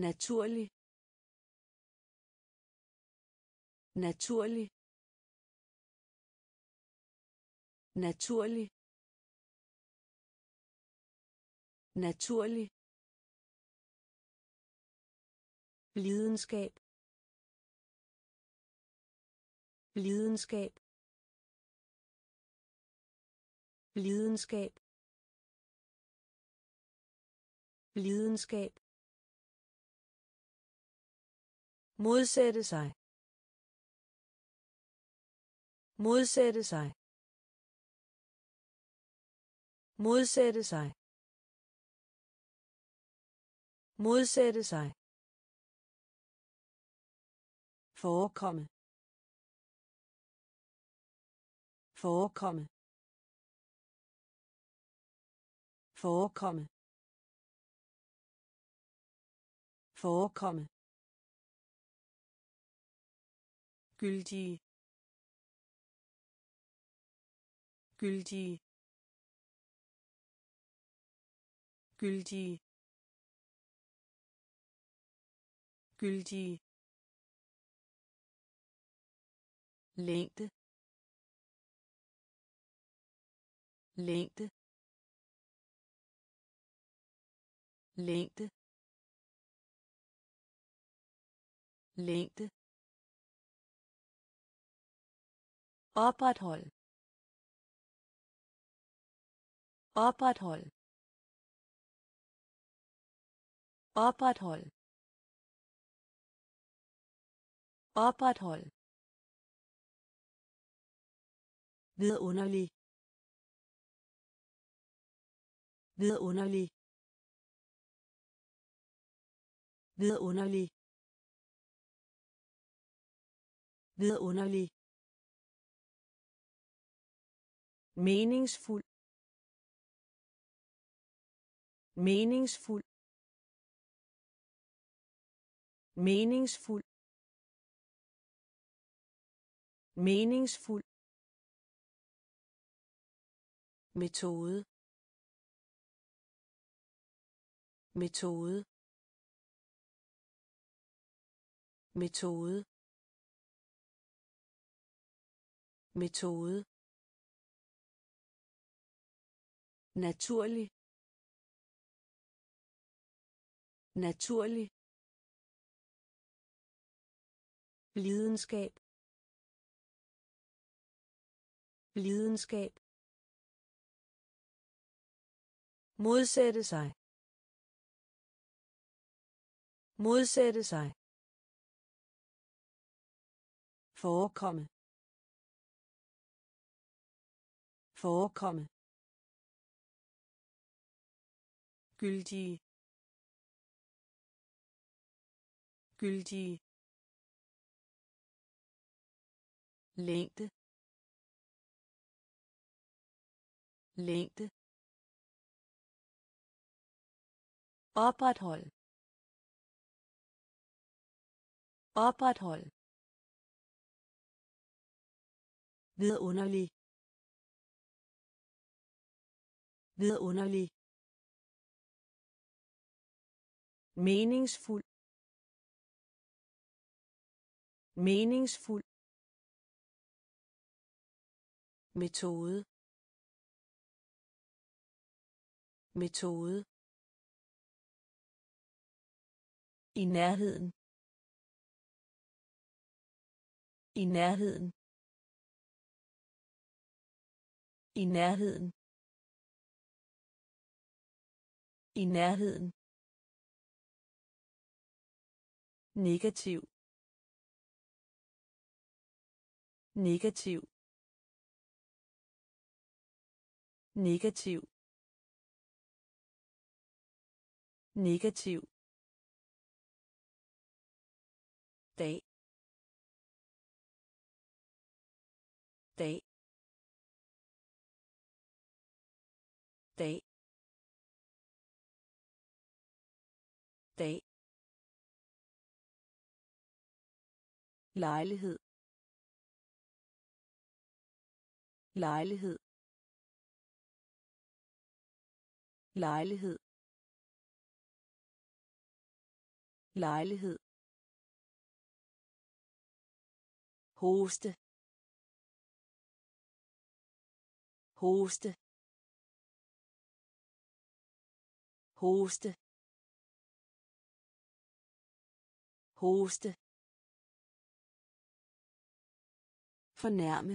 naturlig. Naturlig. Naturlig. Naturlig. Lidenskab. Lidenskab. Lidenskab. Lidenskab. Modsætte sig. Modsætte sig. Modsætte sig. Modsætte sig. Forekomme. Forekomme. Forekomme. Forekomme. Gyldige gyldige gyldige gyldige længde længde længde længde oprethold. Oprethold. Oprethold. Oprethold. Vidunderlig. Vidunderlig. Vidunderlig. Vidunderlig. Meningsfuld meningsfuld meningsfuld meningsfuld. Metode. Metode. Metode. Metode. Naturlig. Naturlig. Lidenskab. Lidenskab. Modsætte sig. Modsætte sig. Forekomme. Forekomme. Gyldige. Gyldige. Længde. Længde. Oprethold. Oprethold. Vidunderlig. Vidunderlig. Meningsfuld meningsfuld metode metode i nærheden i nærheden i nærheden i nærheden. Negativ. Negativ. Negativ. Negativ. Dag. Dag. Dag. Dag. Lejlighed. Lejlighed. Lejlighed. Lejlighed. Hoste. Hoste. Hoste. Hoste. Fornærme.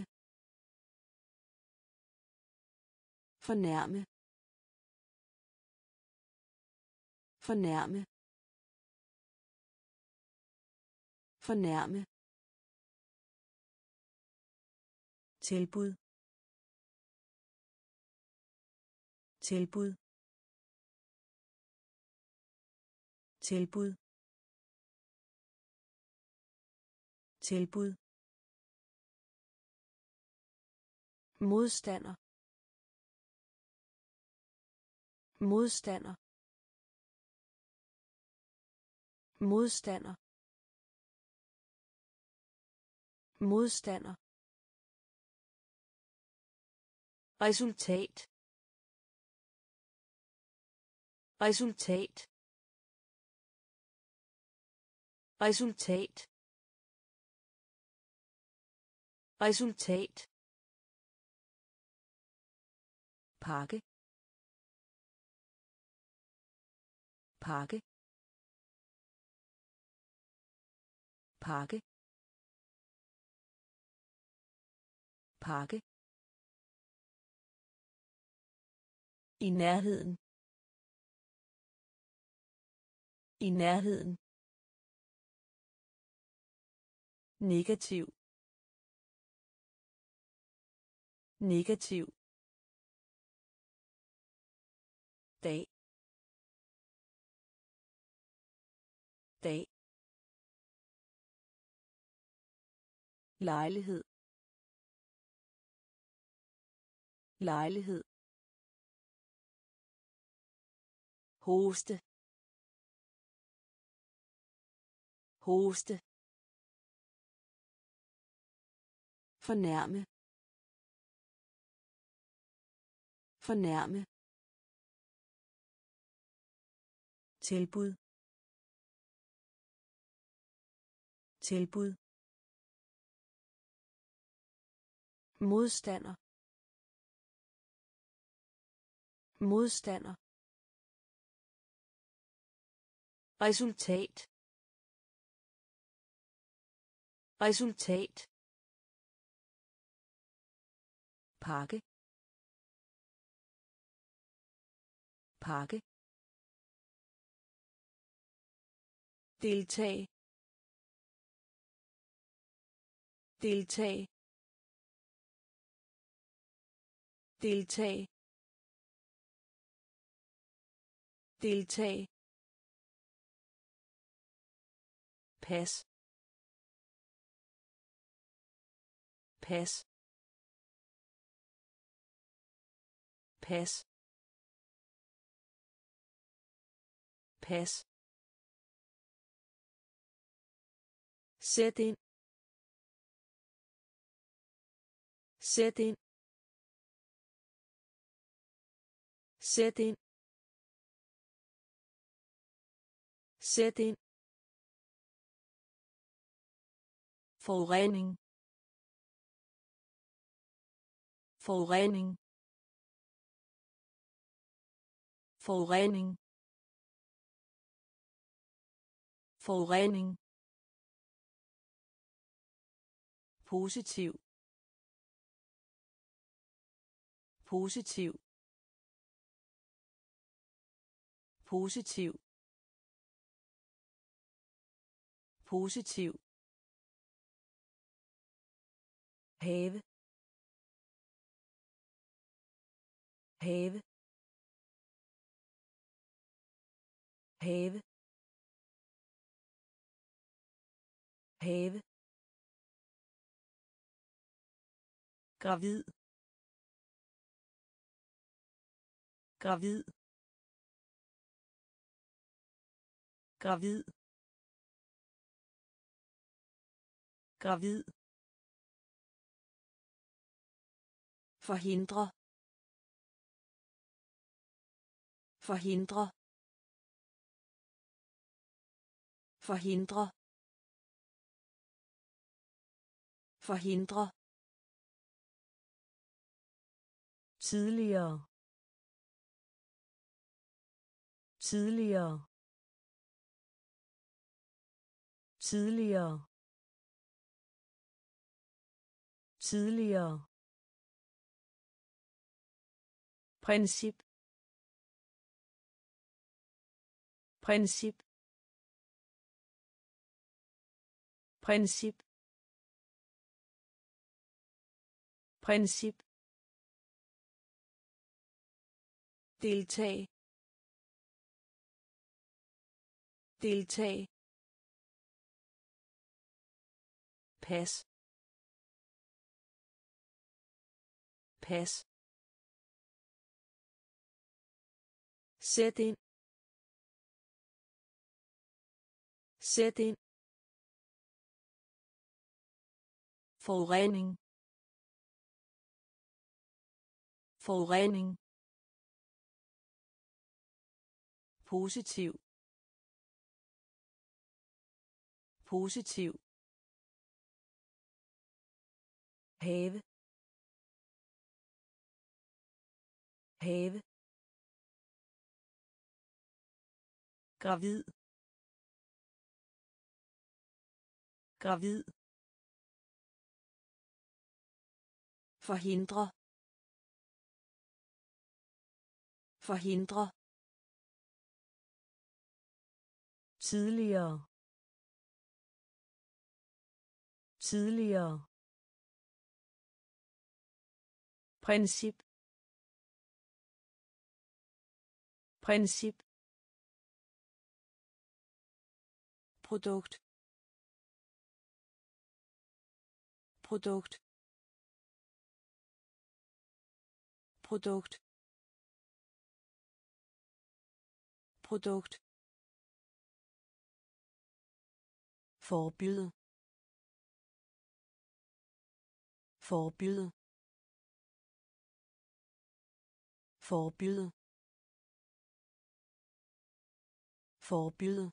Fornærme. Fornærme. Fornærme. Tilbud. Tilbud. Tilbud. Tilbud. Modstander. Modstander. Modstander. Modstander. Resultat. Resultat. Resultat. Resultat. Pakke. Pakke. Pakke. Pakke. I nærheden. I nærheden. Negativ. Negativ. Dag. Dag. Lejlighed. Lejlighed. Hoste. Hoste. Fornærme. Fornærme. Tilbud. Tilbud. Modstander. Modstander. Resultat. Resultat. Pakke. Pakke. Deltag deltag deltag deltag pas. Pas. Pas. Pas. Sæt ind. Sæt ind. Sæt ind. Sæt ind. forurening forurening forurening forurening positiv. Positiv. Positiv. Positiv. Have. Have. Have. Have. Gravid. Gravid. Gravid. Gravid. Forhindre. Forhindre. Forhindre. Forhindre. Tidligere. Tidligere. Tidligere. Tidligere. Princip. Princip. Princip. Princip. Deltag deltag pas pas Sæt ind. Sæt ind. Forurening. Forurening. Positiv. Positiv. have. Have. Gravid. Gravid. Forhindre. Forhindre. Tidligere. Tidligere. Princip. Princip. Produkt. Produkt. Produkt. Produkt. Forbyde. Forbyde. Forbyde. Forbyde.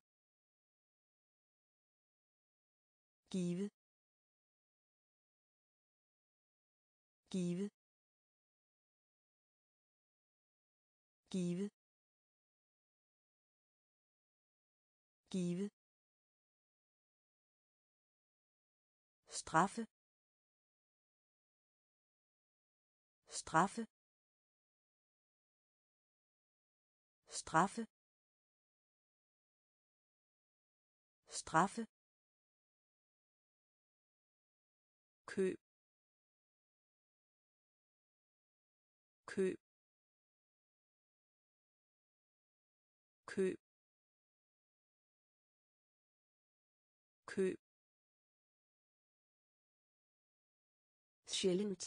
Give. Give. Give. Give. Straffe. Straffe. Straffe. Straffe. Køb. Køb. Køb. Køb. Sjældent.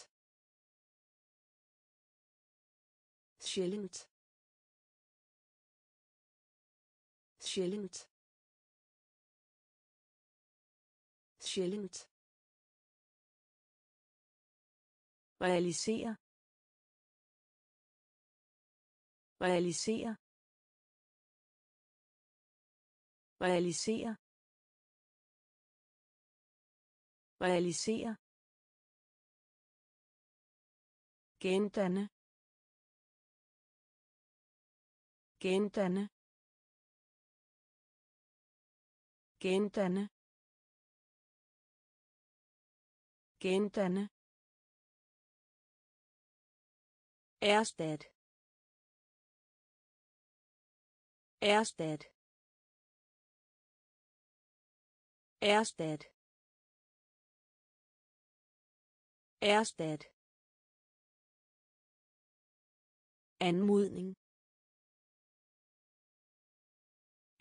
Sjældent. Sjældent. Sjældent. Realisere realisere realisere realisere gendanne gendanne gendanne gendanne Ersted. Ersted. Ersted. Ersted. Anmodning.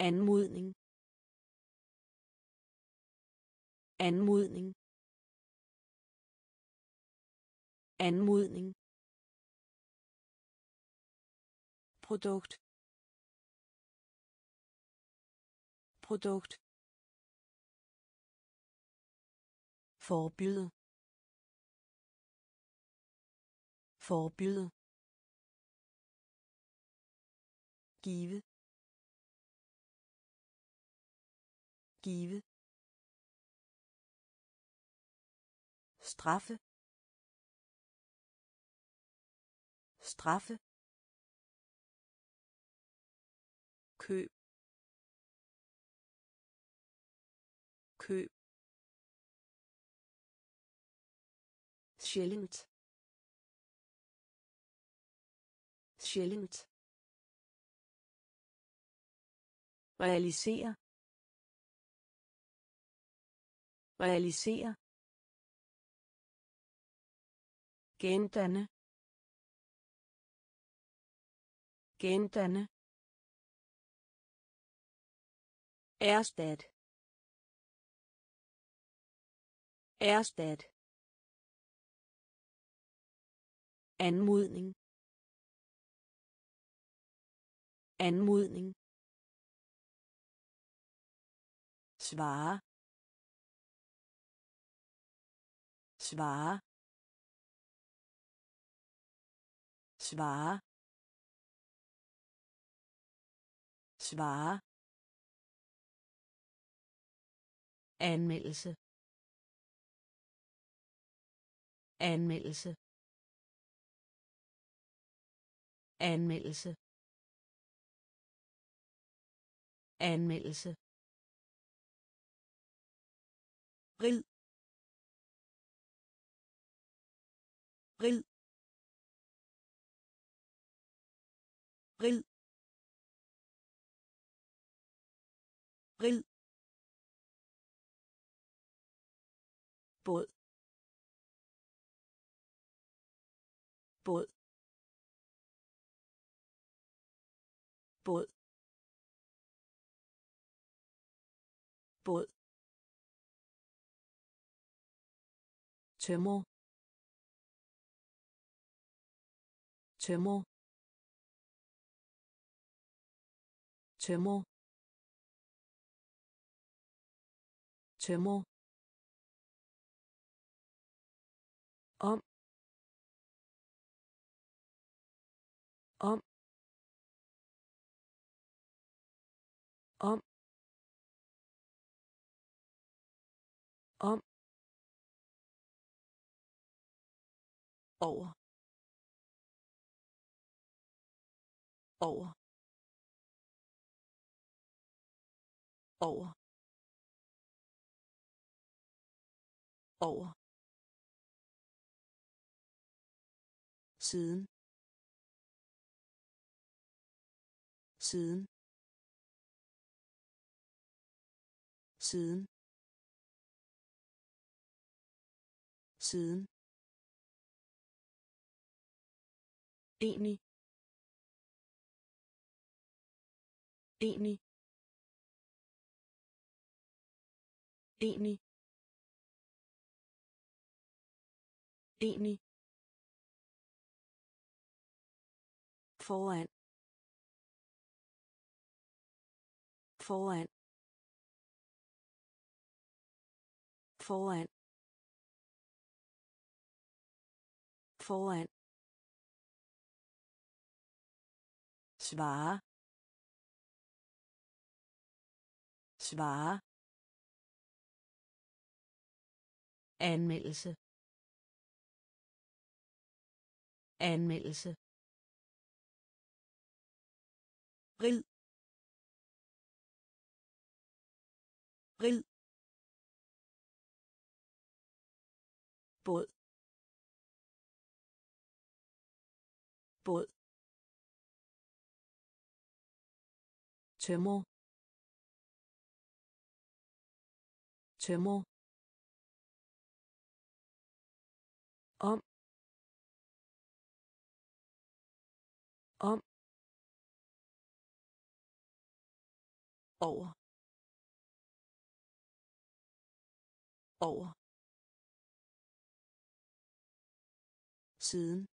Anmodning. Anmodning. Anmodning. Produkt. Produkt. Forbyde. Forbyde. Give. Give. Straffe. Straffe. Køb. Køb. Sjældent. Sjældent. Realisere. Realisere. Gendanne. Gendanne. Erstat. Erstat. Anmodning. Anmodning. Svare svare svare svare anmeldelse. Anmeldelse. Anmeldelse. Anmeldelse rid rid rid rid båd. Båd. Båd. Båd. Tømmer tømmer tømmer tømmer om over. Over. Over. Over. Siden. Siden. Siden. Siden. Enig. Enig. Enig. Enig. Foran. Foran. Foran. Foran. Svare. Svare. Anmeldelse. Anmeldelse. Rid. Rid. Båd. Båd. Tømmer. Tømmer. Om. Om. Over. Over. Siden.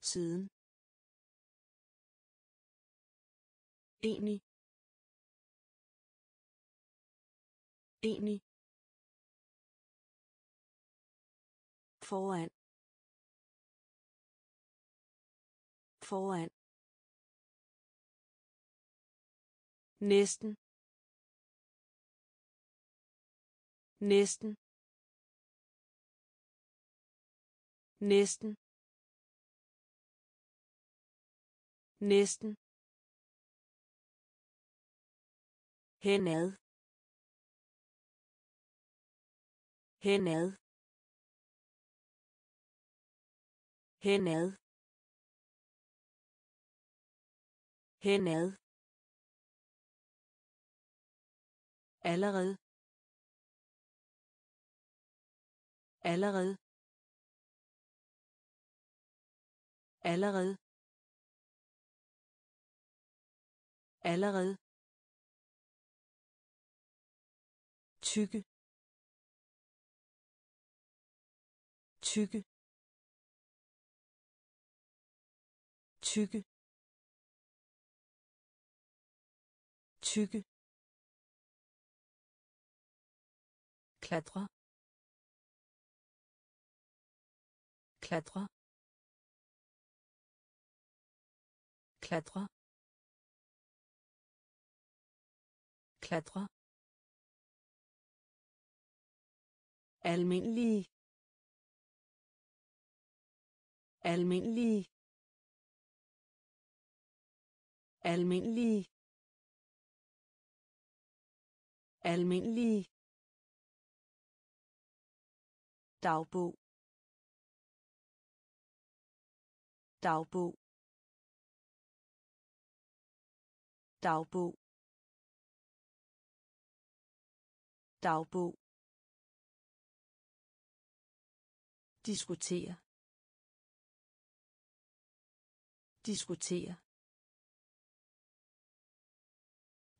Siden. Enig. Enig. Foran. Foran. Næsten. Næsten. Næsten. Næsten. Henad. Henad. Henad. Henad. Allerede. Allerede. Allerede. Allerede. Tykke tykke tykke tykke klatre. Klatre. Klatre. Klatre almindelige. Almindelige. Almindelige. Almindelige. Dagbog. Dagbog. Dagbog. Dagbog. Diskutere. Diskutere.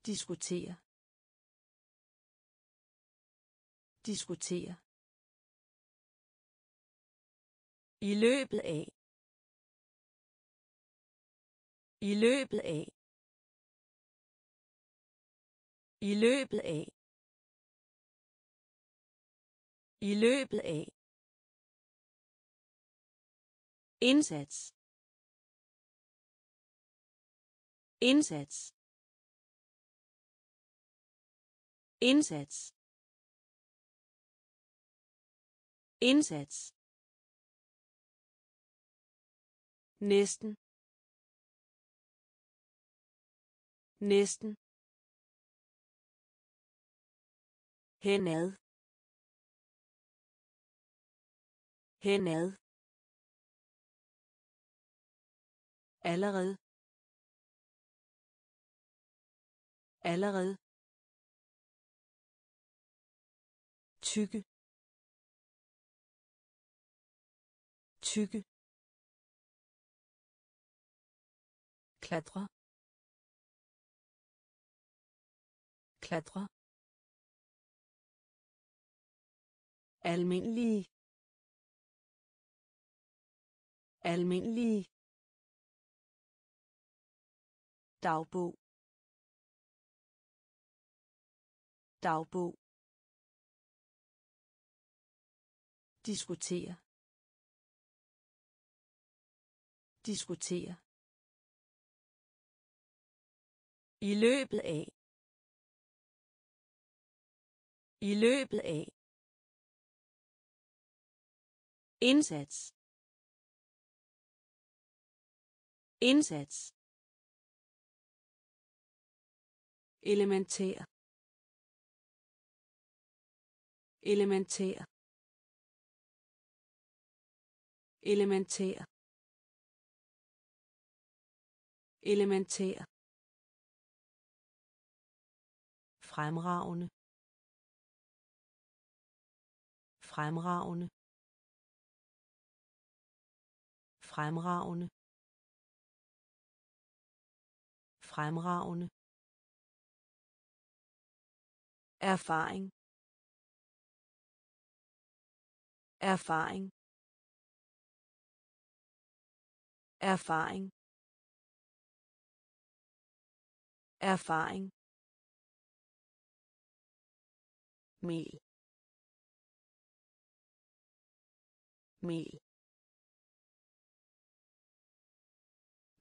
Diskutere. Diskutere. I løbet af. I løbet af. I løbet af. I løbet af. Indsats. Indsats. Indsats. Indsats. Næsten. Næsten. Henad. Henad. Allerede. Allerede. Tykke. Tykke. Klatre. Klatre. Almindelige. Almindelige. Dagbog. Dagbog. Diskutere. Diskutere. I løbet af. I løbet af. Indsats. Indsats. Elementær. Elementær. Elementær. Elementær. Fremragende. Fremragende. Fremragende. Fremragende. Erfaring erfaring erfaring erfaring mel mel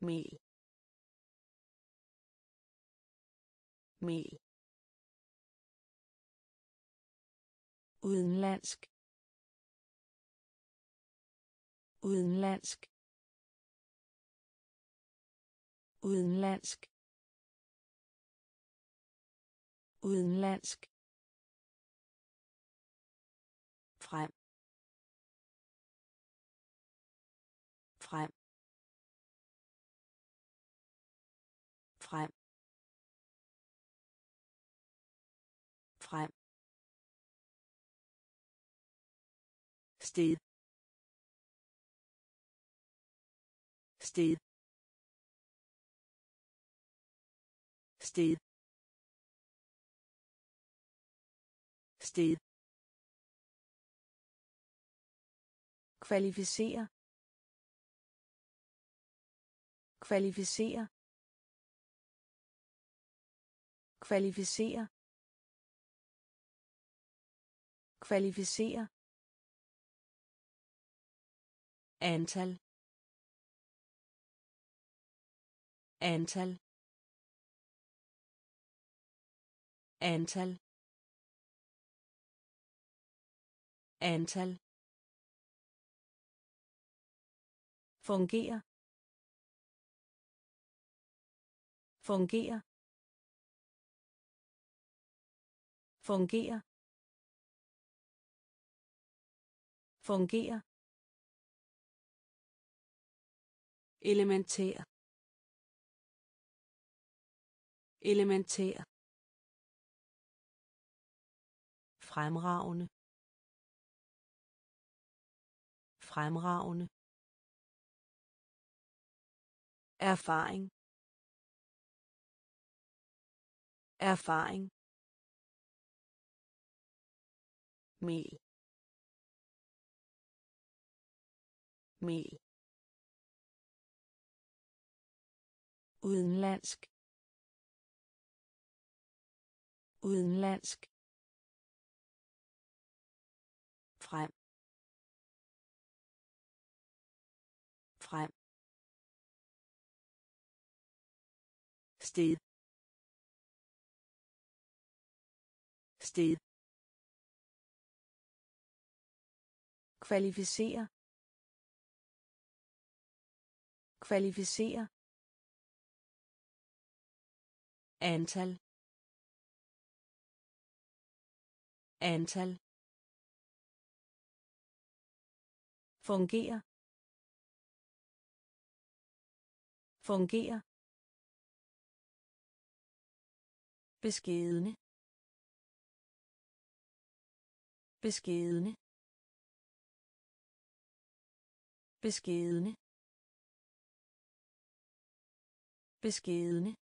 mel mel udenlandsk. Udenlandsk. Udenlandsk. Udenlandsk. Sted. Sted. Sted. Sted. Kvalificere kvalificere kvalificere kvalificere antal. Antal. Antal. Antal. Fungere fungere fungere fungere elementær. Elementær. Fremragende. Fremragende. Erfaring. Erfaring. Mel. Mel. Udenlandsk. Udenlandsk. Frem. Frem. Sted. Sted. Kvalificere kvalificere antal. Antal. Fungere fungere beskedne. Beskedne. Beskedne. Beskedne.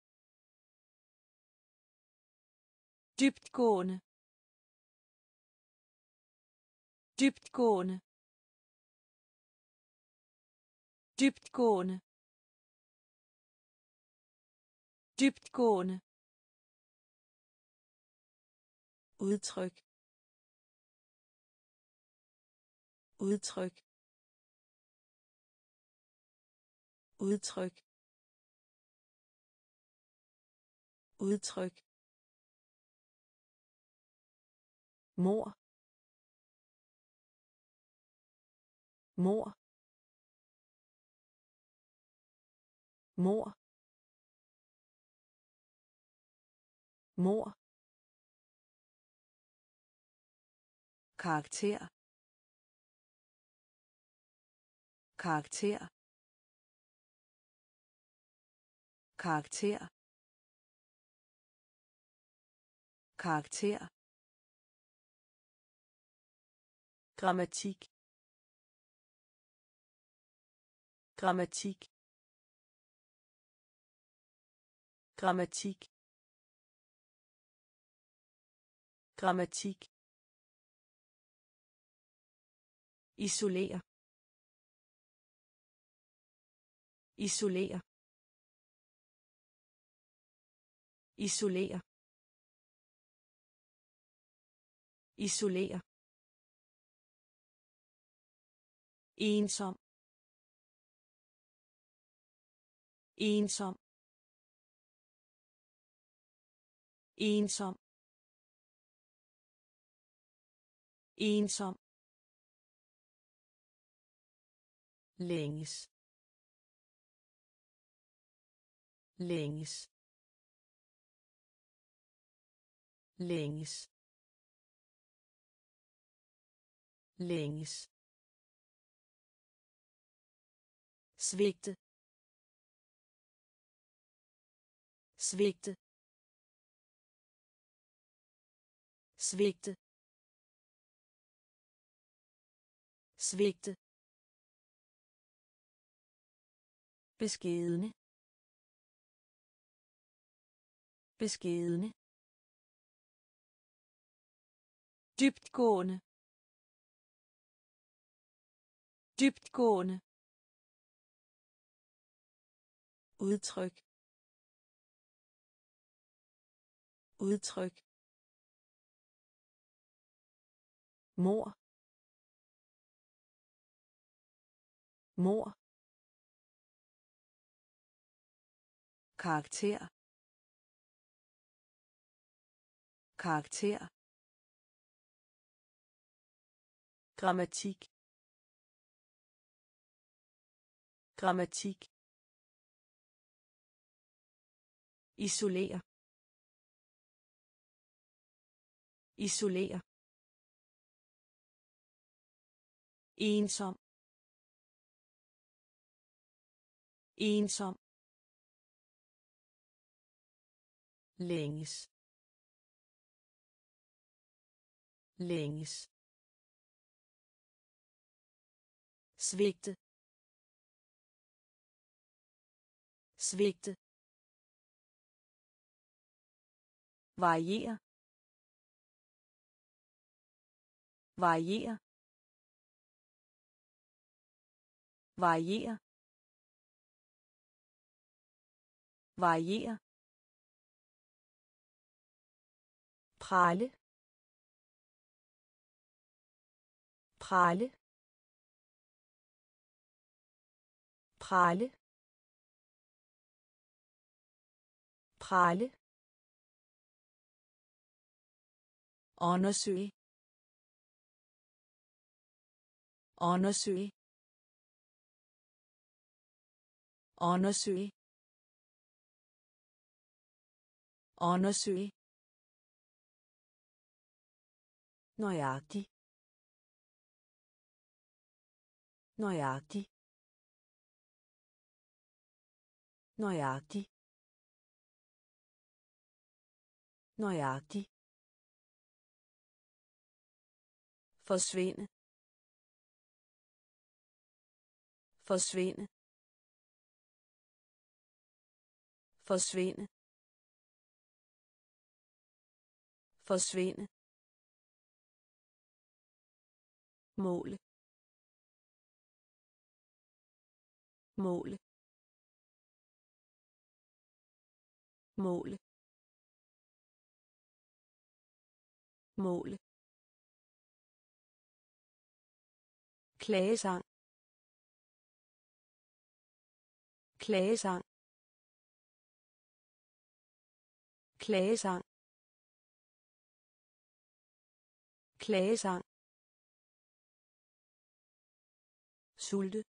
Dybtgående. Dybtgående. Dybtgående. Dybtgående. Udtryk. Udtryk. Udtryk. Udtryk. Mor mor mor mor karakter. Karakter. Karakter. Karakter. Grammatik. Grammatik. Grammatik. Grammatik. Isolere isolere isolere isolere ensom. Ensom. Ensom. Ensom. Længes. Længes. Længes. Længes. Svigte. Svigte. Svigte. Svigte. Beskedne. Beskedne. Dybtgående. Dybtgående. Udtryk. Udtryk. Mor mor karakter. Karakter. Grammatik. Grammatik. Isolere isolere ensom. Ensom. Længes. Længes. Svigte. Svigte. Variere variere variere variere prale. Prale. Prale. Prale. Undersøge. Undersøge. Undersøge. Undersøge. Nøjagtig. Nøjagtig. Nøjagtig. Nøjagtig forsvinde. Forsvinde. Forsvinde. Forsvinde. Måle måle måle måle klagesang klagesang klagesang klagesang sulte.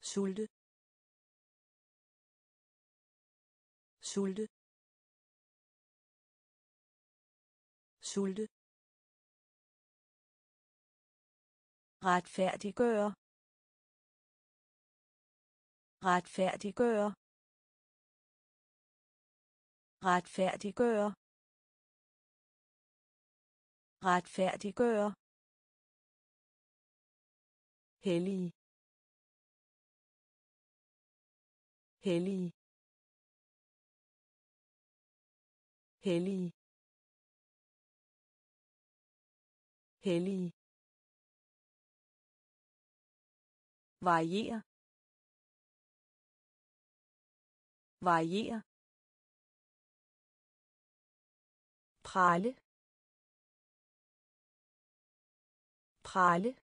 Sulte. Sulte. Sulte retfærdiggøre. Retfærdiggøre. Retfærdiggøre. Retfærdiggøre. Hellig. Hellig. Hellig. Hellig. Variere variere prale. Prale.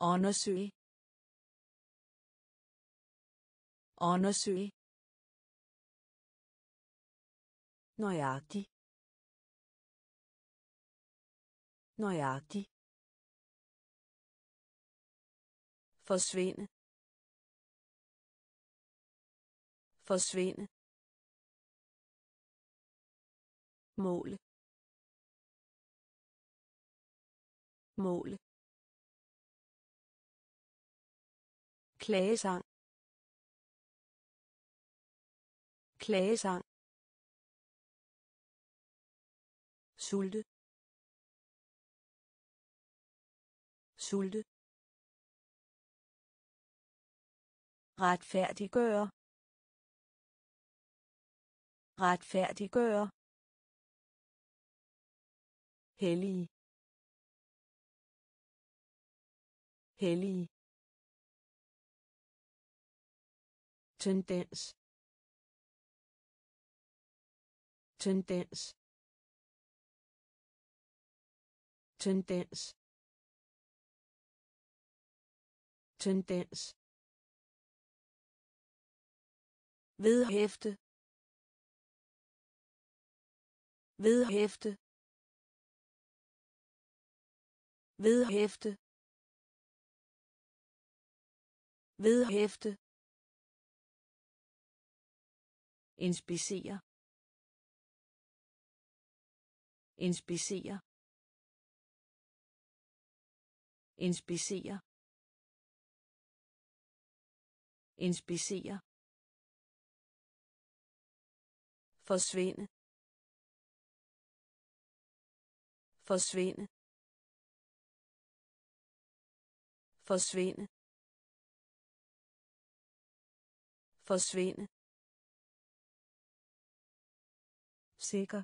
Undersøge. Undersøge. Nøjagtig. Nøjagtig. Forsvinde. Forsvinde. Måle måle klagesang. Klagesang. Sulte. Sulte. Retfærdiggøre. Retfærdiggøre. Hellige. Hellige. Tendens. Tendens. Tendens. Tendens. Vedhæfte. Vedhæfte. Vedhæfte. Vedhæfte. Inspicere. Inspicere. Inspicere. Inspicere. Forsvinde. Forsvinde. Forsvinde. Forsvinde. Sikker.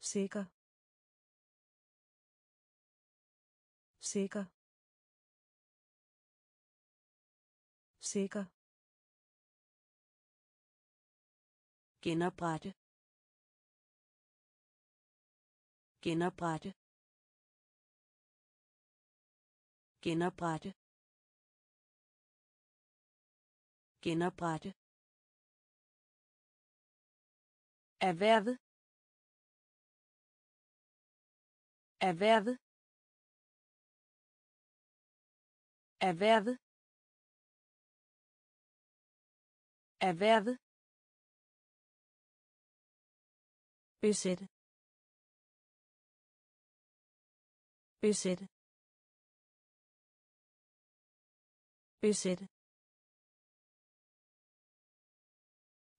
Sikker. Sikker. Sikker. Genoprette. Genoprette. Genoprette. Genoprette. Erhvervet. Erhvervet. Erhvervet. Erhvervet. Besætte. Besætte. Besætte.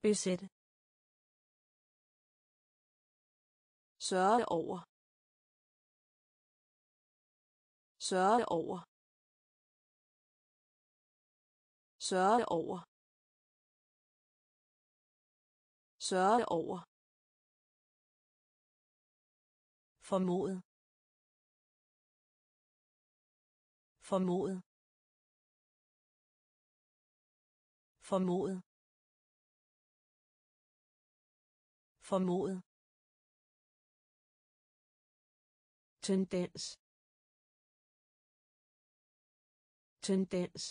Besætte. Sørge over. Sørge over. Sørge over. Sørge over. Formodet. Formodet. Formodet. Formodet. Tendens. Tendens.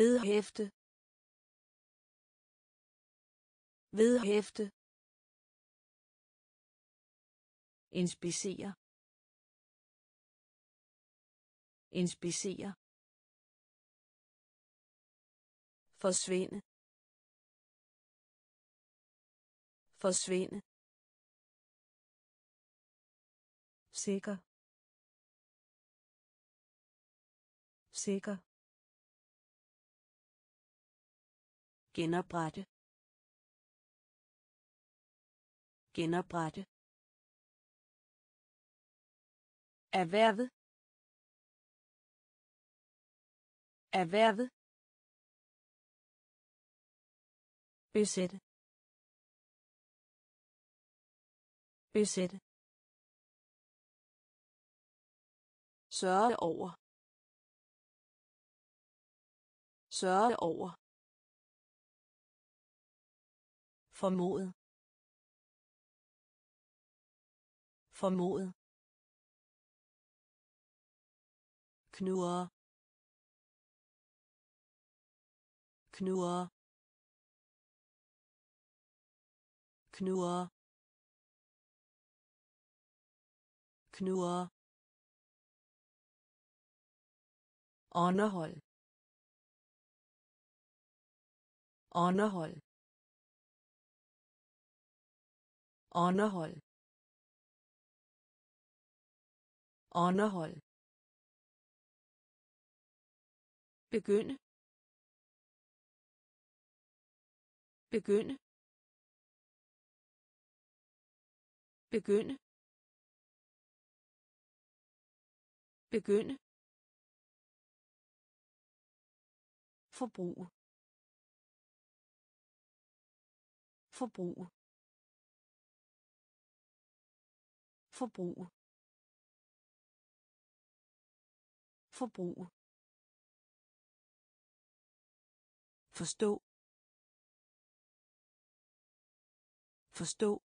Vedhæfte. Vedhæfte. Inspicere inspicere forsvinde. Forsvinde. Sikker. Sikker. Genoprette. Genoprette. Erhvervet erhvervet besætte besætte sørge over. Sørge over. Formodet. Formodet knurre knurre knurre knurre underhold underhold underhold underhold begynde. Begynde. Begynde. Begynde. Forbrug forbrug forbrug forbrug forstå. Forstå.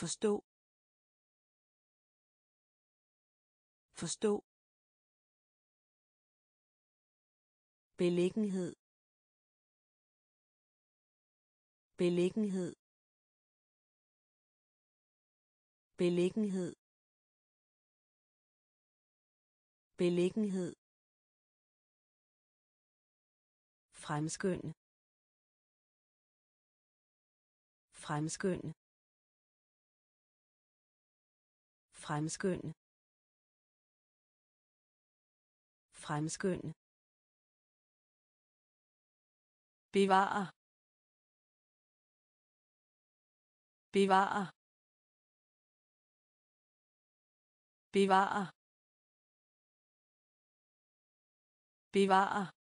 Forstå. Forstå. Beliggenhed. Beliggenhed. Beliggenhed. Beliggenhed. Fremskynde fremskynde fremskynde fremskynde bevare. Bevare. Bevare. Bevare.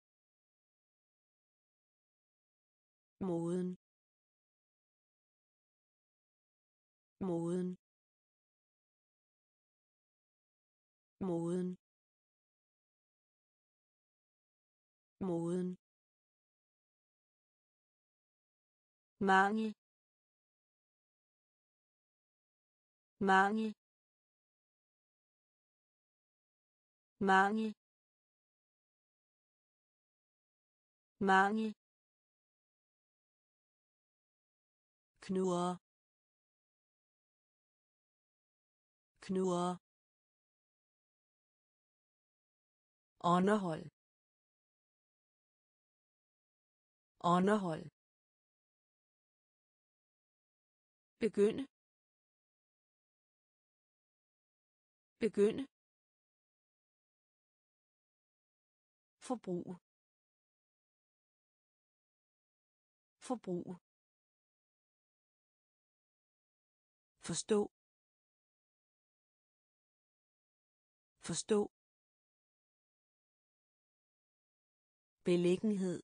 Moden moden moden moden mangel. Mangel. Mangel. Mangel. Knurre knurre underhold underhold begynde begynde forbrug. Forbrug. Forstå. Forstå. Beliggenhed.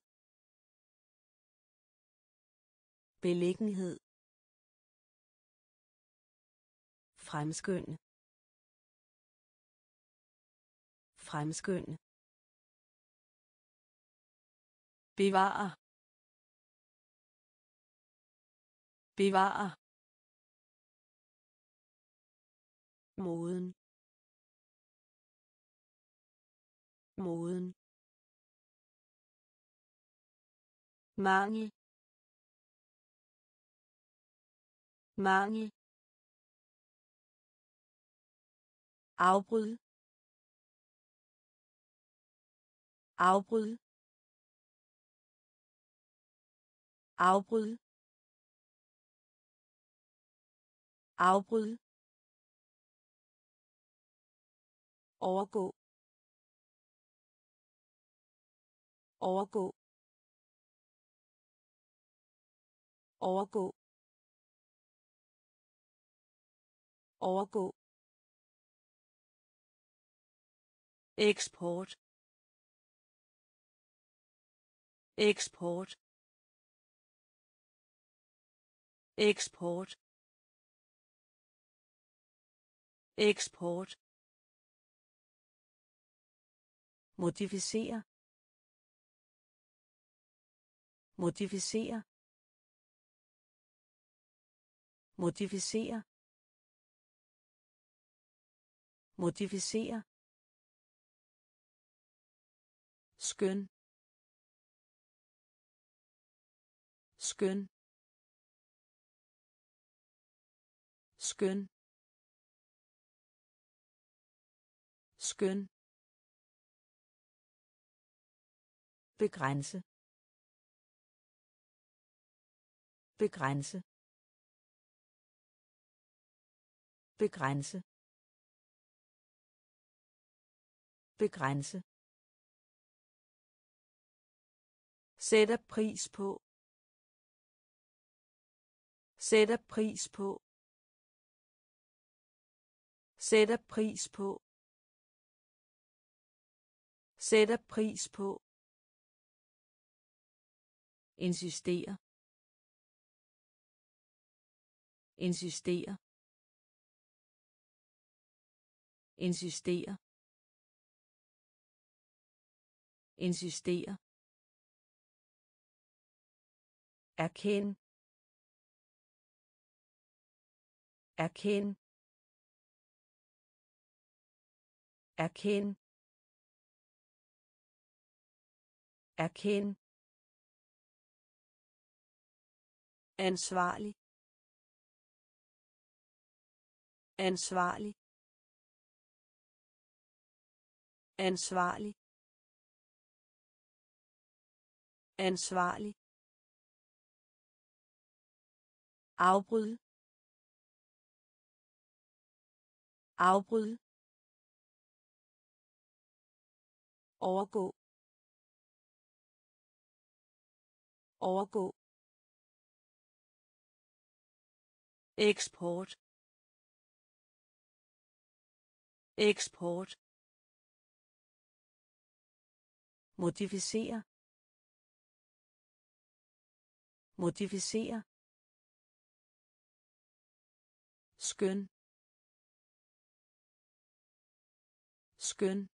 Beliggenhed. Fremskynde fremskynde bevare bevare moden moden mangel. Mangel. Afbryd. Afbryd. Afbryd. Afbryd. Overgå. Overgå. Overgå. Overgå. Eksport. Eksport. Eksport. Eksport. Modificere. Modificere. Modificere. Modificere. Skøn. Skøn. Skøn. Skøn. Begrænse. Begrænse. Begrænse. Begrænse. Sætter pris på. Sætter pris på. Sætter pris på. Sætter pris på insistere insistere insistere insistere erkend. Erkend. Erkend. Erkend. Ansvarlig. Ansvarlig. Ansvarlig. Ansvarlig. Afbryd. Afbryd. Overgå. Overgå. Eksport. Eksport. Modificere. Modificere. Skøn. Skøn.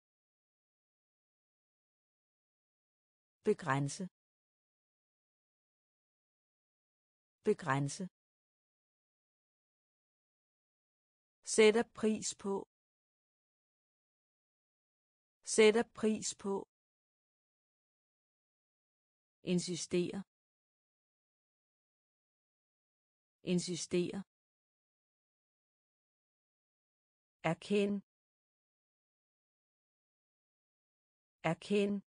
Begrænse. Begrænse. Sætter pris på. Sætter pris på. Insistere insistere erkend. Erkend.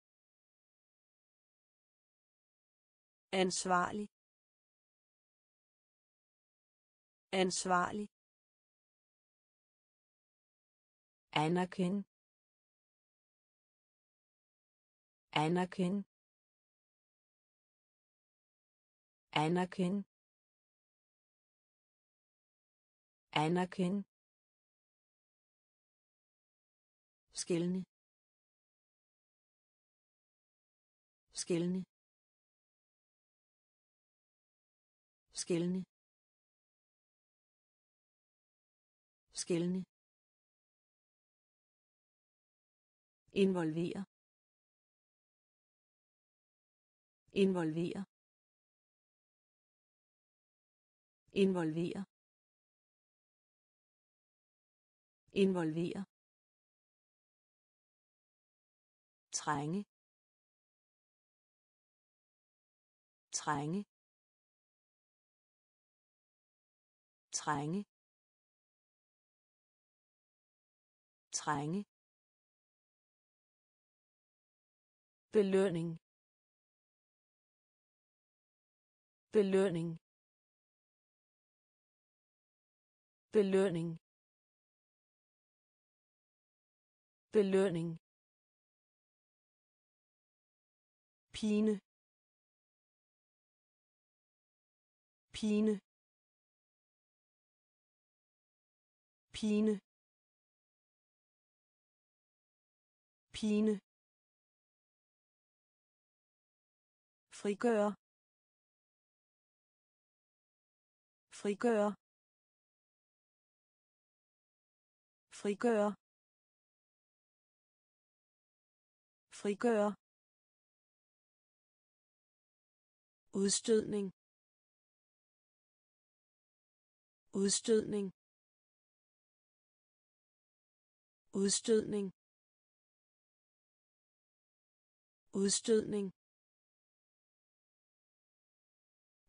Ansvarlig. Ansvarlig. Anerkend. Anerkend. Anerkend. Anerkend. Skældne skældne skældne skældne involvere involvere involvere involvere trænge. Trænge. Trænge. Trænge. Belønning. Belønning. Belønning. Belønning. Pine. Pine. Pine. Pine. Frigøre. Frigøre. Frigøre. Frigøre. Udstødning. Udstødning. Udstødning. Udstødning.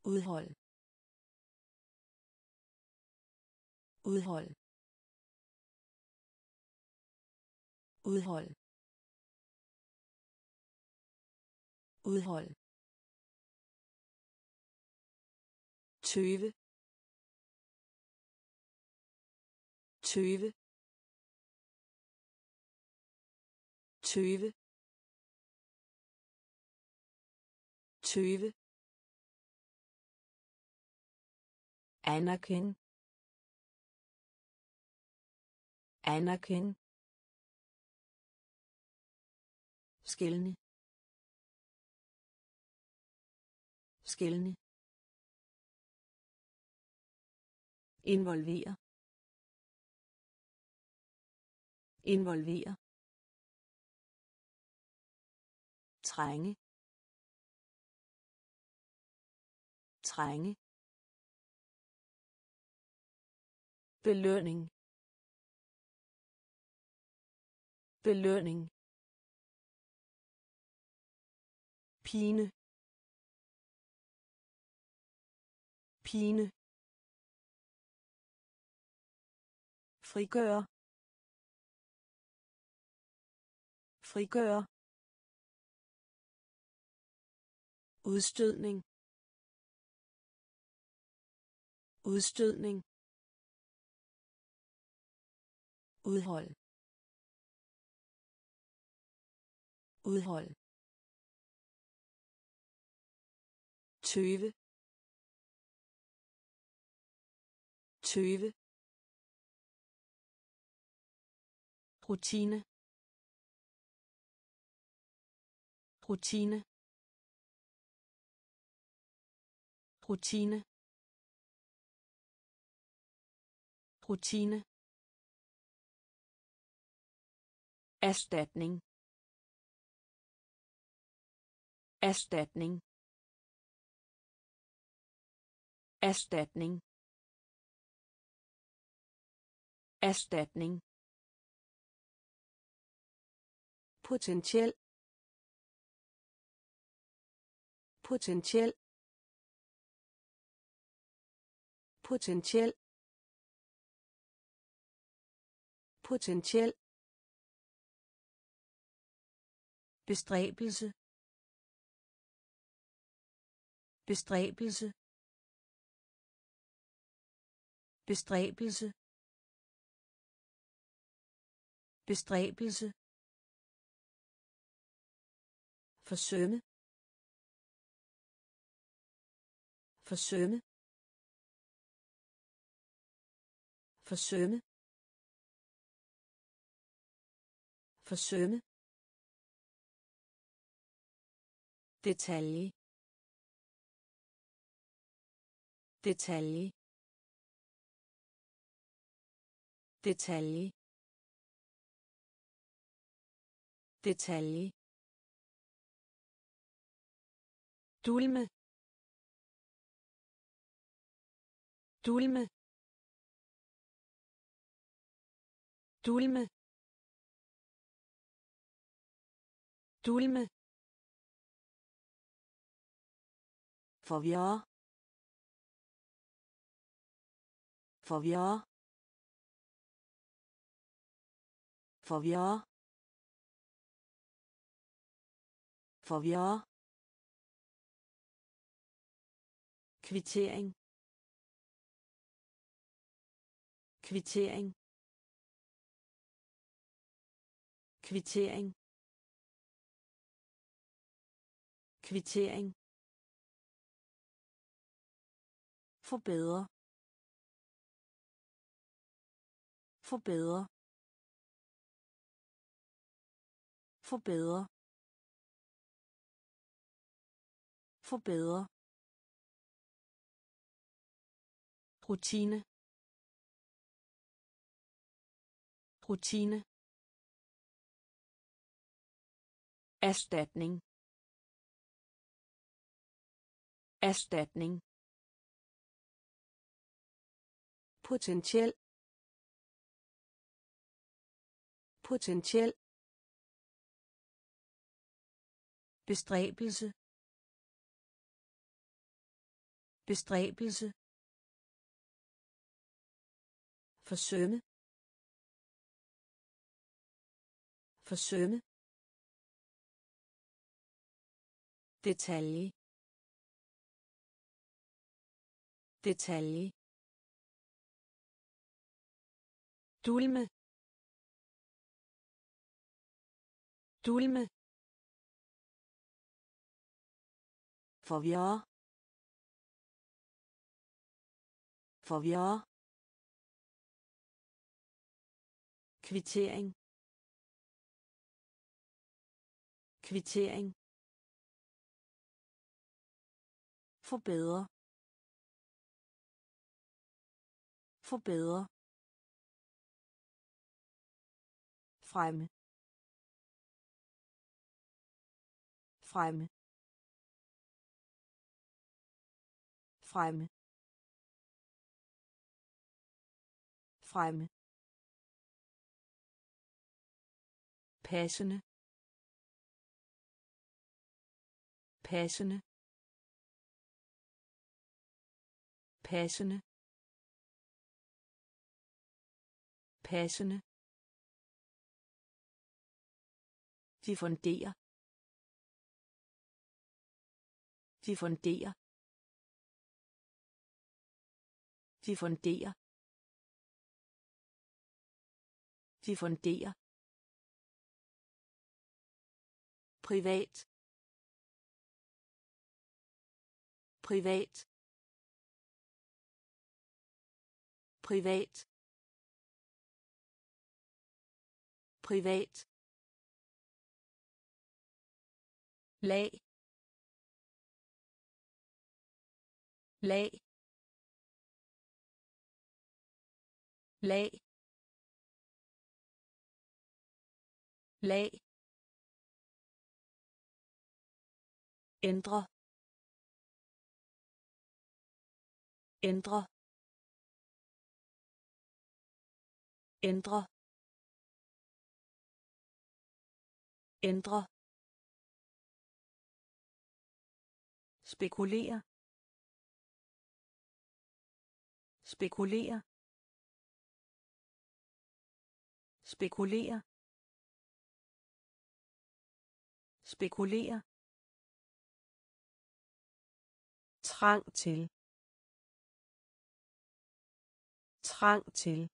Udhold. Udhold. Udhold. Udhold. Tøve tøve tøve tøve anerkend. Anerkend. Skældne skældne involvere. Involvere. Trænge. Trænge. Belønning. Belønning. Pine. Pine. Frigøre. Frigøre. Udstødning. Udstødning. Udhold. Udhold. Tøve tøve rutine. Rutine. Rutine. Rutine. Erstatning. Erstatning. Erstatning. Erstatning. Potentiel. Potentiel. Potentiel. Potentiel. Bestræbelse. Bestræbelse. Bestræbelse. Bestræbelse. Forsømme. Forsømme. Forsømme. Forsømme. Detalje. Detalje. Detalje. Detalje. Dulme. Dulme. Dulme. Dulme. Forvirre forvirre forvirre forvirre kvittering. Kvittering. Kvittering. Kvittering forbedre forbedre forbedre forbedre rutine. Rutine. Erstatning. Erstatning. Potentiel potentiel bestræbelse bestræbelse forsømme forsømme detalje detalje. Dulme. Dulme. Forvirre forvirre kvittering. Kvittering. Forbedre. Forbedre. Fremme. Fremme. Fremme. Fremme. Passende. Passende. Passende. Passende. Diffundere diffundere diffundere diffundere privat. Privat. Privat. Privat. Lag. Lag. Lag. Lag. Ændre. Ændre. Ændre. Ændre. Spekulere. Spekulere. Spekulere. Spekulere. Trang til. Trang til.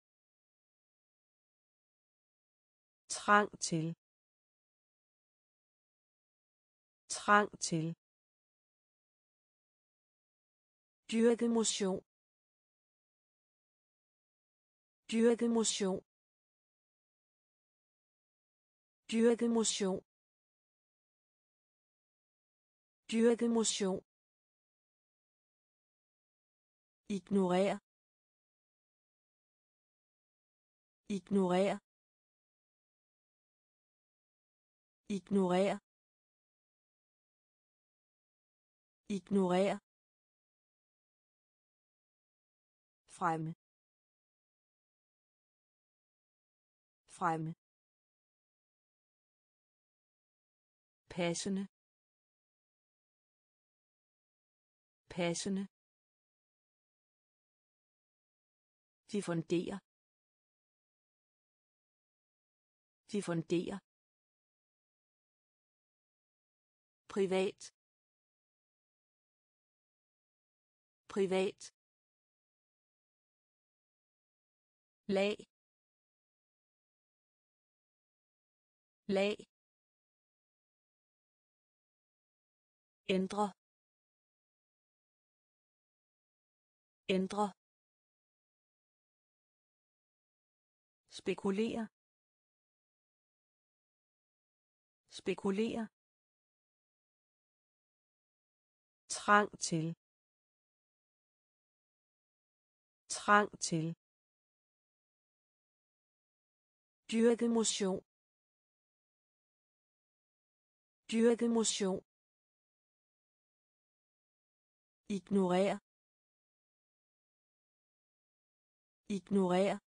Trang til. Trang til. Dyrke motion. Dyrke motion. Dyrke motion. Dyrke motion. Ignorer. Ignorer. Ignorer. Ignorer fremme. Fremme. Passende. Passende. Diffundere. Diffundere. Privat. Privat. Lag. Lag. Ændre. Ændre. Spekulere. Spekulere. Trang til. Trang til. Dyrke motion. Dyrke motion. Ignorer. Ignorer.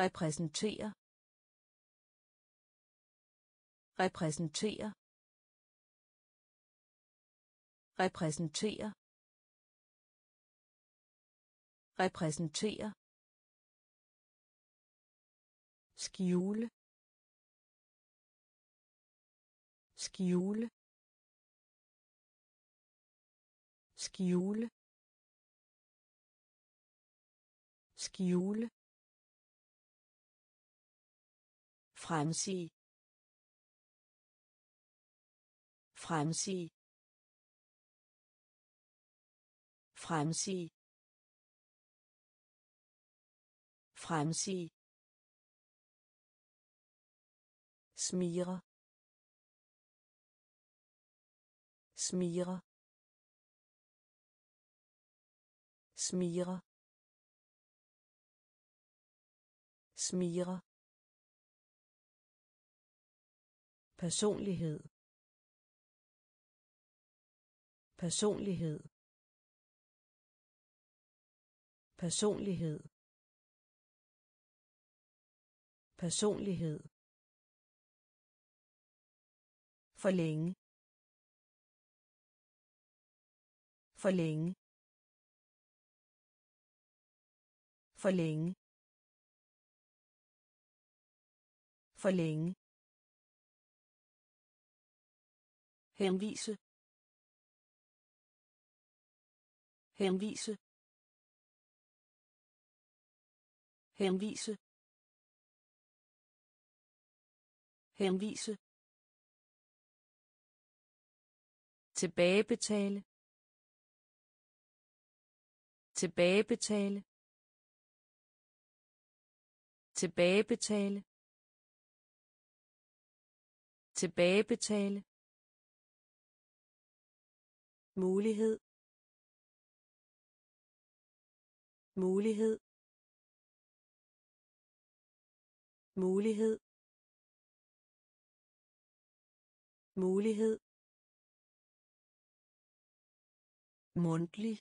Repræsentere repræsentere repræsentere repræsentere skjule skjule skjule skjule. Fremsig. Fremsig. Fremsig. Fremsig. Smire. Smire. Smire. Smire. Personlighed. Personlighed. Personlighed. Personlighed for længe. For længe. For længe. For længe. Henvise. Henvise. Henvise. Henvise. Tilbagebetale. Tilbagebetale. Tilbagebetale. Tilbagebetale. Mulighed. Mulighed. Mulighed. Mulighed. Mundtlig.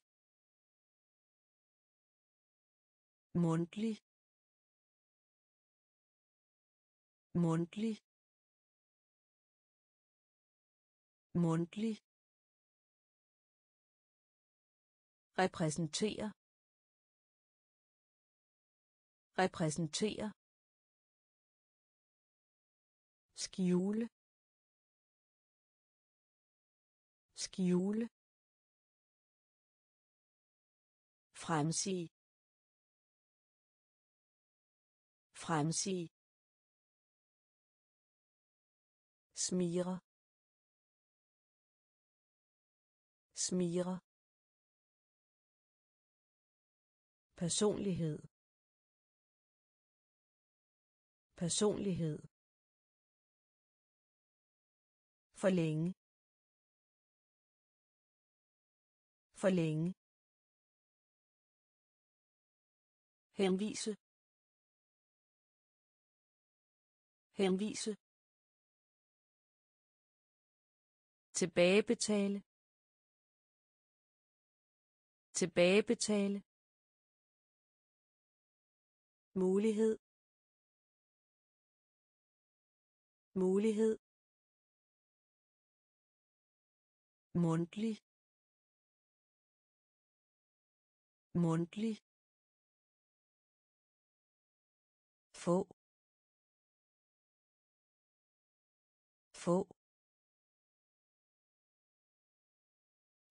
Mundtlig. Mundtlig. Mundtlig. Repræsentere repræsentere skjule. Skjule. Fremsig fremsig smire. Smire. Personlighed. Personlighed. For længe. Henvise henvise tilbagebetale tilbagebetale mulighed mulighed mundtlig mundtlig få. Få.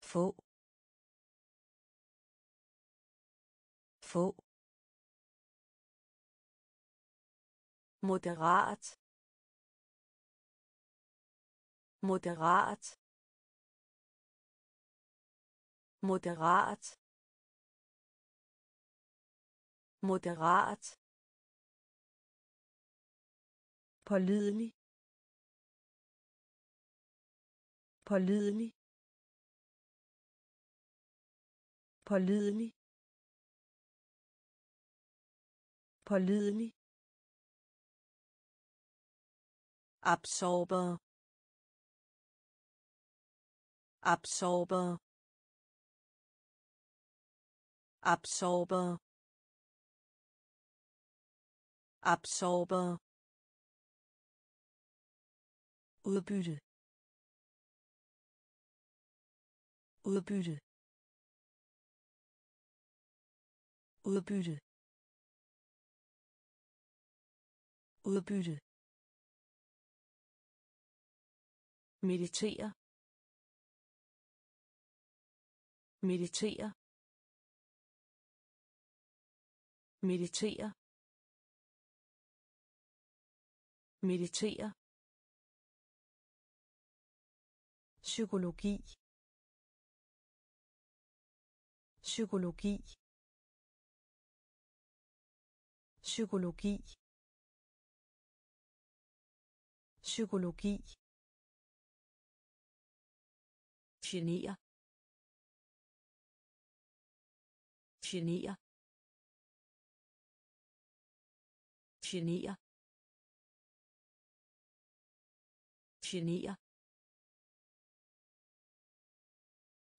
Få. Få. Moderat. Moderat. Moderat. Moderat pålidelig. Pålidelig. Pålidelig. Pålidelig. Absorber. Absorber. Absorber. Absorber udbytte. Udbytte. Udbytte. Udbytte. Meditere. Meditere. Meditere. Meditere. Psykologi. Psykologi. Psykologi. Psykologi. Genere. Genere. Genere. Genere.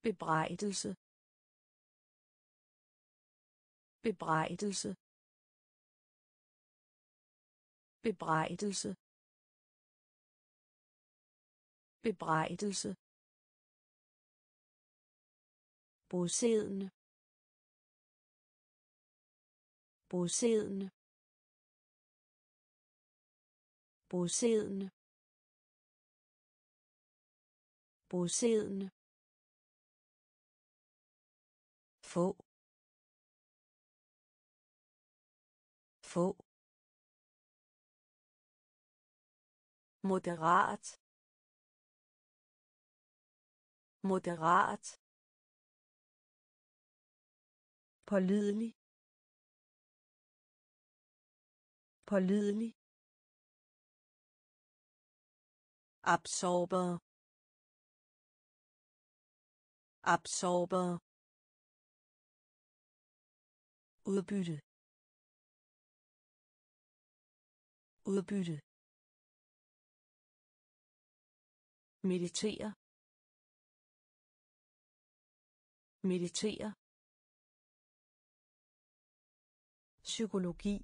Bebrejdelse. Bebrejdelse. Bebrejdelse. Bebrejdelse. Bosiddende bosiddende bosiddende bosiddende få. Få. Moderat. Moderat. Pålidelig. Pålidelig. Absorber. Absorber udbytte. Udbytte. Meditere. Meditere. Psykologi.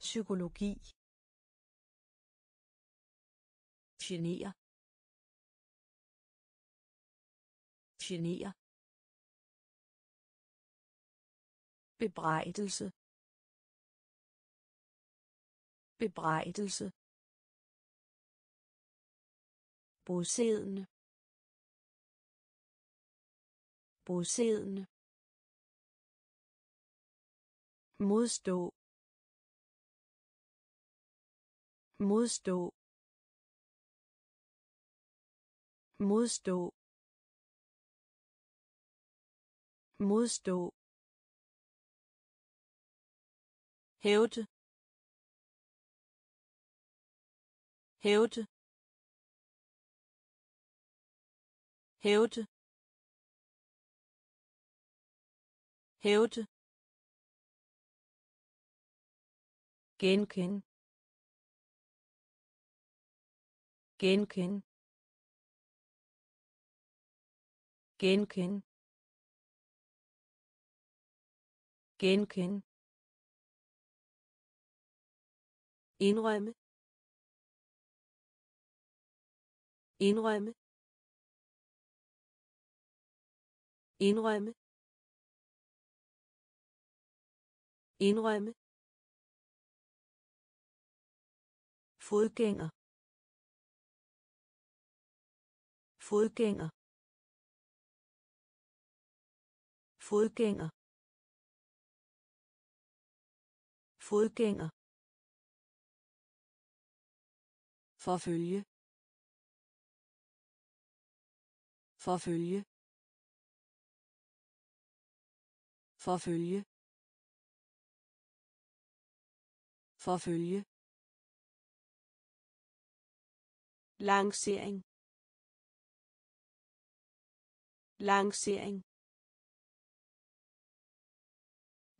Psykologi. Genere. Genere. Bebrejdelse. Bebrejdelse. Bosiddende bosiddende modstå. Modstå. Modstå. Modstå. Hævde. Hævde. Hævde. Hævde. Genkend. Genkend. Genkend. Genkend. Indrømme? Indrømme? Indrømme? Indrømme? Fodgænger? Fodgænger? Fodgænger? Fodgænger? Forfølge. Forfølge. Forfølge. Forfølge. Lancering. Lancering.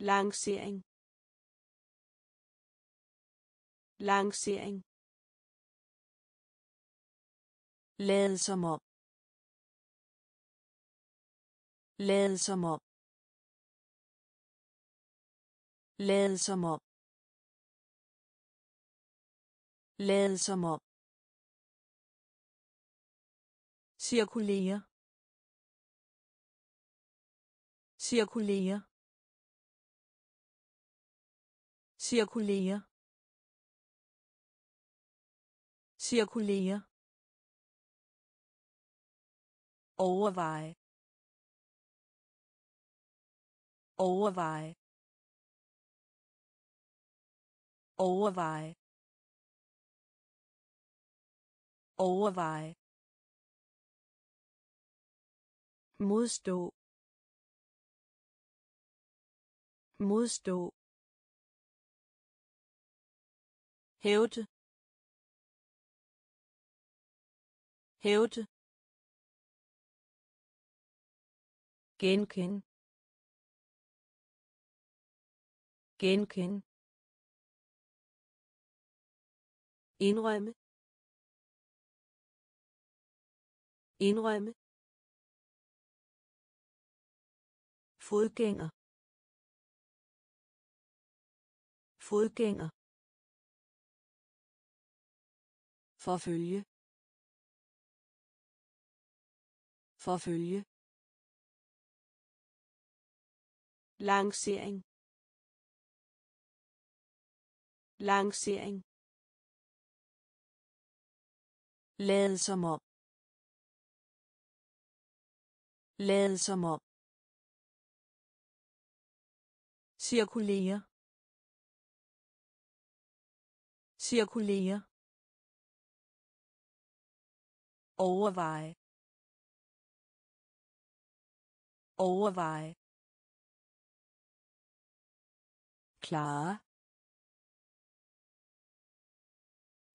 Lancering. Lancering lade som om. Lade som om. Lade som om. Lade som om. cirkulere cirkulere cirkulere cirkulere overveje. Overveje. Overveje. Overveje. Modstå. Modstå. Hævde. Hævde. Genkend genkend indrømme. Indrømme. Fodgænger. Fodgænger. Forfølge. Forfølge. Lancering. Lancering. Lade som om. Lade som om. cirkulere. Cirkulere. Overveje. Overveje. Klare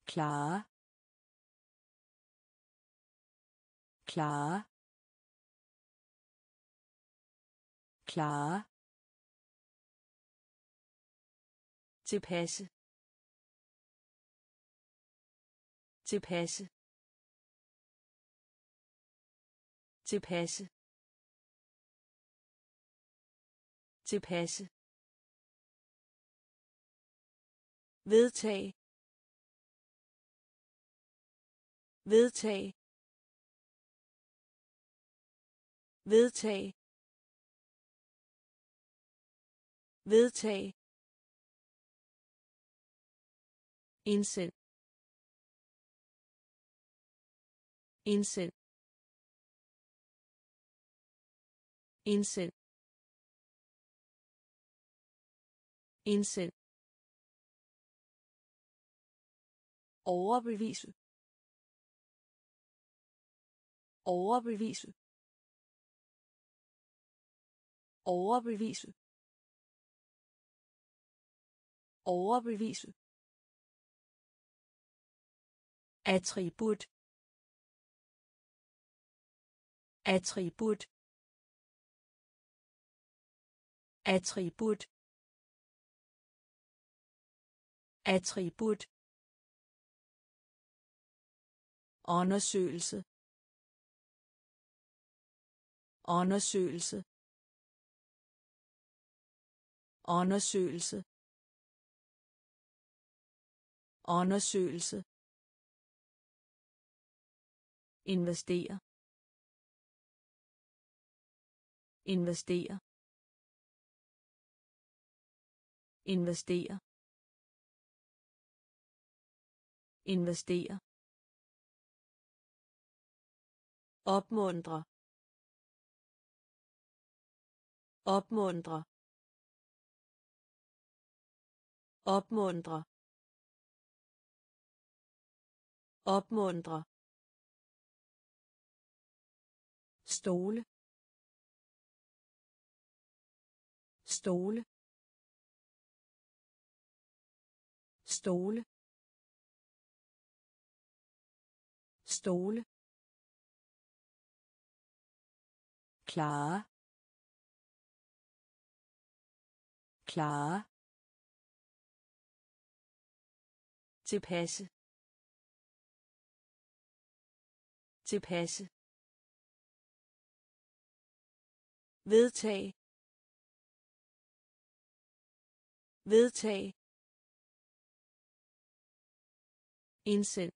klare klare klare. Tilpasse. Tilpasse. Tilpasse. Tilpasse. Vedtag vedtag vedtag vedtag indsend. Indsend. Indsend. Indsend. Overbevise. Overbevise. Overbevise. Overbevise. Attribut. Attribut. Attribut. Attribut. Undersøgelse. Undersøgelse. Undersøgelse. Undersøgelse. Investere. Investere. Investere. Investere. Opmuntre. Opmuntre. Opmuntre. Opmuntre. Stole. Stole. Stole. Stole. Klare klare tilpasse tilpasse vedtag vedtag indsend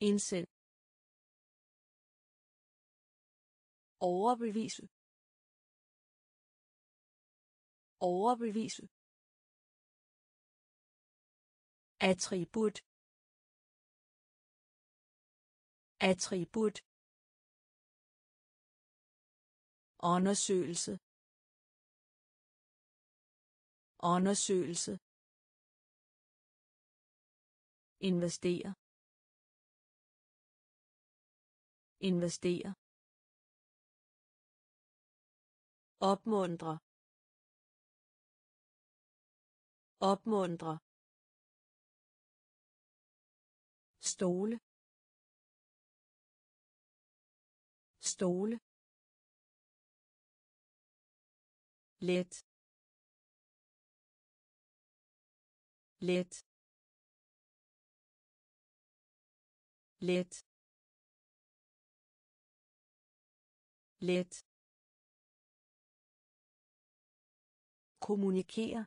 indsend overbevise. Overbevise. Attribut. Attribut. Undersøgelse. Undersøgelse. Investere. Investere. Opmuntre. Opmuntre. Stole. Stole. Let. Let. Let. Let. Kommunikere.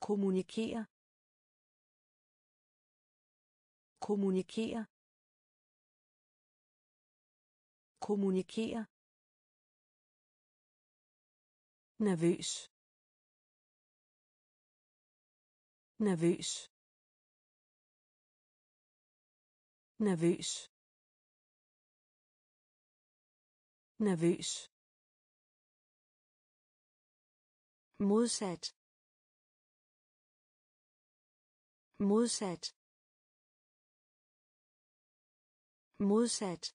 Kommunikere. Kommunikere. Kommunikere. Nervøs. Nervøs. Nervøs. Nervøs. Modsat. Modsat. Modsat.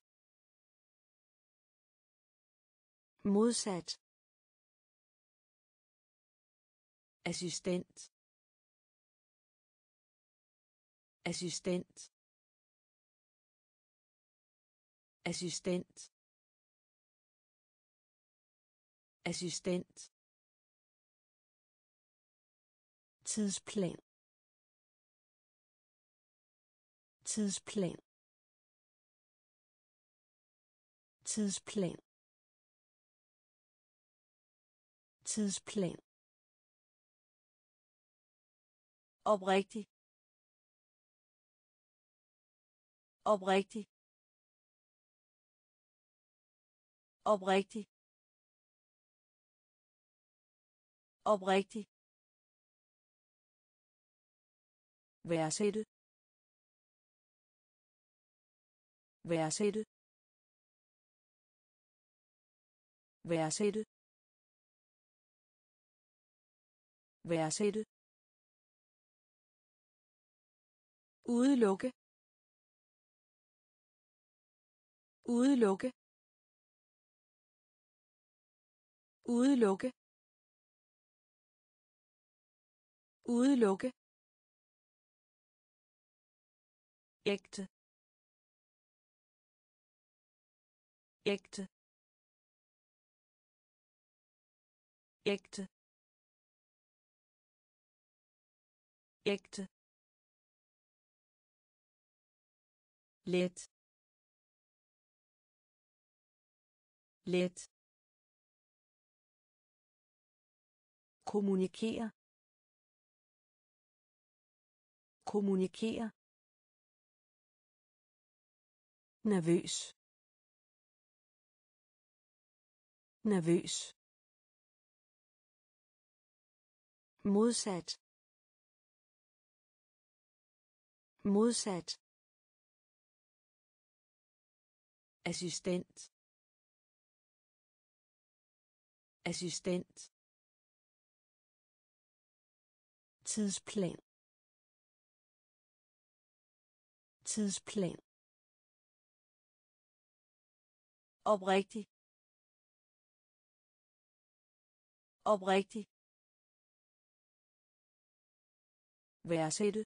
Modsat. Assistent. Assistent. Assistent. Assistent. Tidsplan. Tidsplan. Tidsplan. Tidsplan. Oprigtig. Oprigtig. Oprigtig. Oprigtig. Værdsætte værdsætte værdsætte værdsætte udelukke. Udelukke. Udelukke. Udelukke. Ægte. Ægte. Ægte. Ægte. Let. Let. Kommunikere. Kommunikere. Nervøs. Nervøs. Modsat. Modsat. Assistent. Assistent. Tidsplan. Tidsplan. Oprigtig. Oprigtig. Værdsætte.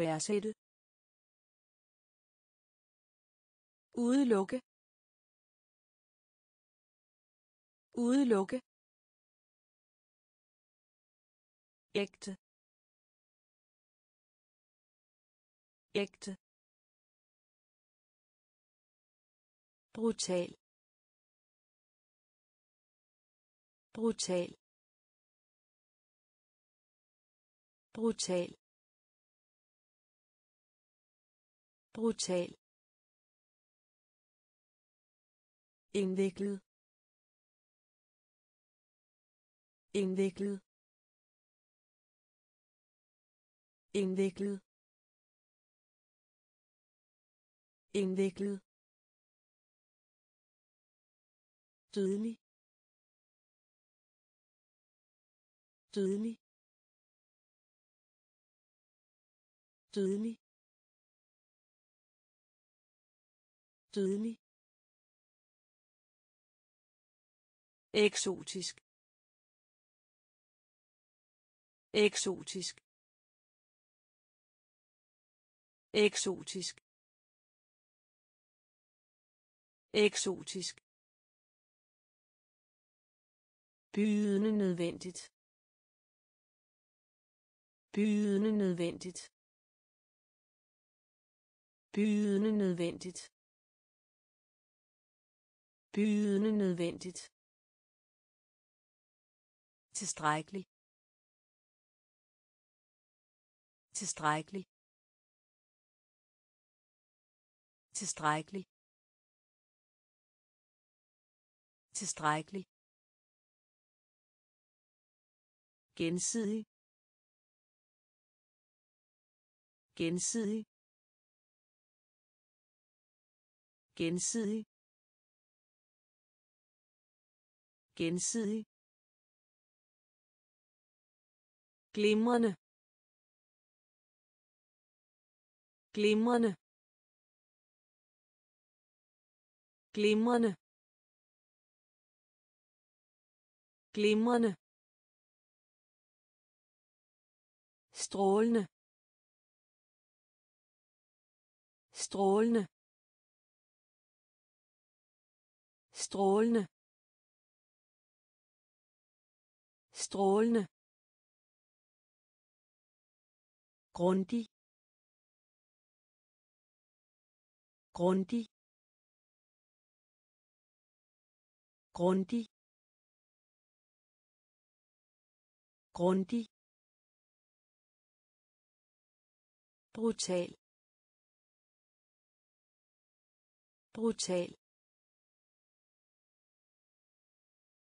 Værdsætte. Udelukke. Udelukke. Ægte. Ægte. Brutal. Brutal. Brutal. Brutal. Indviklet. Indviklet. Indviklet. Indviklet. Dødelig. Dødelig. Dødelig. Dødelig. Eksotisk. Eksotisk. Eksotisk. Eksotisk. Bydende nødvendigt. Bydende nødvendigt. Bydende nødvendigt. Bydende nødvendigt. Tilstrækkelig. Tilstrækkelig. Tilstrækkelig. Tilstrækkelig. Gensidig. Gensidig. Gensidig. Gensidig. Glimrende. Glimrende. Glimrende. Glimrende. Strålende. Strålende. Strålende. Strålende. Grundig. Grundig. Grundig. Grundig brutal. Brutal.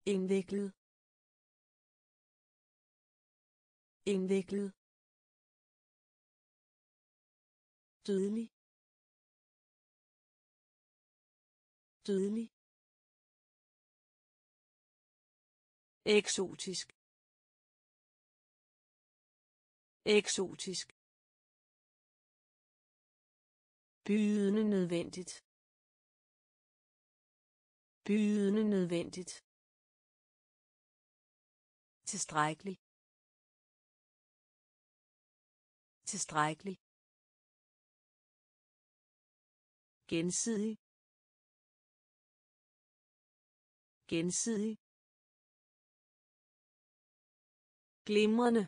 Indviklet. Indviklet. Dødelig. Dødelig. Eksotisk. Eksotisk. Bydende nødvendigt. Bydende nødvendigt. Tilstrækkelig. Tilstrækkelig. Gensidig. Gensidig. Glimrende.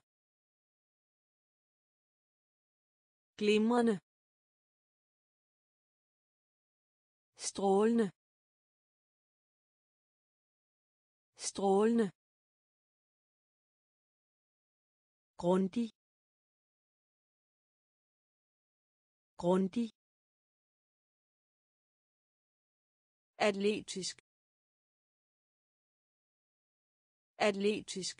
Glimrende. Strålende. Strålende. Grundig. Grundig. Atletisk. Atletisk.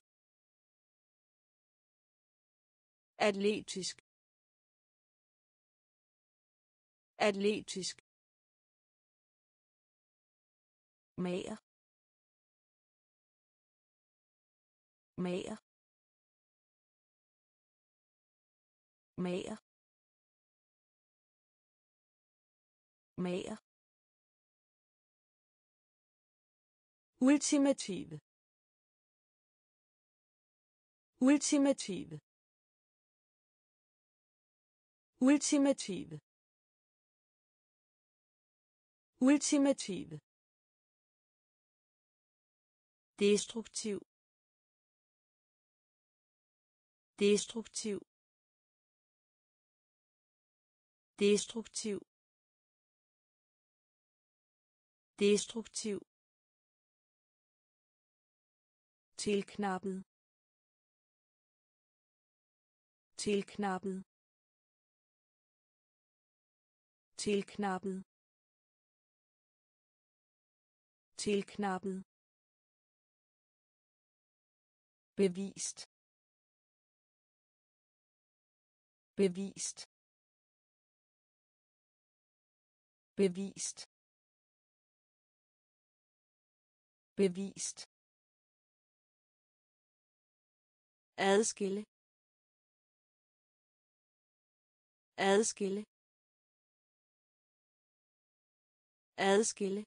Atletisk. Atletisk. Mager. Mager. Mager. Mager. Ultimative. Ultimative. Ultimative. Ultimative destruktiv. Destruktiv. Destruktiv. Destruktiv. Tilknappet. Tilknappet. Tilknappet. Tilknappet. Bevist. Bevist. Bevist. Bevist. Adskille. Adskille. Adskille.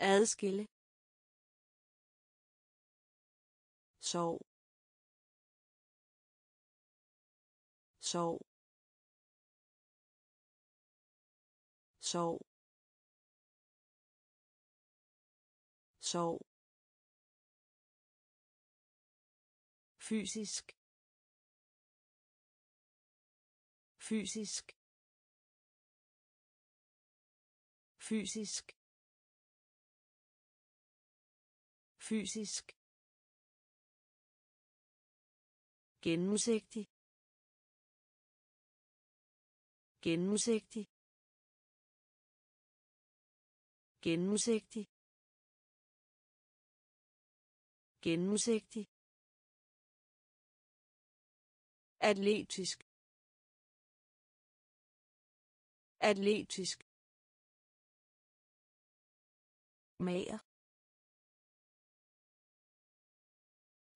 Adskille. Sov sov sov sov fysisk. Fysisk. Fysisk. Fysisk gennemsigtig. Gennemsigtig. Gennemsigtig. Gennemsigtig. Atletisk. Atletisk. Mager.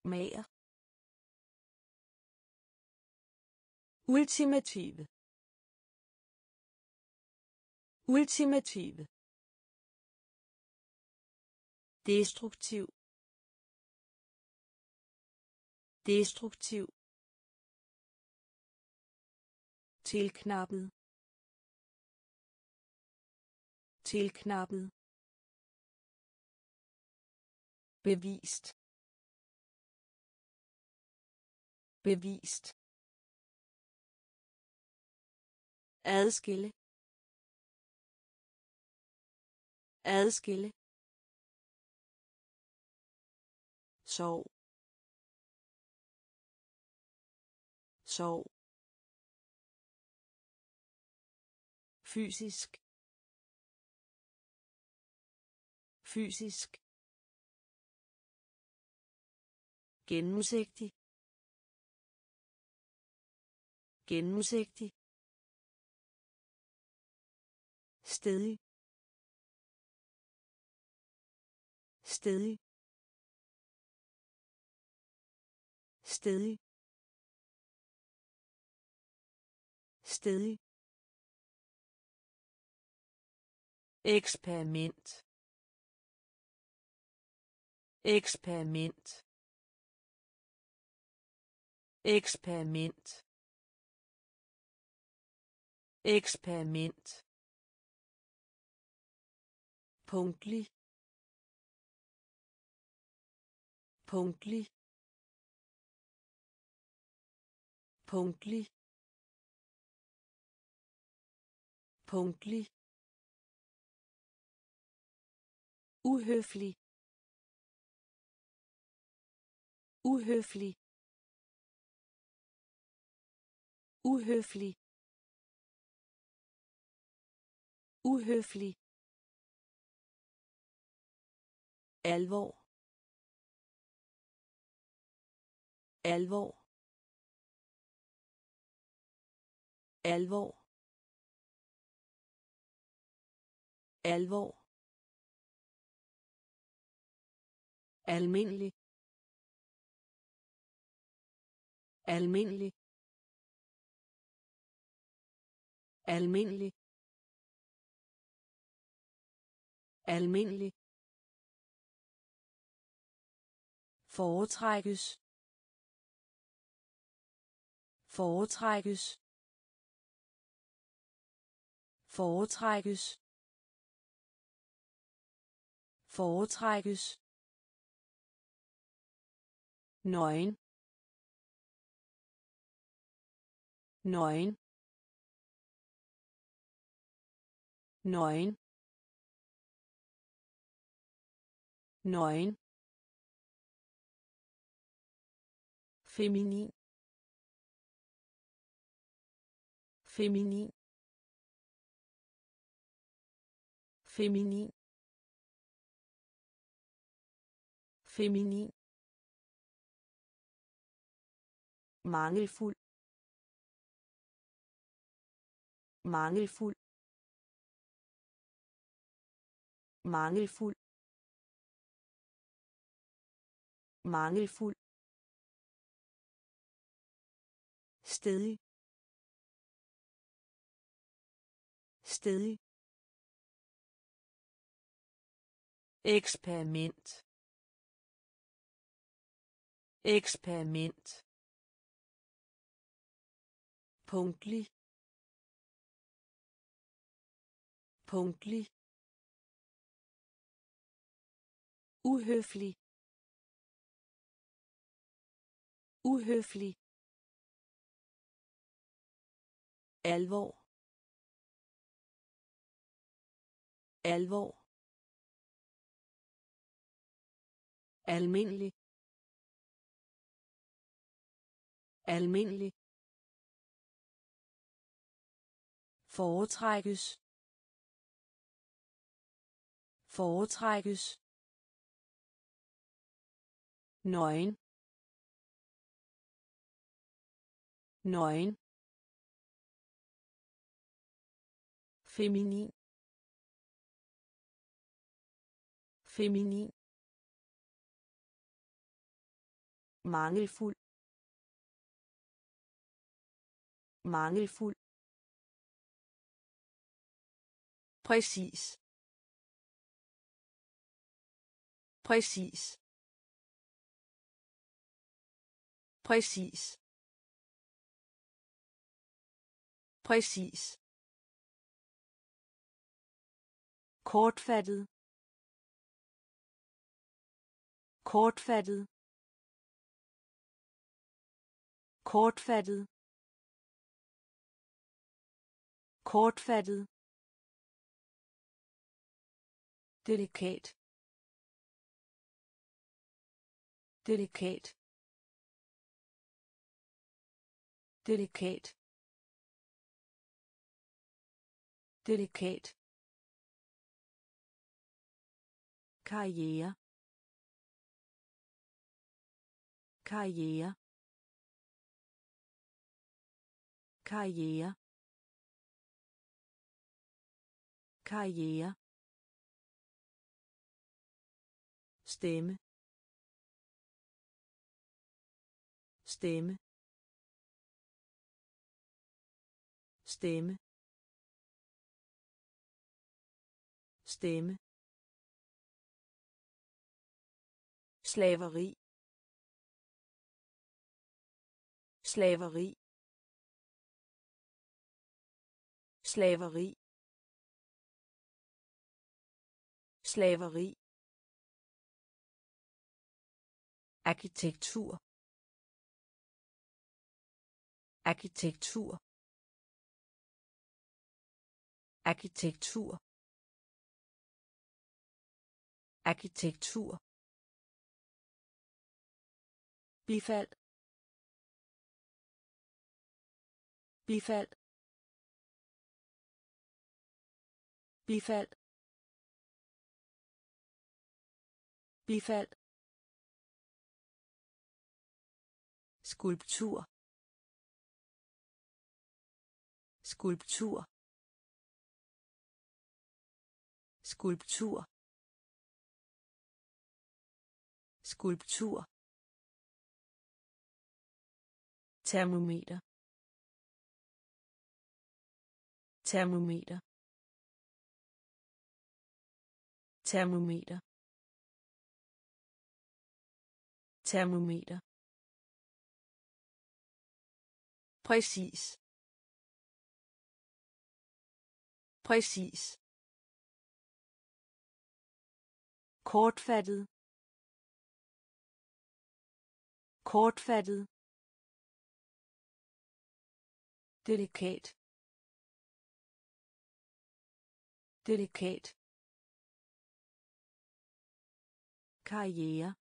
Mager. Ultimative. Ultimative. Destruktiv. Destruktiv. Tilknappet. Tilknappet. Bevist. Bevist. Adskille adskille sov sov fysisk fysisk gennemsigtig gennemsigtig stedig. Stedig. Stedig. Stedig. Eksperiment. Eksperiment. Eksperiment. Eksperiment punktlig punktlig punktlig punktlig uhøflig uhøflig uhøflig uhøflig alvor. Alvor. Alvor. Alvor. Almindelig. Almindelig. Almindelig. Almindelig. Foretrækkes. Foretrækkes. Foretrækkes. Foretrækkes. Nøgen. Nøgen. Nøgen. Nøgen. Feminin. Feminin. Feminin. Feminin. Mangelfuld. Mangelfuld. Mangelfuld. Mangelfuld stedig. Stedig. Eksperiment. Eksperiment. Punktlig. Punktlig. Uhøflig. Uhøflig. Alvor. Alvor. Almindelig. Almindelig. Foretrækkes. Foretrækkes. Nøgen. Nøgen. Feminin. Feminin. Mangelfuld. Mangelfuld. Præcis. Præcis. Præcis. Præcis. Kortfattet kortfattet kortfattet kortfattet. Delikat. Delikat. Delikat. Delikat karriere karriere karriere karriere stemme stemme stemme stemme slaveri. Slaveri. Slaveri. Slaveri. Arkitektur. Arkitektur. Arkitektur. Arkitektur bifald. Bifald. Bifald. Bifald. Skulptur. Skulptur. Skulptur. Skulptur. Termometer. Termometer. Termometer. Termometer. Præcis. Præcis. Kortfattet. Kortfattet. Delikat. Delikat. Karriere.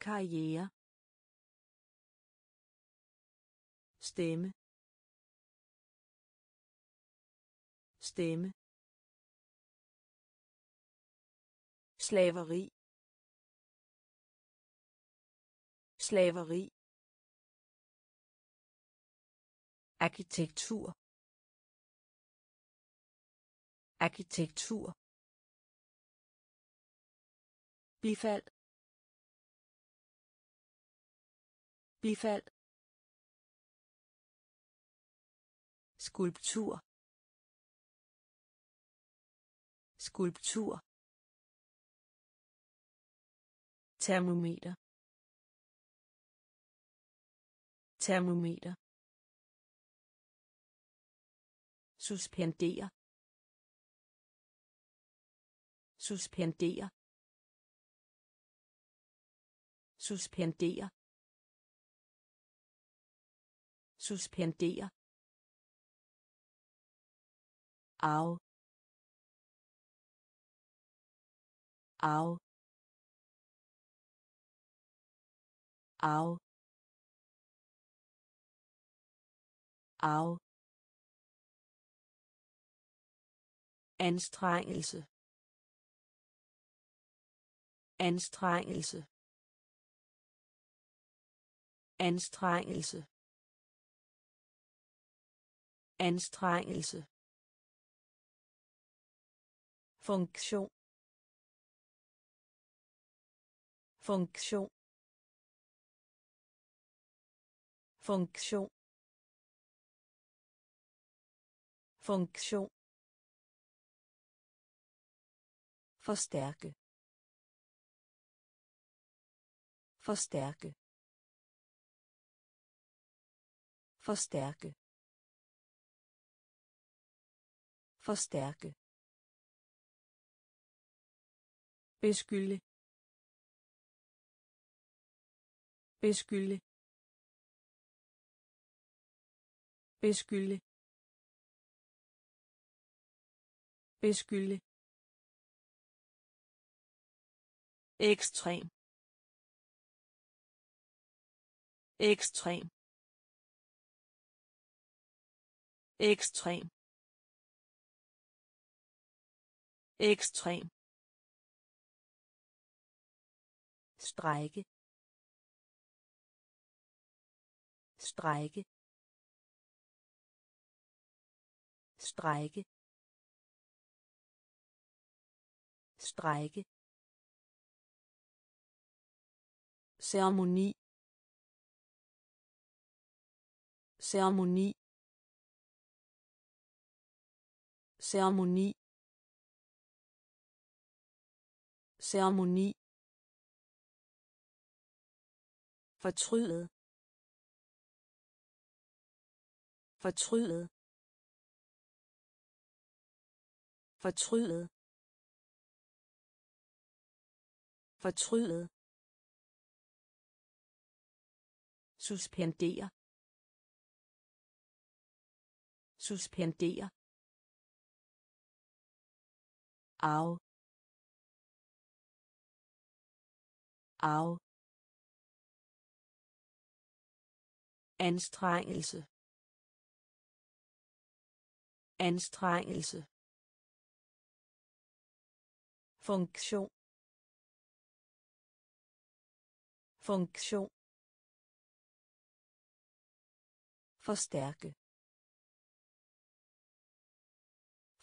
Karriere. Stemme. Stemme. Slaveri. Slaveri. Arkitektur. Arkitektur. Bifald. Bifald. Skulptur. Skulptur. Termometer. Termometer. Suspendere suspendere suspendere suspendere au. Au. Au. Au. Anstrengelse. Anstrengelse. Anstrengelse. Anstrengelse. Funktion. Funktion. Funktion. Funktion. Forstærke. Forstærke. Forstærke. Forstærke. Beskylde. Beskylde. Beskylde. Beskylde. Ekstrem. Ekstrem. Ekstrem. Ekstrem. Strejke strejke strejke strejke ceremoni. Ceremoni. Ceremoni. Ceremoni. Fortrydet fortrydet fortrydet fortrydet suspendere suspendere au. Au. Anstrengelse. Anstrengelse. Funktion. Funktion. Forstærke.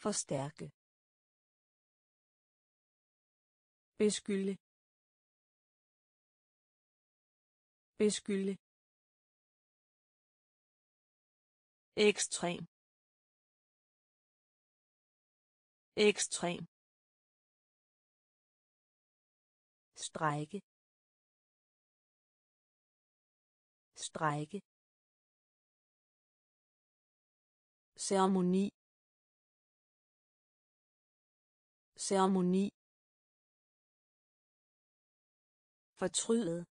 Forstærke. Beskylde. Beskylde. ekstrem ekstrem strejke strejke ceremoni. Ceremoni. Fortrydet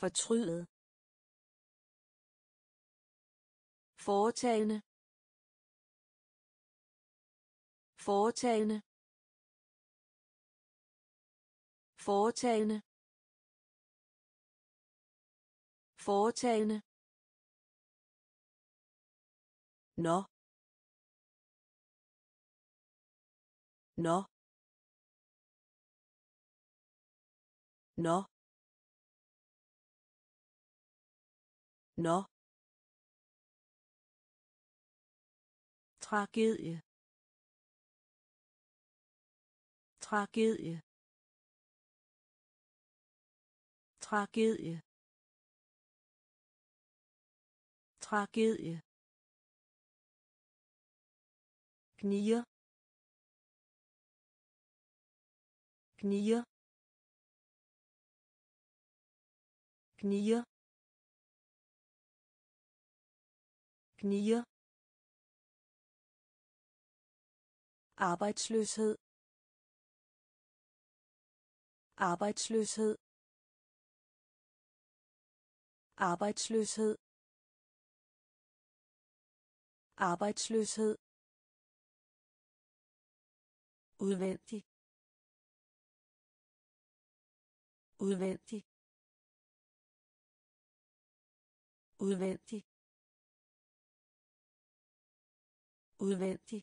fortrydet foretagende. Foretagende. Foretagende. Foretagende. Nå. Nå. Nå. Nå. Tragedie. Tragedie. Tragedie. Tragedie. Knier. Knier. Knier. Knier. Arbejdsløshed. Arbejdsløshed. Arbejdsløshed. Arbejdsløshed udvendig. Udvendig. Udvendig. Udvendig.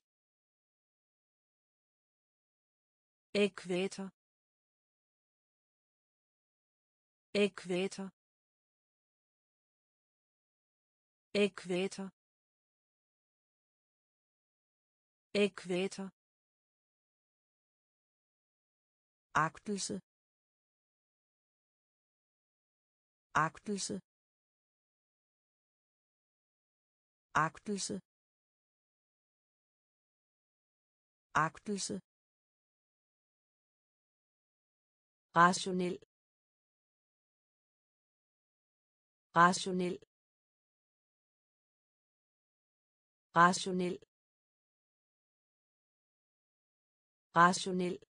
Ækvator ækvator ækvator ækvator agtelse. Agtelse. Agtelse. Agtelse. Rationel. Rationel. Rationel. Rationel.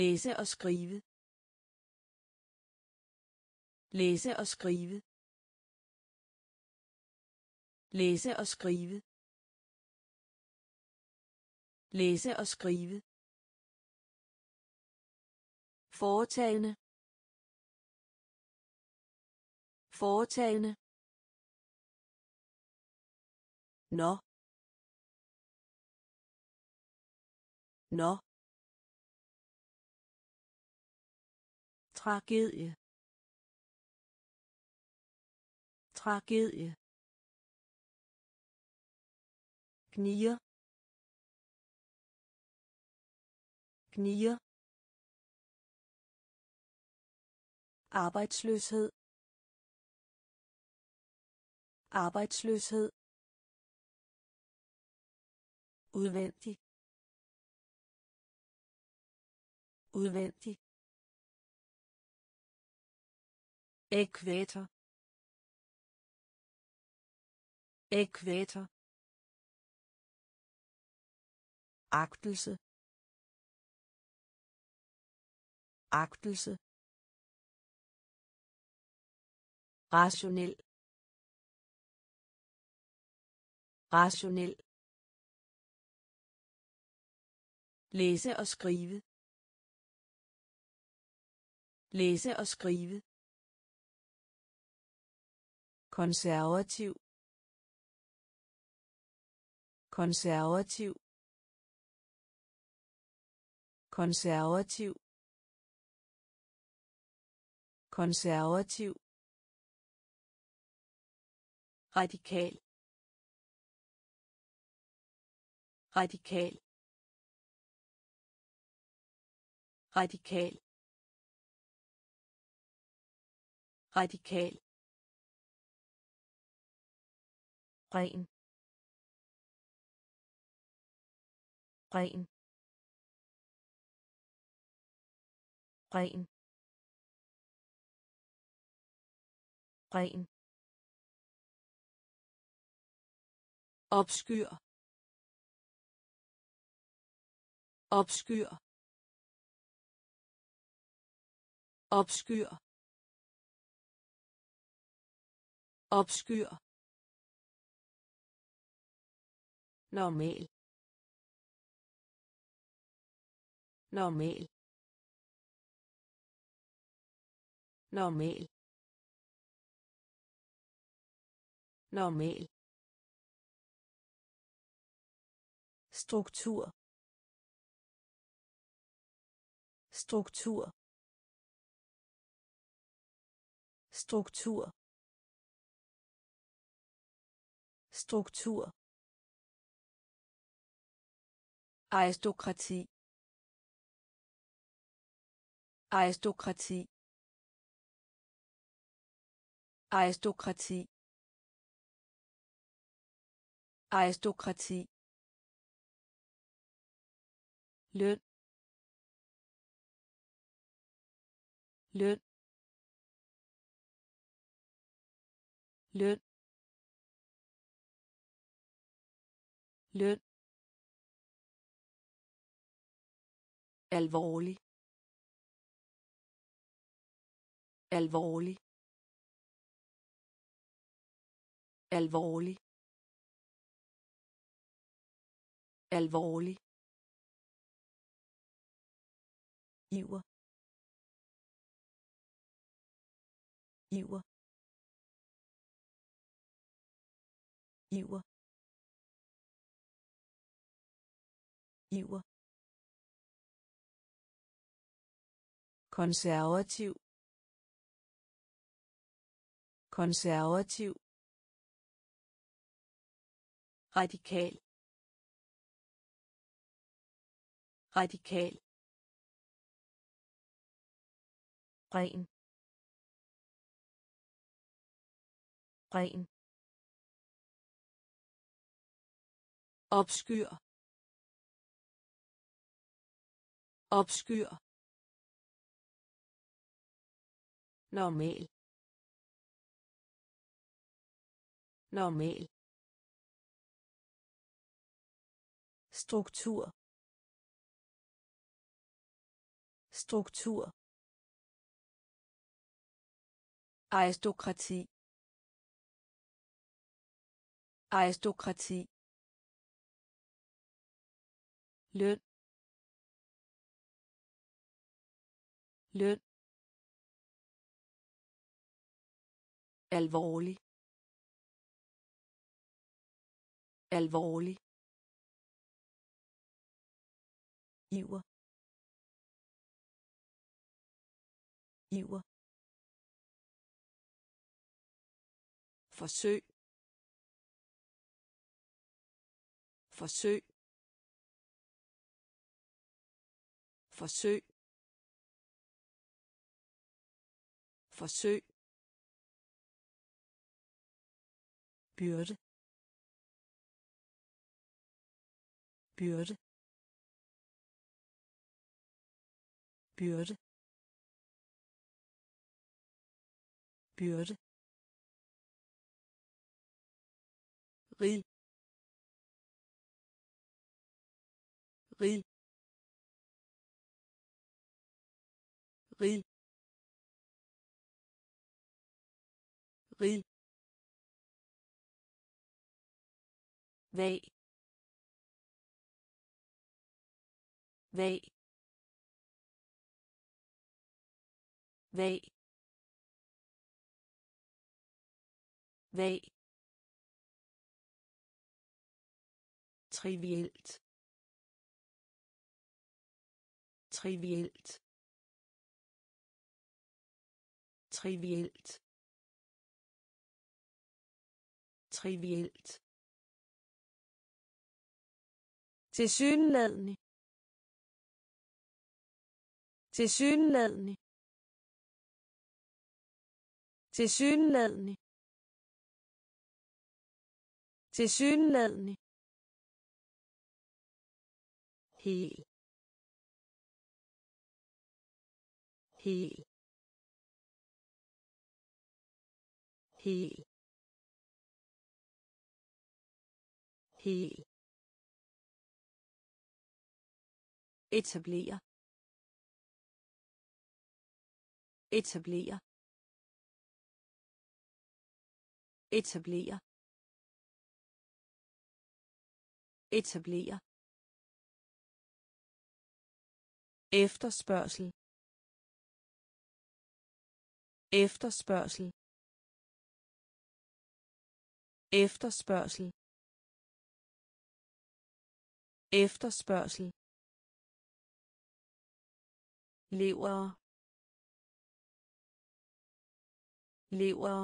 Læse og skrive. Læse og skrive. Læse og skrive. Læse og skrive. Foretagende. Foretagende. Nå. Nå. Tragedie. Tragedie. knier. Knier. Arbejdsløshed. Arbejdsløshed. Udvendig. Udvendig. Ækvator ækvator agtelse. Agtelse. Rationel. Rationel. Læse og skrive. Læse og skrive konservativ. Konservativ. Konservativ. Konservativ. Radikal. Radikal. Radikal. Radikal. Ren ren ren ren opskyr opskyr opskyr opskyr normal. Normal. Normal. Normal. Struktur. Struktur. Struktur. Struktur. Aristokrati. Aristokrati. Aristokrati. Aristokrati. Løn. Løn. Løn. Løn. Alvorlig alvorlig alvorlig alvorlig iver iver iver iver konservativ. Konservativ. Radikal. Radikal. Ren. Ren. Obskyr. Obskyr. Normal. Normal. Struktur. Struktur. Aristokrati. Aristokrati. Løn. Løn. Alvorlig. Alvorlig. Iver iver forsøg. Forsøg. Forsøg. Forsøg. Byrde. Byrde. Byrde. Byrde. Rig. Rig. Rig. Rig. Vag vag vag vag trivielt. Trivielt. Trivielt. Trivielt. Tilsyneladende. Tilsyneladende. Tilsyneladende. Tilsyneladende. Hel. Hel. Hel. Hel. Etablere. Etablere. Etablere. Etablere. Efterspørgsel. Efterspørgsel. Efterspørgsel. Efterspørgsel lever. Lever.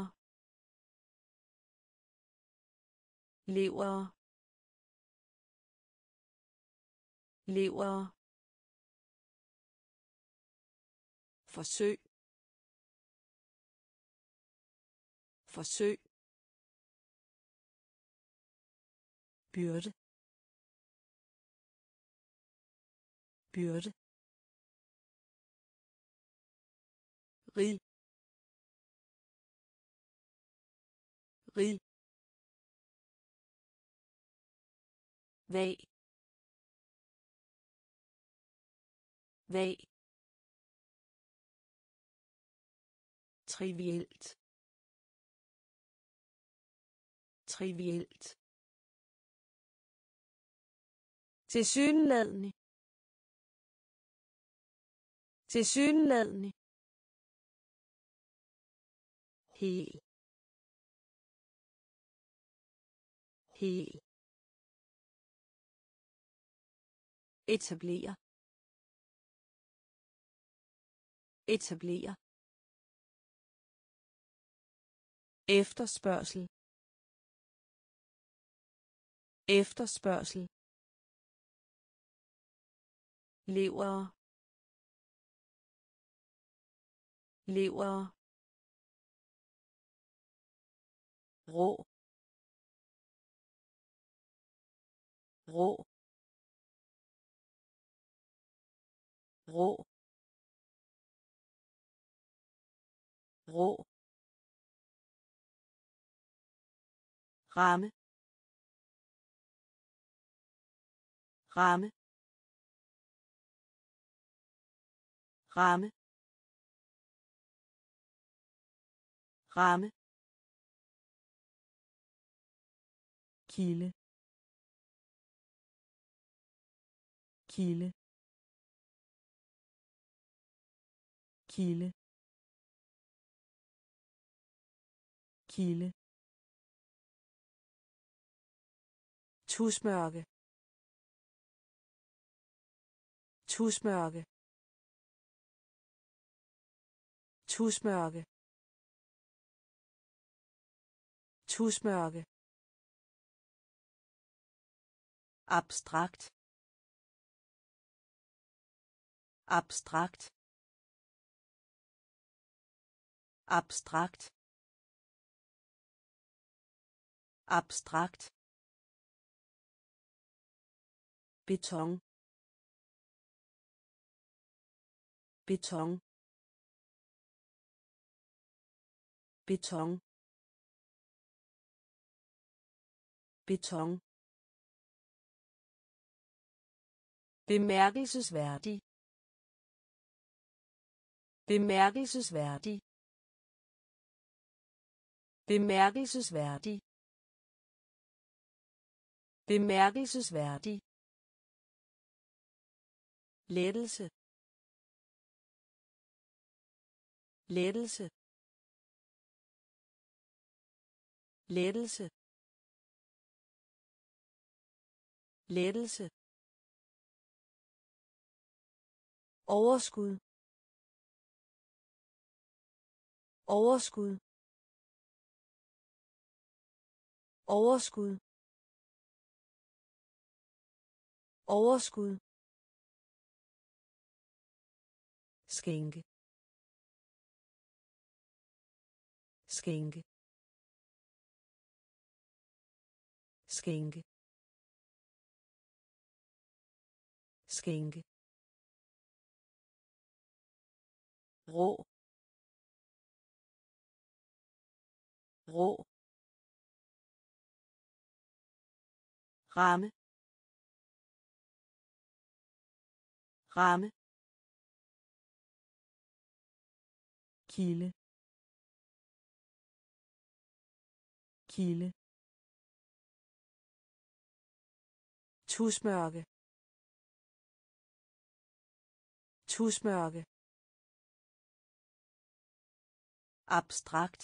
Lever. Lever. Forsøg. Forsøg. Byrde. Byrde. Rig. Rig. Vag. Vag. Trivielt. Trivielt. Tilsyneladende. Tilsyneladende hel. Hel. Etablere. Etablere. Efterspørgsel. Efterspørgsel. Lever lever rå. Rå. Rå. Rå. Ramme. Ramme. Ramme. Ramme. Kilde. Kilde. Kilde. Kilde. Tusmørke. Tusmørke. Tusmørke. Tusmørke. Abstrakt. Abstrakt. Abstrakt. Abstrakt. Beton. Beton. Beton. Beton bemærkelsesværdig. Bemærkelsesværdig. Bemærkelsesværdig. Bemærkelsesværdig. Lettelse. Lettelse. Lettelse. Lettelse. Overskud. Overskud. Overskud. Overskud. Skænke. Skænke. Skænke. Skænke. Rå. Rå. Ramme. Ramme. Kilde. Kilde. Tusmørke. Tusmørke. Abstrakt.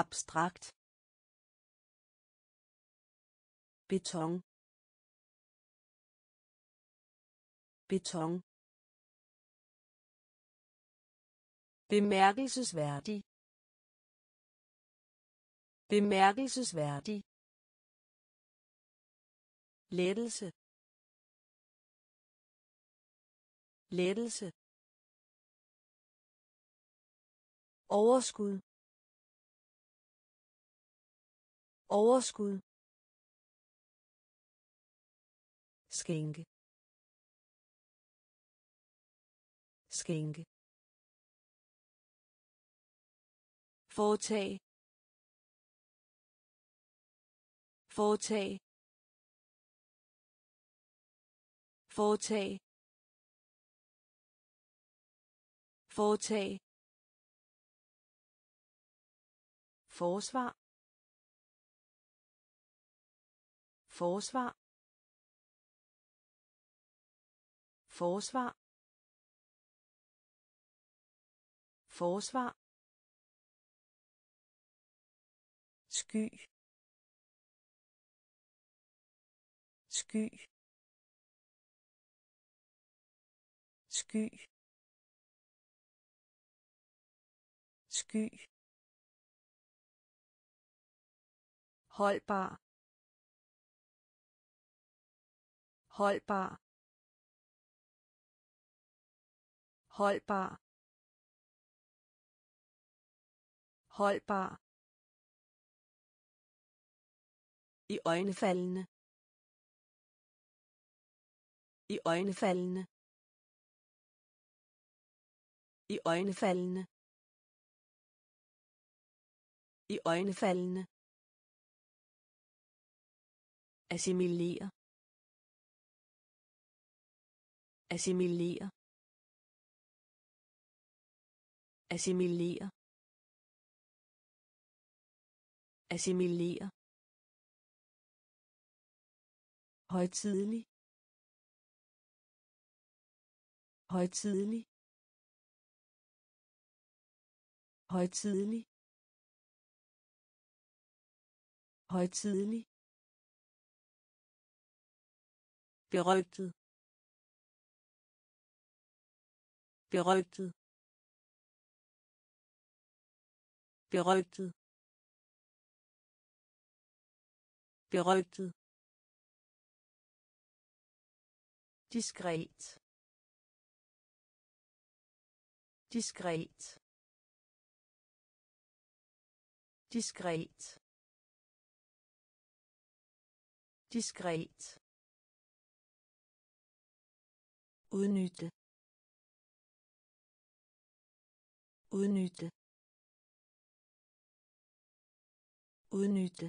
Abstrakt. Beton. Beton. Bemærkelsesværdig. Bemærkelsesværdig. Lettelse. Lettelse. Overskud. Overskud. Skænke. Skænke. Foretag foretag foretag foretag forsvar. Forsvar. Forsvar. Forsvar. Sky. Sky. Sky. Sky. Holdbar holdbar holdbar holdbar. I øjnefaldende i øjnefaldende i øjnefaldende i øjnefaldende assimilere. Assimilere. Assimilere. Assimilere. Højtidelig. Højtidelig. Højtidelig. Højtidelig. Berygtet berygtet berygtet berygtet diskret. Diskret. Diskret. Diskret udnytte. Udnytte. Udnytte.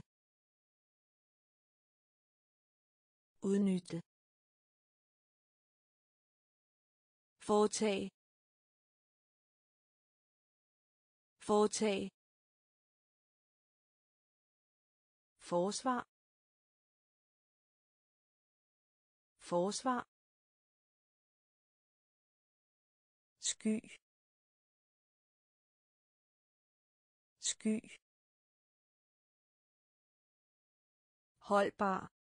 Udnytte. Foretag foretag forsvar. Forsvar. Sky. Sky. Holdbar.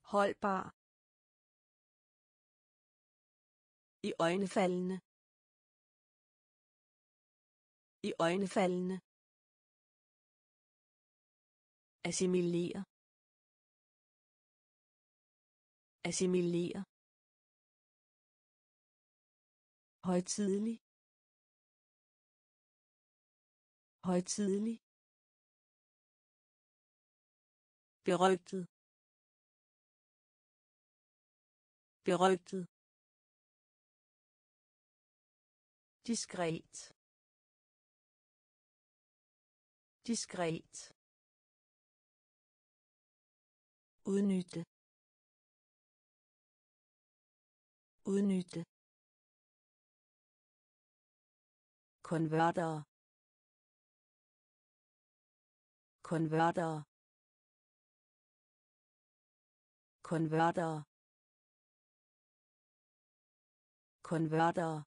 Holdbar. I øjnefaldende i øjnefaldende assimilere. Assimilere. Højtidelig. Højtidelig. Berygtet. Berygtet. Diskret. Diskret. Udnytte. Udnytte. Konverter. Konverter. Konverter. Konverter.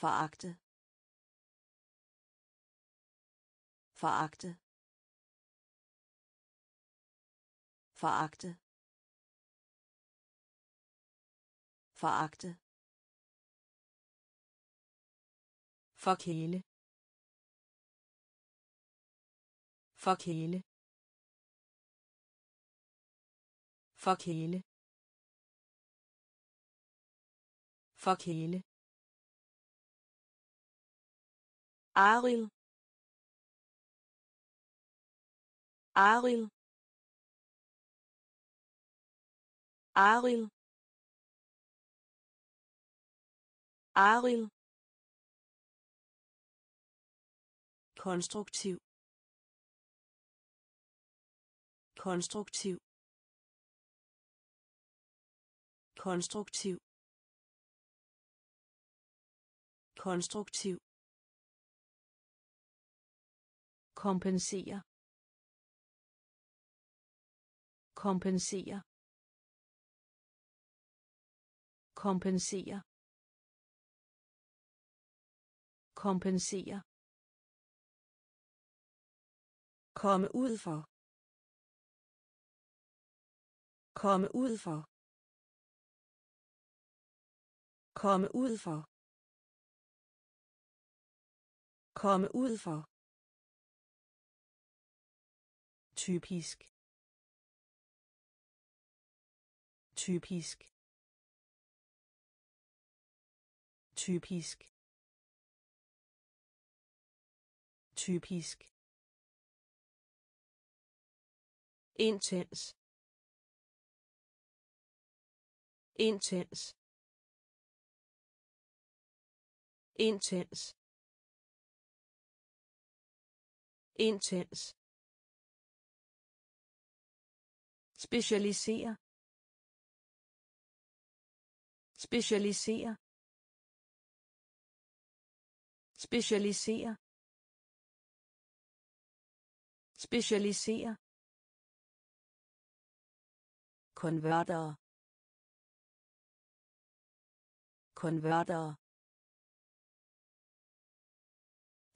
Foragte foragte foragte foragte forkæle forkæle forkæle forkæle Aril. Aril. Aril. Aril konstruktiv. Konstruktiv. Konstruktiv. Konstruktiv. Kompensere kompensere kompensere kompensere komme ud for. Komme ud for. Komme ud for. Komme ud for. Typisk. Typisk. Typisk. Typisk. Intens. Intens. Intens. Intens. Specialisere specialisere specialisere specialisere konverter. Konverter.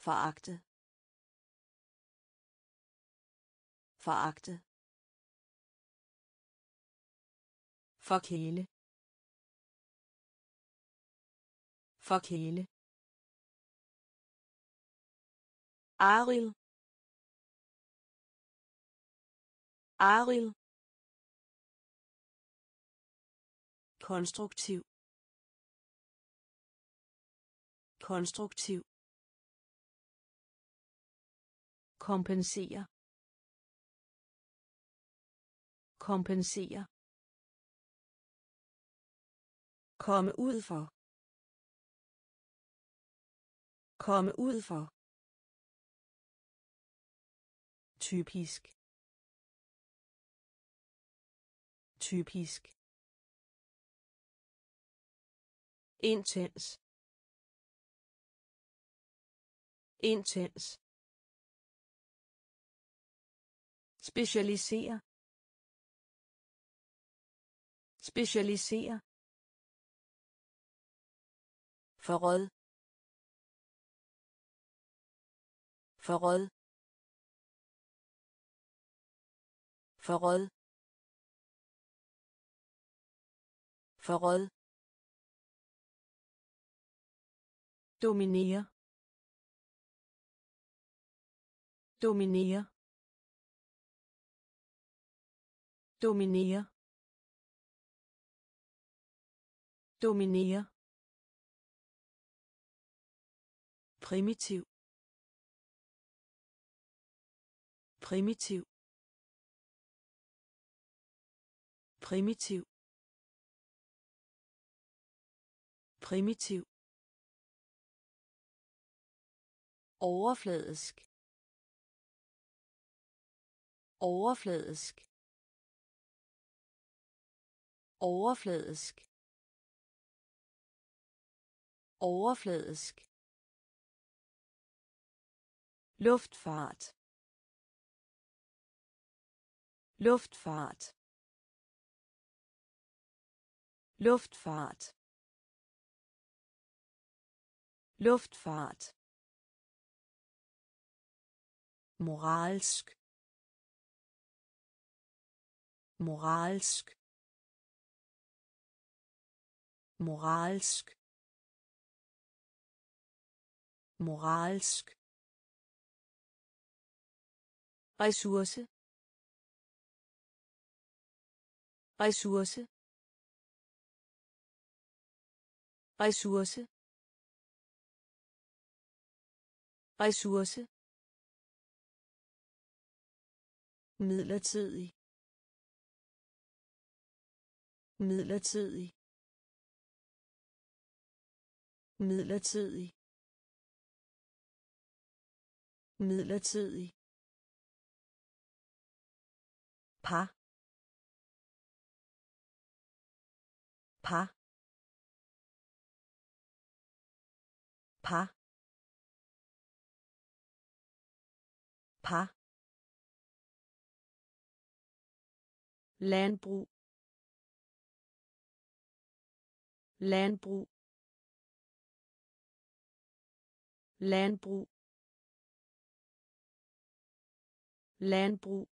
Foragte. Foragte. Forkæle. Forkæle. Aril. Aril. Konstruktiv. Konstruktiv. Kompensere. Kompensere. Komme ud for. Komme ud for. Typisk. Typisk. Intens. Intens. Specialisere specialisere forråd. Forråd. Forråd. Forråd. Dominere dominere dominere dominere primitiv. Primitiv. Primitiv. Primitiv. Overfladisk. Overfladisk. Overfladisk. Overfladisk. Luftfart. Luftfart. Luftfart. Luftfart moralsk. Moralsk. Moralsk. Moralsk. Ressource. Ressource. Ressource. Ressource. Midlertidig. Midlertidig. Midlertidig. Midlertidig. Par. Par. Par. Par. Landbrug. Landbrug. Landbrug. Landbrug.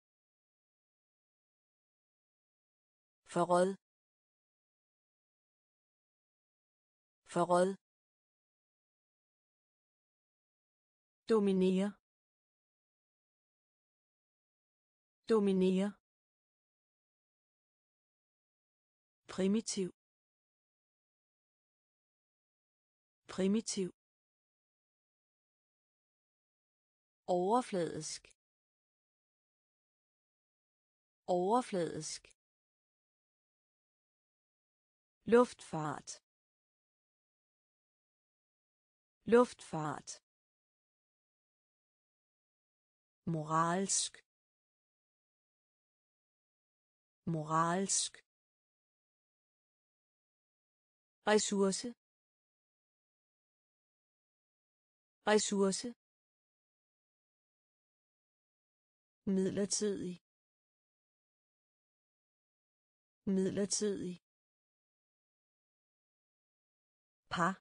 Forråd. Forråd. Dominere dominere primitiv. Primitiv. Overfladisk. Overfladisk. Luftfart. Luftfart. Moralsk. Moralsk ressource. Ressource. Midlertidig. Midlertidig. Par.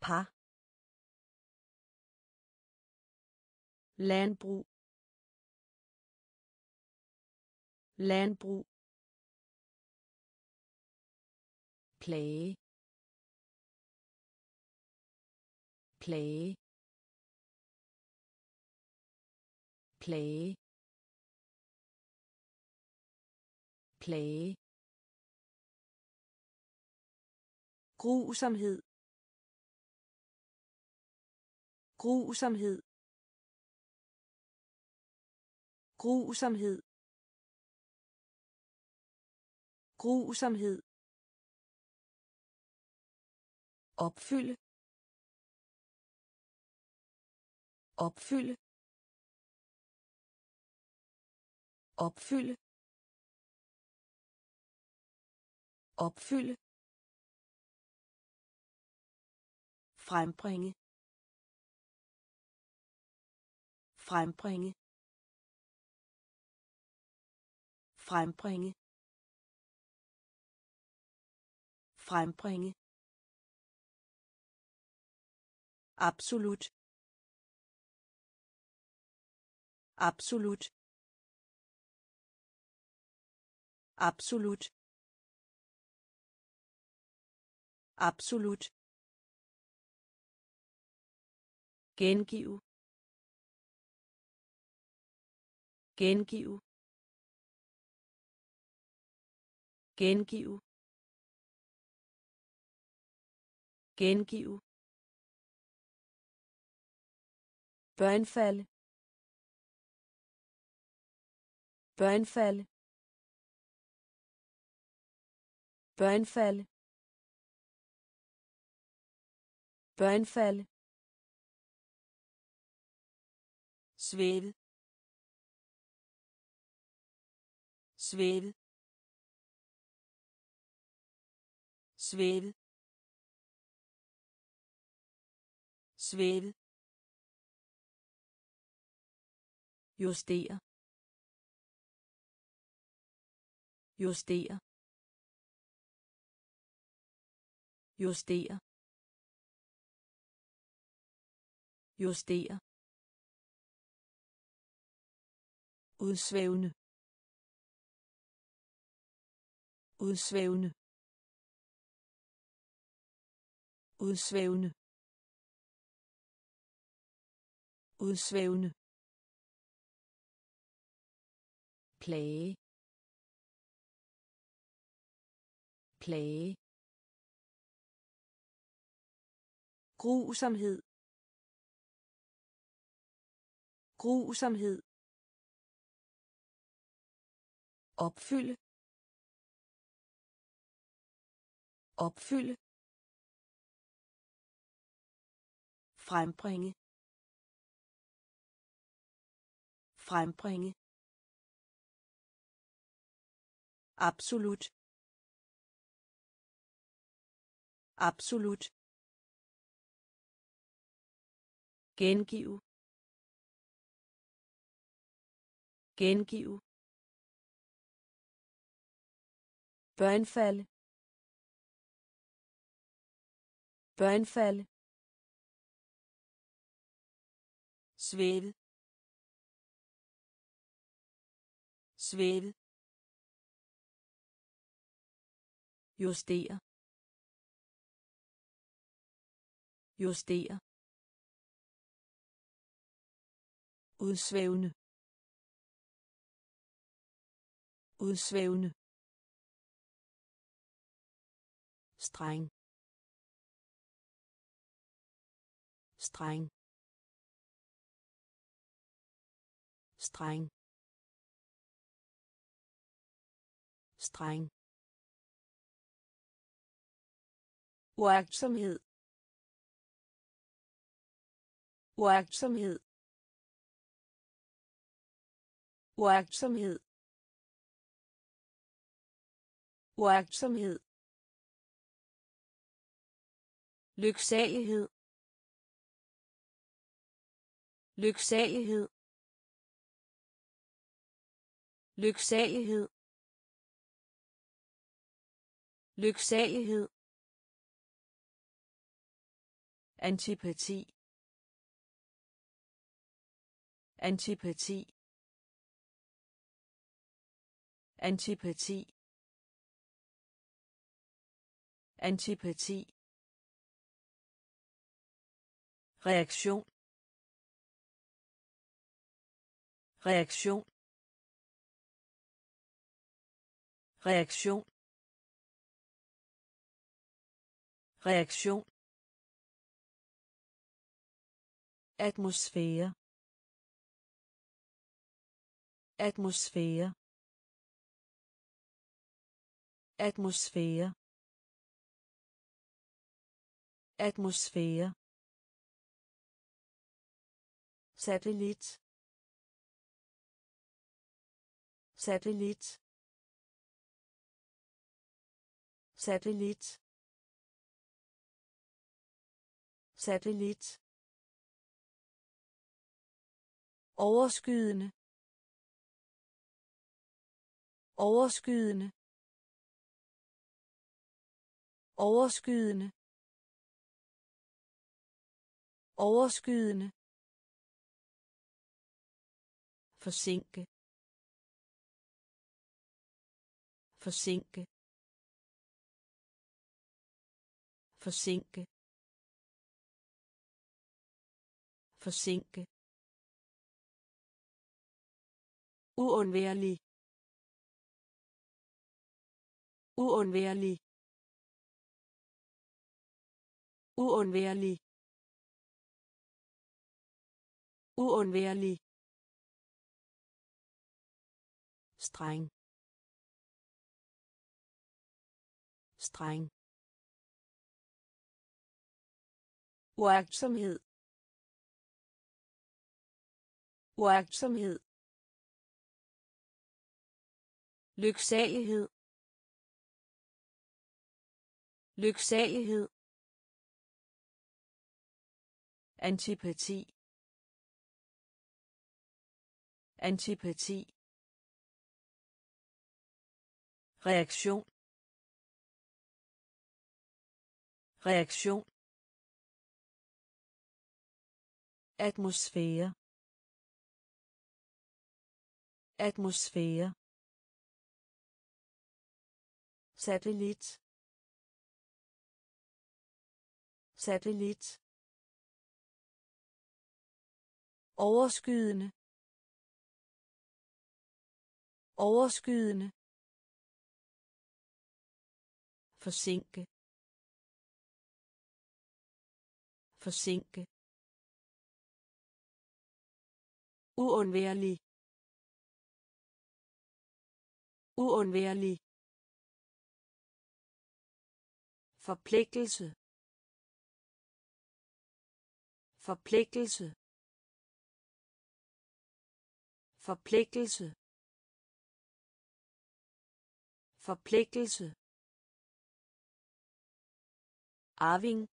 Par. Landbrug. Landbrug. Plage. Plage. Plage. Plage. Grusomhed. Grusomhed. Grusomhed. Grusomhed. Opfylde. Opfylde. Opfylde. Opfylde. Frembringe. Frembringe. Frembringe. Frembringe. Absolut. Absolut. Absolut. Absolut. Gengive gengive gengive gengive Bønfald. Bønfald. Bønfald. Bønfald. svæve svæve svæve svæve justere. Justere. Justere. Justere. Udsvævende. Udsvævende. Udsvævende. Udsvævende. Plage. Plage. Grusomhed. Grusomhed. Opfylde opfylde frembringe. Frembringe. Absolut. Absolut. Gengiv. Gengiv. børnefald børnefald svæve svæve justere. Justere. Udsvævende. Udsvævende. Streng. Streng. Streng. Streng. Uagtsomhed uagtsomhed uagtsomhed uagtsomhed lyksalighed. Lyksalighed. Lyksalighed. Lyksalighed antipati. Antipati. Antipati. Antipati. Reaktion. Reaktion. Reaktion. Reaktion. Atmosfære. Atmosfære. Atmosfære. Atmosfære. Satellit. Satellit. Satellit. Satellit. Overskydende. Overskydende. Overskydende. Overskydende. Forsinke. Forsinke. Forsinke. Forsinke. Uundværlig. Uundværlig. Uundværlig. Uundværlig. Streng. Streng. Uagtsomhed. Uagtsomhed. Lyksalighed. Lyksalighed. Antipati. Antipati. Reaktion. Reaktion. Atmosfære. Atmosfære satellit satellit overskydende overskydende forsinke forsinke uundværlig uundværlig forpligtelse. Forpligtelse. Forpligtelse. Forpligtelse. Arving.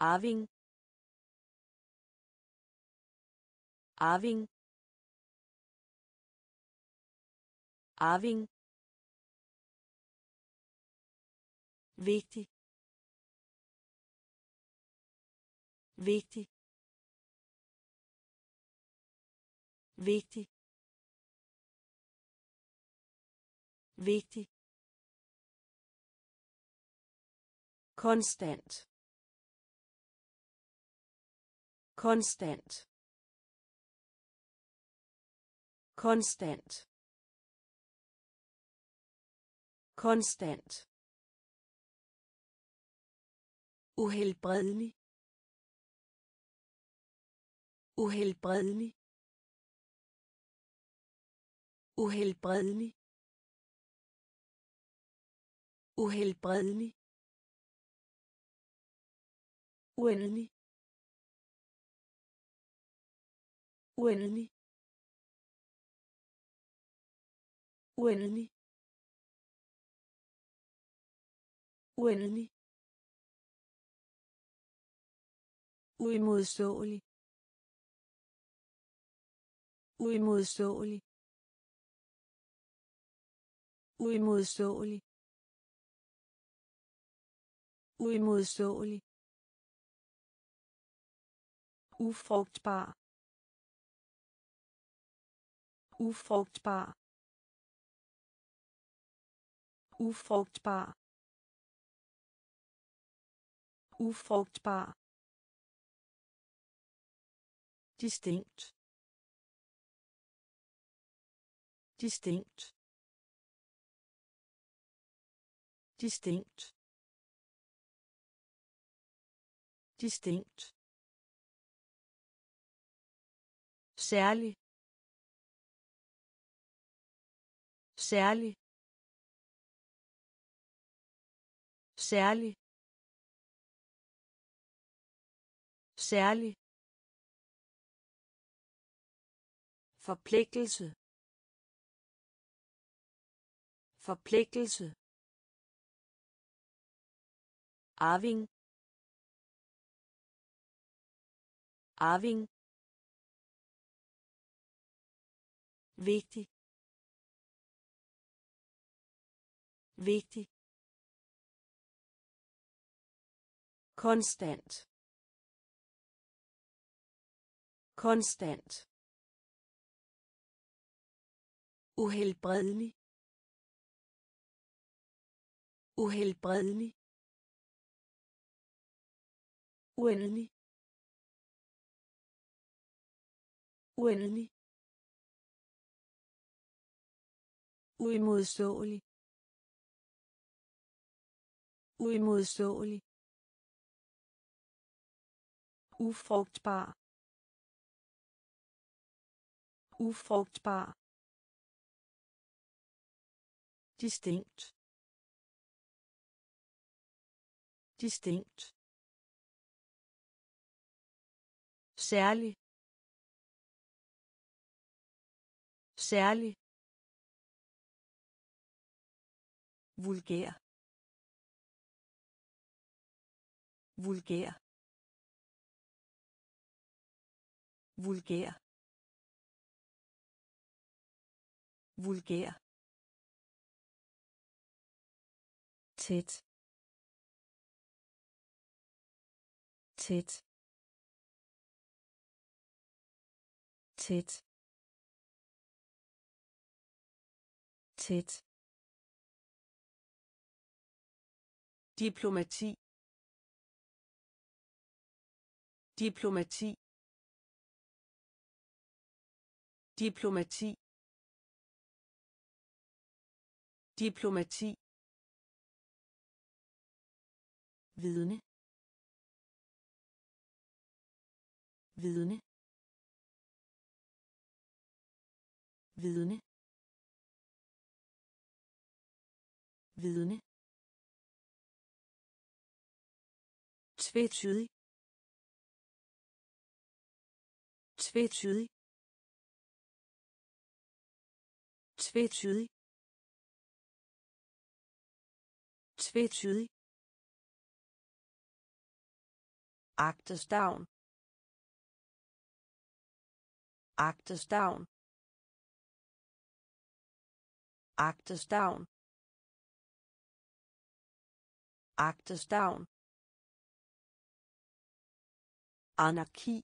Arving. Arving. Arving. Vigtig vigtig vigtig vigtig konstant konstant konstant konstant uhelbredelig. Uhelbredelig. Uhelbredelig. Uhelbredelig. Uendelig. Uendelig. Uendelig. Uendelig. Uimodståelig. Uimodståelig. Uimodståelig. Uimodståelig. Ufrugtbar. Ufrugtbar. Ufrugtbar. Ufrugtbar distinct. Distinct. Distinct. Distinct. Særlig. Særlig. Særlig. Særlig. Forpligtelse. Forpligtelse. Arving. Arving. Vigtig. Vigtig. Konstant. Konstant. Uhelbredelig. Uhelbredelig. Uendelig. Uendelig. Uimodståelig. Uimodståelig. Ufrugtbar. Ufrugtbar distinct. Distinct. Særlig. Særlig. Vulgær. Vulgær. Vulgær. Vulgær. Tæt. Tæt. Tæt. Tæt. Diplomati. Diplomati. Diplomati. Diplomati. Vidne. Vidne. Vidne. Vidne. Tvetydig. Tvetydig. Tvetydig. Tvetydig. Agtestavn agtestavn agtestavn agtestavn anarki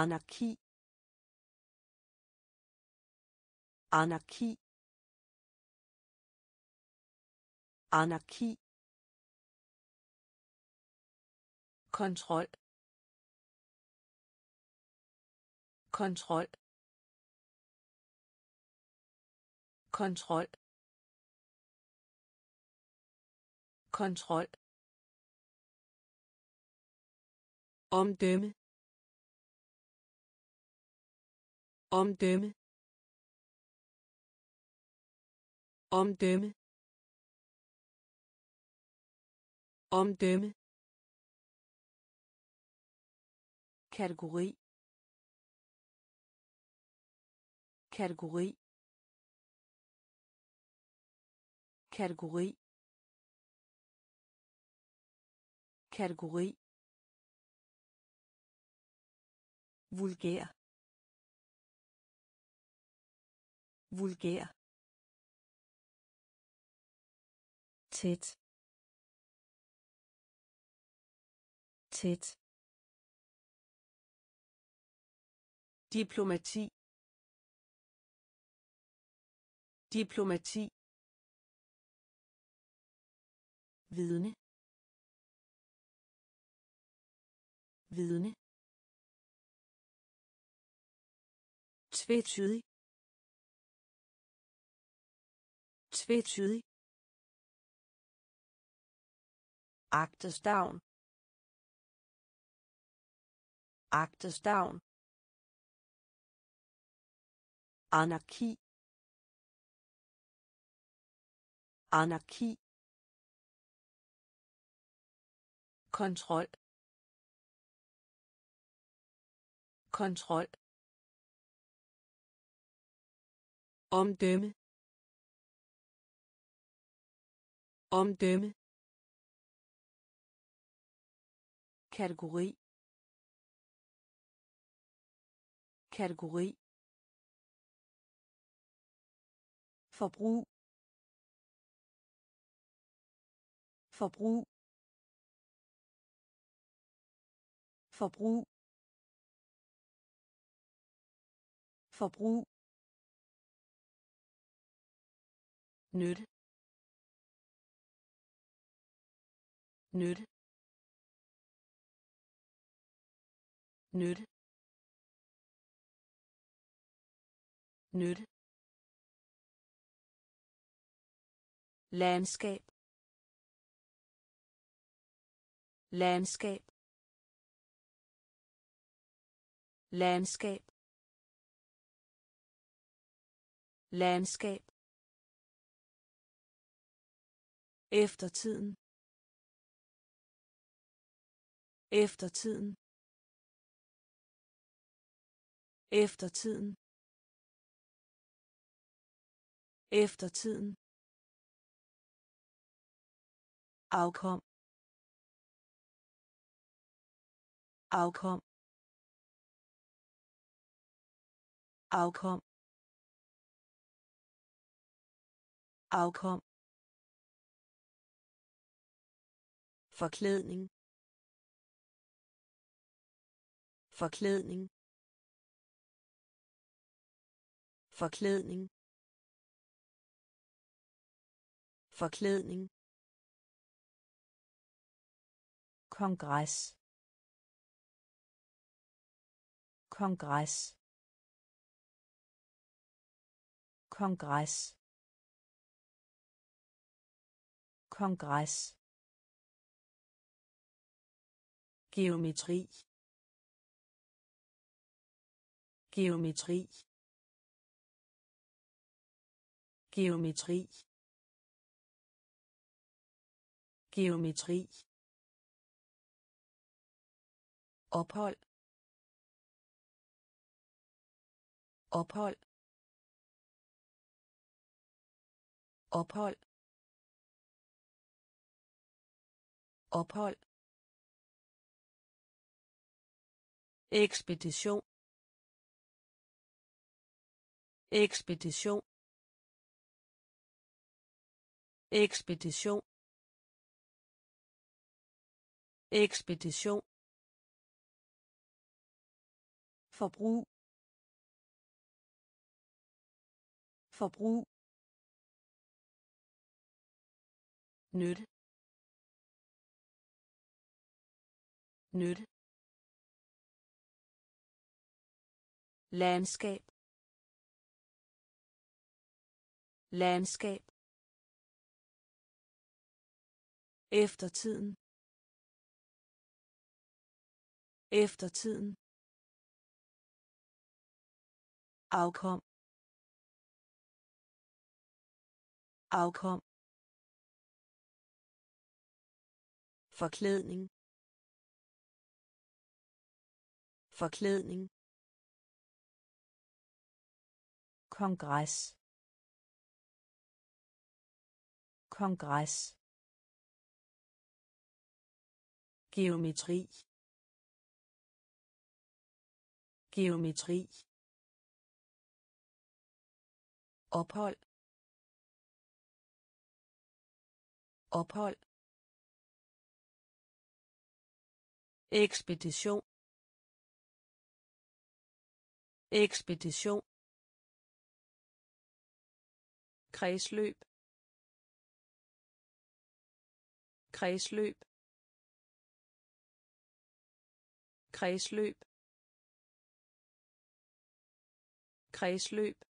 anarki anarki anarki kontrol. Kontrol. Kontrol. Kontrol. Omdømme. Omdømme. Omdømme. Omdømme. Kategori kategori kategori kategori vulgær vulgær tæt tæt diplomati. Diplomati. Vidne. Vidne. Tvetydig. Tvetydig. Agtestavn agtestavn anarki. Anarki. Kontrol. Kontrol. Omdømme. Omdømme. Kategori. Kategori. Forbrug. Forbrug. Forbrug. Forbrug. Nyt nyt nyt nyt landskab. Landskab. Landskab. Landskab. Eftertiden eftertiden eftertiden Eftertiden. Afkom. Afkom. Afkom. Afkom. Forklædning. Forklædning. Forklædning. Forklædning. Kongres kongres kongres kongres geometri. Geometri. Geometri. Geometri ophold. Ophold. Ophold. Ophold. Ekspedition. Ekspedition. Ekspedition. Ekspedition forbrug. Forbrug. Nyt nyt landskab. Landskab. Eftertiden eftertiden afkom. Afkom. Forklædning. Forklædning. Kongres. Kongres. Geometri. Geometri ophold. Ophold. Ekspedition. Ekspedition. Kredsløb. Kredsløb. Kredsløb. Kredsløb.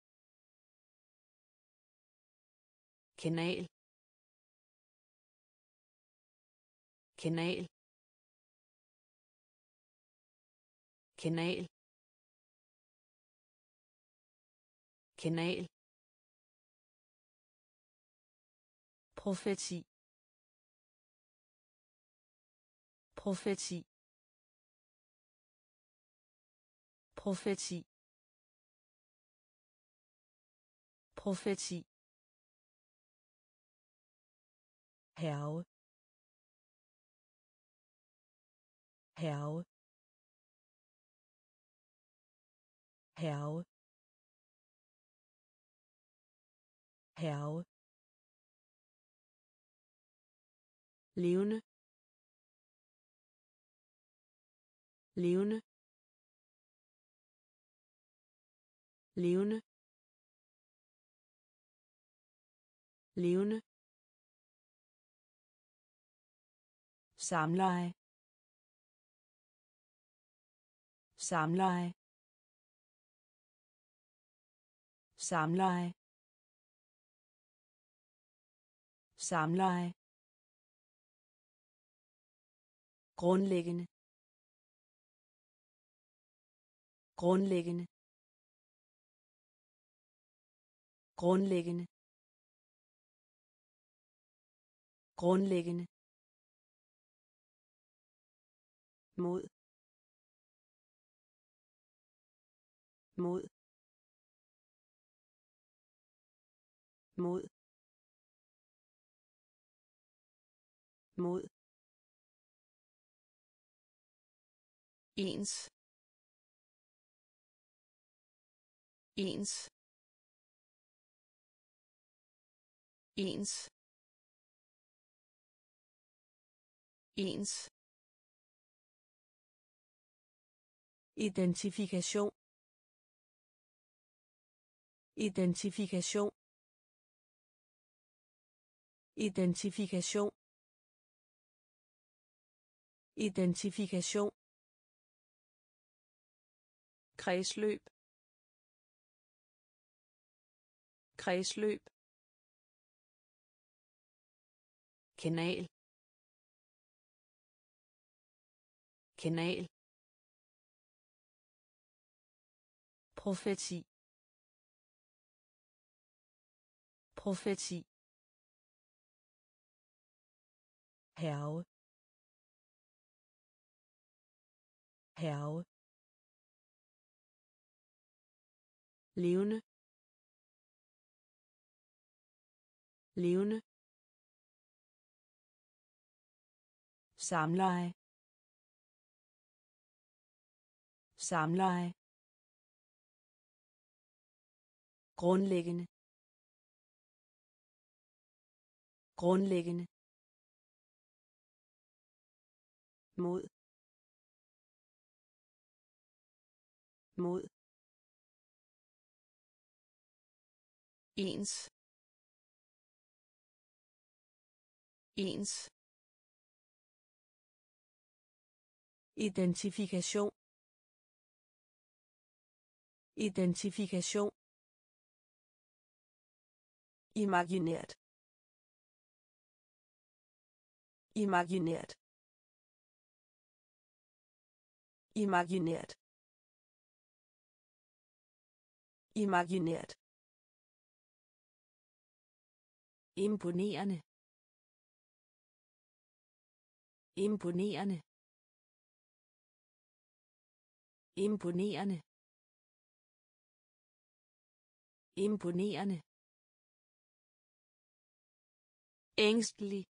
Kanal. Kanal. Kanal. Kanal. Profeti. Profeti. Profeti. Profeti. Herre Herre Herre Herre levende levende levende levende samleje. Samleje. Samleje. Samleje. Grundlæggende. Grundlæggende. Grundlæggende. Grundlæggende. Mod. Mod. Mod. Mod. Ens. Ens. Ens. Ens. Identifikation identifikation identifikation identifikation kredsløb kredsløb kanal kanal profeti. Profeti. Herre. Herre. Levende. Levende. Samleje. Samleje. Grundlæggende. Grundlæggende. Mod. Mod. Ens. Ens. Identifikation. Identifikation imaginært imaginært imaginært imaginært imponerende. Imponerende. Imponerende. Imponerende. Ængstelig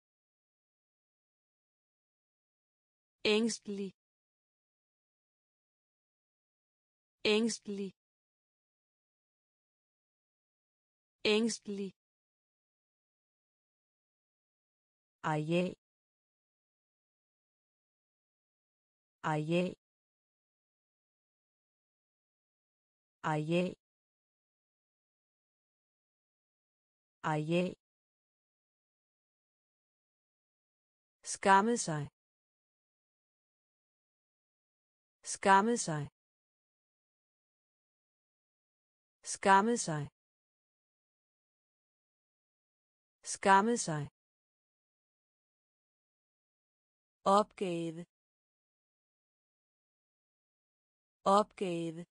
ængstelig ængstelig ængstelig areal areal areal areal skamme sig. Skamme sig. Skamme sig. Skamme sig. Opgave. Opgave.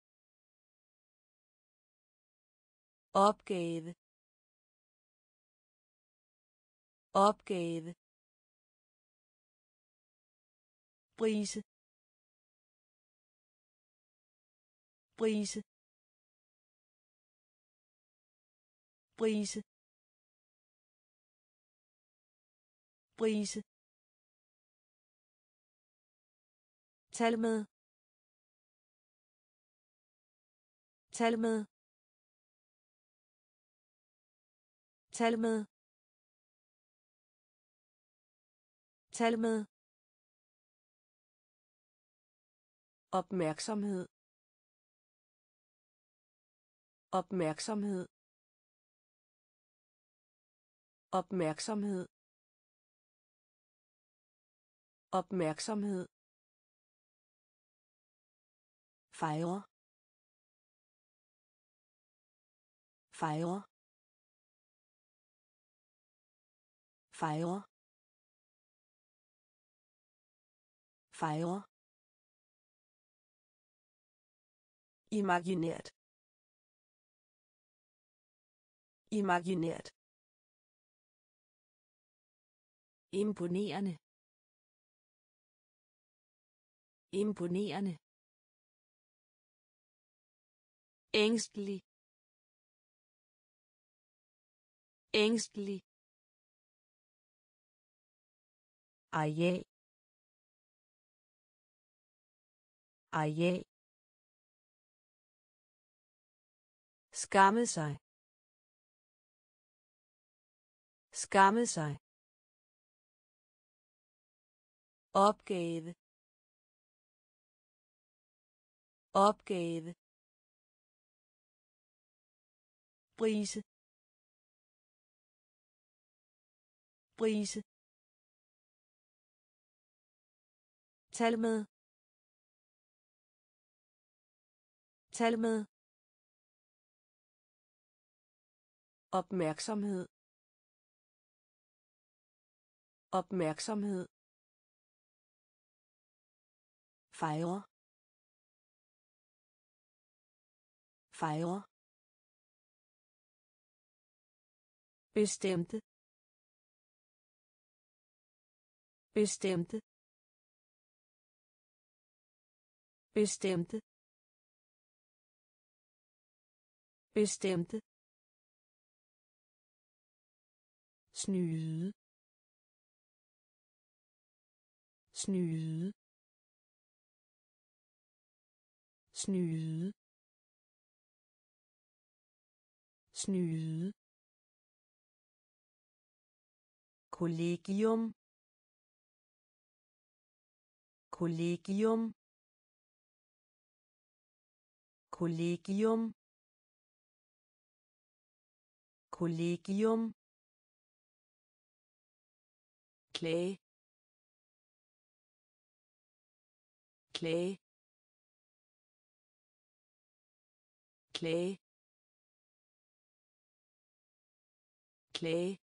Opgave. Opgave. Brise. Brise. Brise. Brise. Tal med. Tal med. Tal med. Tal med. Opmærksomhed. Opmærksomhed. Opmærksomhed. Opmærksomhed. Fejre. Fejre. Fejre. Fejre. Imaginært imaginært imponerende. Imponerende. Ængstelig. Ængstelig. Areal. Areal skamme sig. Skamme sig. Opgave. Opgave. Brise brise tal med. Tal med. Opmærksomhed. Opmærksomhed. Fejre. Fejre. Bestemte. Bestemte. Bestemte. Bestemte. Snyde. Snyde. Snyde. Snyde. Kollegium. Kollegium. Kollegium. Kollegium klage klage klage klage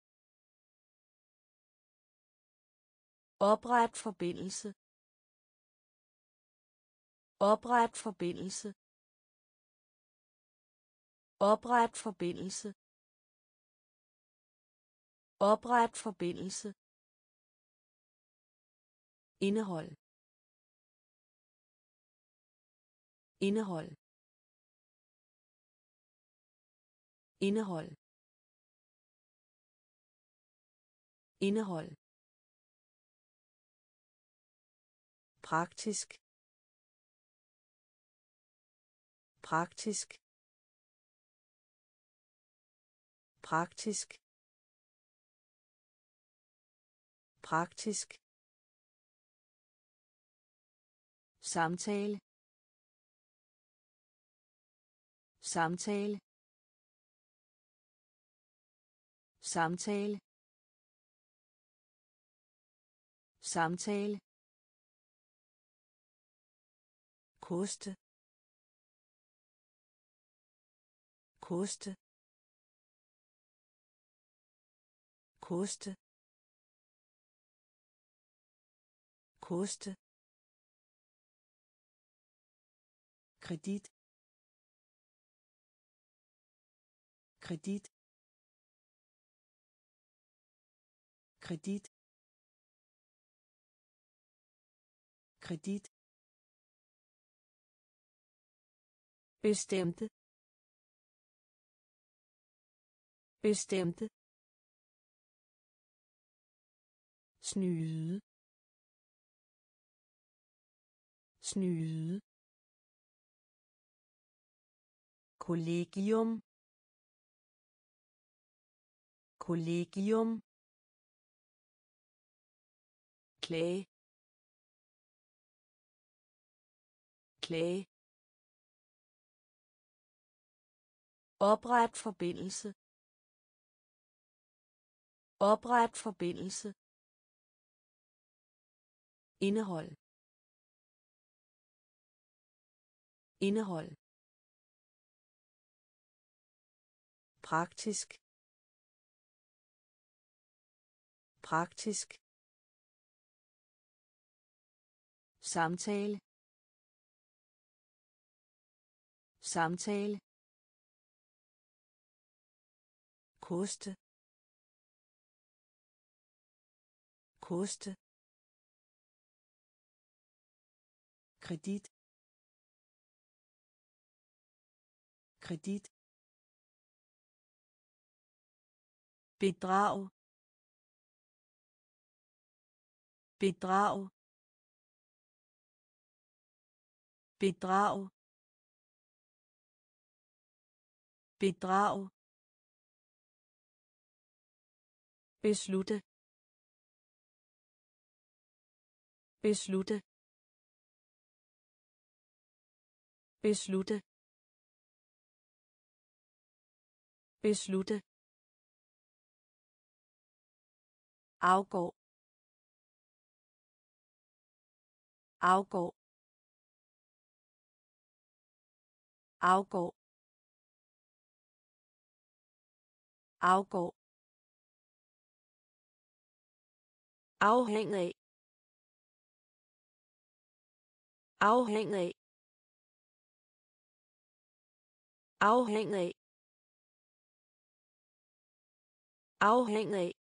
Opret forbindelse. Opret forbindelse. Opret forbindelse. Opret forbindelse. Indehold. Indehold. Indehold. Indehold. praktisk praktisk praktisk praktisk samtale. Samtale. Samtale. Samtale. Koste. Koste. Koste. Koste. Kredit. Kredit. Kredit. Kredit. Bestemte. Bestemte. Snyde. Snyde. Kollegium kollegium klage klage Opret forbindelse. Opret forbindelse. Indehold. Indehold. Praktisk. Praktisk. Samtale. Samtale. koste koste kredit kredit bedrag. Bedrag. Bedrag. Bedrag. Beslutte. Beslutte. Beslutte. Beslutte. Afgå. Afgå. Afgå. Afgå. Afhængig af. Afhængig af. Afhængig af. Afhængig af.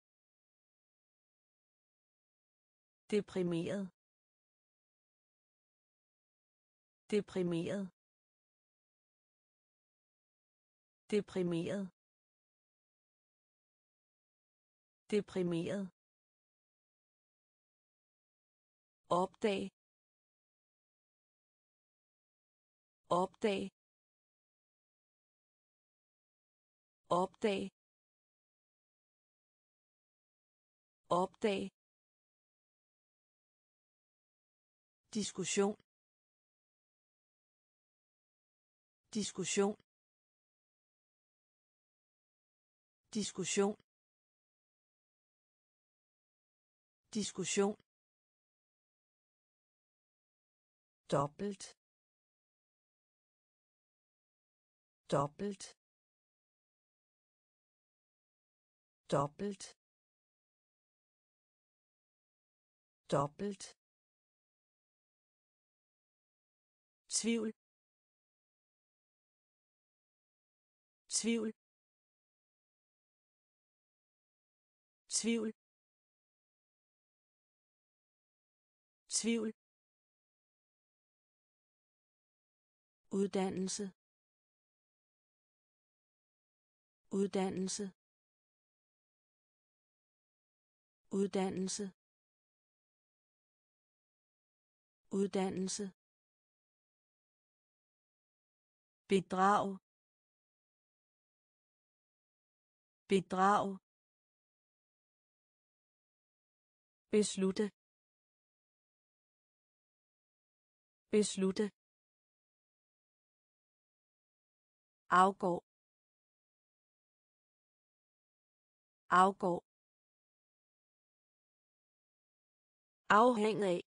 Deprimeret. Deprimeret. Deprimeret. Deprimeret. Opdag. Opdag. Opdag. Opdag. Diskussion. Diskussion. Diskussion. Diskussion. Doppelt doppelt doppelt doppelt tvivl. Tvivl. Tvivl. Tvivl. Uddannelse. Uddannelse. Uddannelse. Uddannelse. Bedrag. Bedrag. Beslutte. Beslutte. Afgå. Afgå. Afhængig af.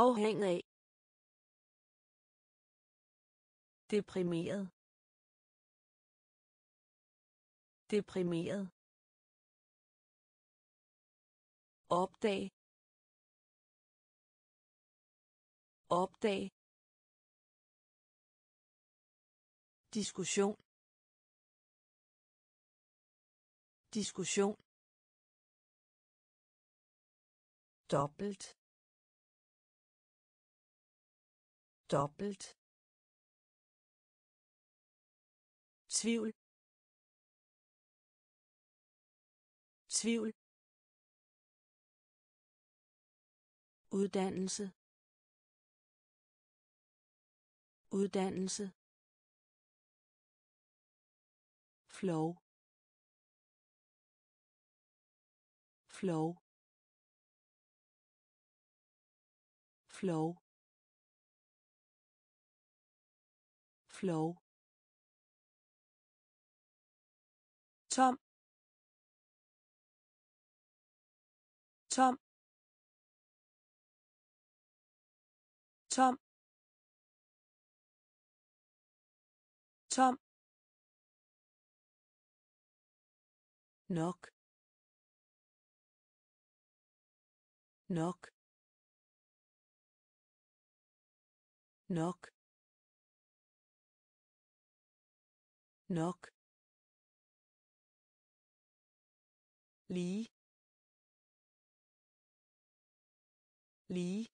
Afhængig af. Deprimeret. Deprimeret. Opdag. Opdag. Diskussion. Diskussion. Dobbelt. Dobbelt. Tvivl. Tvivl. Uddannelse. Uddannelse. Flow. Flow. Flow. Flow. Tom. Tom. Tom. Tom. Nok nok nok nok lige. Lige.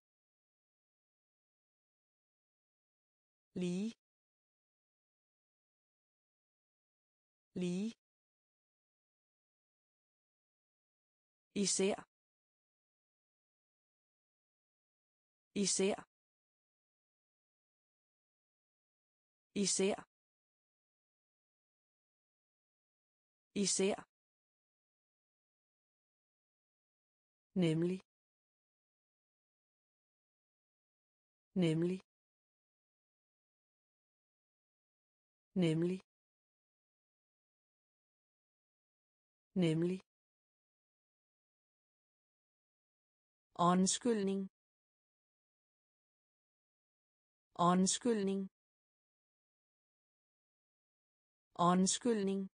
Lige. Lige. Især. Især. Især. Især. Nemlig nemlig nemlig nemlig Undskyldning. Undskyldning. Undskyldning.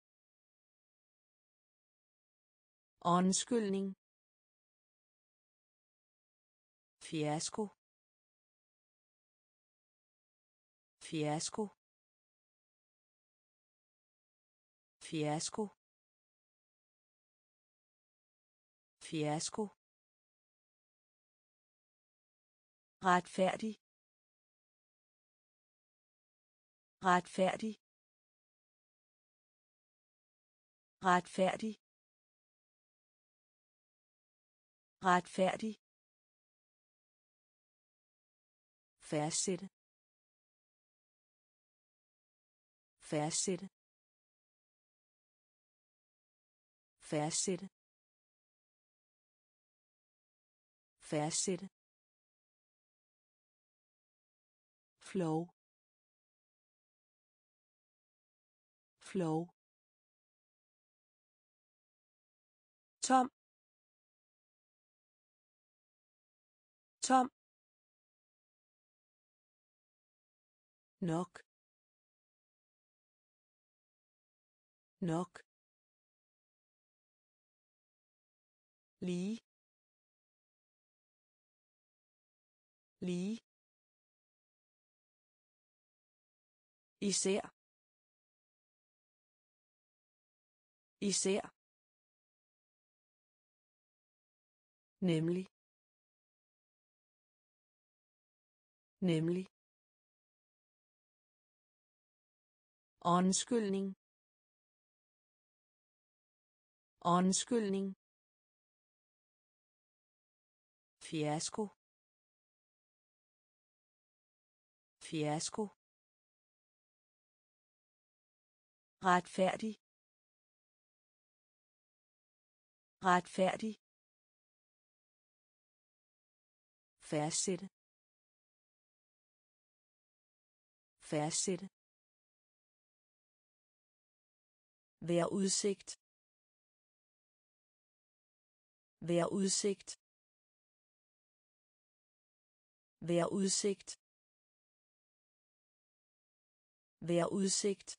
Undskyldning. Fiasko. Fiasko. Fiasko. Fiasko. retfærdig retfærdig retfærdig retfærdig fastsætte fastsætte fastsætte fastsætte flow. Flow. Tom. Tom. Nok. Nok. Lige. Lige. Især. Især. Nemlig. Nemlig. Undskyldning. Undskyldning. Fiasko. Fiasko. retfærdig retfærdig fastsætte fastsætte Vær udsigt. Vær udsigt. Vær udsigt. Vær udsigt.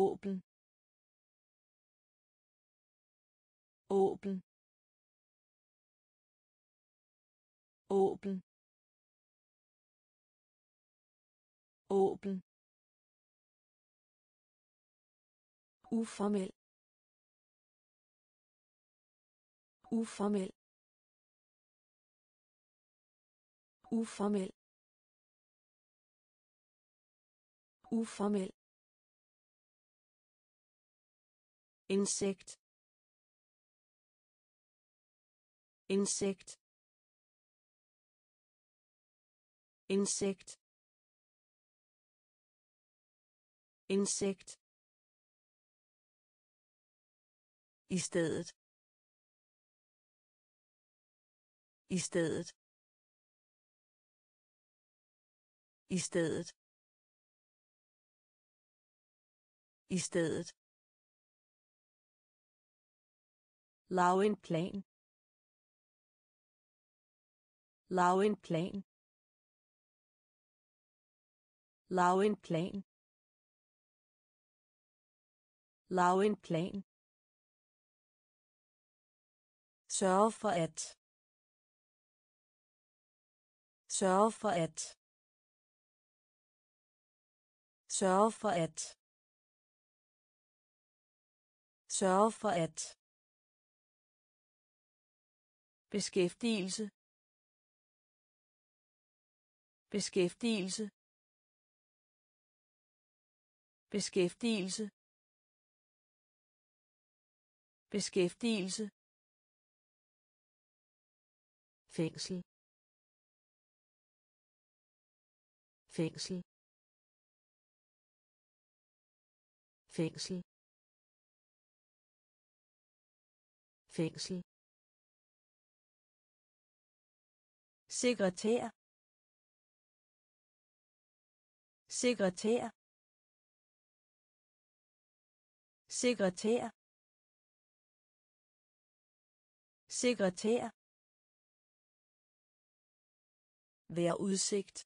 åben åben åben åben uformel. Uformel. Uformel. Uformel. Insekt. Insekt. Insekt. Insekt. I stedet i stedet i stedet i stedet Lav en plan. Lav en plan. Lav en plan. Lav en plan. Sørge for at. Sørge for at. Sørge for at. Sørge for at. beskæftigelse beskæftigelse beskæftigelse beskæftigelse fængsel. Fængsel. Fængsel. Fængsel. Sekretær. Sekretær. Sekretær. Sekretær. Vær udsigt.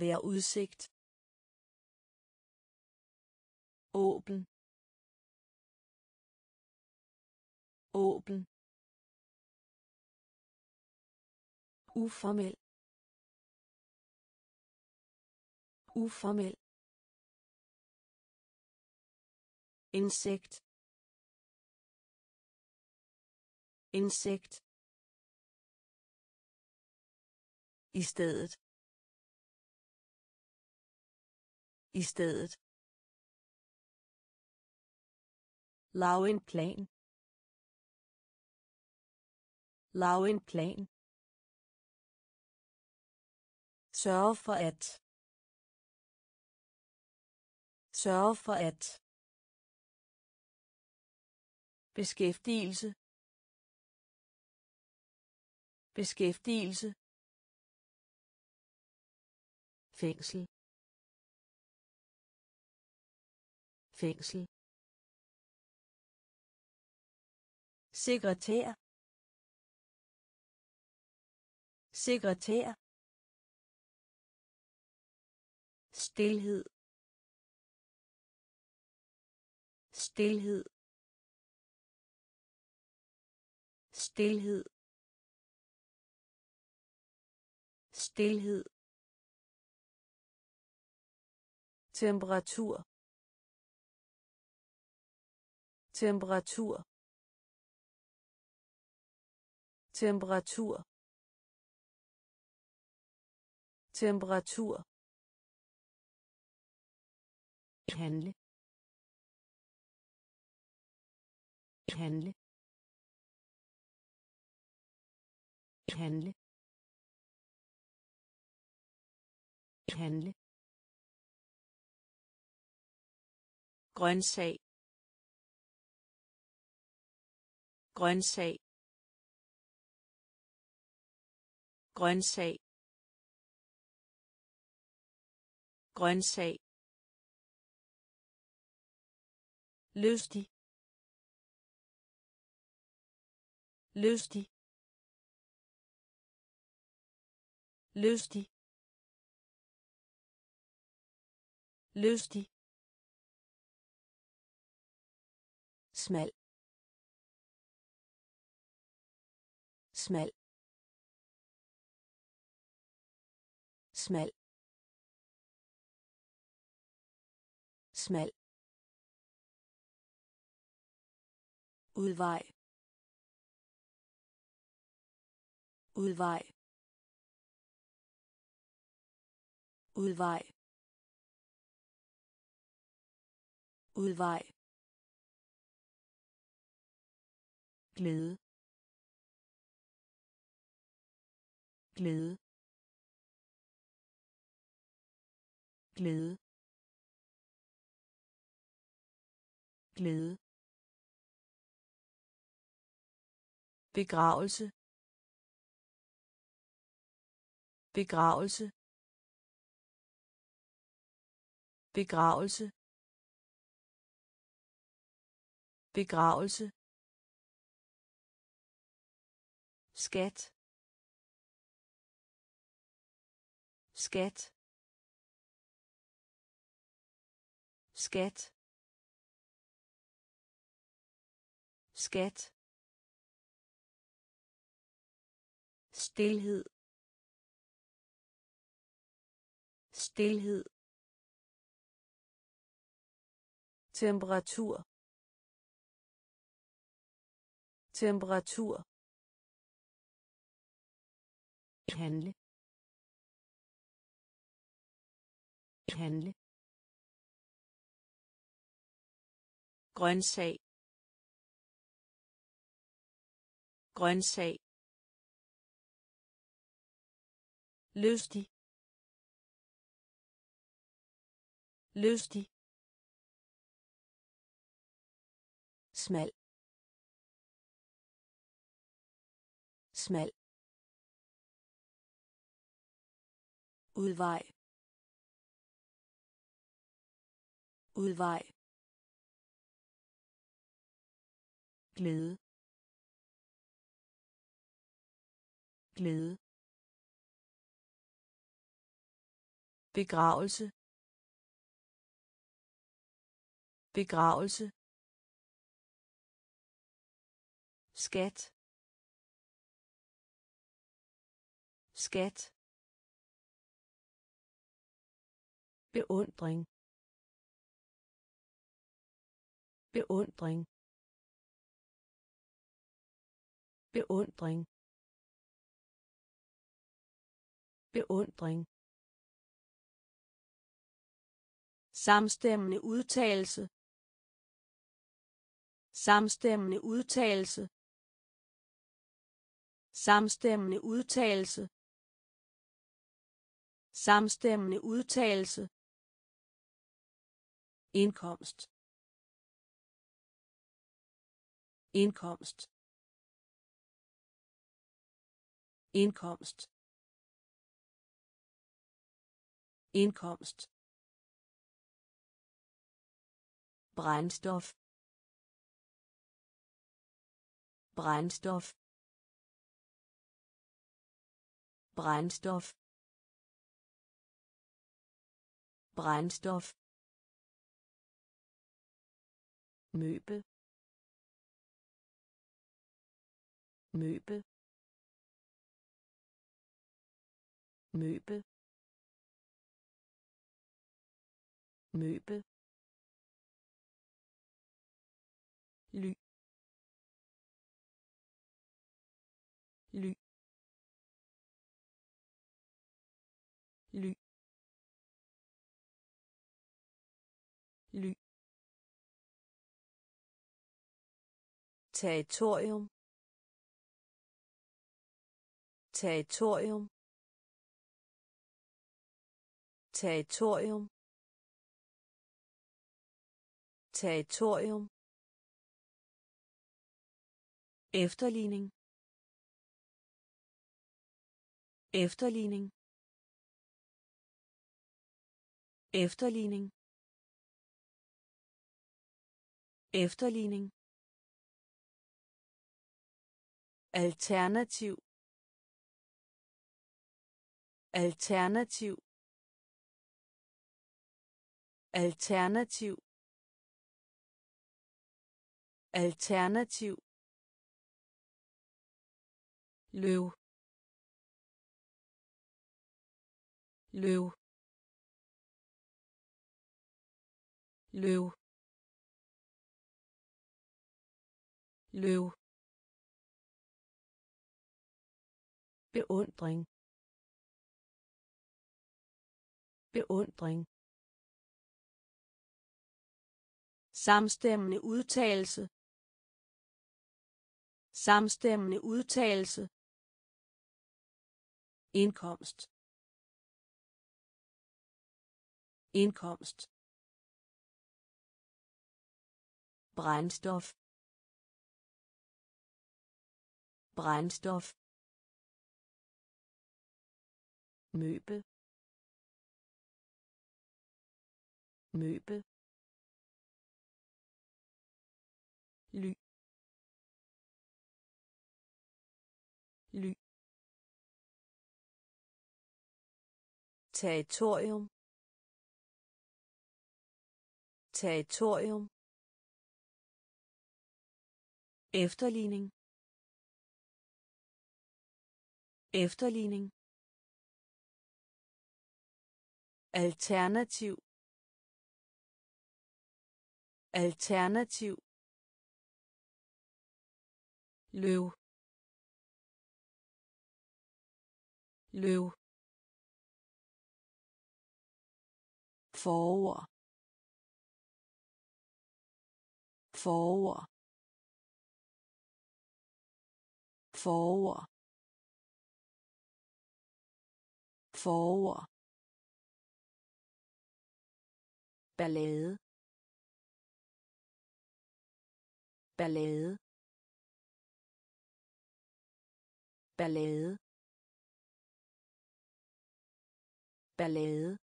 Vær udsigt. Åben. Åben. Uformel. Uformel. Insekt. Insekt. I stedet. I stedet. Lav en plan. Lav en plan. Sørg for at. Sørge for at. Beskæftigelse. Beskæftigelse fængsel. Fængsel. Sekretær. Sekretær. Stilhed. Stilhed. Stilhed. Stilhed. Temperatur. Temperatur. Temperatur. Temperatur. Handle. Handle. Handle. Handle. Grøntsag. Grøntsag. Grøntsag. Grøntsag. Lystig lystig lystig lystig smal. Smal. Smal. Smal. Udvej. Udvej. Udvej. Udvej. Glæde. Glæde. Glæde. Glæde. Begravelse. Begravelse. Begravelse. Begravelse. Skat. Skat. Skat. Skat. Stilhed. Stilhed. Temperatur. Temperatur handle. Handle. Grøntsag. Grøntsag. Lystig. Lystig. Smal. Smal. Udvej. Udvej. Glæde. Glæde. Begravelse. Begravelse. Skat. Skat. Beundring. Beundring. Beundring. Beundring. Samstemmende udtalelse. Samstemmende udtalelse. Samstemmende udtalelse. Samstemmende udtalelse indkomst indkomst indkomst indkomst brændstof brændstof brændstof brændstof møbel. Møbel. Møbel. Møbel. Territorium. Territorium. Territorium. Territorium. Efterligning. Efterligning. Efterligning. Efterligning. Alternativ. Alternativ. Alternativ. Alternativ. Løv. Løv. Løv. Løv. Beundring. Beundring. Samstemmende udtalelse. Samstemmende udtalelse. Indkomst. Indkomst. Brændstof. Brændstof. Møbel. Møbel. Ly. Ly. Territorium. Territorium. Efterligning. Efterligning. Alternativ. Alternativ. Løv. Løv. Forår forår forår forår ballade. Ballade. Ballade. Ballade.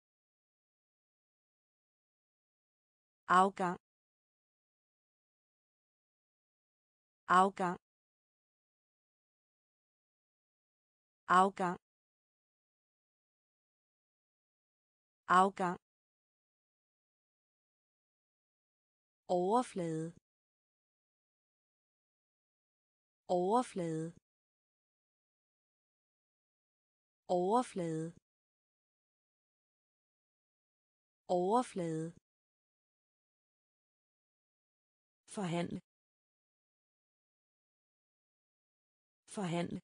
Afgang. Afgang. Afgang. Afgang. Overflade. Overflade. Overflade. Overflade. Forhandle. Forhandle.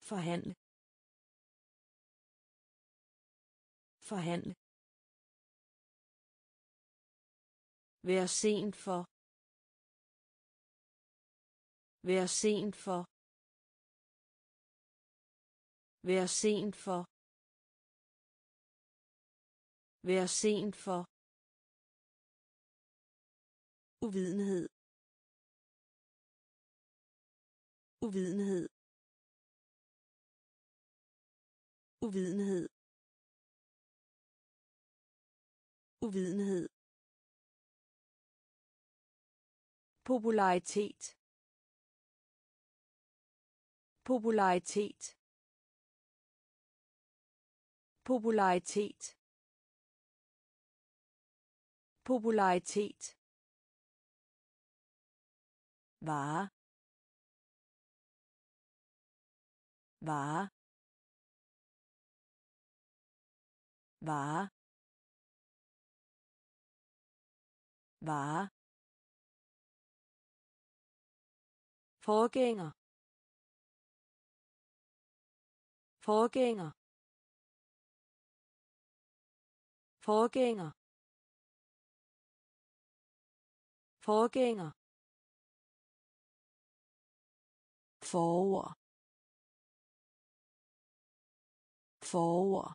Forhandle. Forhandle. Vær sent for. Vær sent for. Vær sent for. Vær sent for. Uvidenhed. Uvidenhed. Uvidenhed. Uvidenhed. Popularitet. Popularitet. Popularitet. Popularitet. Vare vare vare vare forgænger. Forgænger. Forgænger. Forgænger. Forår forår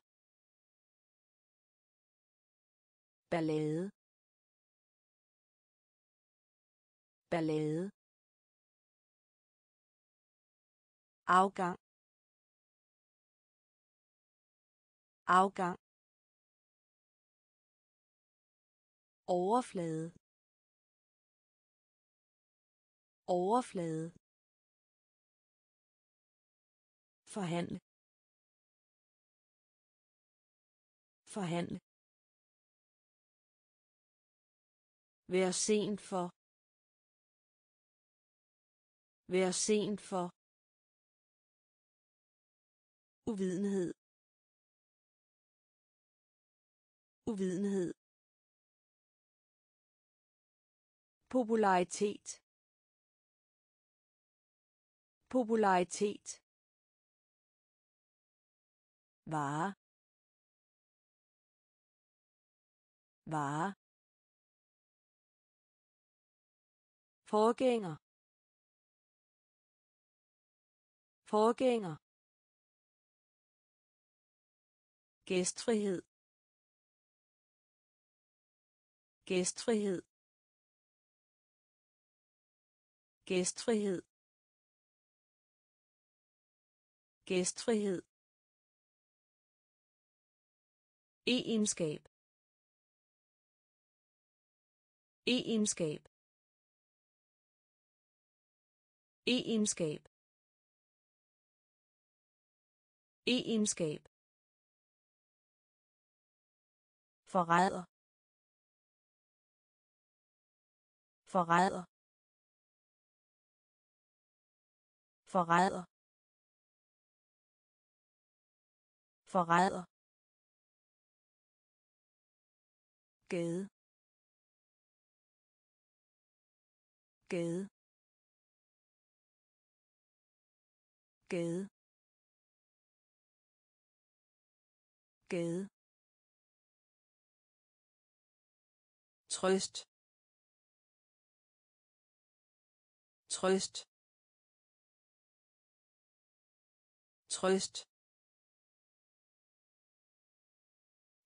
ballade. Ballade. Afgang. Afgang. Overflade. Overflade. Forhandle. Forhandle. Vær sent for. Vær sent for. Uvidenhed. Uvidenhed. Popularitet. Popularitet. Vare. Vare. Forgænger. Forgænger. Gæstfrihed. Gæstfrihed. Gæstfrihed. Gæstfrihed. Egenskab. Egenskab. Egenskab. Egenskab. Forræder. Forræder. Forræder. Forræder. Gade. Gade. Gade. Gade. Trøst. Trøst. Trøst.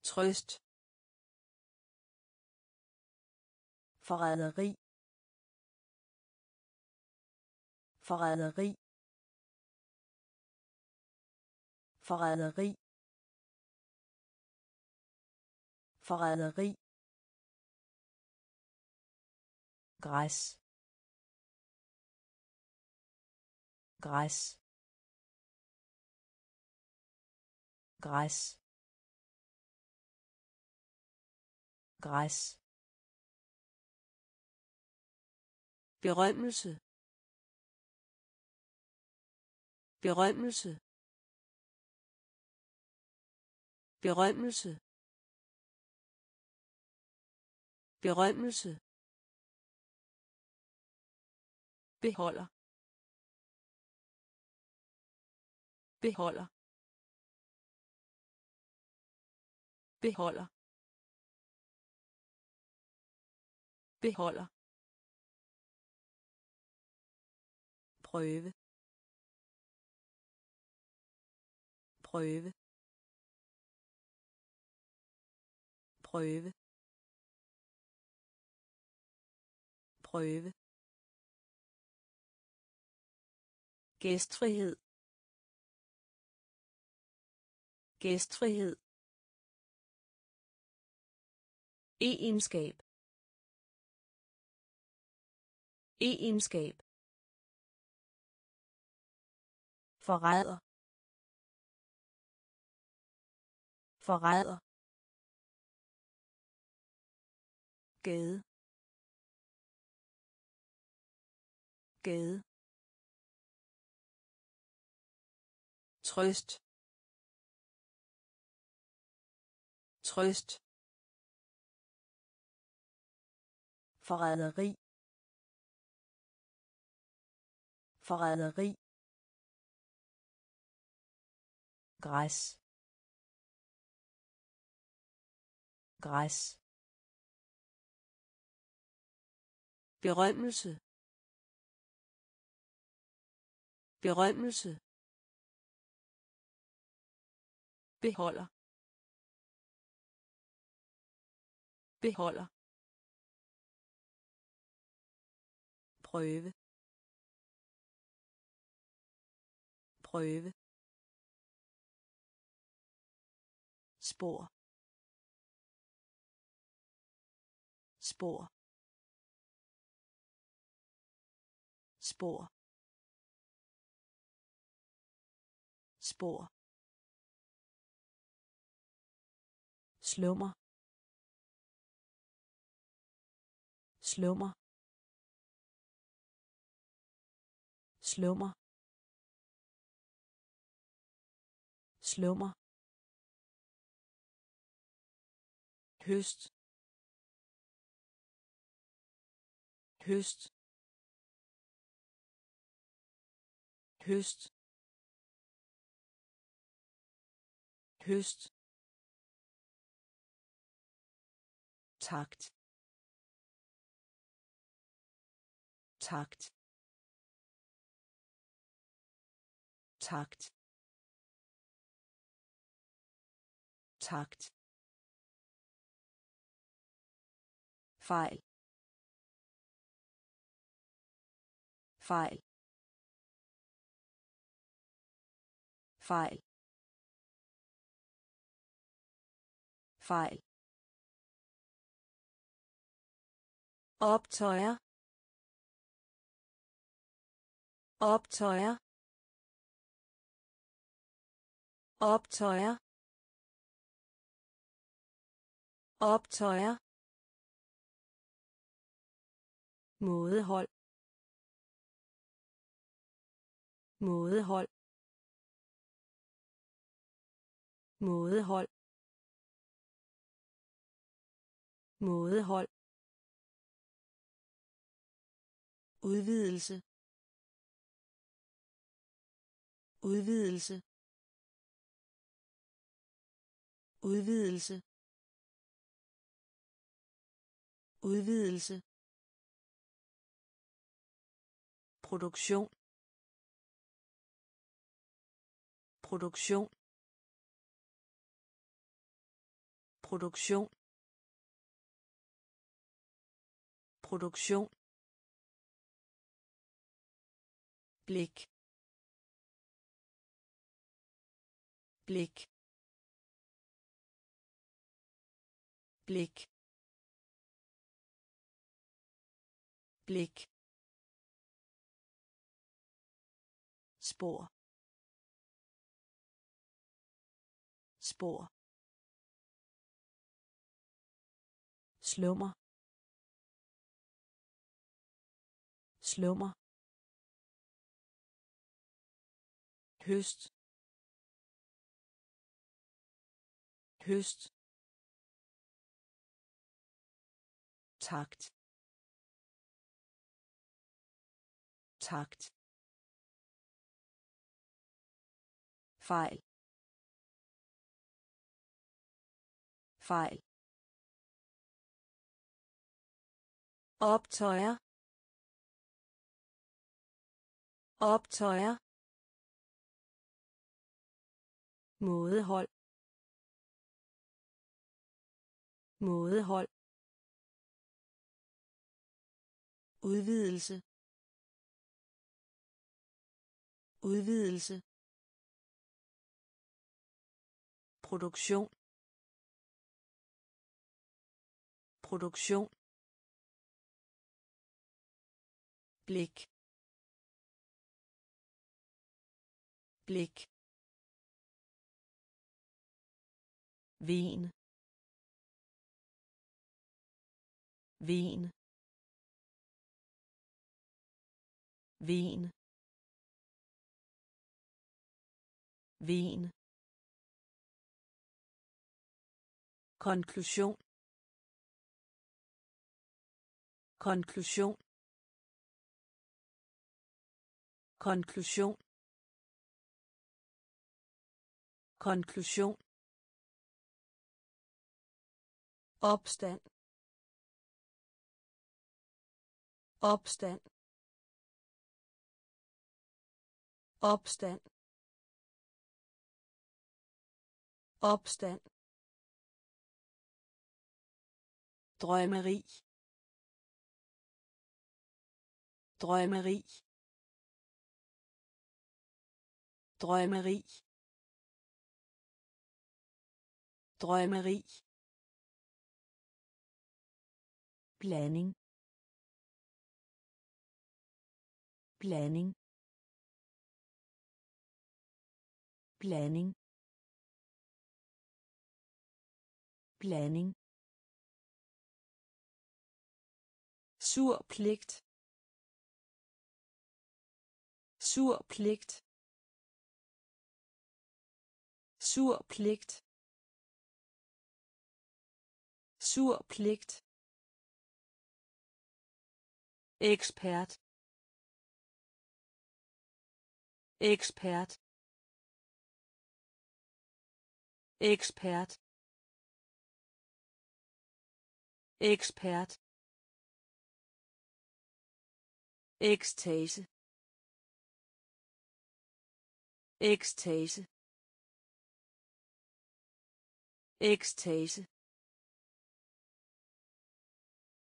Trøst. Forræderi. Forræderi. Forræderi. Forræderi. Græs græs græs græs berømmelse. Berømmelse. Berømmelse. Berømmelse beholder. Beholder. Beholder. Beholder. Prøve. Prøve. Prøve. Prøve. Gæstfrihed. Gæstfrihed. Egenskab. Egenskab. Forræder. Forræder. Gade. Gade. Trøst. Trøst. Forræderi. Forræderi. Græs. Græs. Berømmelse. Berømmelse. Beholder. Beholder. Prøve. Prøve. Spor. Spor. Spor. Spor. Slummer. Slummer. Slummer. Slummer. Høst. Høst. Høst. Høst. Takt takt takt takt. Fejl. Fejl. Fejl. Fejl optøjer optøjer optøjer optøjer. Mådehold mådehold mådehold. Mådehold udvidelse. Udvidelse. Udvidelse. Udvidelse. Produktion. Produktion. Produktion. Produktion. Blik. Blik. Blik. Blik. Spor. Spor. Slummer. Slummer. Høst. Høst. Takt. Takt. Fejl. Fejl. Optøjer. Optøjer. Mådehold. Mådehold. Udvidelse. Udvidelse. Produktion. Produktion. Blik. Blik. Ven. Ven. Ven. Ven. konklusion konklusion konklusion konklusion opstand. Opstand. Opstand. Opstand. Drømmeri. Drømmeri. Drømmeri. Drømmeri. Blanding. Blanding. Blanding. Blanding. Sur pligt. Sur pligt. Sur pligt. Sur pligt. Ekspert ekspert ekspert ekspert ekstase. Ekstase. Ekstase.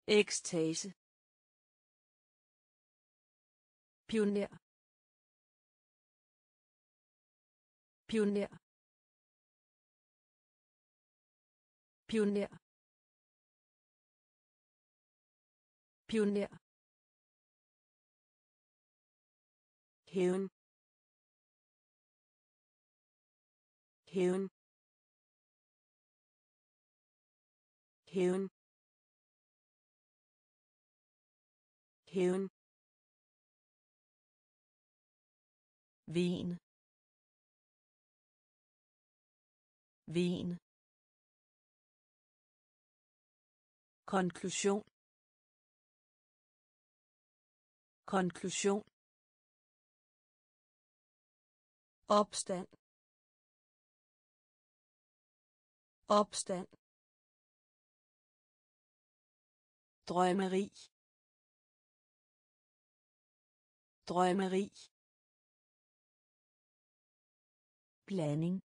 Ekstase pioner pioner pioner pioner hævn hævn hævn hævn Ven. Ven. konklusion. Konklusion. Opstand. Opstand. Drømmeri. Drømmeri. Blanding.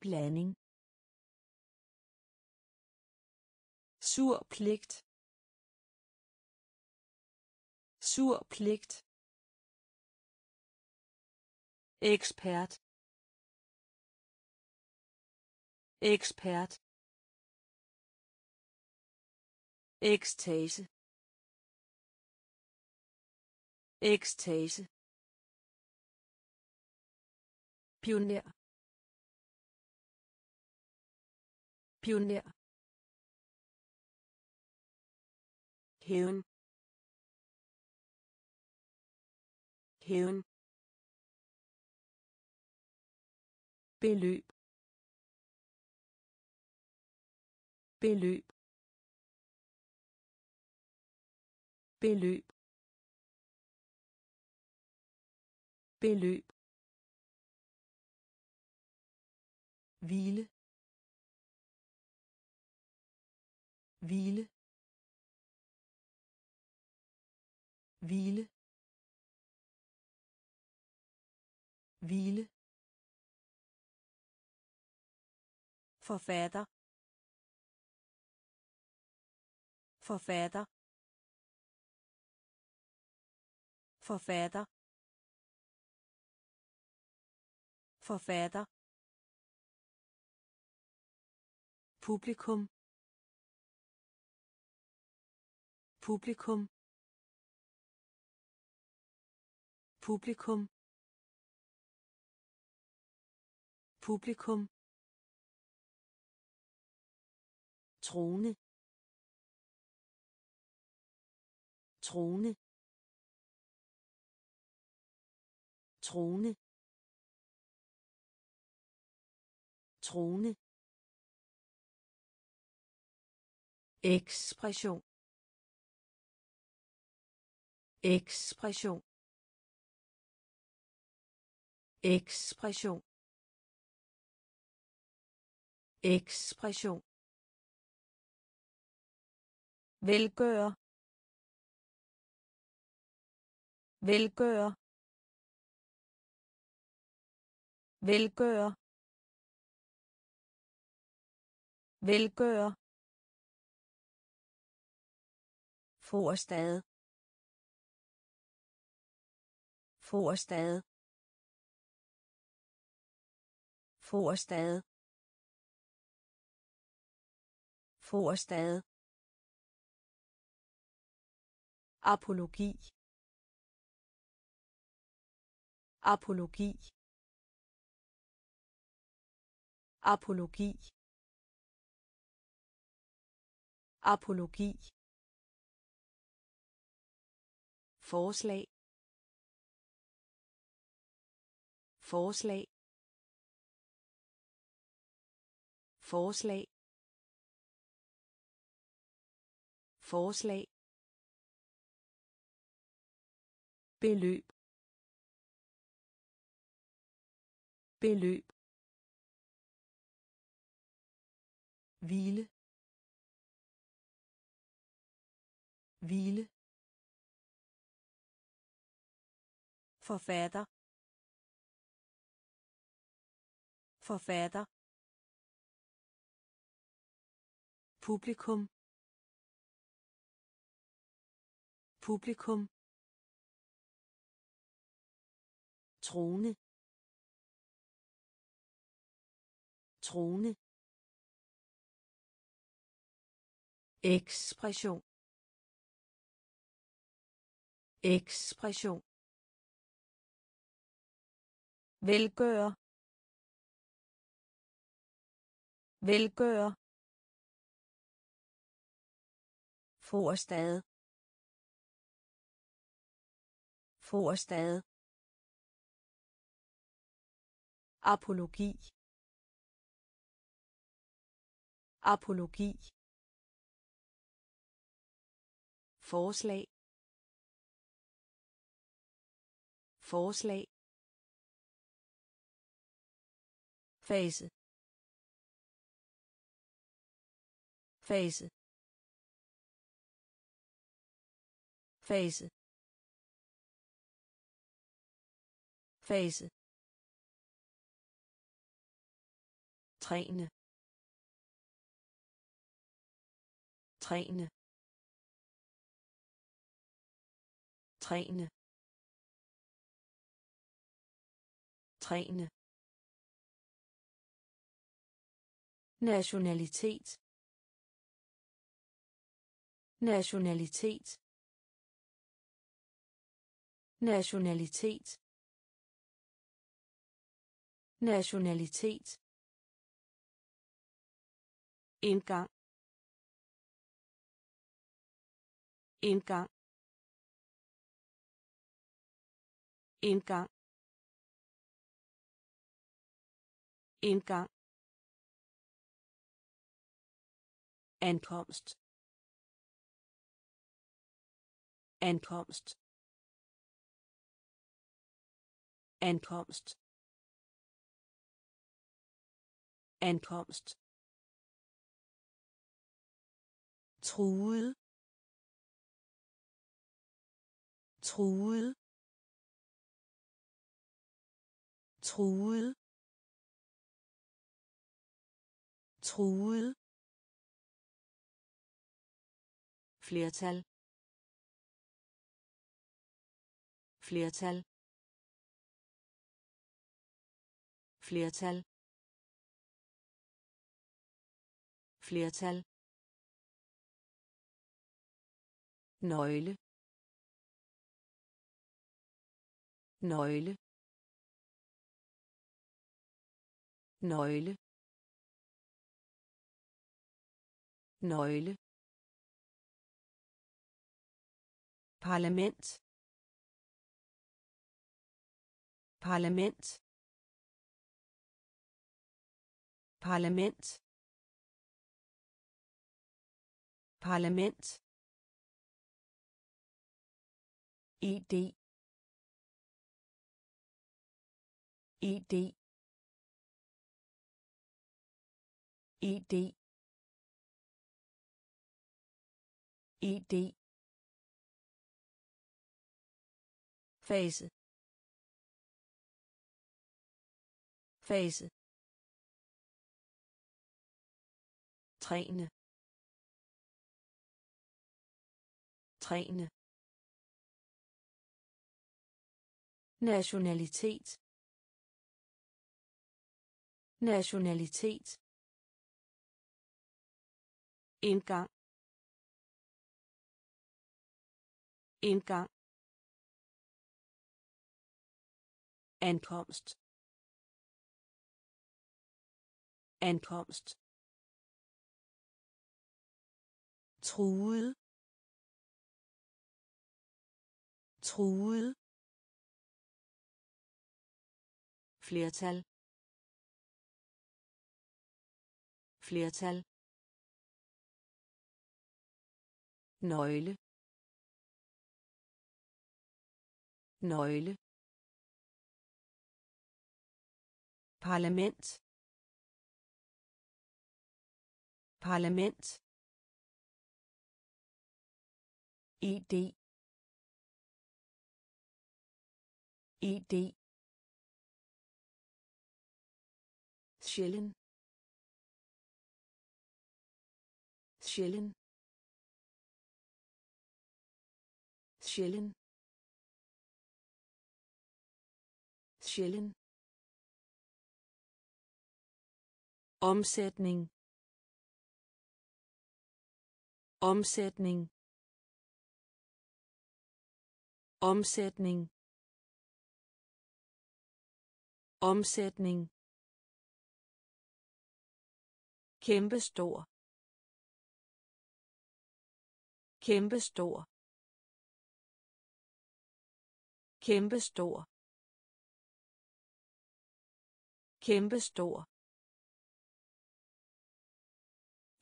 Blanding. Sur pligt. Sur pligt. Ekspert. Ekspert. Ekstase. Ekstase. Pioner. Pioner. Hævn. Hævn. Beløb. Beløb. Beløb. Beløb. Hvile hvile hvile hvile forfatter. Forfatter. Forfatter. Forfatter publikum. Publikum. Publikum. Publikum. Trone. Trone. Trone. Trone. Ekspression. Ekspression. Ekspression. Ekspression. Velgøre. Velgøre. Velgøre. Velgøre. Forstad. Forstad. Forstad. Forstad. Apologi. Apologi. Apologi. Apologi. Forslag. Forslag. Forslag. Forslag. Beløb. Beløb. Hvile. Hvile. Forfatter. Forfatter. Publikum. Publikum. Trone trone ekspression. Ekspression velgøre velgøre Forstad. Forstad. Apologi. Apologi. Forslag. Forslag. Fase. Fase. Fase. Fase. Træne. Træne. Træne. Træne. Nationalitet. Nationalitet. Nationalitet. Nationalitet. Indgang. Indgang. Indgang. Indgang. Ankomst. Ankomst. Ankomst. Ankomst. Truet. Truet. Truet. Truet. Flertal. Flertal. Flertal. Flertal. Nøgle. Nøgle. Nøgle. Nøgle. Parlament. Parlament. Parlament. Parlament. Id id id id fase. Fase. Træne. Træne. Nationalitet. Nationalitet. Indgang. Indgang. Ankomst. Ankomst. Truet. Truet. Flertal. Flertal. Nøgle. Nøgle. Parlament. Parlament. Id id sjælden sjælden sjælden sjælden omsætning. Omsætning. Omsætning. Omsætning. Kæmpestor. Kæmpestor. Kæmpestor. Kæmpestor.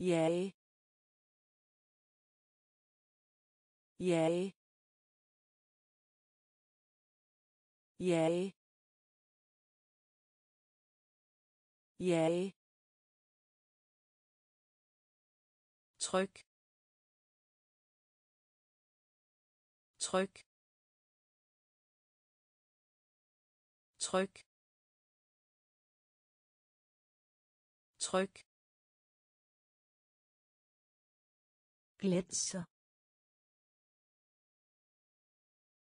Yay. Yay. Yay. Yay. tryk tryk tryk tryk glitser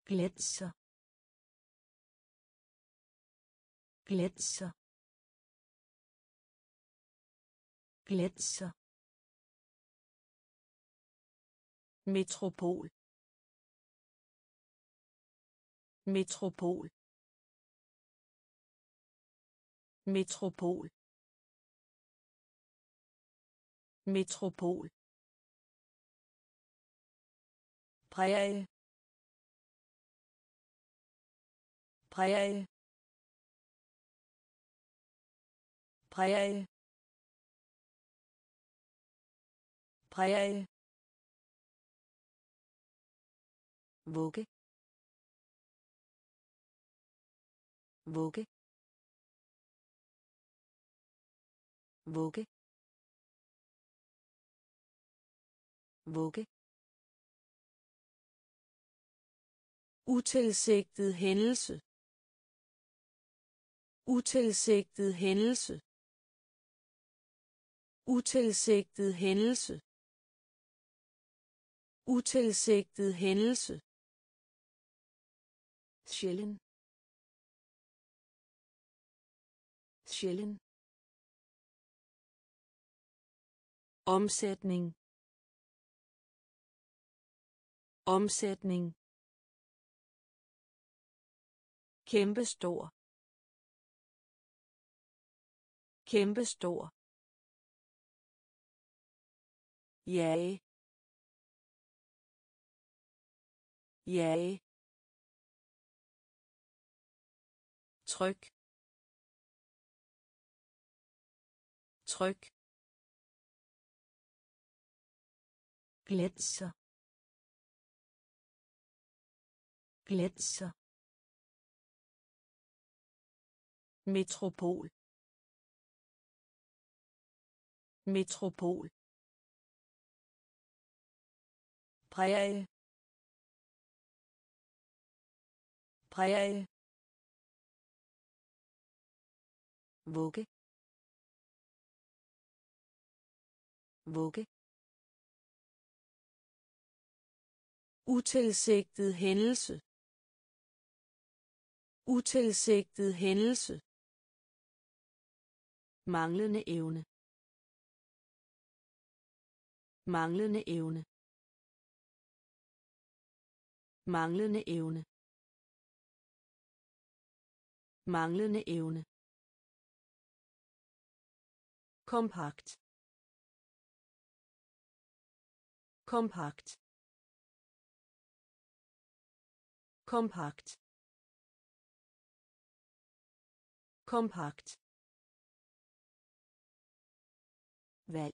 glitser glitser glitser metropol. Metropol. Metropol. Metropol. Præge præge præge præge vugge. Vugge. Vugge. Vugge utilsigtet hændelse. Utilsigtet hændelse. Utilsigtet hændelse. Utilsigtet hændelse. Sjælden. Sjælden. Omsætning. Omsætning. Kæmpestor. Kæmpestor. Jage. Jage. Tryk. Tryk. Glitser glitser metropol. Metropol. Præge præge vugge. Vugge. Utilsigtet hændelse. Utilsigtet hændelse manglende evne. Manglende evne. Manglende evne. Manglende evne. Kompakt. Kompakt. Kompakt. Kompakt. Valg.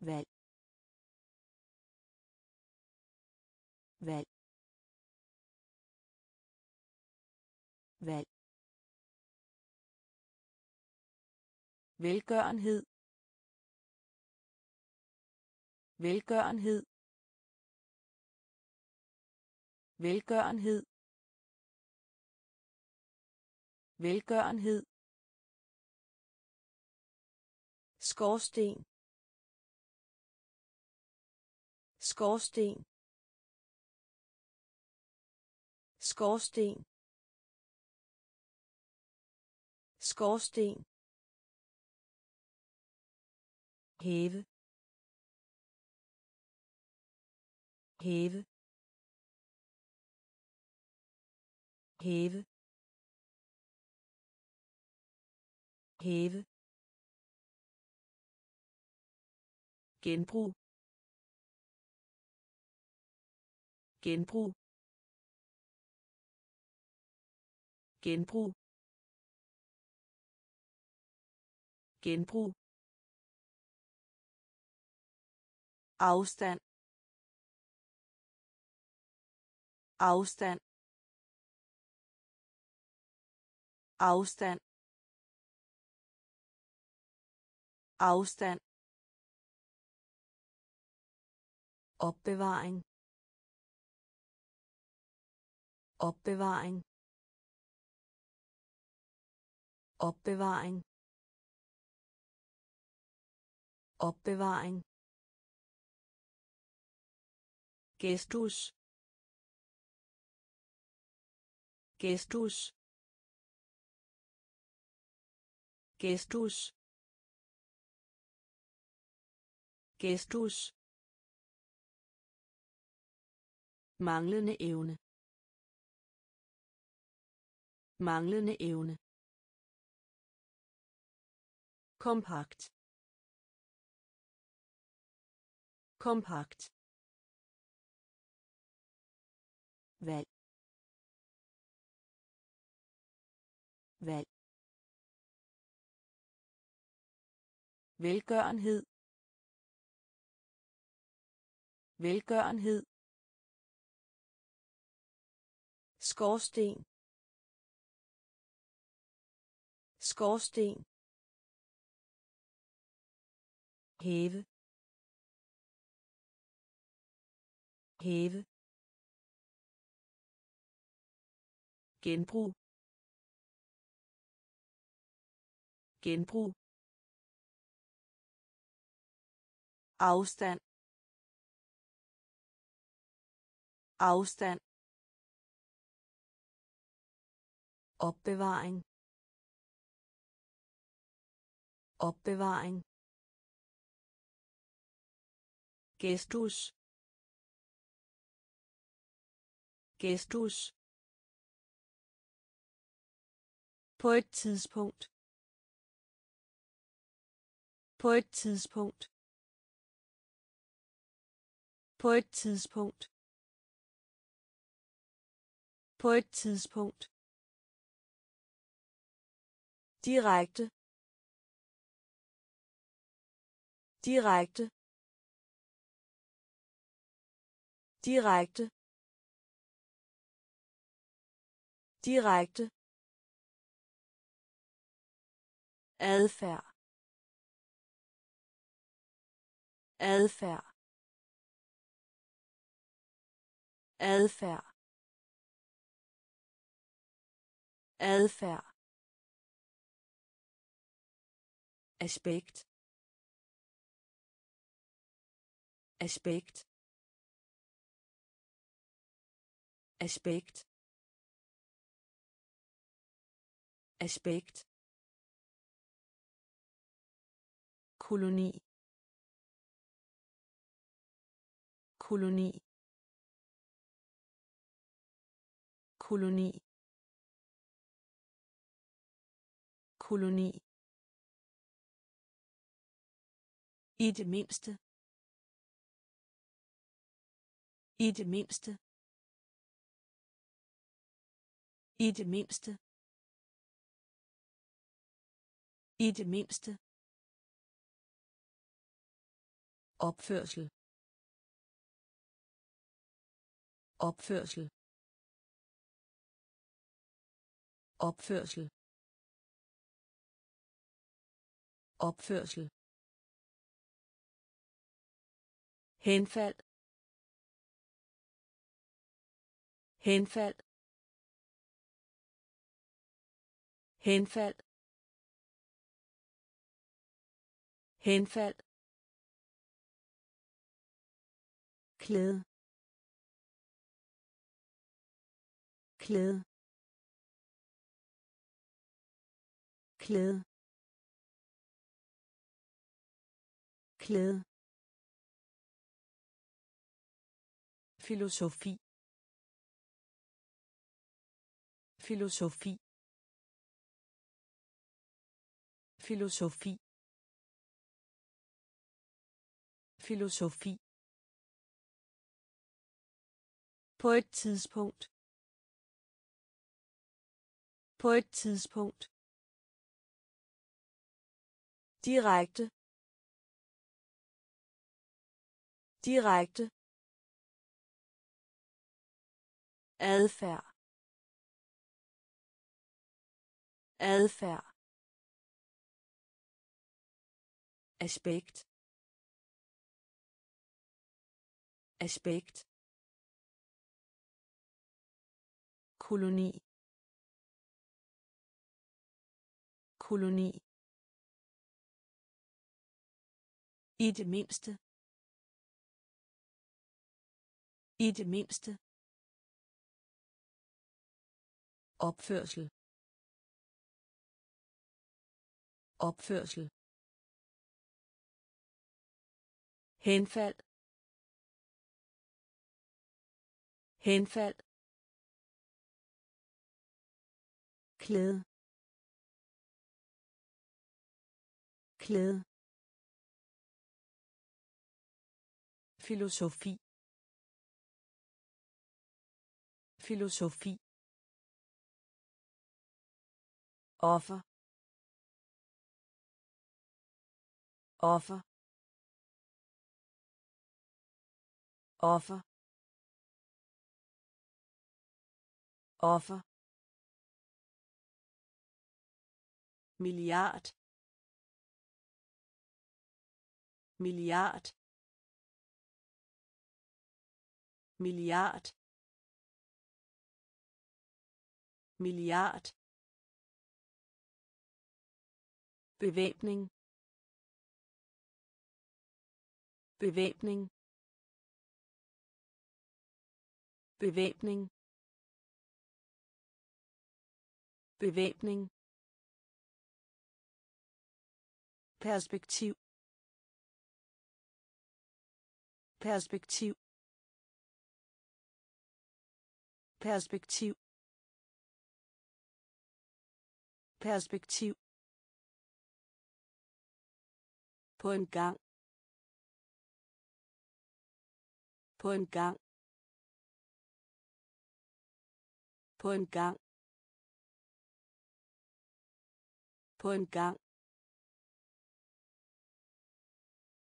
Valg. Valg. Valg. Velgørenhed. Velgørenhed. Velgørenhed. Velgørenhed. Skorsten. Skorsten. Skorsten. Skorsten. Hæve hæve hæve hæve genbrug. Genbrug. Genbrug. Genbrug. Afstand. Afstand. Afstand. Afstand. Opbevaring. Opbevaring. Opbevaring. Opbevaring. Gestus. Gestus. Gestus. Gestus manglende evne. Manglende evne. Kompakt. Kompakt. Valg valg velgørenhed. Velgørenhed. Skorsten. Skorsten. Hæve hæve genbrug. Genbrug. Afstand. Afstand. Opbevaring. Opbevaring. Gestus gestus på et tidspunkt. På et tidspunkt. På et tidspunkt. På et tidspunkt direkte. Direkte. Direkte. Direkte. Adfærd. Adfærd. Adfærd. Adfærd. Aspekt aspekt aspekt aspekt koloni koloni koloni koloni I det mindste. I det mindste. I det mindste. I det mindste. opførsel opførsel opførsel opførsel henfald. Henfald. Henfald. Henfald. Klæde. Klæde. Klæde. Klæde. Filosofi. Filosofi. Filosofi. Filosofi. På et tidspunkt. På et tidspunkt. Direkte. Direkte. Adfærd. Adfærd. Aspekt. Aspekt. Koloni. Koloni. I det mindste. I det mindste. Opførsel. Opførsel. Henfald. Henfald. Klæde. Klæde. Filosofi. Filosofi. Offer. Offer. Offer. Offer. Milliard. Milliard. Milliard. Milliard. Bevæbning. Bevæbning. Bevæbning. Bevæbning. Perspektiv. Perspektiv. Perspektiv. Perspektiv. På en gang. På en gang. På en gang. På gang.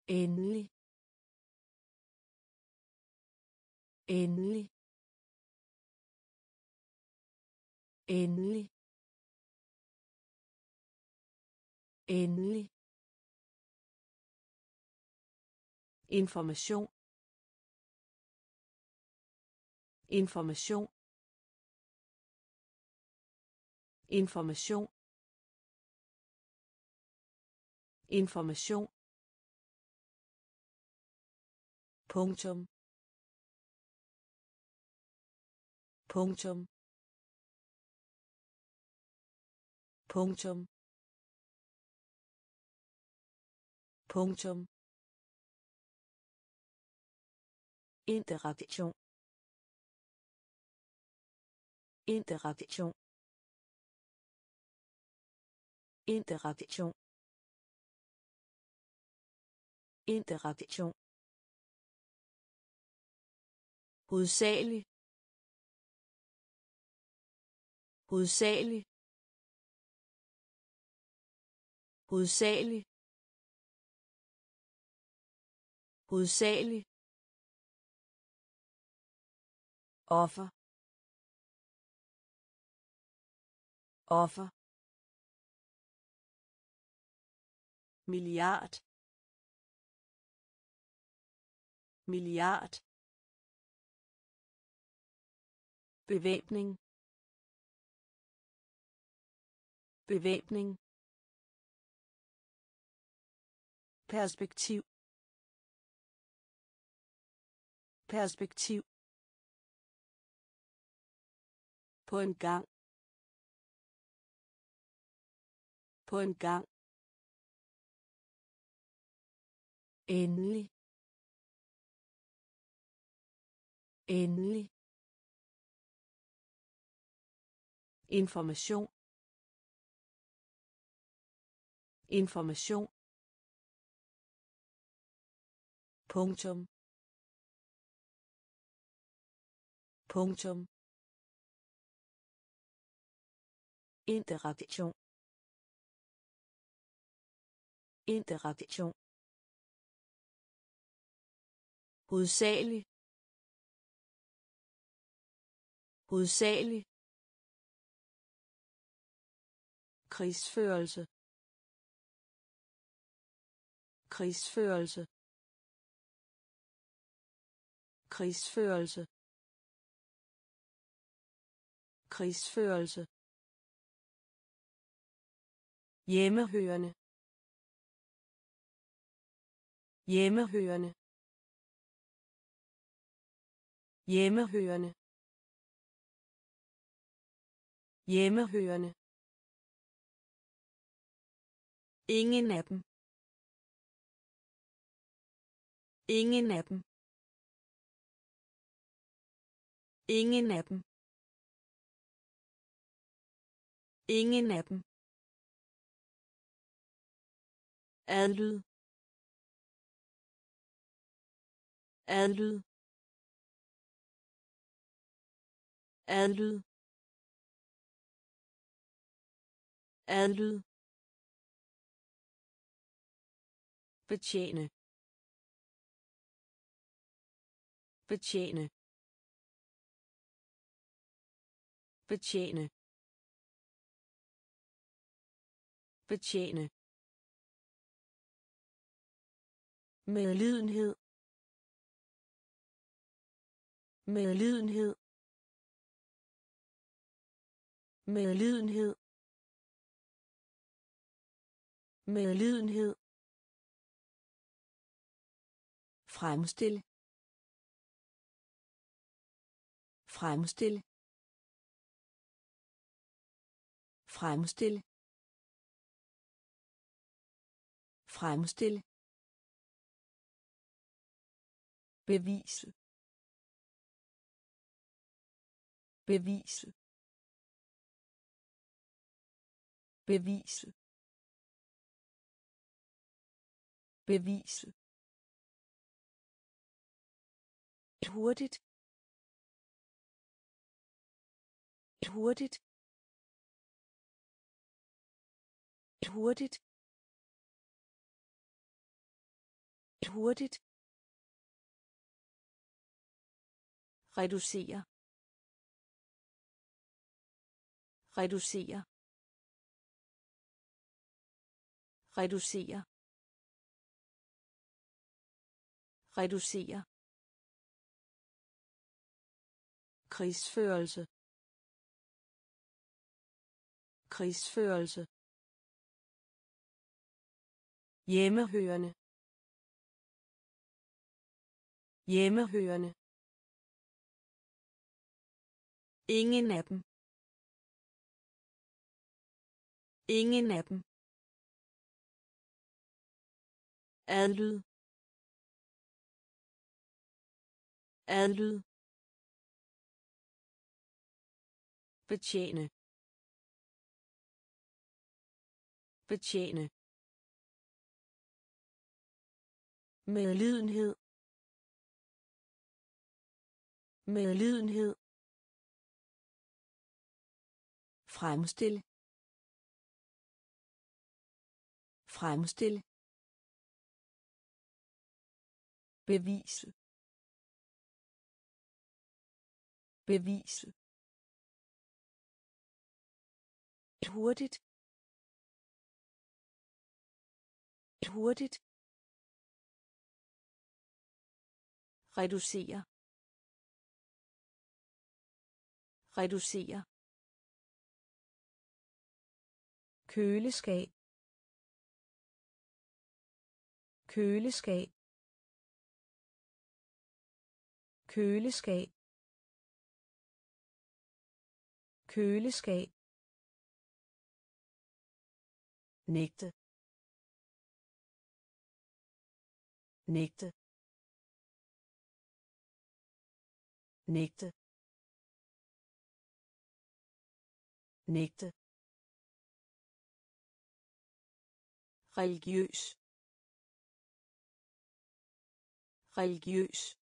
Endelig. Endelig. Endelig. Endelig information. Information. Information. Information. Punktum. Punktum. Punktum. Punktum. Interaktion. Interaktion. Interaktion. Interaktion. Hovedsagelig hovedsagelig hovedsagelig hovedsagelig offer. Offer. Milliard. Milliard. Bevæbning. Bevæbning. Perspektiv. Perspektiv. På en gang. På en gang. Endelig. Endelig. Information. Information. Punktum. Punktum. Interaktion. Interaktion. Hovedsagelig hovedsagelig krigsførelse. Krigsførelse. Krigsførelse. Krigsførelse hjemmehørende. Hjemmehørende. Hjemmehørende. Hjemmehørende. Ingen af dem. Ingen af dem. Ingen af dem. Ingen af dem. Adlyd adlyd adlyd adlyd betjene. Betjene. Betjene. Betjene. Medlidenhed medlidenhed medlidenhed medlidenhed. Fremstil. Fremstil. Fremstil. Fremstil. Bevise. Bevise. Bevise. Bevise. Hurtigt. Hurtigt. Hurtigt. Hurtigt. Reducere. Reducere. Reducere. Reducere. Krigsførelse. Krigsførelse. Hjemmehørende. Hjemmehørende. Ingen af dem. Ingen af dem. Adlyd. Adlyd. Betjene. Betjene. Medlidenhed. Medlidenhed. Fremstil. Fremstil. Bevise. Bevise. hurtigt. Hurtigt. Reducere. Reducere. Køleskab. Køleskab. Køleskab. Køleskab. Nægte. Nægte. Nægte. Nægte. Religiøs. Religiøs.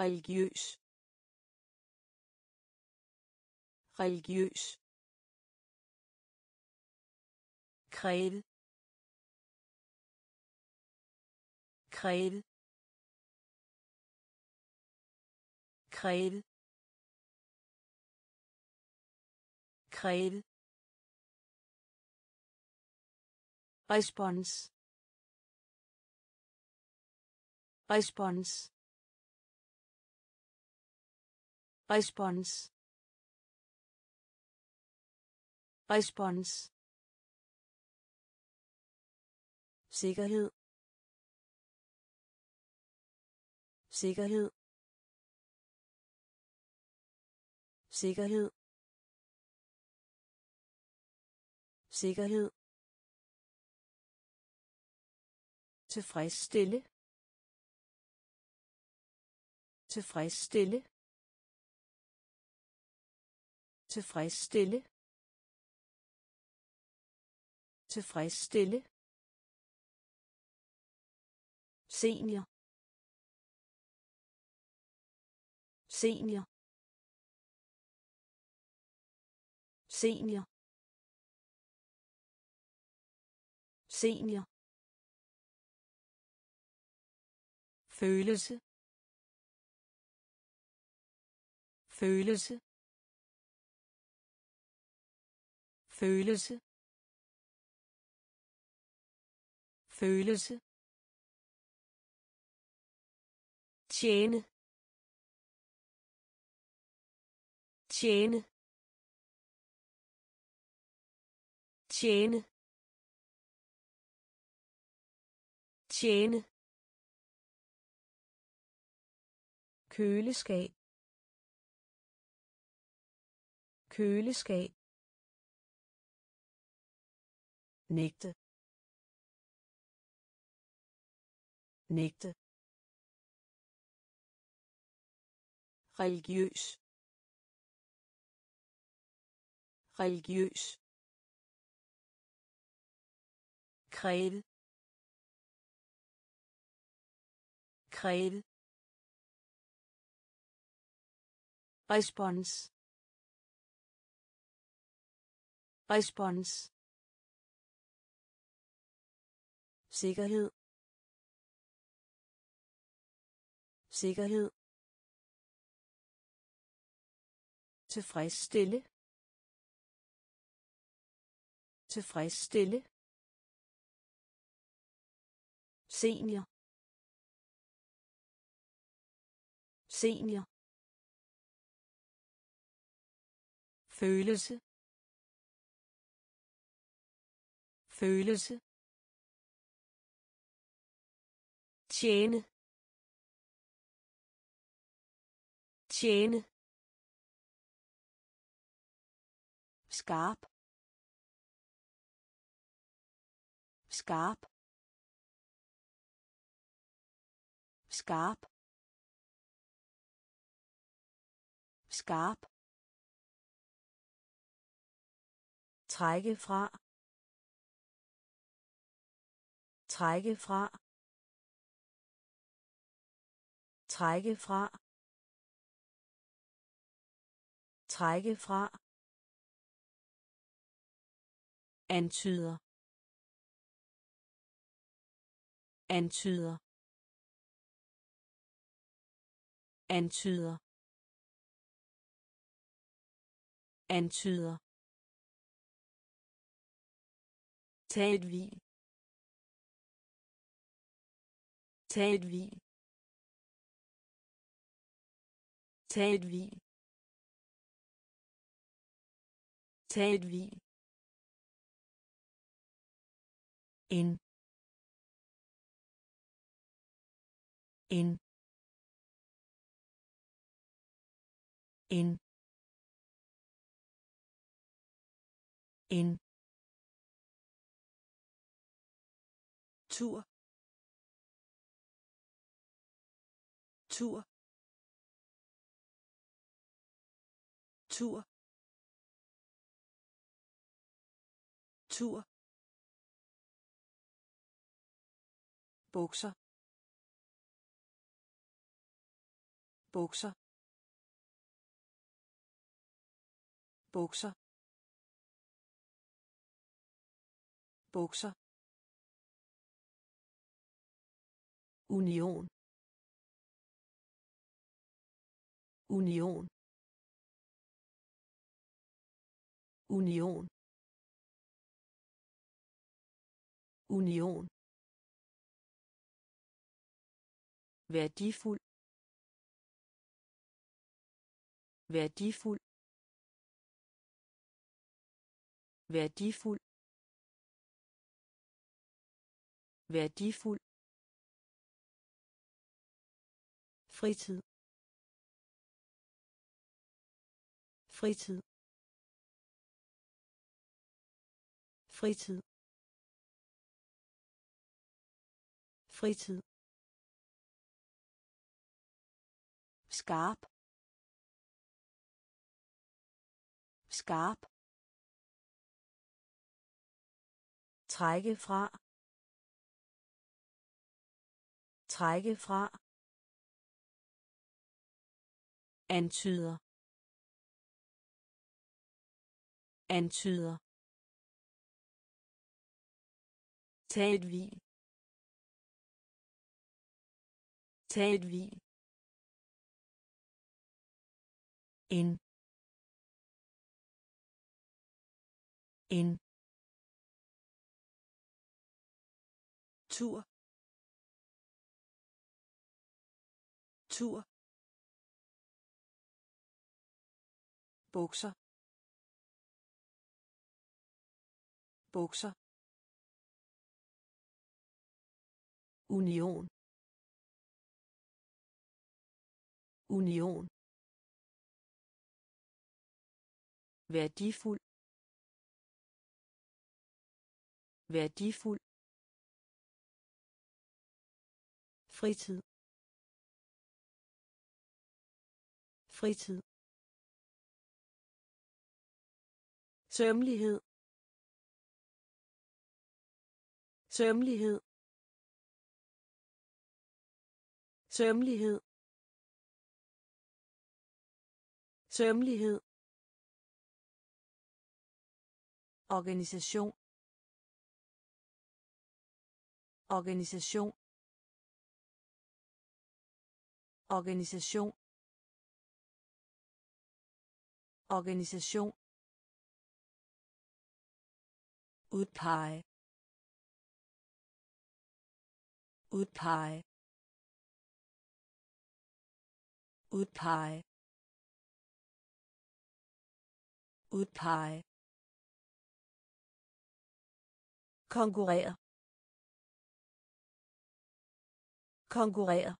Religiøs. Religiøs. Kræve kræve kræve kræve respons. Respons. Respons. Respons. Sikkerhed. Sikkerhed. Sikkerhed. Sikkerhed. Tilfredsstille. Tilfredsstille. Tilfredsstille. Tilfredsstille. Senior. Senior. Senior. Senior. Følelse. Følelse. Følelse. Følelse. Tjene. Tjene. Tjene. Tjene køleskab. Køleskab. Nægte. Nægte. Religiøs. Religiøs. Kræve kræve respons. Respons. Sikkerhed. Sikkerhed. Tilfredsstille. Tilfredsstille. Senior. Senior. Følelse. Følelse. Tjene. Tjene. Skarp. Skarp. Skarp. Skarp. Trække fra. Trække fra. Trække fra. Trække fra. Antyder. Antyder. Antyder. Antyder. Tag et hvil. Tag et hvil. Tag et hvil. Tag et hvil. En. En. En. En. Tur. Tur. Tur. Tur. Bukser. Bukser. Bukser. Bukser. Union. Union. Union. Union. Værdifuld. Værdifuld. Værdifuld. Værdifuld. Fritid. Fritid. Fritid. Fritid. Skarp. Skarp. Trække fra. Trække fra. Antyder antyder Tag et hvil. Tag et hvil. En. En. tur tur bukser. Bukser. Union. Union. Værdifuld. Værdifuld. Fritid. Fritid. Sømmelighed. Sømmelighed. Sømmelighed. Sømmelighed. Organisation. Organisation. Organisation. Organisation. Udpege. Udpege. Udpege. Udpege. Konkurrere. Konkurrere.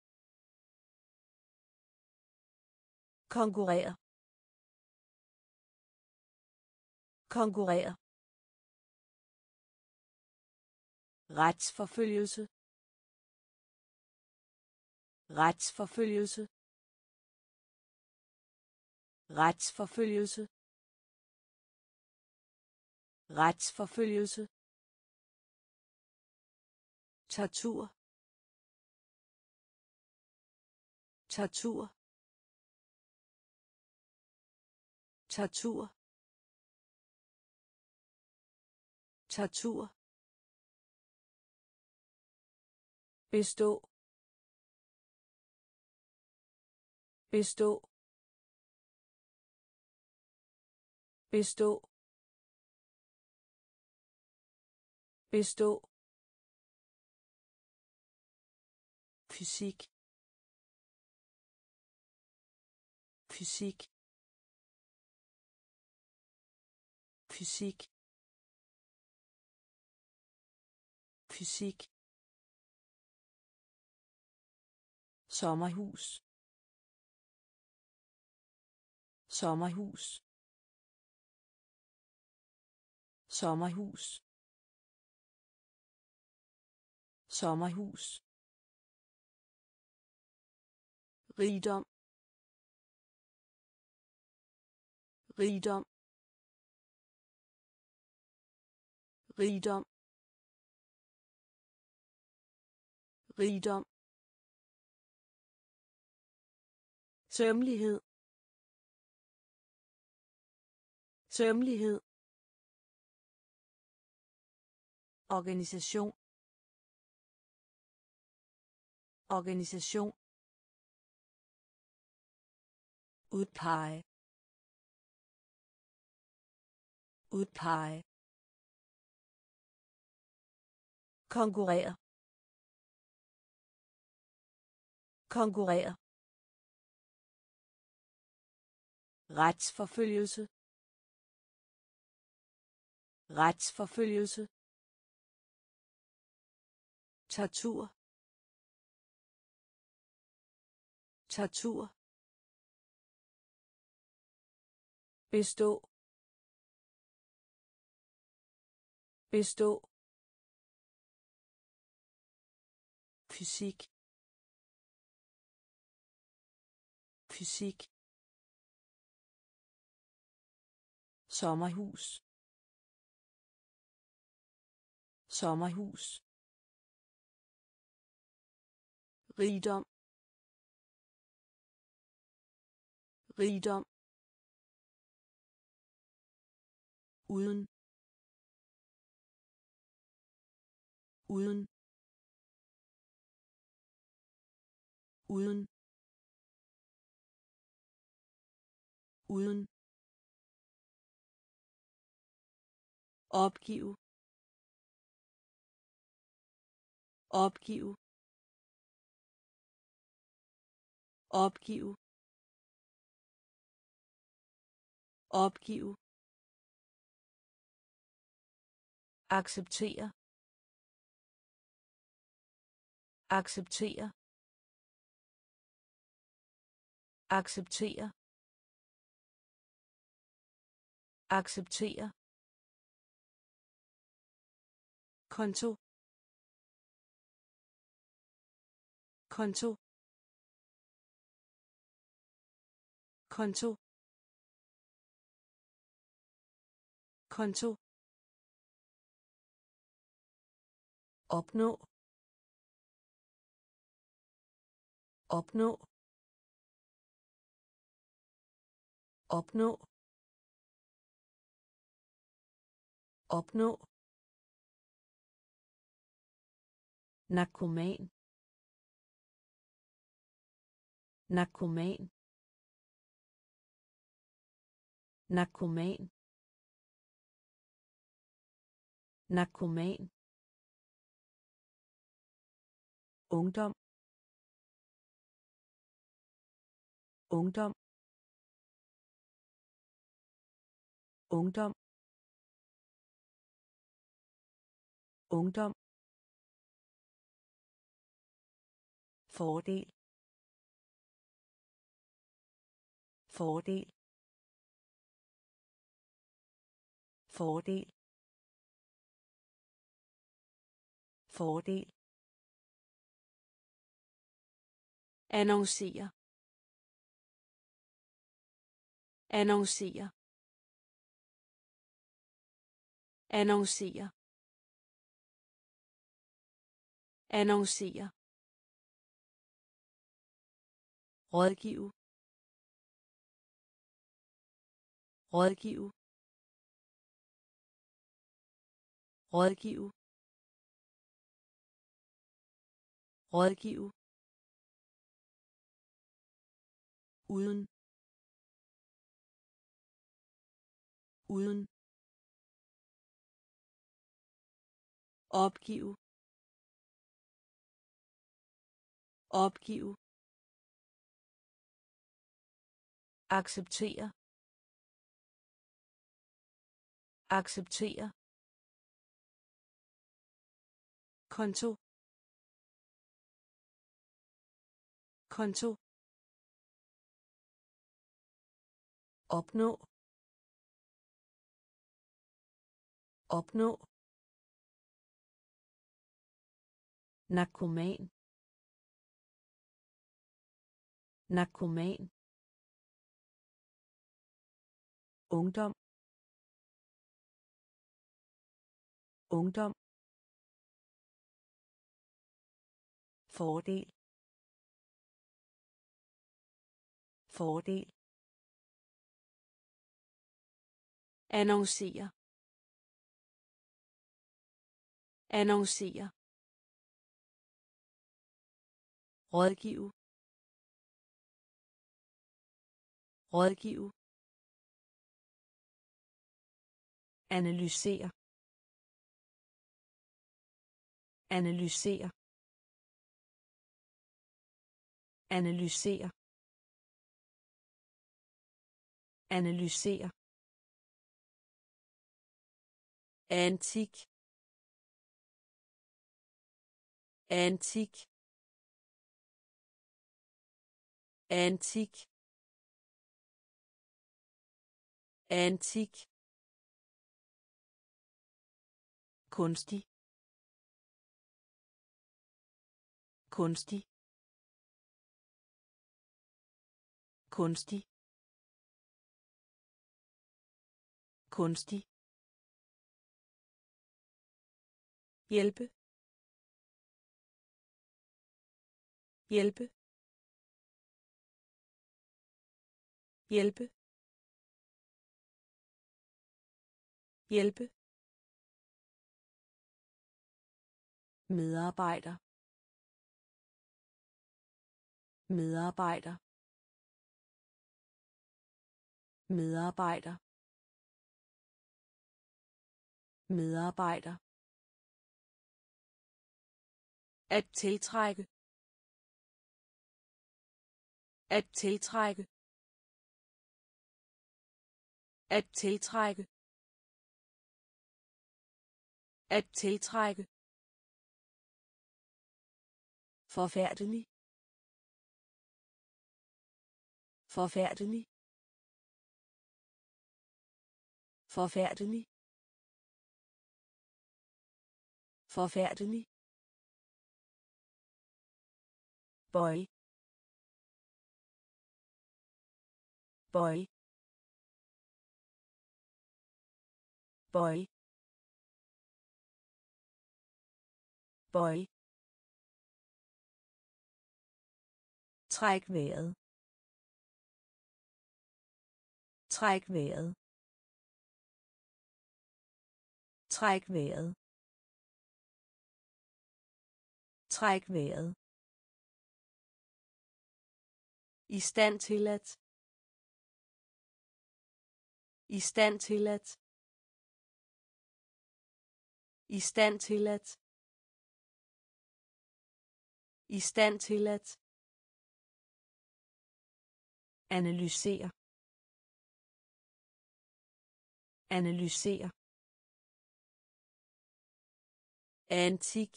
Konkurrere. Konkurrere. Retsforfølgelse. Retsforfølgelse. Retsforfølgelse. Retsforfølgelse. Tortur. Tortur. Tortur. Tortur. Bestå. Bestå. Bestå. Bestå. Fysik. Fysik. Fysik. Fysik. Sommerhus. Sommerhus. Sommerhus. Sommerhus. Rigdom. Rigdom. Rigdom. Rigdom. Sømmelighed. Sømmelighed. Organisation. Organisation. Udpege. Udpege. Konkurrere. Konkurrere. Retsforfølgelse. Retsforfølgelse. Tortur. Tortur. Bestå. Bestå. Fysik. Fysik. Sommerhus. Sommerhus. Rigdom. Rigdom. Uden. Uden. Uden. Uden. Opgive. Opgive. Opgive. Opgive. Acceptere. Acceptere. Acceptere. Acceptere. Konto. Konto. Konto. Konto. Opnå. Opnå. Opnå. Opnå. Narkoman. Narkoman. Narkoman. Narkoman. Ungdom. Ungdom. Ungdom. Ungdom. Fordel. Fordel. Fordel. Fordel. Annoncere annoncere annoncere annoncere rådgive. Rådgive. Rådgive. Rådgive. Uden. Uden. Opgive. Opgive. Acceptere. Acceptere. Konto. Konto. Opnå. Opnå. Narkoman. Narkoman. Ungdom. Ungdom. Fordel. Fordel. Annoncere annoncere rådgive. Rådgive. Analysere analysere analysere analysere antik. Antik. Antik. Antik. Kunstig. Kunstig. Kunstig. Kunstig. Hjælpe. Hjælpe. Hjælpe. Hjælpe. Medarbejder. Medarbejder. Medarbejder. Medarbejder. At tiltrække. At tiltrække. At tiltrække. At tiltrække forfærdelig. Forfærdelig. Forfærdelig. Forfærdelig. Boy. Boy. Boy. Boy. Træk vejret. Træk vejret. Træk vejret. Træk vejret. I stand til at. I stand til at. I stand til at. I stand til at. Analysere. Analysere. Antik.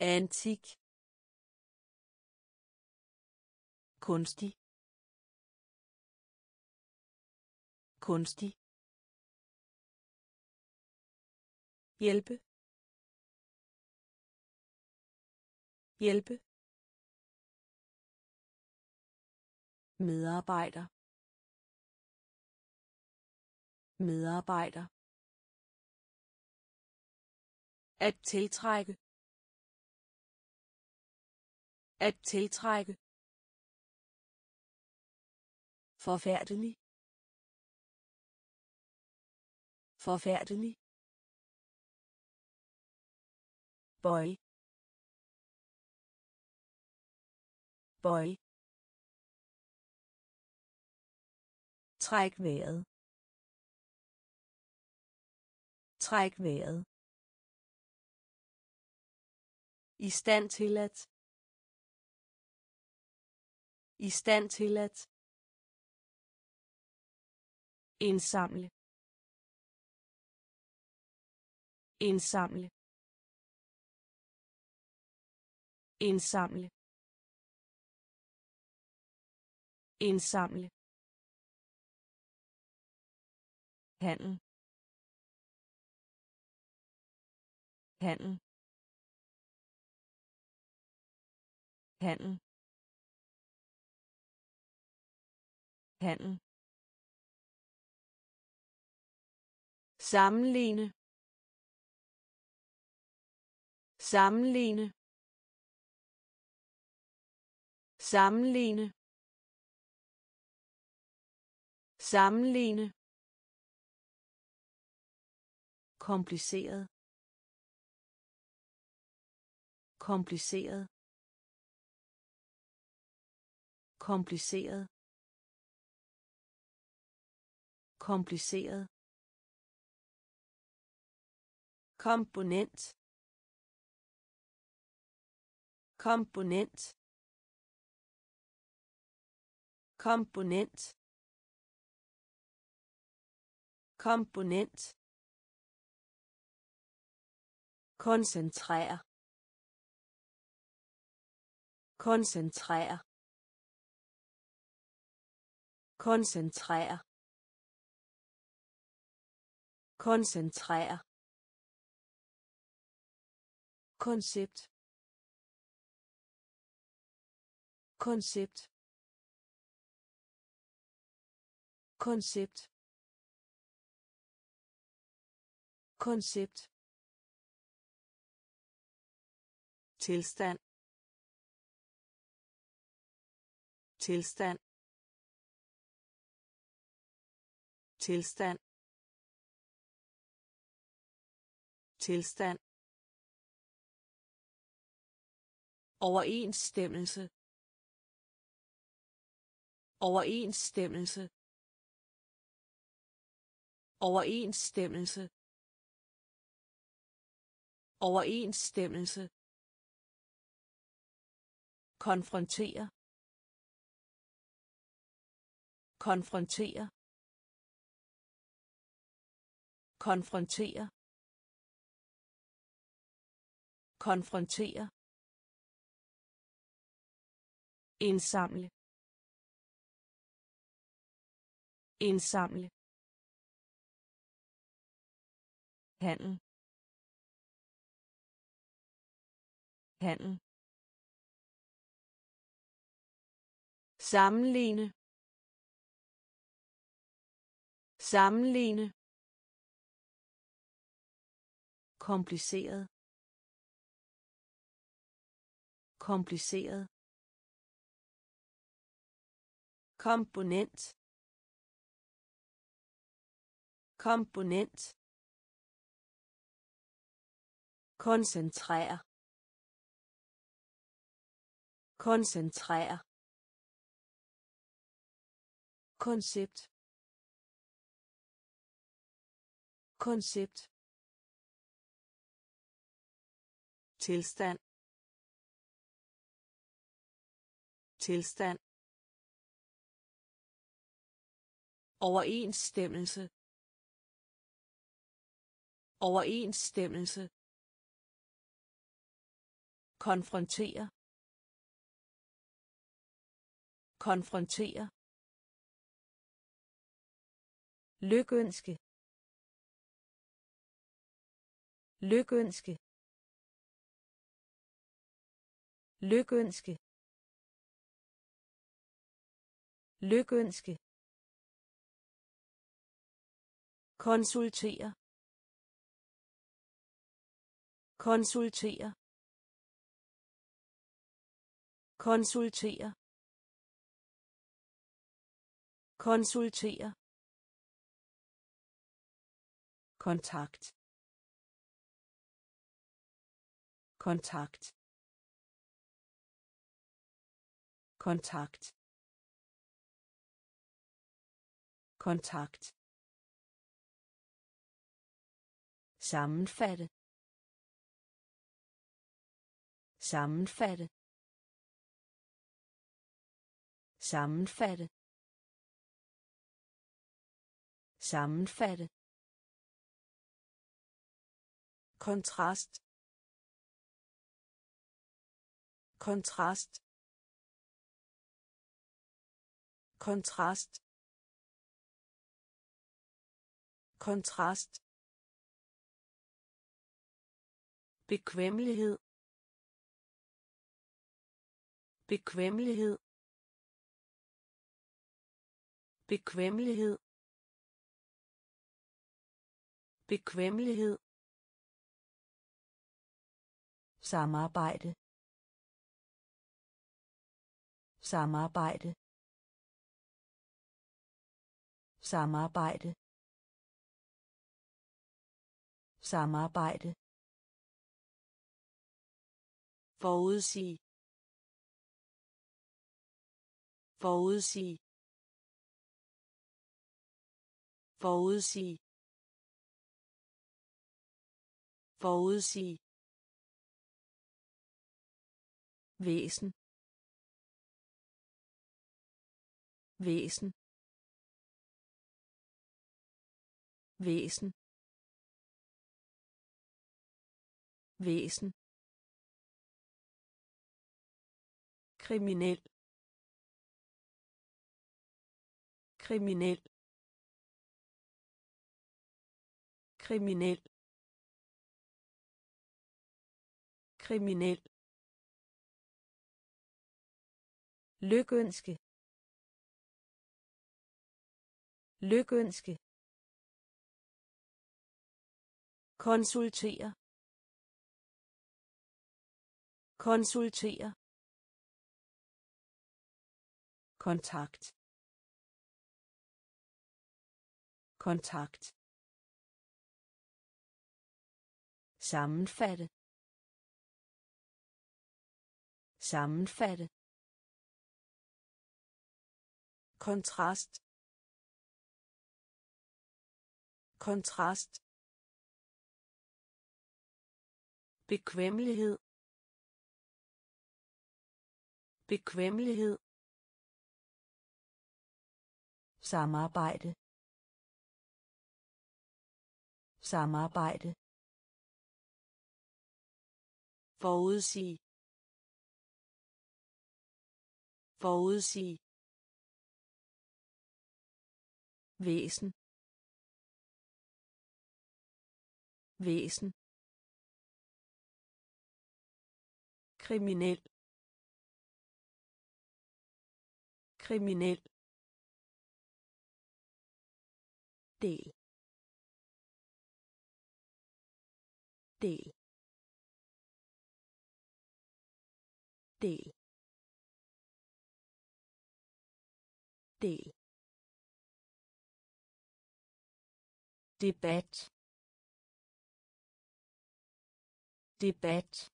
Antik. kunstig kunstig hjælpe hjælpe medarbejder. Medarbejder. At tiltrække. At tiltrække. Forfærdelig. Forfærdelig. Boy boy Træk vejret. Træk vejret. I stand til at. I stand til at. Indsamle. Indsamle. Indsamle. Indsamle. Handel. Handel. Handel. Handel. Sammenligne. Sammenligne. Sammenligne. Sammenligne kompliceret. Kompliceret. Kompliceret. Kompliceret. Komponent. Komponent. Komponent. Komponent koncentrere. Koncentrere. Koncentrere. Koncentrere. Koncept. Koncept. Koncept. Koncept. Tilstand. Tilstand. Tilstand. Tilstand. Overensstemmelse. Overensstemmelse. Overensstemmelse. Overensstemmelse konfrontere. Konfrontere. Konfrontere. Konfrontere. Indsamle. Indsamle. Handel. Handel. Sammenligne. Sammenligne. Kompliceret. Kompliceret. Komponent. Komponent. Koncentrere koncentrere koncept. Koncept. Tilstand. Tilstand. Overensstemmelse. Overensstemmelse. Konfrontere. Konfrontere lykønske. Lykønske. Lykønske. Lykønske. Konsultere. Konsultere. Konsultere. Konsultere kontakt. Kontakt. Kontakt. Kontakt. Sammenfatte. Sammenfatte. Sammenfatte. Sammenfatte kontrast. Kontrast. Kontrast. Kontrast. Bekvemmelighed. Bekvemmelighed. Bekvemmelighed. Bekvemmelighed samarbejde. Samarbejde. Samarbejde. Samarbejde. Forudsig forudsig forudsig forudsig væsen. Væsen. Væsen. Væsen. Kriminel. Kriminel. Kriminel. Kriminel. Lykønske. Lykønske. Konsultere. Konsultere. Kontakt. Kontakt. Sammenfatte. Sammenfatte kontrast. Kontrast. Bekvemmelighed. Bekvemmelighed. Samarbejde. Samarbejde. Forudsig forudsig væsen. Væsen. Kriminel. Kriminel. Del. Del. Del. Del. Debat debat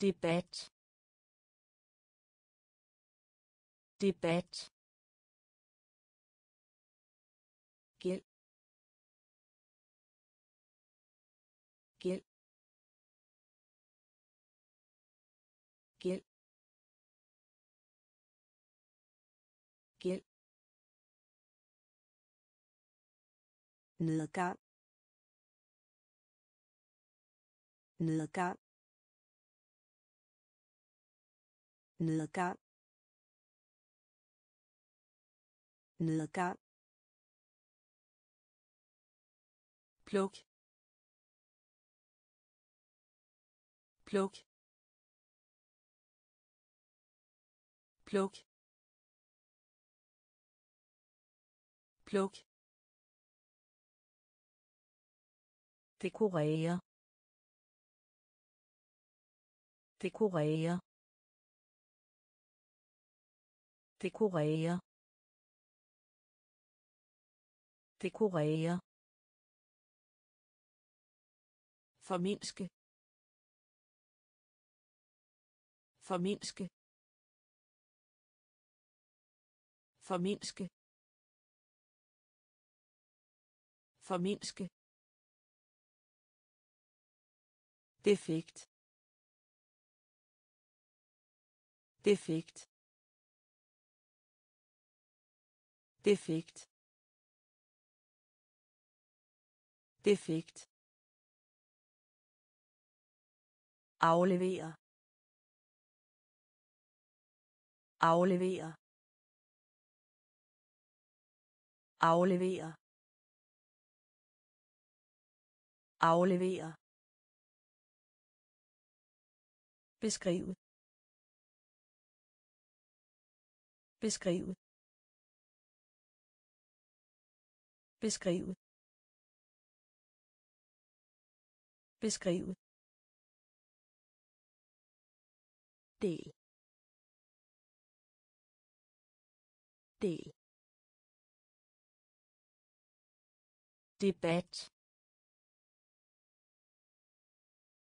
debat debat nedgang nedgang nedgang nedgang pluk. Pluk. Pluk. Pluk dekorere dekorere dekorere dekorere forminske forminske forminske forminske defekt. Defekt. Defekt. Defekt. Aflevere aflevere aflevere aflevere beskrive. Beskrive. Beskrive. Beskrive. Del. Del. Debat.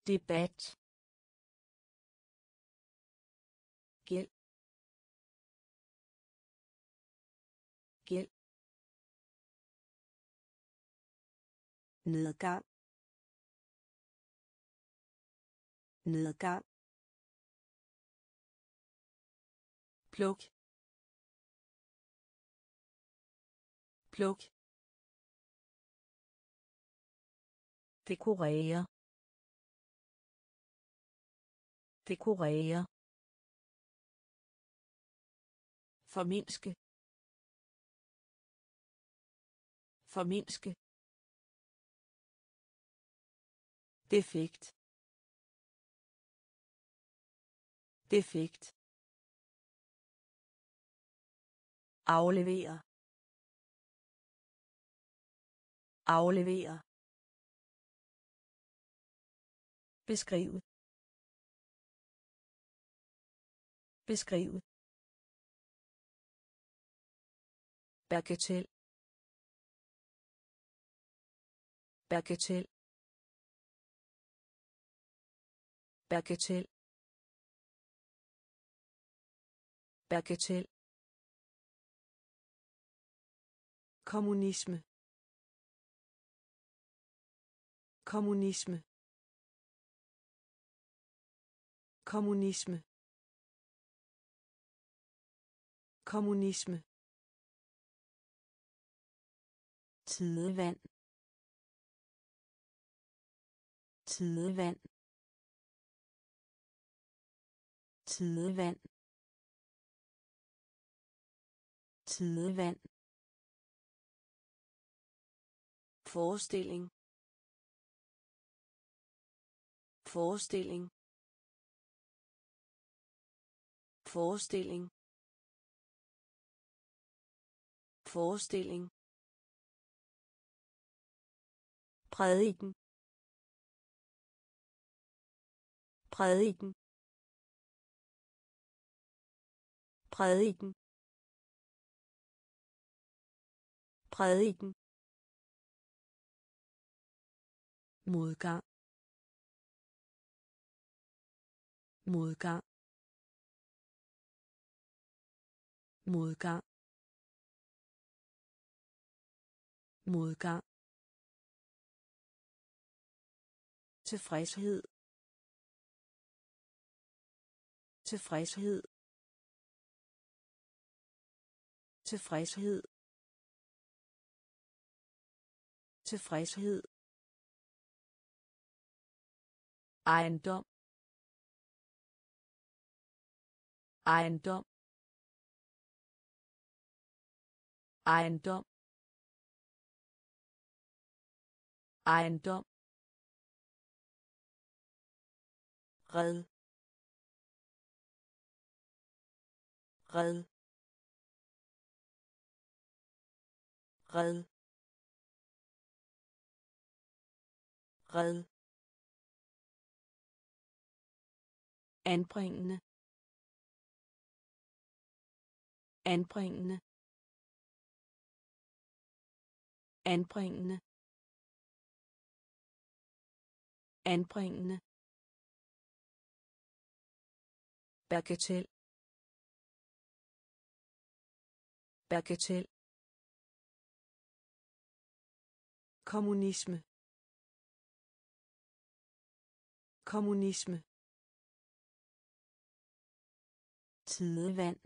Debat. Nedgang. Nedgang. Pluk. Pluk. Dekorere dekorere forminske forminske Defekt. Defekt. aflevere aflevere beskrive beskrive Bagatel. Bagatel. Bagatel. Bagatel. kommunisme. Kommunisme. Kommunisme. Kommunisme. Tidevand. Tidevand. Tidevand tidevand forestilling. Forestilling. Forestilling. Forestilling. Prædiken. Prædiken. Prædiken prædiken modgang. Modgang. Modgang. Modgang. Tilfredshed. Tilfredshed. Tilfredshed. Tilfredshed. Ejendom. Ejendom. Ejendom. Ejendom. Red. Red. Red. Red. Anbringende. Anbringende. Anbringende. Anbringende. Bagatel. Bagatel. Kommunisme. Kommunisme. Tidevand.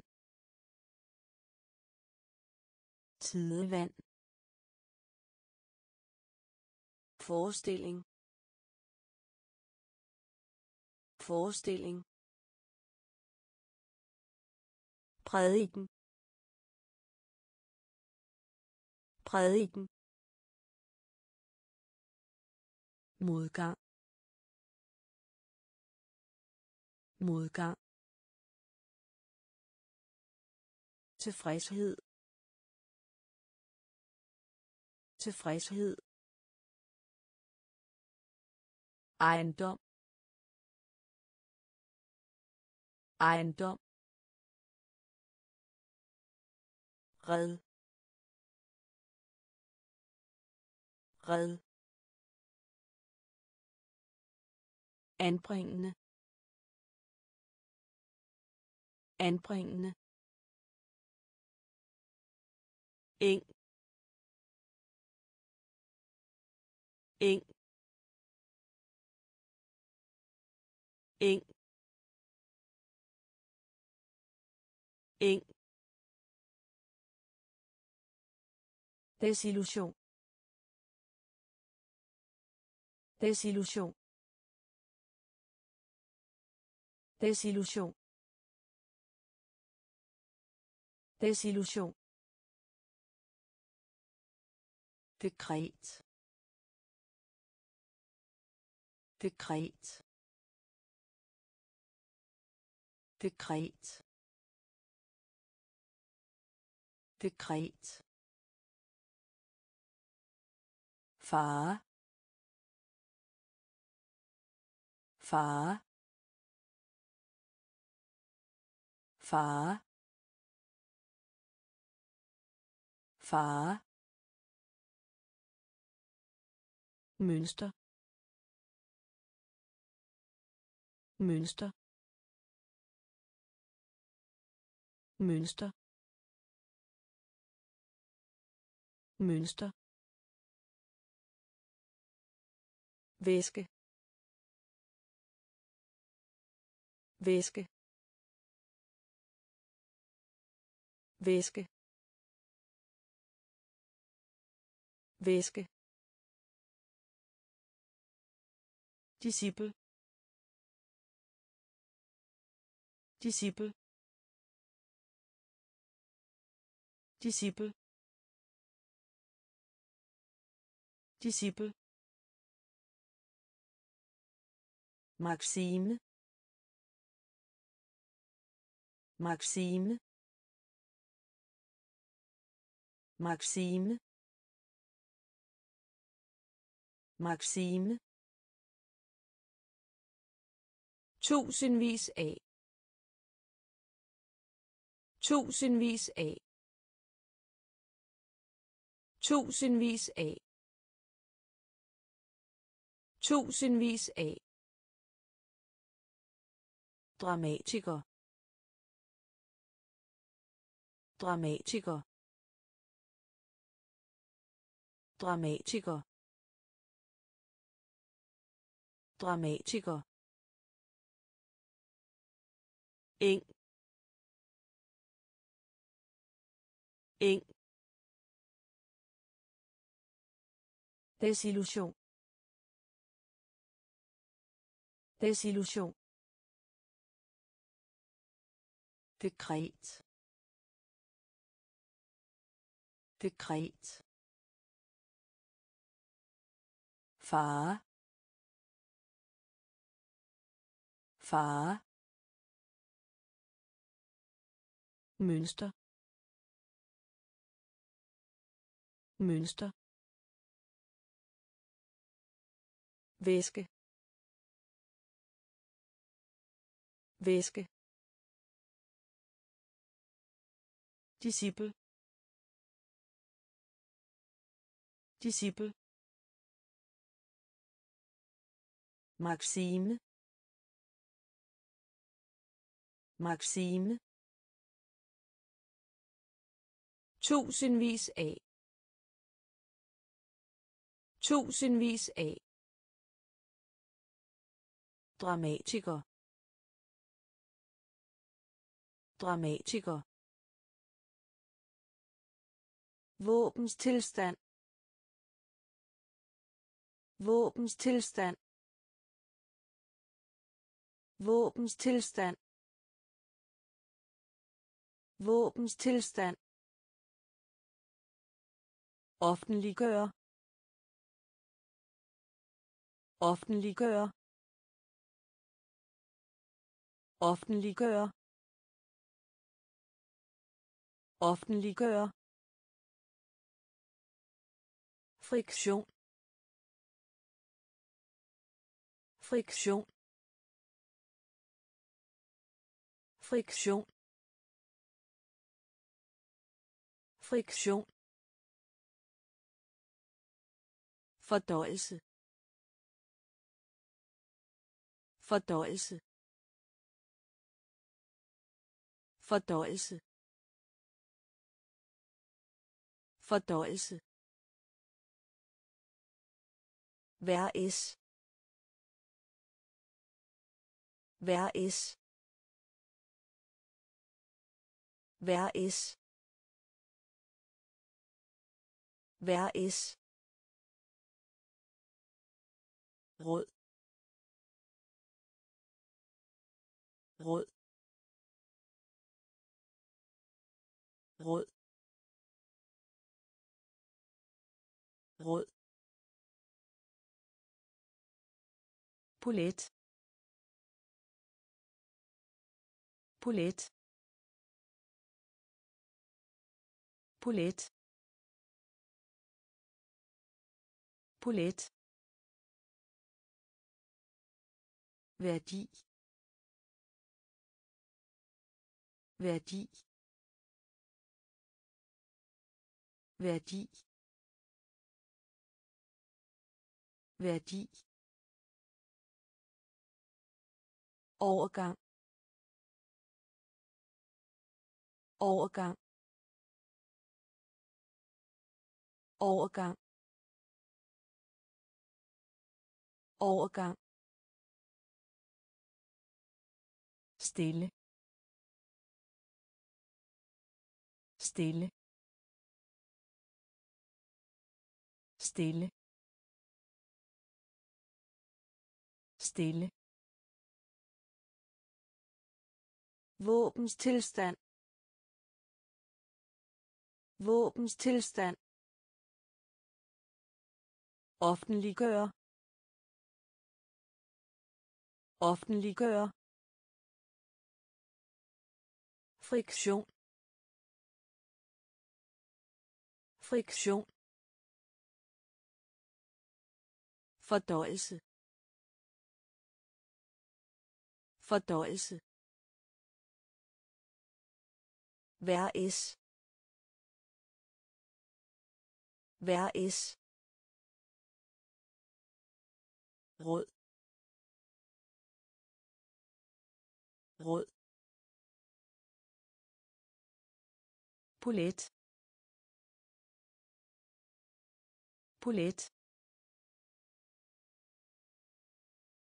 Tidevand. Forestilling. Forestilling. Prædiken. Prædiken. Modgang. Modgang. Tilfredshed. Tilfredshed. Ejendom. Ejendom. Red. Red. Anbringende. Anbringende. Eng. Eng. Eng. Eng. Desillusion. Desillusion. Desillusion. Desillusion. dekret. Dekret. Dekret. Dekret. Far. Far. Far. Far. Mønster. Mønster. Mønster. Mønster. Væske. Væske. Væske. Væske. Disciple. Disciple. Disciple. Disciple. Maxime. Maxime. Maxime. Maxime. Tusindvis af. Tusindvis af. Tusindvis af. Tusindvis af. Dramatiker. Dramatiker. Dramatiker. Dramatiker. Eng. Eng. Desillusion. Desillusion. Dekret. Dekret. Far. Far. Mønster. Mønster. Væske. Væske. Disciple. Disciple. Maxime. Maxime. Tusindvis af. Tusindvis af. Dramatiker. Dramatiker. Våbens tilstand våbens tilstand våbens tilstand. Våbens tilstand. Offentliggøre offentliggøre offentliggøre offentliggøre friktion. Friktion. Friktion friktion fordøjelse fordøjelse fordøjelse Fordøjelse. Vær es. Vær es. Vær es. Vær es. råd råd råd råd Poulet. Poulet. Polet. Polet. værdi. Værdi. Værdi. Værdi. Overgang. Overgang. Overgang. Overgang. Stille. Stille. Stille. Stille. Våbens tilstand våbens tilstand offentliggøre offentliggøre friktion friktion fordøjelse fordøjelse Vær is. Vær is. Råd. Råd. Polet. Polet.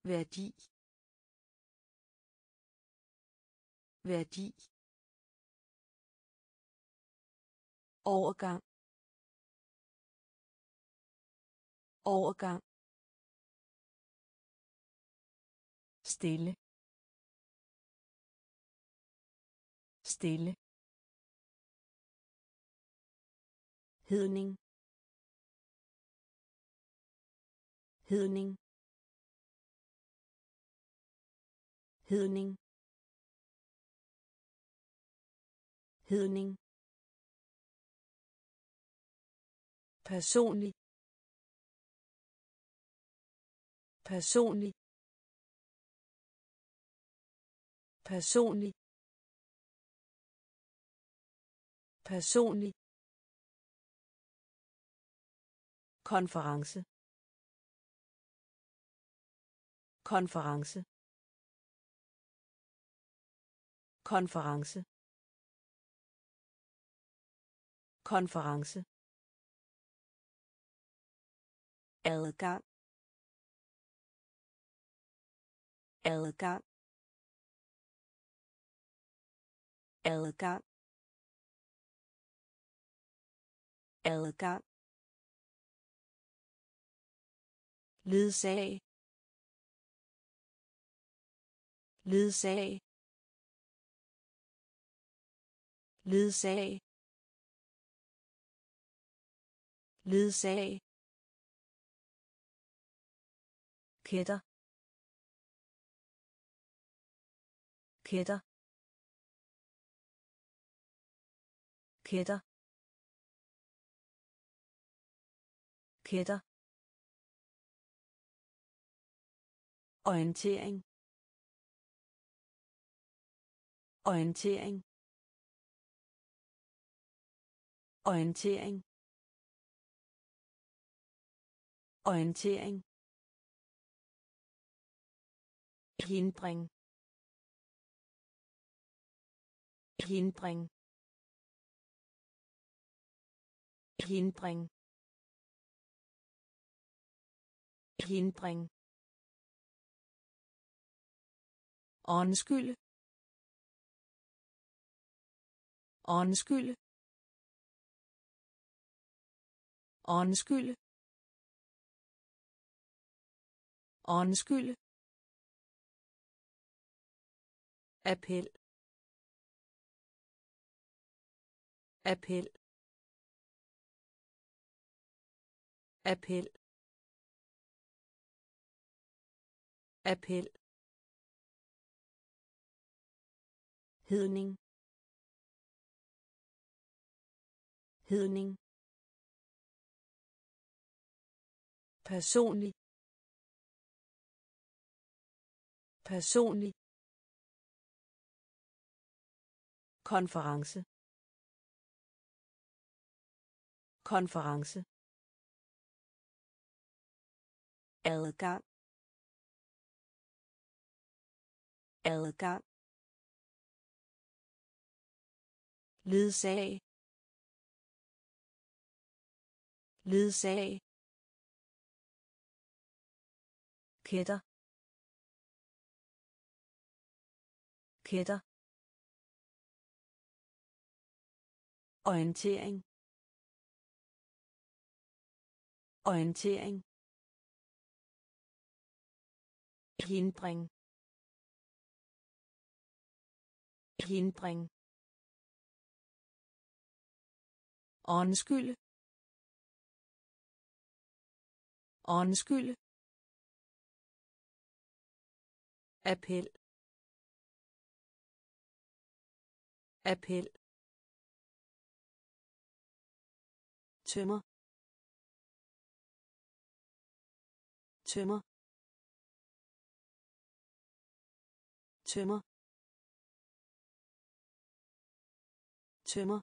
Værdi. Værdi. Overgang. Overgang. Stille. Stille. Hedning. Hedning. Hedning. Hedning. Personlig. Personlig personlig. Personlig. Konference. Konference. Konference. Konference. Elka elka adgang. Adgang. Ledsag. Ledsag. Ledsag. Ledsag. Kætter. Kætter. Kætter. Kætter. Orientering. Orientering. Orientering. Orientering. Hindring. Hindring. Hindring hindring Undskyld. Undskyld. Undskyld. Undskyld. appel appel appel. Appel. Hedning. Hedning. Personlig. Personlig. Konference. Konference. Adgang adgang ledsag. Ledsag. Kætter. Kætter. Orientering. Orientering. Hindring. Hindring. Undskyld. Undskyld. appel. Appel. Tømmer. Tømmer. Tømmer tømmer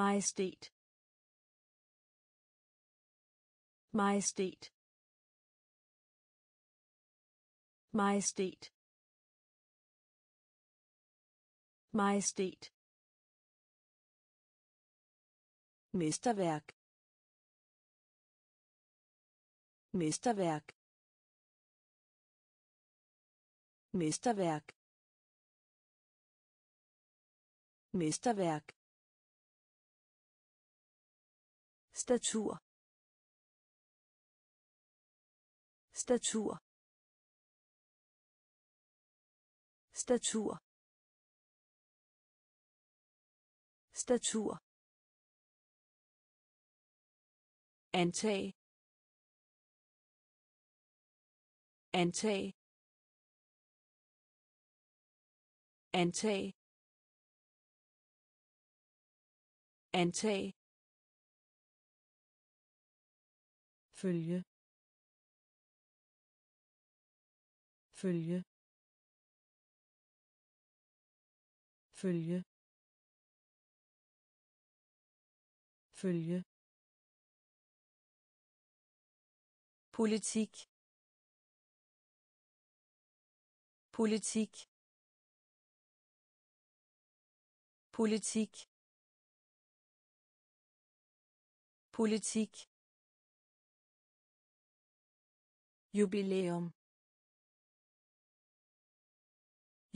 Majestæt. Majestæt. Majestæt. Majestæt. Mesterværk. Mesterværk. Mesterværk. Mesterværk. statur. Statur. Statur. Statur. Antag antag antag antag følge. Følge. Følge. Følge. Politik. Politik politik. Politik. Jubilæum.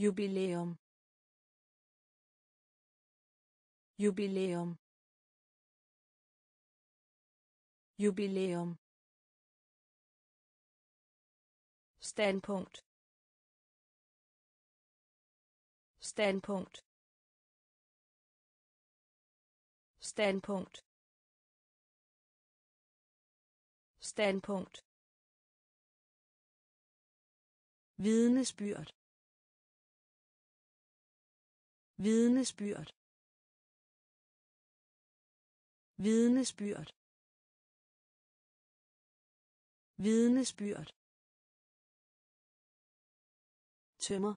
Jubilæum. Jubilæum. Jubilæum. Standpunkt. Standpunkt. Standpunkt. Standpunkt. Vidnesbyrd. Vidnesbyrd. Vidnesbyrd. Vidnesbyrd. Tømmer.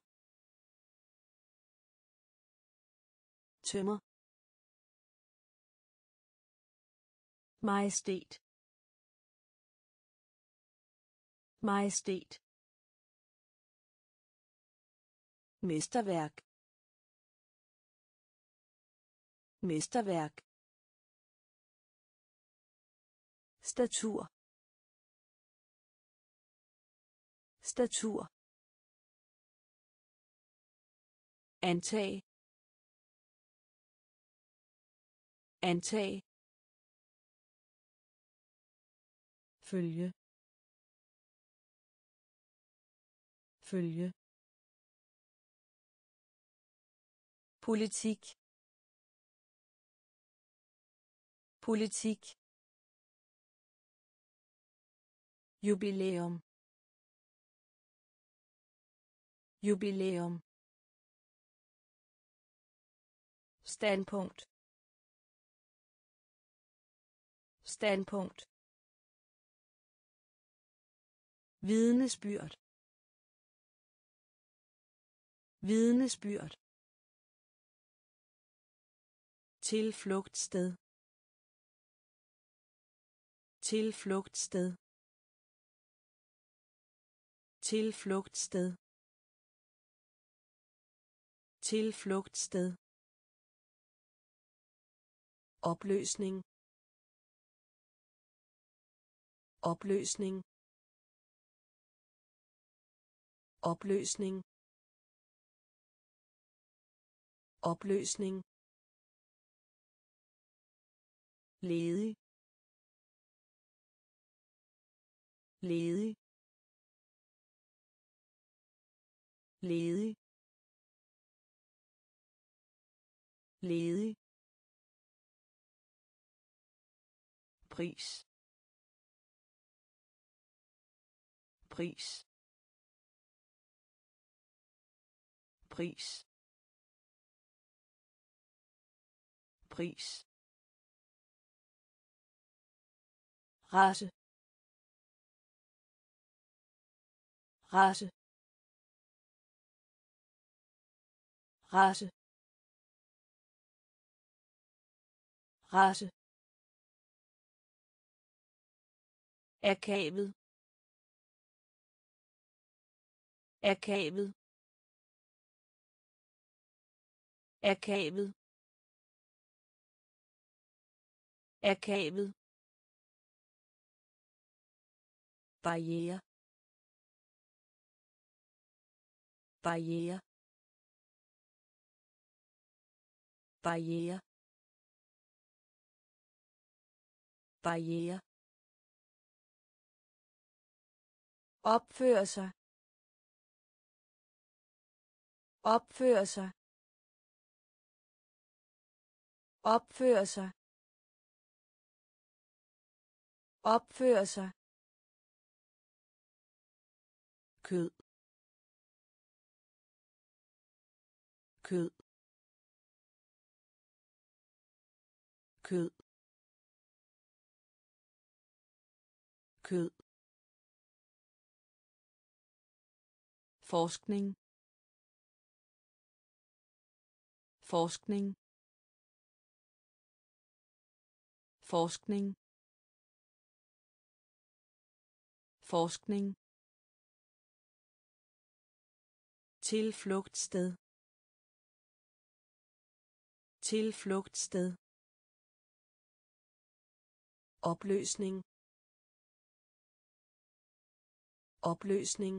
Tømmer. Majestæt. Majestæt. Mesterværk. mesterværk. Statur. Statur. Antag antag følge. Følge. Politik. Politik. Jubilæum. Jubilæum. Standpunkt. Standpunkt vidnesbyrd. Vidnesbyrd. Tilflugtssted tilflugtssted tilflugtssted tilflugtssted opløsning. Opløsning. Opløsning. Opløsning. Ledig. Ledig. Ledig. Ledig. Pris. Pris. Pris. Pris. Race. Race. Race. Race. Akavet akavet akavet akavet barriere. Barriere. Barriere. Barriere. Opføre sig. Opføre sig opføre sig. Opføre sig. Kød. Kød. Kød. Kød. Forskning. Forskning. Forskning. Forskning. Tilflugtssted tilflugtssted opløsning. Opløsning.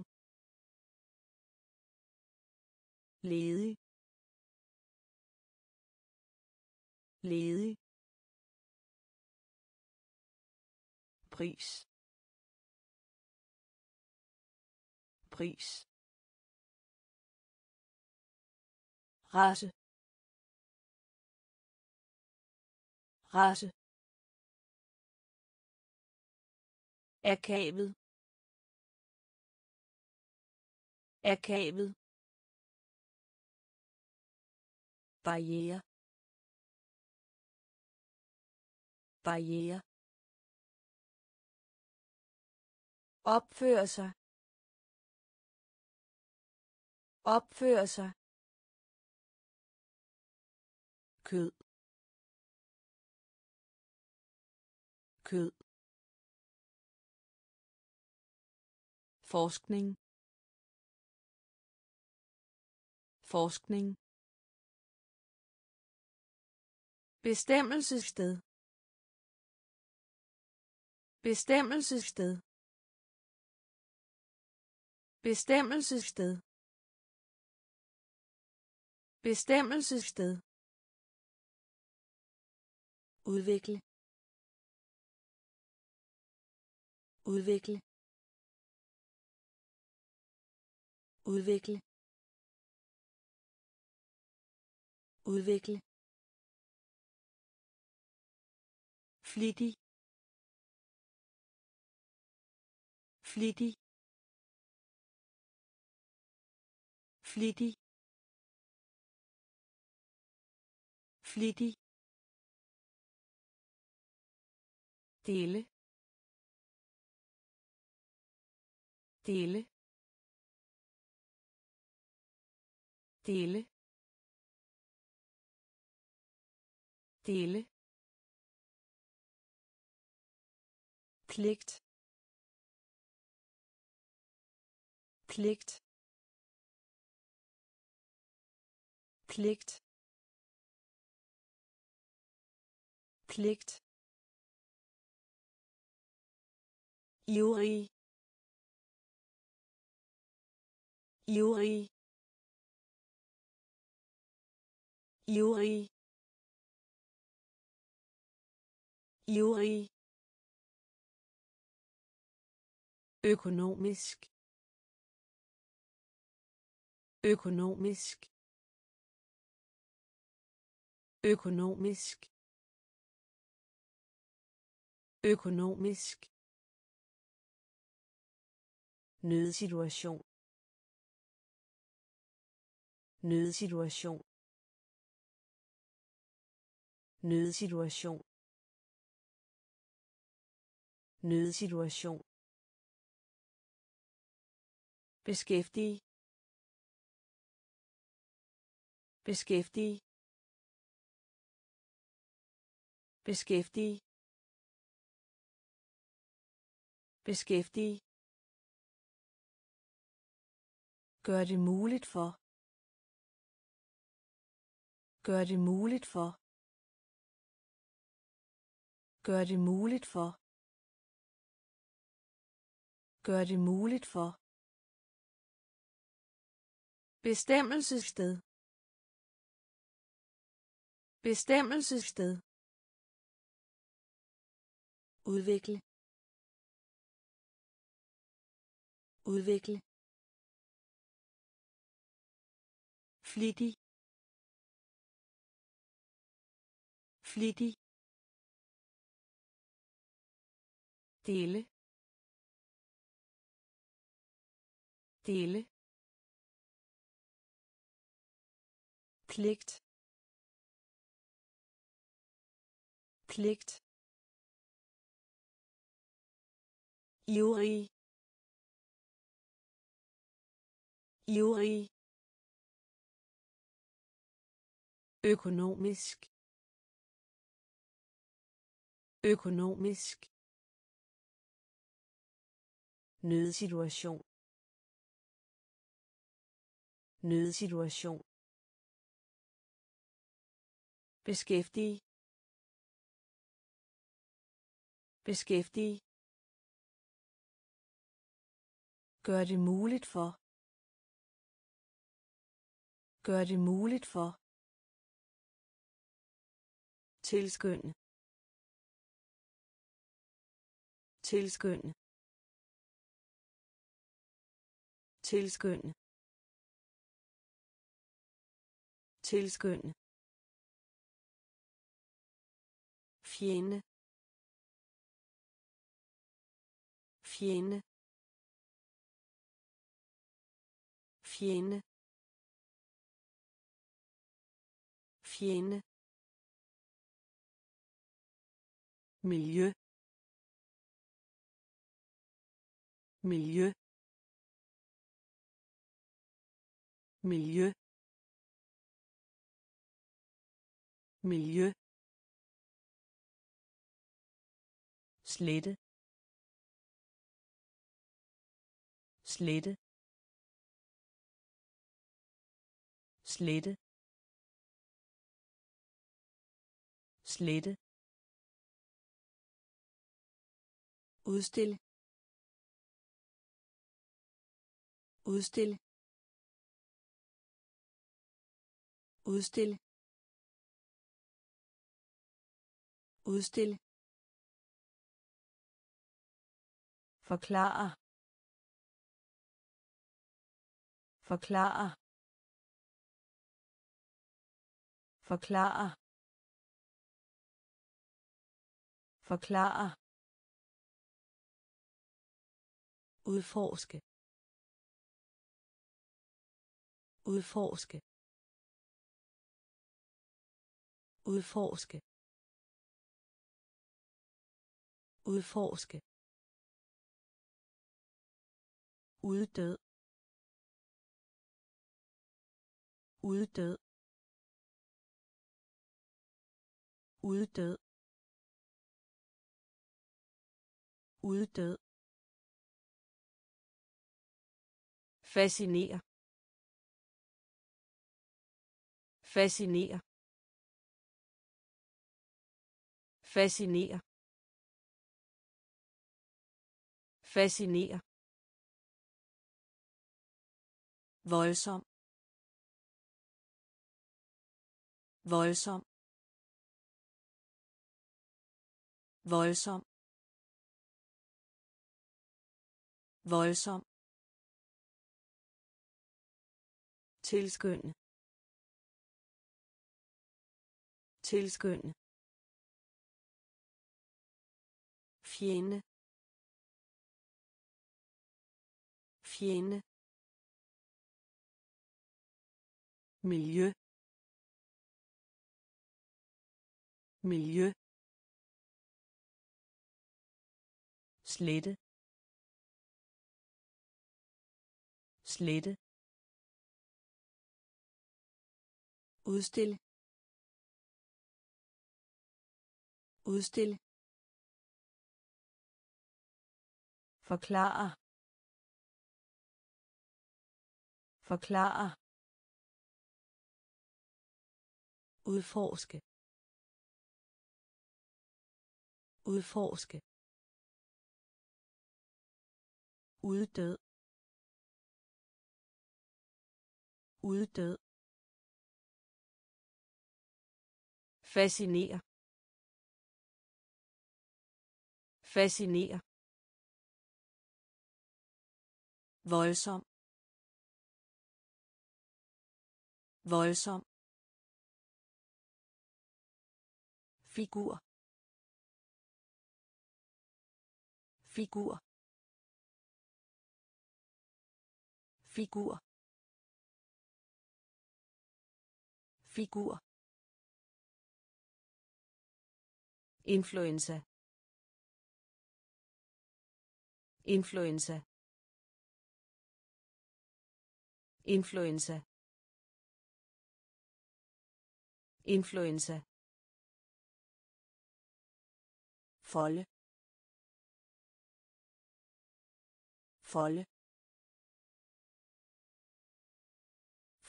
Ledig. Ledig. Pris. Pris. Race. Race. Akavet akavet barriere. Barriere. Opføre sig. Opføre sig. Kød. Kød. Forskning. Forskning. Bestemmelsessted. Bestemmelsessted bestemmelsessted. Bestemmelsessted. Udvikle. Udvikle. Udvikle. Udvikle. Flittig. Flittig. Flittig. Flittig. Dele. Dele. Dele. Dele. Pligt. Pligt. Pligt. Pligt. Ivrig. Ivrig. Ivrig. Ivrig. Økonomisk. Økonomisk økonomisk. Økonomisk. Nødsituation. Nødsituation. Nødsituation. Nødsituation. Beskæftig. Beskæftig. Beskæftig beskæftig Gør det muligt for. Gør det muligt for. Gør det muligt for. Gør det muligt for. Bestemmelsessted. Bestemmelsessted. Udvikle. Udvikle. flittig flittig dele dele pligt pligt ivrig ivrig økonomisk. Økonomisk. Nødsituation. Nødsituation. Beskæftig. Beskæftig. Gør det muligt for. Gør det muligt for. Tilskynde tilskynde tilskynde tilskynde fjende. Fjende. Fjende. Fjende. Miljø. Miljø. Miljø. Miljø. Slette. Slette. Slette. Slette. Udstil. Udstil. Udstil. Udstil. Forklare. Forklare forklare. Forklare. Udforske. Udforske. Udforske. Udforske. Uddød. Uddød. Uddød. Uddød. Fascinere fascinere fascinere fascinere voldsom. Voldsom. Voldsom. Voldsom. Tilskynde tilskynde fjende. Fjende. Miljø. Miljø. Slette. Slette. Udstil. Udstil. Forklare. Forklare. Udforske. Udforske uddød. Uddød. Fascinere fascinere voldsom. Voldsom. Figur. Figur. Figur. Figur. Influenza. Influenza. Influenza. Influenza. Folde folde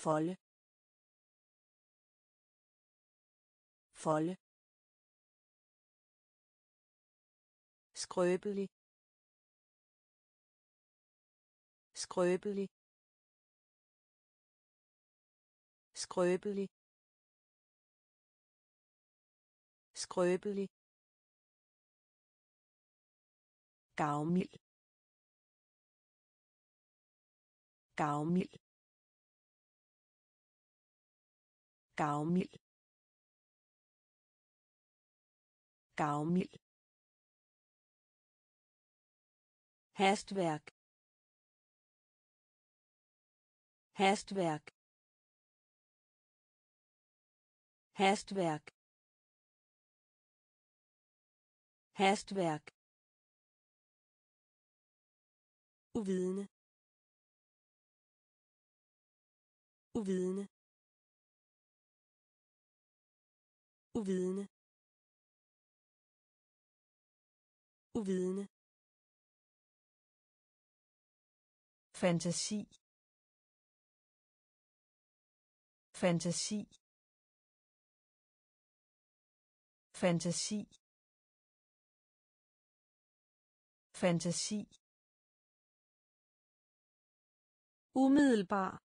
folde. Folde. Skrøbelig. Skrøbelig. Skrøbelig. Skrøbelig. Gavmild. Gavmild. Gavmild. Gavmild. Hastværk. Hastværk. Hastværk. Hastværk. Uvidende. Uvidende. Uvidende. Uvidende. Fantasi. Fantasi. Fantasi. Fantasi. Umiddelbar.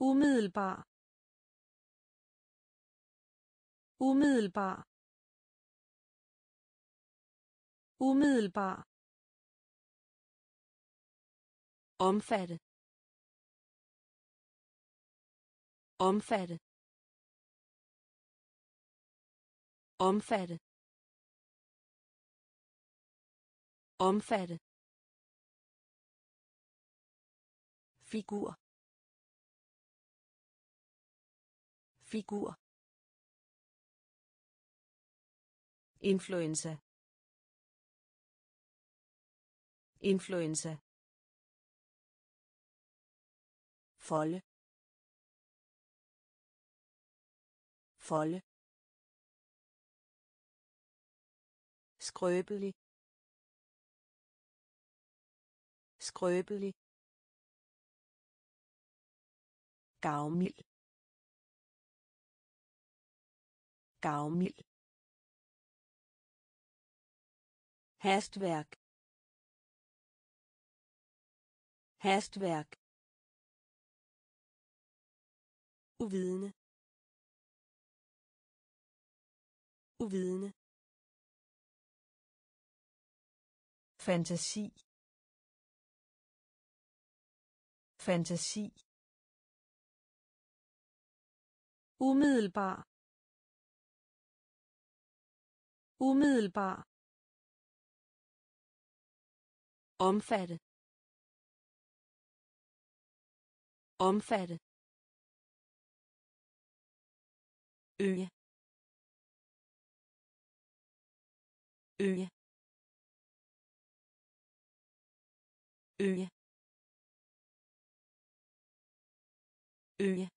Umiddelbar umiddelbar umiddelbar omfatte omfatte omfatte omfatte figur figur. Influenza. Influenza. Folde folde skrøbelig. Skrøbelig. Gavmild. Gavmild. Hastværk. Hastværk. Uvidende. Uvidende. Fantasi. Fantasi. Umiddelbar. Umiddelbar omfatte omfatte øje øje øje øje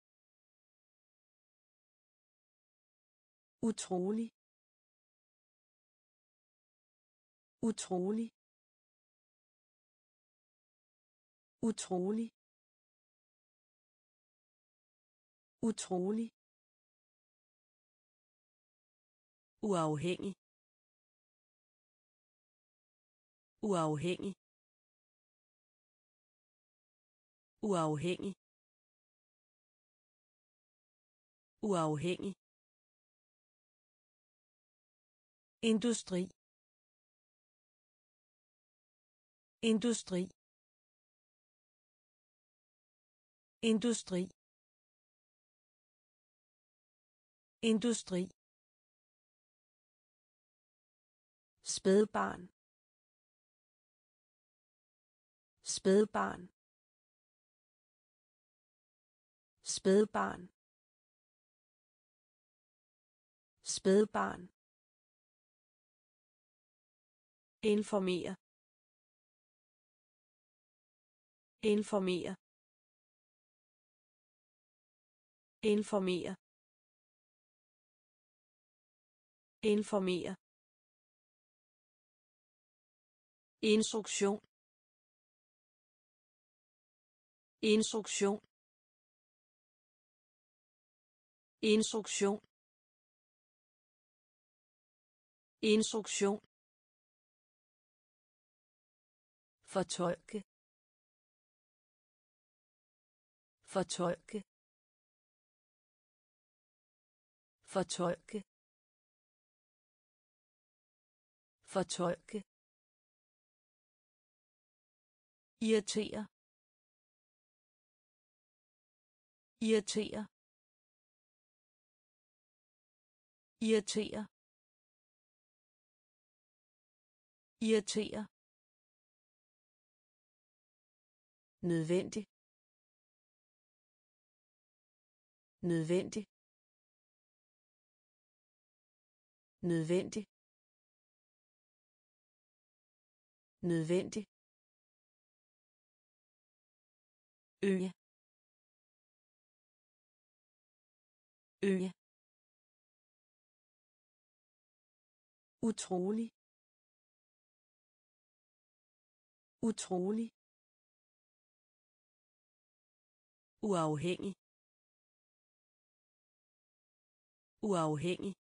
utrolig. Utrolig. Utrolig. Utrolig. Uafhængig. Uafhængig. Uafhængig. Uafhængig. Industri. Industri. Industri. Industri. Spædbarn. Spædbarn. Spædbarn. Spædbarn. Informere informere informere. Informere. Instruktion. Instruktion. Instruktion. Instruktion. Fortolke. Fortolke. Fortolke. Fortolke. Irritere irritere irritere irritere nødvendig. Nødvendig. Nødvendig. Nødvendig. Øje øje utrolig. Utrolig. Uafhængig. Uafhængig.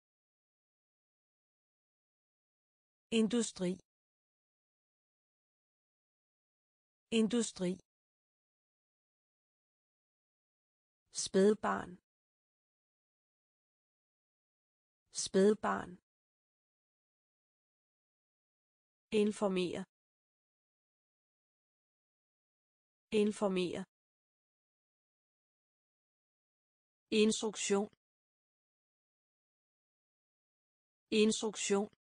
Industri. Industri. Spædbarn. Spædbarn. Informere. Informere. Instruktion. Instruktion.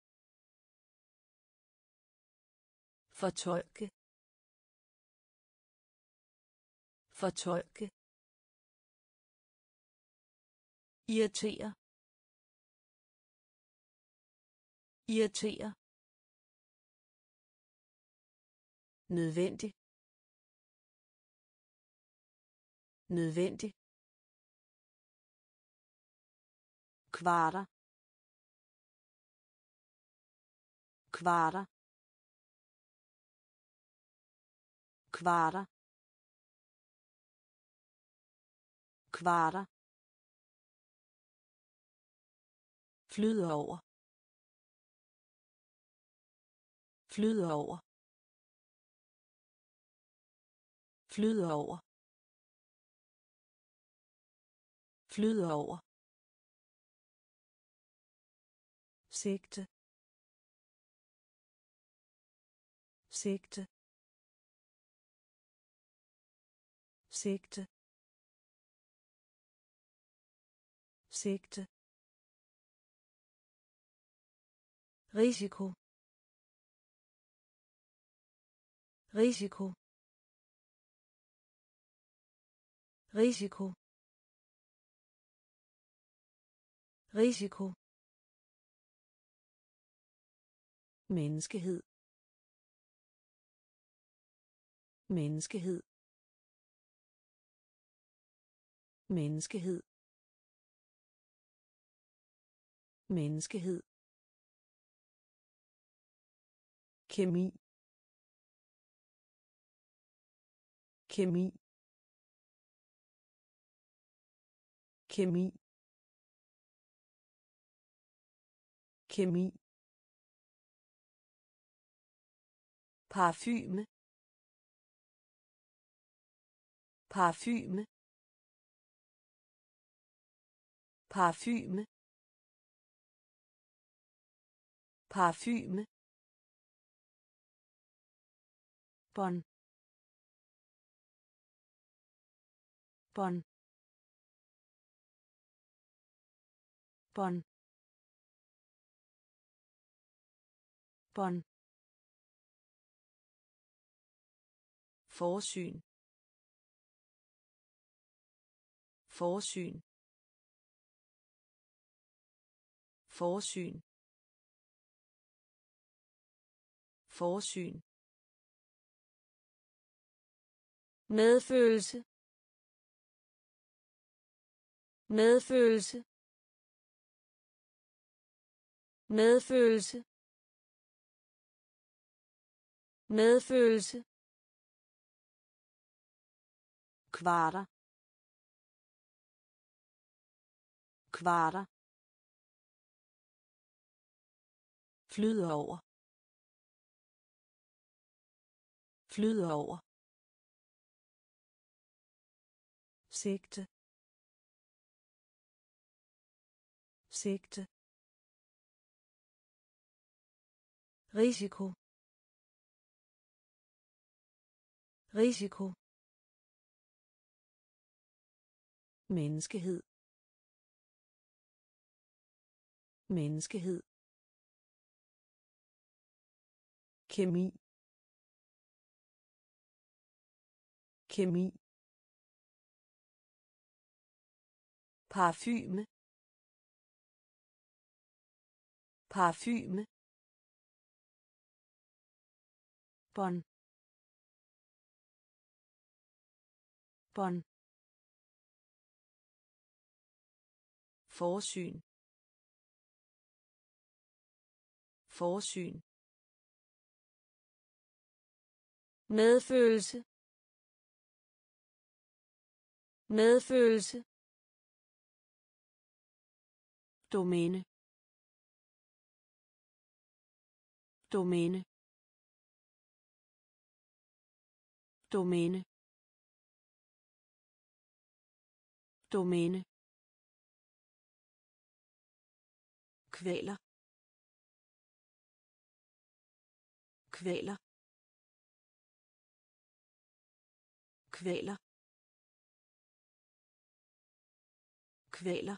Fortolke. Fortolke. Irritere irritere nødvendig. Nødvendig. Kvarter. Kvarter. Kvarter. Kvarter. Flyder over. Flyder over. Flyder over. Flyder over. Sigte. Sigte. Sigte. Sigte. Risiko. Risiko. Risiko. Risiko. Menneskehed. Menneskehed. Menneskehed. Menneskehed. Kemi. Kemi. Kemi. Kemi. Parfume. Parfume. Parfume. Parfume. Bon bon bon bon forsyn. Forsyn. Forsyn. Forsyn. Medfølelse. Medfølelse. Medfølelse. Medfølelse. Kvarter. Kvarter. Flyder over. Flyder over. Sigte. Sigte. Risiko. Risiko. Menneskehed. Menneskehed. Kemi. Kemi. Parfume. Parfume. Bon. Bon. Forsyn. Forsyn. Medfølelse medfølelse domæne domæne domæne domæne kvaler kvaler. Kvaler. Kvaler.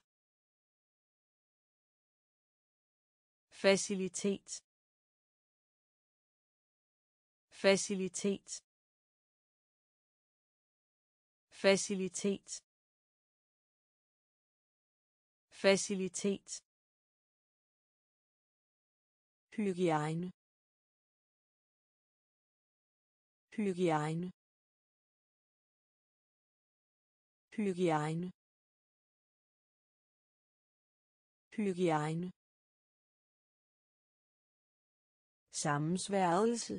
Facilitet. Facilitet. Facilitet. Facilitet. Hygiejne. Hygiejne. Hygiejne. Hygiejne. Sammensværgelse.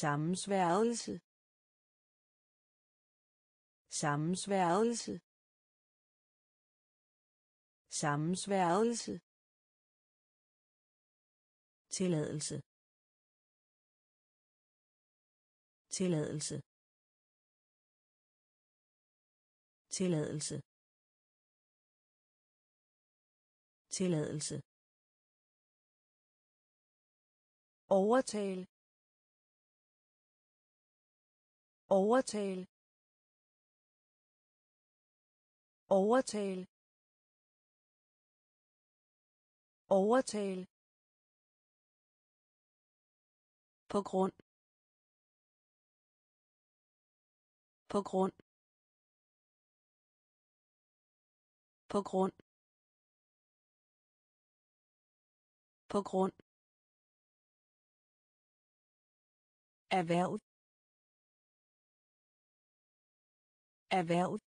Sammensværgelse. Sammensværgelse. Sammensværgelse. Tilladelse. Tilladelse. Tilladelse. Tilladelse. Overtale. Overtale. Overtale. Overtale. På grund. På grund. På grund. På grund. Erhverv erhverv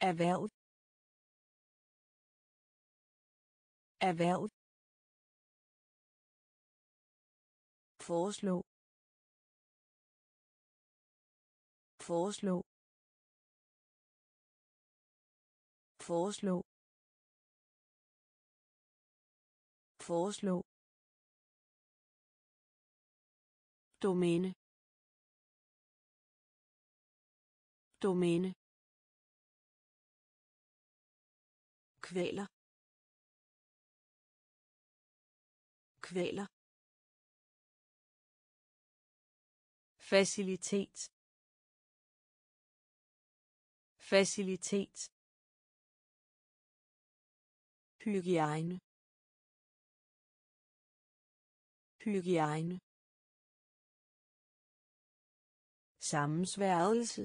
erhverv erhverv foreslå. Foreslå. Foreslå. Foreslå. Domæne. Domæne. Kvæler. Kvæler. Facilitet. Facilitet hygiejne. Hygiejne. Sammensværgelse.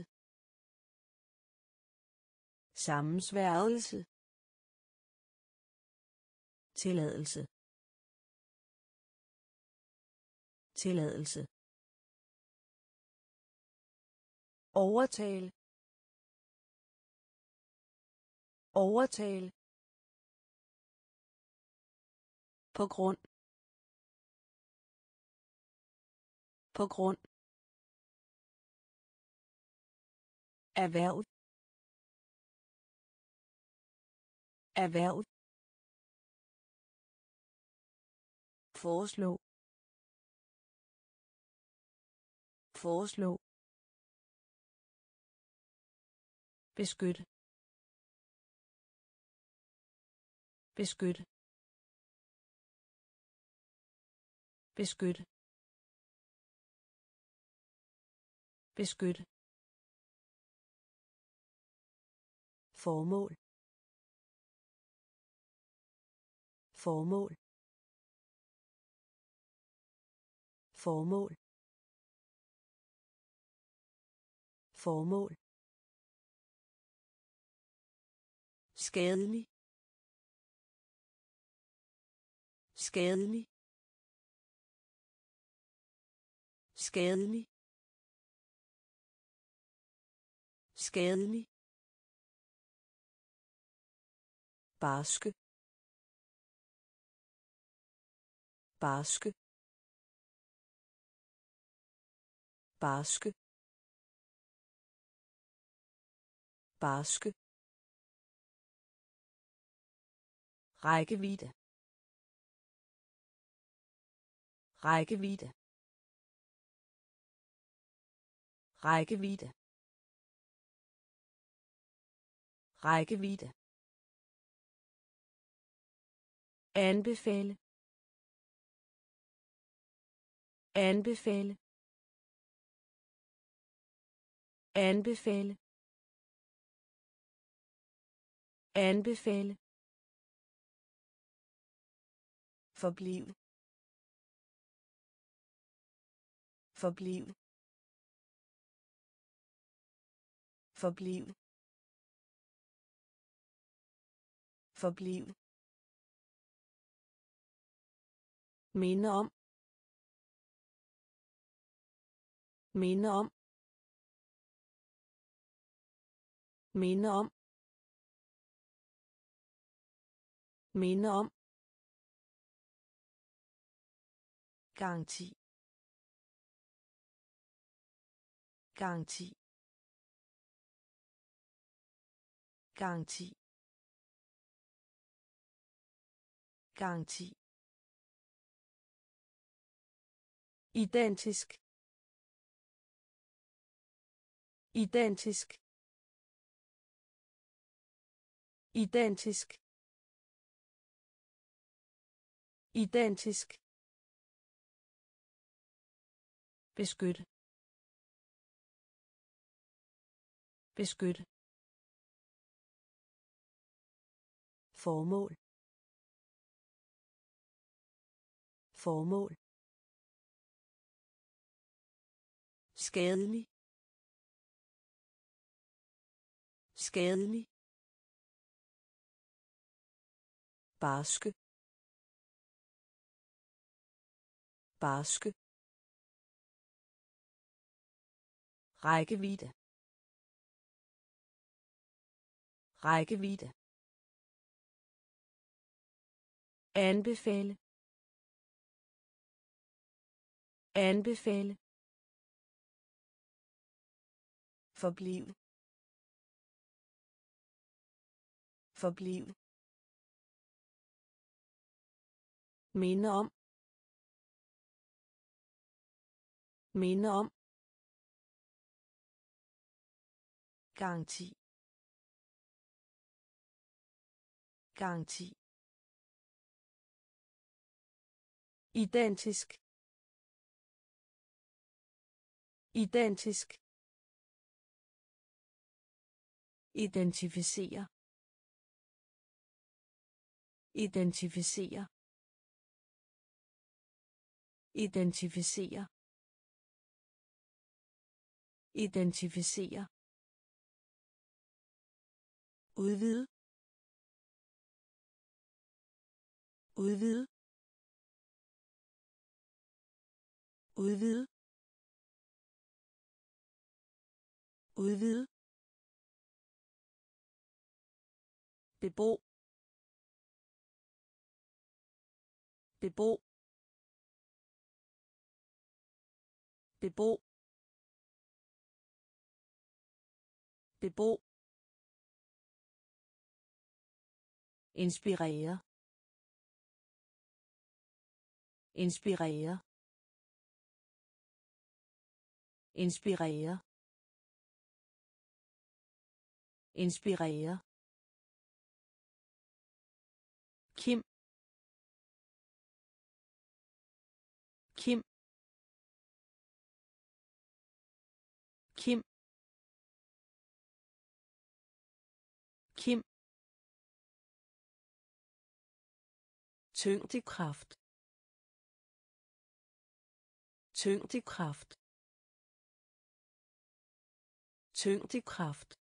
Sammensværgelse. Tilladelse. Tilladelse. Overtale. Overtale. På grund. På grund. Erhverv erhverv foreslå. Foreslå. Beskytte. Beskytte. Beskytte beskytte formål. Formål. Formål. Formål. Skadelig. Skadelig. Skadelig. Skadelig. Barske. Barske. Barske. Barske. Rækkevidde. Rækkevidde. Rækkevidde. Rækkevidde. Anbefale. Anbefale. Anbefale. Anbefale. Forbliv. Forbliv. Forbliv. Forbliv. Minde om. Minde om. Minde om. Minde om. Garanti. Garanti. Garanti. Garanti. Identisk. Identisk. Identisk. Identisk. Beskytte beskytte formål. Formål. Skadelig. Skadelig. Barske. Barske. Rækkevidde. Rækkevidde. Anbefale. Anbefale. Forbliv. Forbliv. Minde om. Minde om. Garanti. Garanti. Identisk identisk identificere identificere identificere identificere udvide. Udvide. Udvide. Udvide. Bebo. Bebo. Bebo. Bebo. Inspirere inspirere inspirere. Inspirere. Kim. Kim. Kim. Kim. Tyngdekraft. Tyngdekraft tyngdekraft.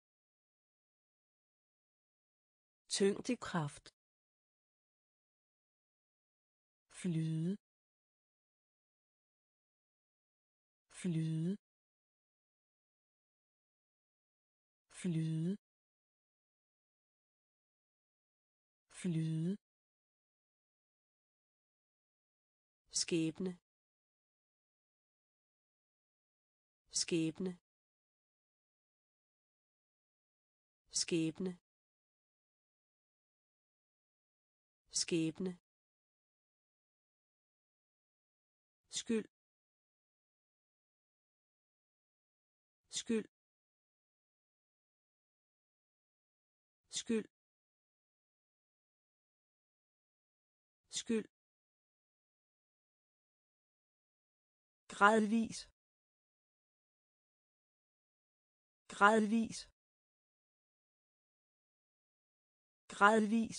Tyngdekraft. Flyde. Flyde. Flyde. Flyde. Skæbne. Skæbne. Skæbne. Skæbne. Skyld. Skyld. Skyld. Skyld. Gradvis. Gradvis. Gradvis.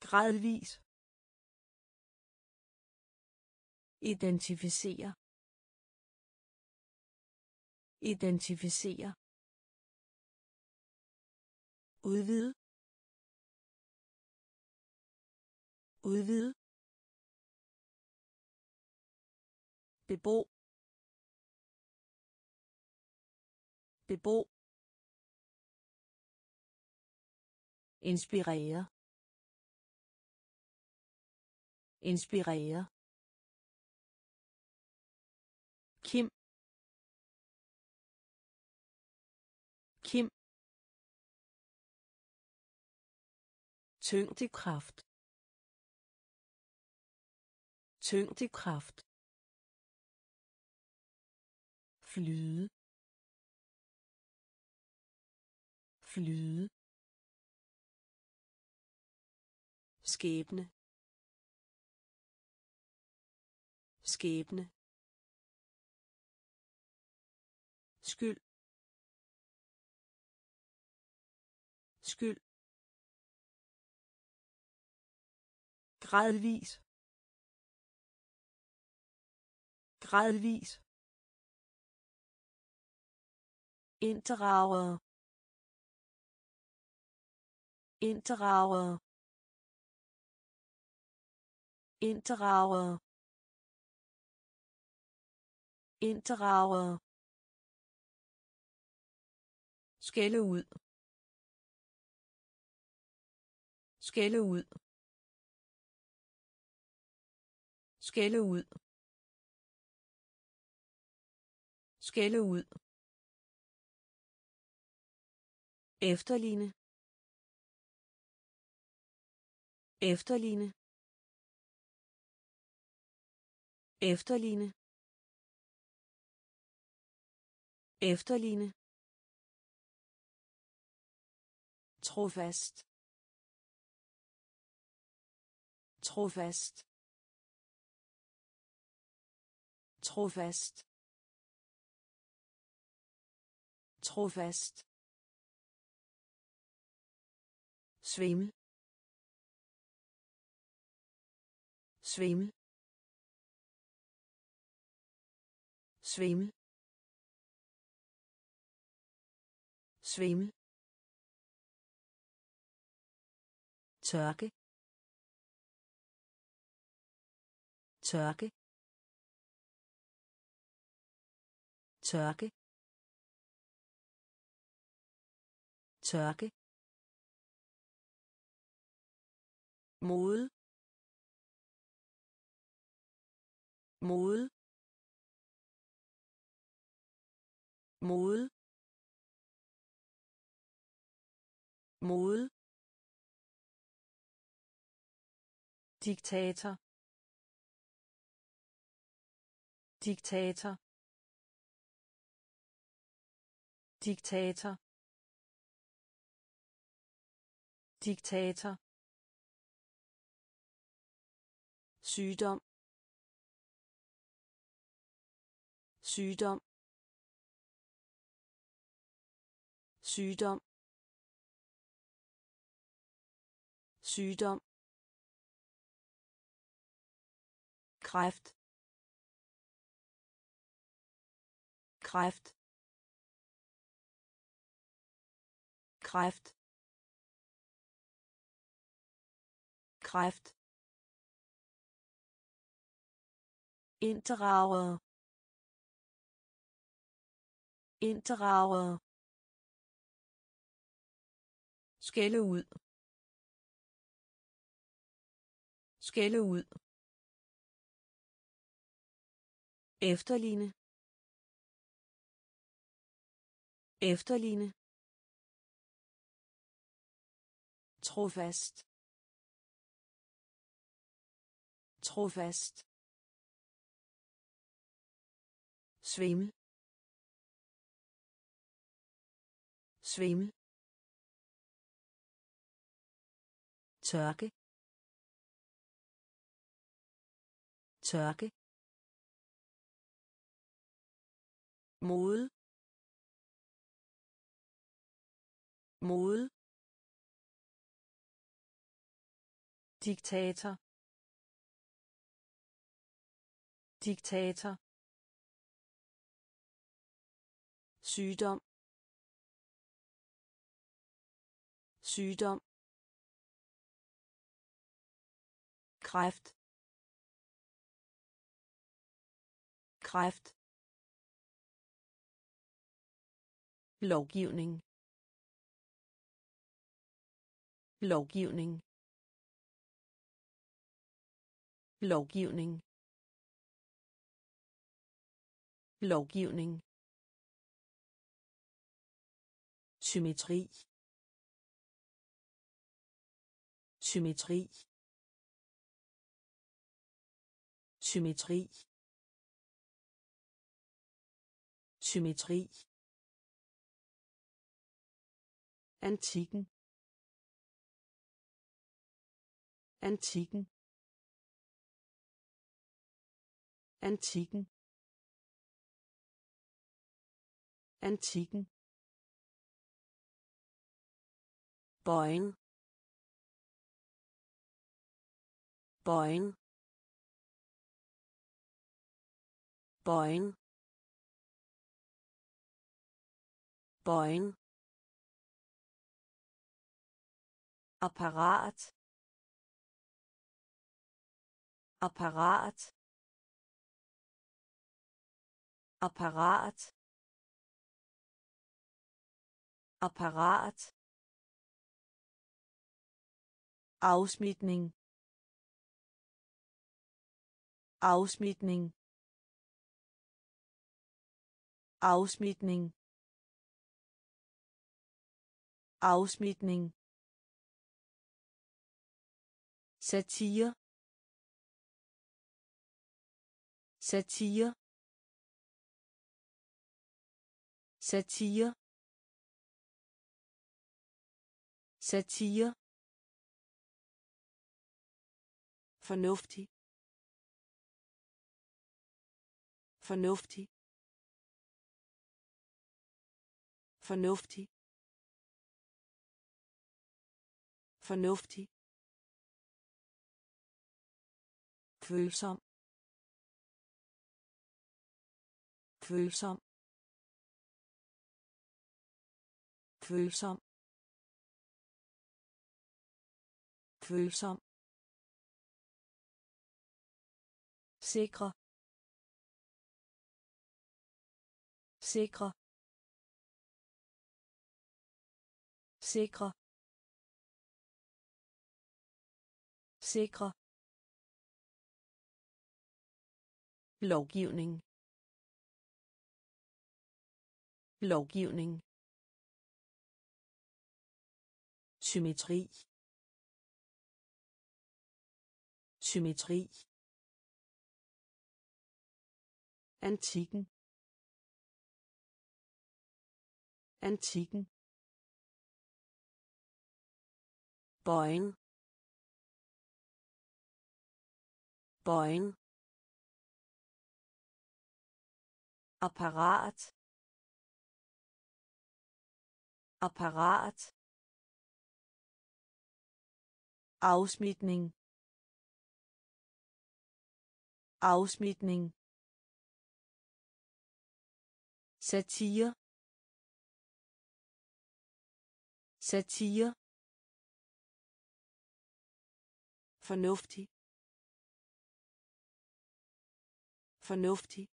Gradvis. Identificere identificere udvide udvide bebo. Bebo. Inspirere. Inspirere. Kim. Kim. Tyngdekraft. Tyngdekraft. Flyde. Flyde. Skæbne. Skæbne. Skyld. Skyld. Gradvis. Gradvis. Inddrager inddrager inddrager inddrager skælde ud. Skælde ud. Skælde ud. Skælde ud. Efterligne. Efterligne. Efterligne. Efterligne. Trofast. Trofast. Trofast. Trofast. Svimmel svimmel svimmel svimmel tørke. Tørke. Tørke. Tørke. Mode. Mode. Mode mode diktator. Diktator. Diktator. Diktator. Sygdom. Sygdom. Sygdom. Sygdom. Kræft. Kræft. Kræft. Kræft. Inddrager inddrager skælde ud. Skælde ud. Efterligne. Efterligne. Trofast. Trofast. Svimmel svimmel tørke. Tørke. Mode. Mode. Diktator. Diktator. Sygdom. Sygdom. Kræft. Kræft. Lovgivning. Lovgivning. Lovgivning. Lovgivning. Symmetri. Symmetri. Symmetri. Symmetri. Antikken. Antikken. Antikken. Antikken. Bøjen bøjen bøjen bøjen apparat. Apparat. Apparat. Apparat. Afsmitning. Afsmitning afsmitning. Afsmitning. Satire. Satire. Satire. Satire. Fornuftig. Fornuftig. Fornuftig. Fornuftig. Følsom. Følsom. Følsom. Følsom. Sikre. Sikre. Sikre. Sikre. Lovgivning. Lovgivning. Symmetri. Symmetri. Antikken. Antikken. Bøjen bøjen apparat. Apparat. Afsmitning. Afsmitning. Satire. Satire. Fornuftig fornuftig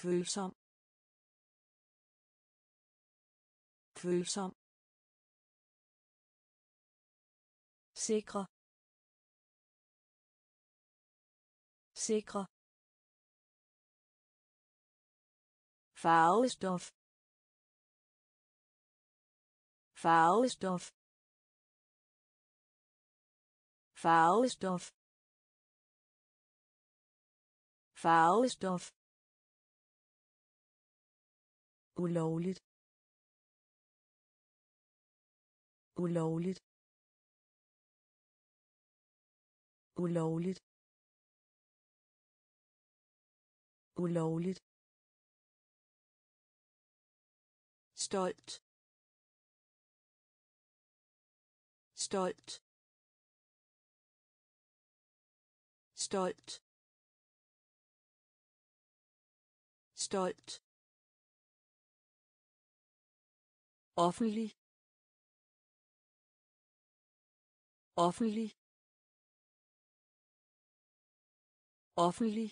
følsom følsom sikre sikre farvestof farvestof farvestof farvestof ulovligt. Ulovligt. Ulovligt. Ulovligt. Stolt. Stolt. Stolt. Stolt. Offentlig. Offentlig. Offentlig.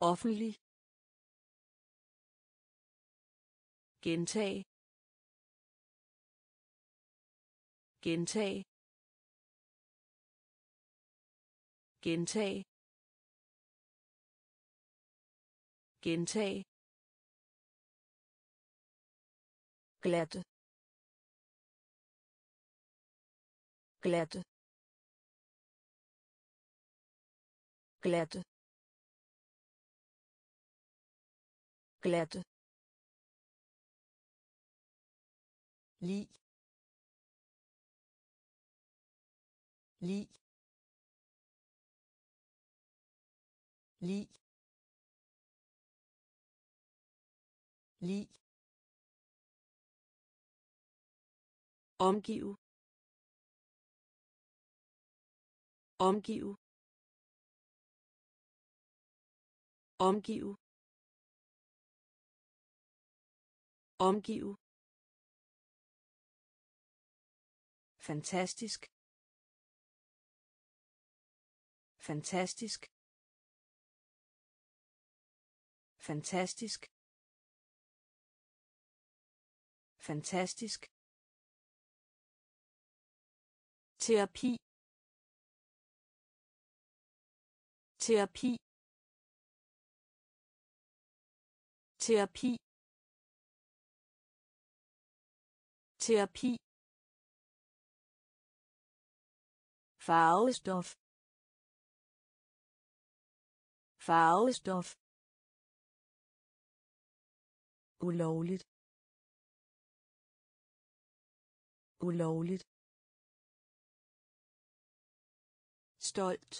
Offentlig. Gentag. Gentag. Gentag gentag glat glat glat glat lig lig lig. Lig. Omgive. Omgive. Omgive. Omgive. Fantastisk. Fantastisk. Fantastisk. Fantastisk. Terapi. Terapi. Terapi. Terapi. Farvestof. Farvestof ulovligt ulovligt stolt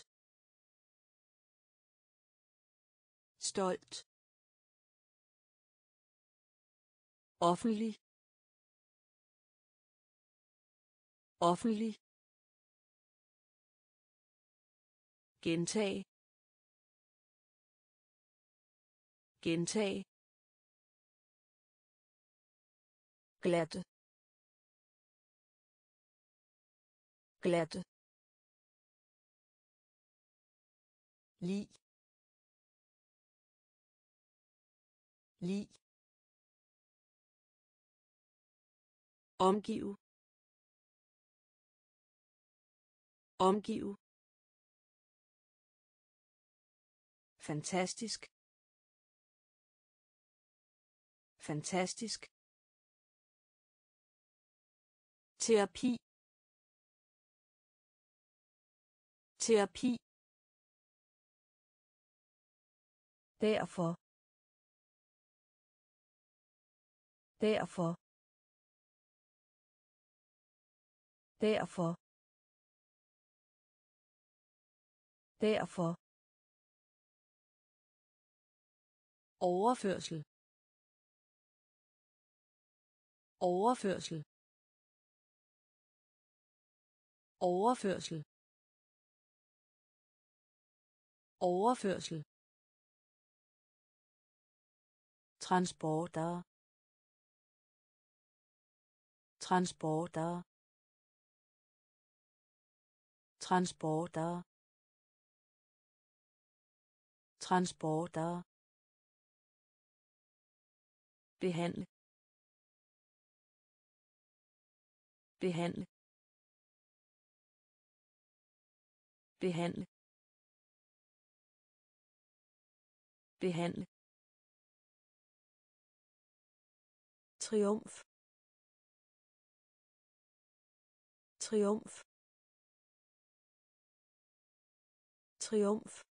stolt offentlig offentlig gentag gentag Glæde. Glæde. lig lig omgive. Omgive. Fantastisk. Fantastisk. Terapi. Terapi. Derfor. Derfor. Derfor. Derfor. Overførsel. Overførsel overførsel. Overførsel. Transporter. Transporter. Transporter. Transporter. Behandle. Behandle. Behandle. Behandle. Triumf. Triumf. Triumf.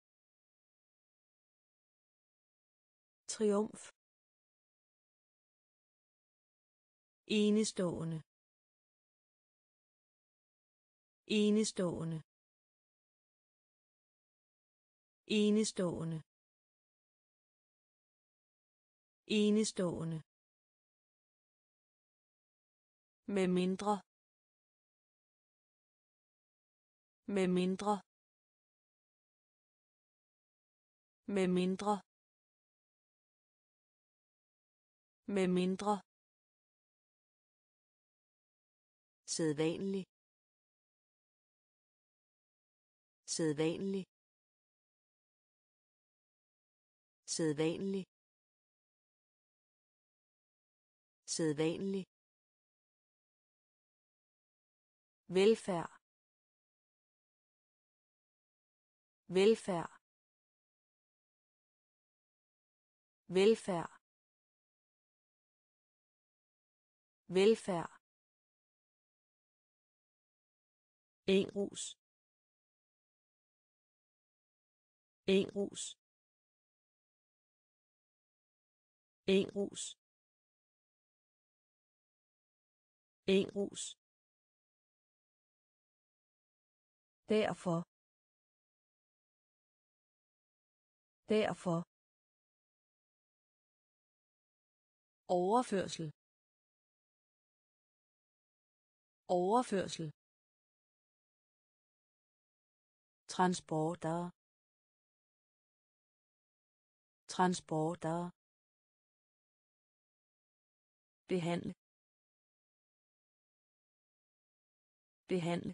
Triumf. Enestående. Enestående enestående. Enestående. Med mindre. Med mindre. Med mindre. Med mindre. Sædvanlig. Sædvanlig sædvanlig. Sædvanlig. Velfærd. Velfærd. Velfærd. Velfærd. Engrus Engrus Engrus Engrus derfor. Derfor. Overførsel. Overførsel. Transporter. Transporter behandle. Behandle.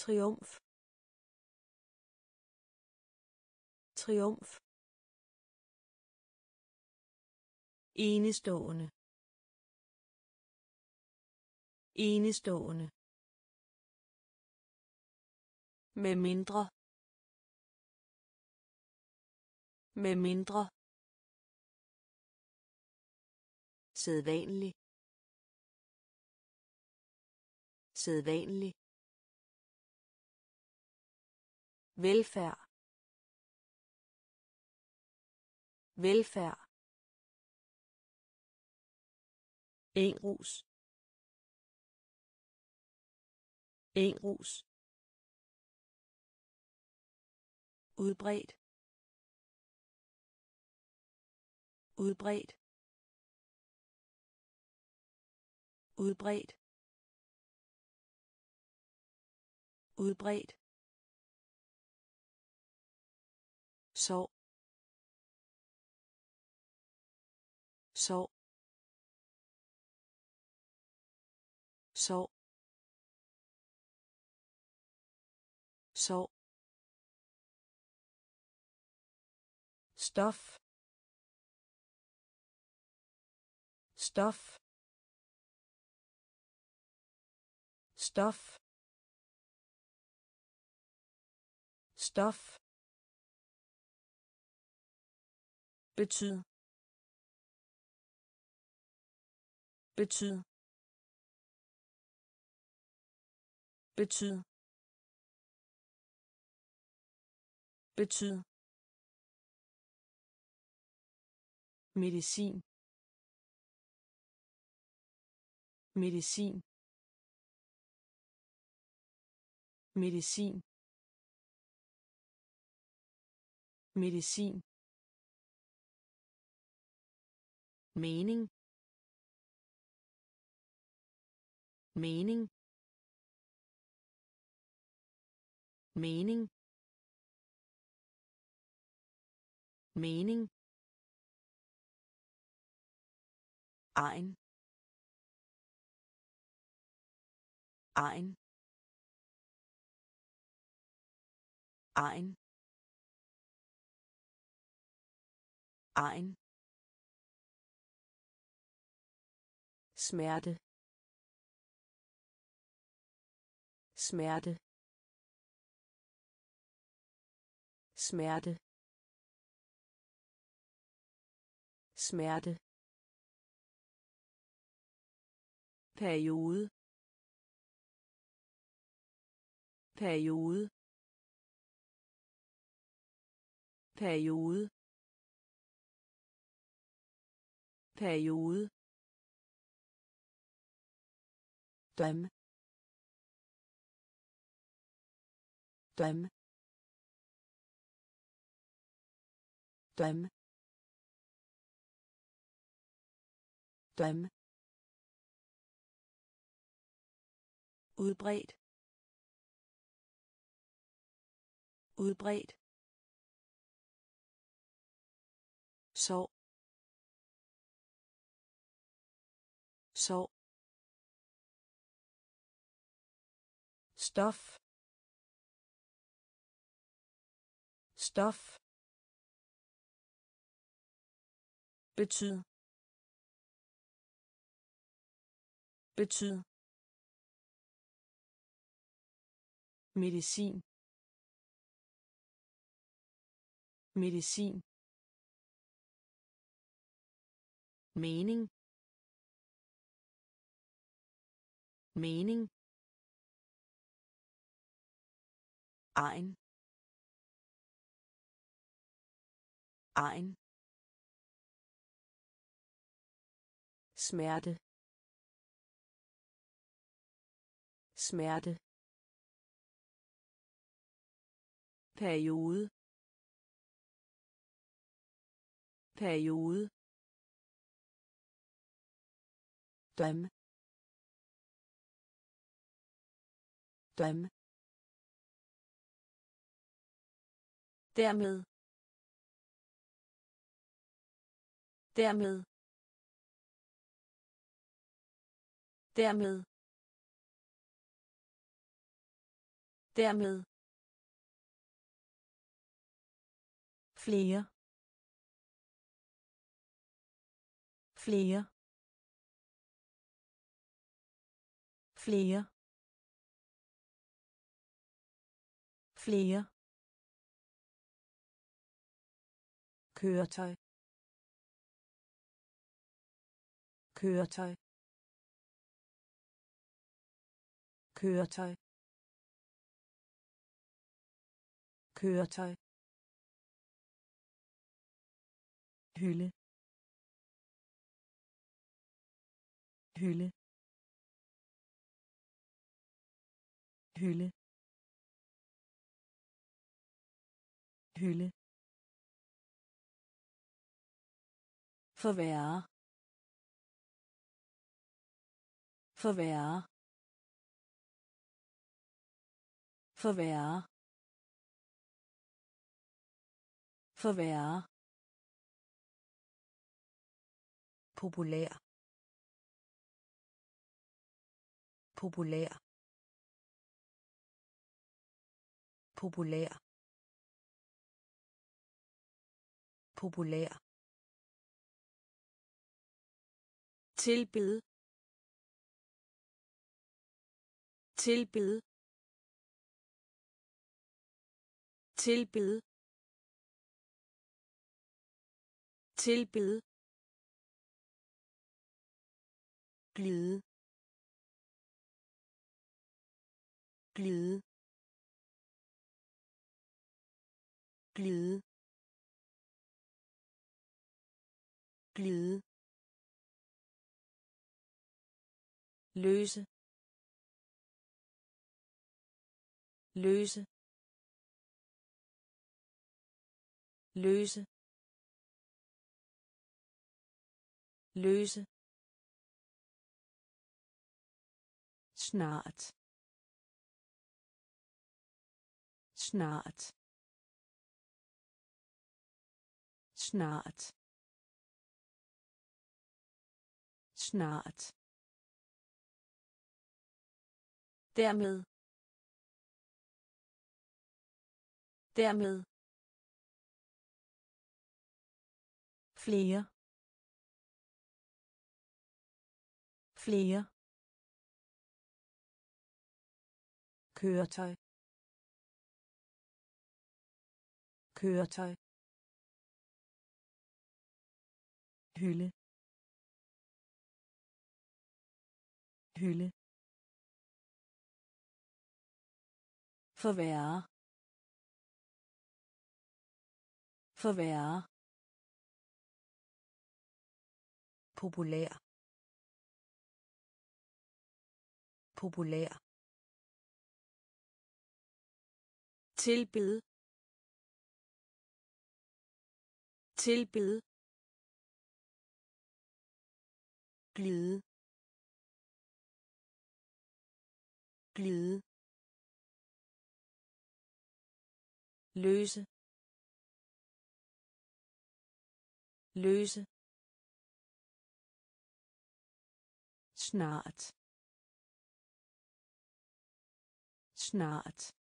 Triumf. Triumf. Enestående. Enestående. Med mindre. Med mindre. Sædvanlig. Sædvanlig. Velfærd. Velfærd. Engrus. Engrus. Udbredt. Udbredt. Udbredt. Udbredt. Så så så så stof. Stof. Stof. Stof. Betyd. Betyd. Betyd. Betyd. Medicin. Medicin. Medicin. Medicin. Mening. Mening. Mening. Mening. Ein. Ein. Ein. Ein. Smerte. Smerte. Smerte. Smerte. Periode. Periode. Periode. Periode. Døm døm døm døm udbredt. Udbredt. Sov. Sov. Stof. Stof. Betyd. Betyd. Medicin. Medicin. Mening. Mening. Ein. Ein. Smerte. Smerte. Periode. Periode. Døm døm dermed. Dermed. Dermed. Dermed. Flere. Flere. Flere. Flere. Køretøj. Køretøj. Køretøj. Køretøj. Hylde. Hylde. Hylde. Hylde. Forværre. Forværre. Forværre. Forværre. Populær. Populær. Populær. Populær. Tilbed tilbed tilbed tilbed glide. Glide. Glide glide løse. Løse. Løse. Løse. Snart. Snart. Snart. Snart. Dermed. Dermed. Flere. Flere. Køretøj. Køretøj. Hylde. Hylde. Forværre. Forværre. Populær. Populær. Tilbed tilbed glide glide løse. Løse. Snart. Snart.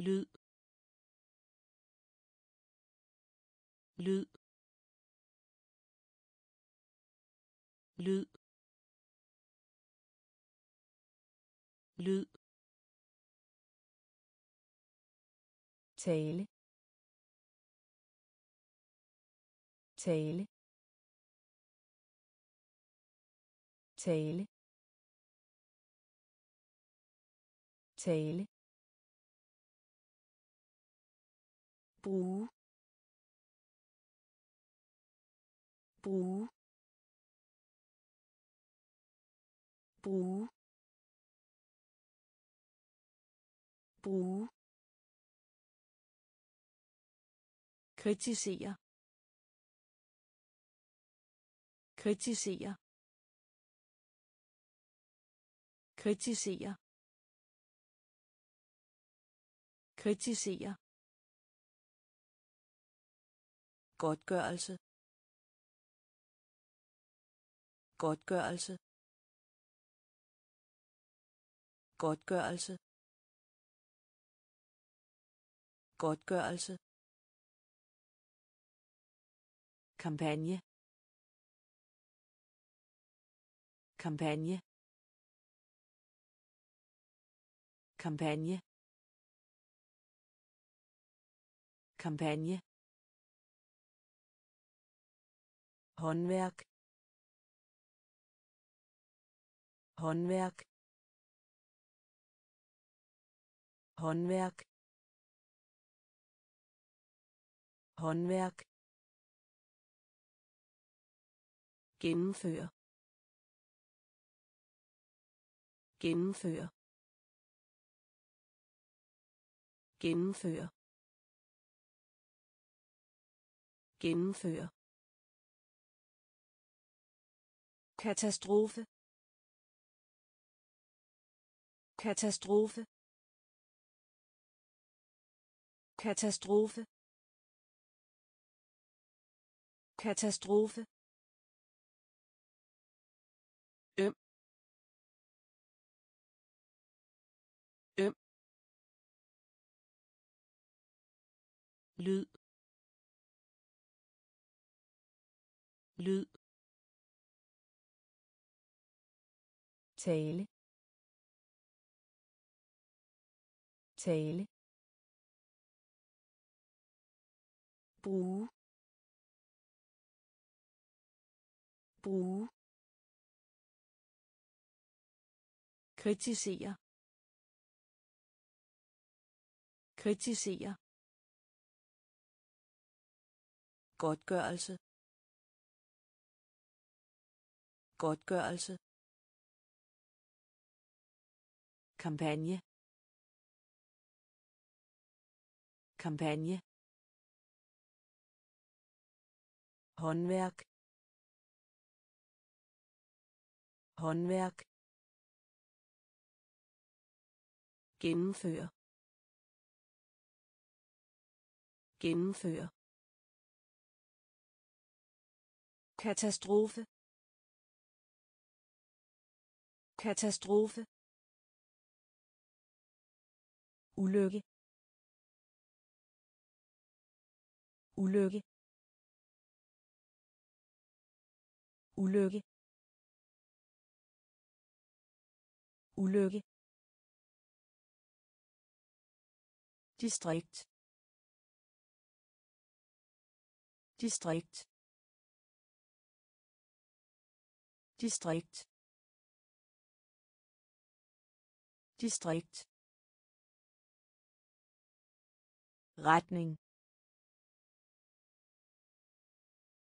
Lyd. Lyd. Lyd. Lyd. Tale. Tale. Tale. Tale. Bruge bruge bruge bruge. Kritisere kritisere kritisere kritisere godtgørelse. Godtgørelse. Godtgørelse. Godtgørelse. Kampagne. Kampagne. Kampagne. Kampagne. Håndværk. Håndværk. Håndværk. Håndværk. Gennemføre. Gennemføre. Gennemføre. Gennemføre. Katastrofe katastrofe katastrofe katastrofe øm. Øm. Lyd. Lyd. Tale. Tale. Bruge. Bruge. Kritisere. Kritisere. Godtgørelse. Godtgørelse. Kampagne. Kampagne. Håndværk. Håndværk. Gennemføre. Gennemføre. Katastrofe. Katastrofe. Ulykke. Ulykke. Ulykke. Ulykke. Distrikt. Distrikt. Distrikt. Distrikt retning.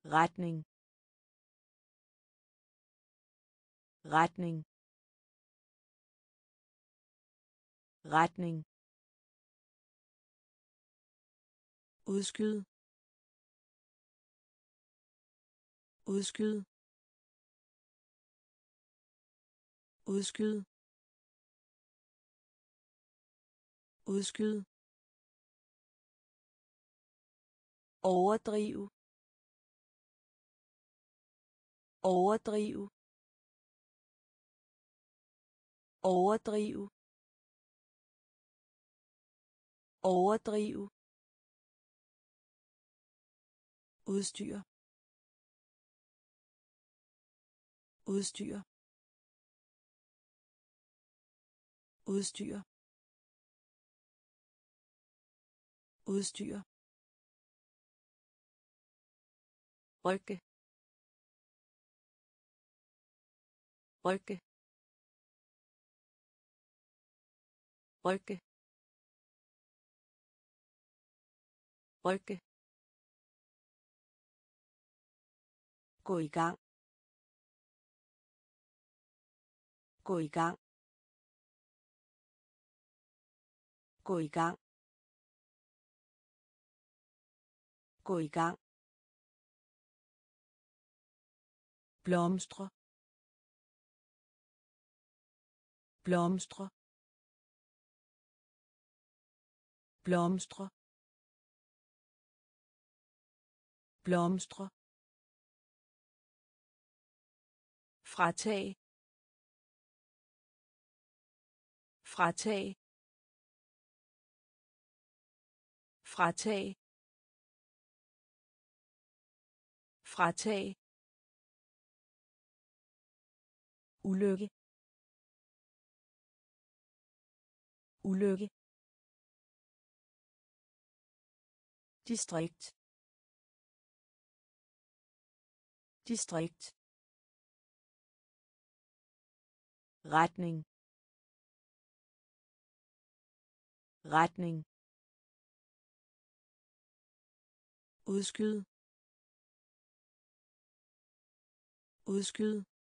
Retning. Retning. Retning. Udskyd udskyd udskyd udskyd overdrive. Overdrive. Overdrive. Overdrive. Udstyr. Udstyr. Udstyr. Udstyr. Rykke rykke rykke rykke gå i gang gå blomstre. Blomstre. Blomstre. Blomstre. Fratag. Fratag. Fratag. Fratag. Ulykke. Ulykke. Distrikt. Distrikt. Retning. Retning. Udskyd udskyd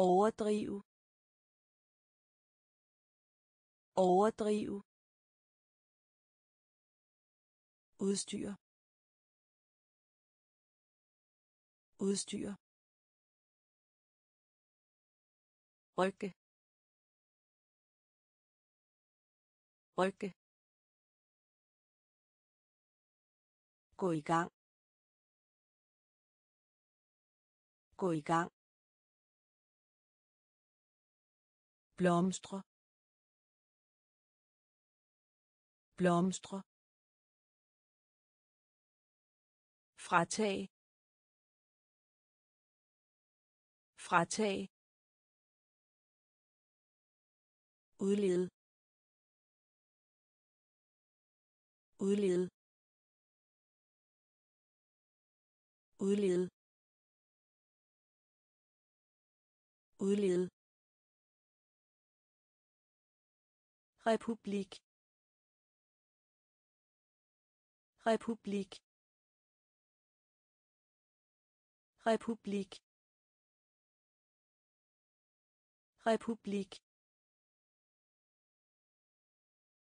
overdrive. Overdrive. Udstyr. Udstyr. Rykke. Rykke. Gå i gang. Gå i gang. Blomstre. Blomstre. Fratag. Fratag. Udlede udlede udlede udlede republik. Republik. Republik. Republik.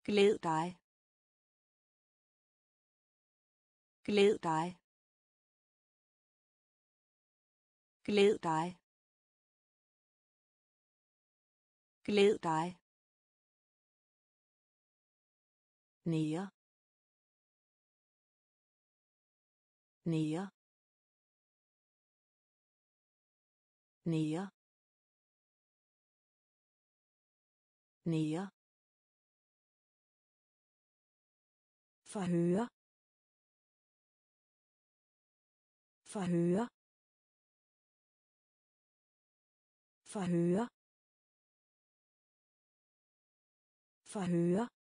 Glæd dig. Glæd dig. Glæd dig. Glæd dig. Nya. Nya. Nya. Nya. Verhör. Verhör. Verhör. Verhör.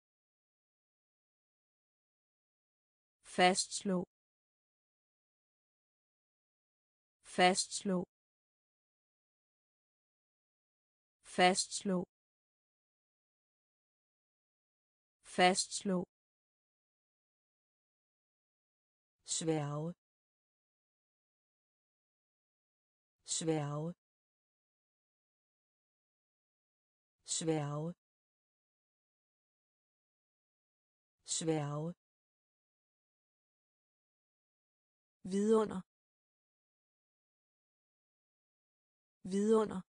Fastslå. Fastslå. Fastslå. Fastslå. Sværge. Sværge. Sværge. Sværge. Vidunder. Vidunder.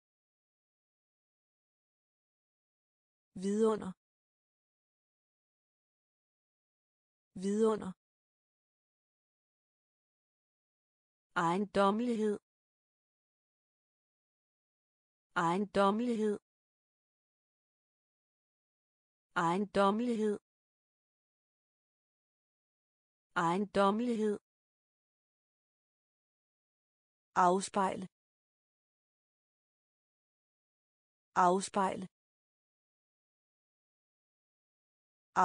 Vidunder. Vidunder. Ejendommelighed. Ejendommelighed. Ejendommelighed. Ejendommelighed afspejle. Afspejle.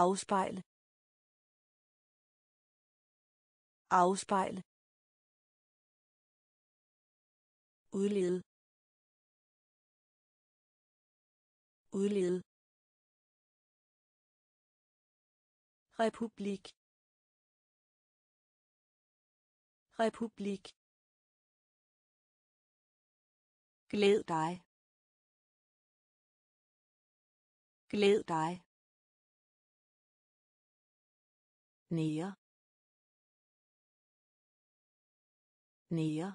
Afspejle. Afspejle. Udlede. Udlede. Republik. Republik. Glæd dig. Glæd dig. Nære. Nære.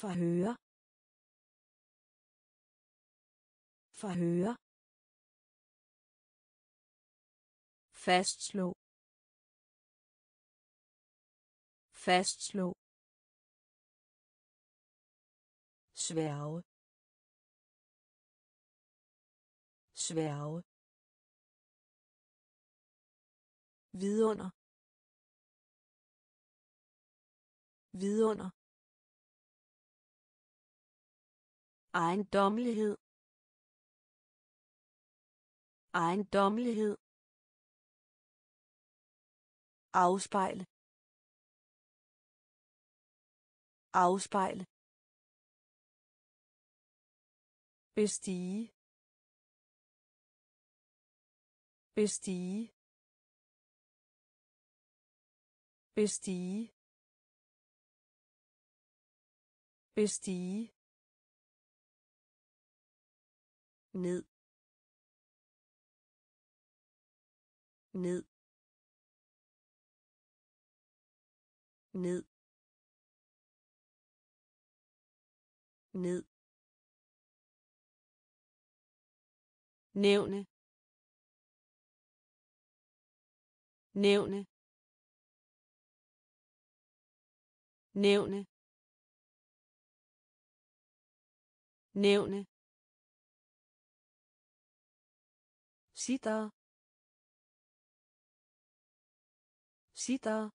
Forhøre. Forhøre. Fastslå. Fastslå. Sværge. Sværge. Vidunder. Vidunder. Ejendommelighed. Ejendommelighed. Afspejle. Afspejle. Bestige. Bestige. Bestige. Bestige. Ned. Ned. Ned. Ned. Nævne. Nævne. Nævne. Nævne. Sitter sitter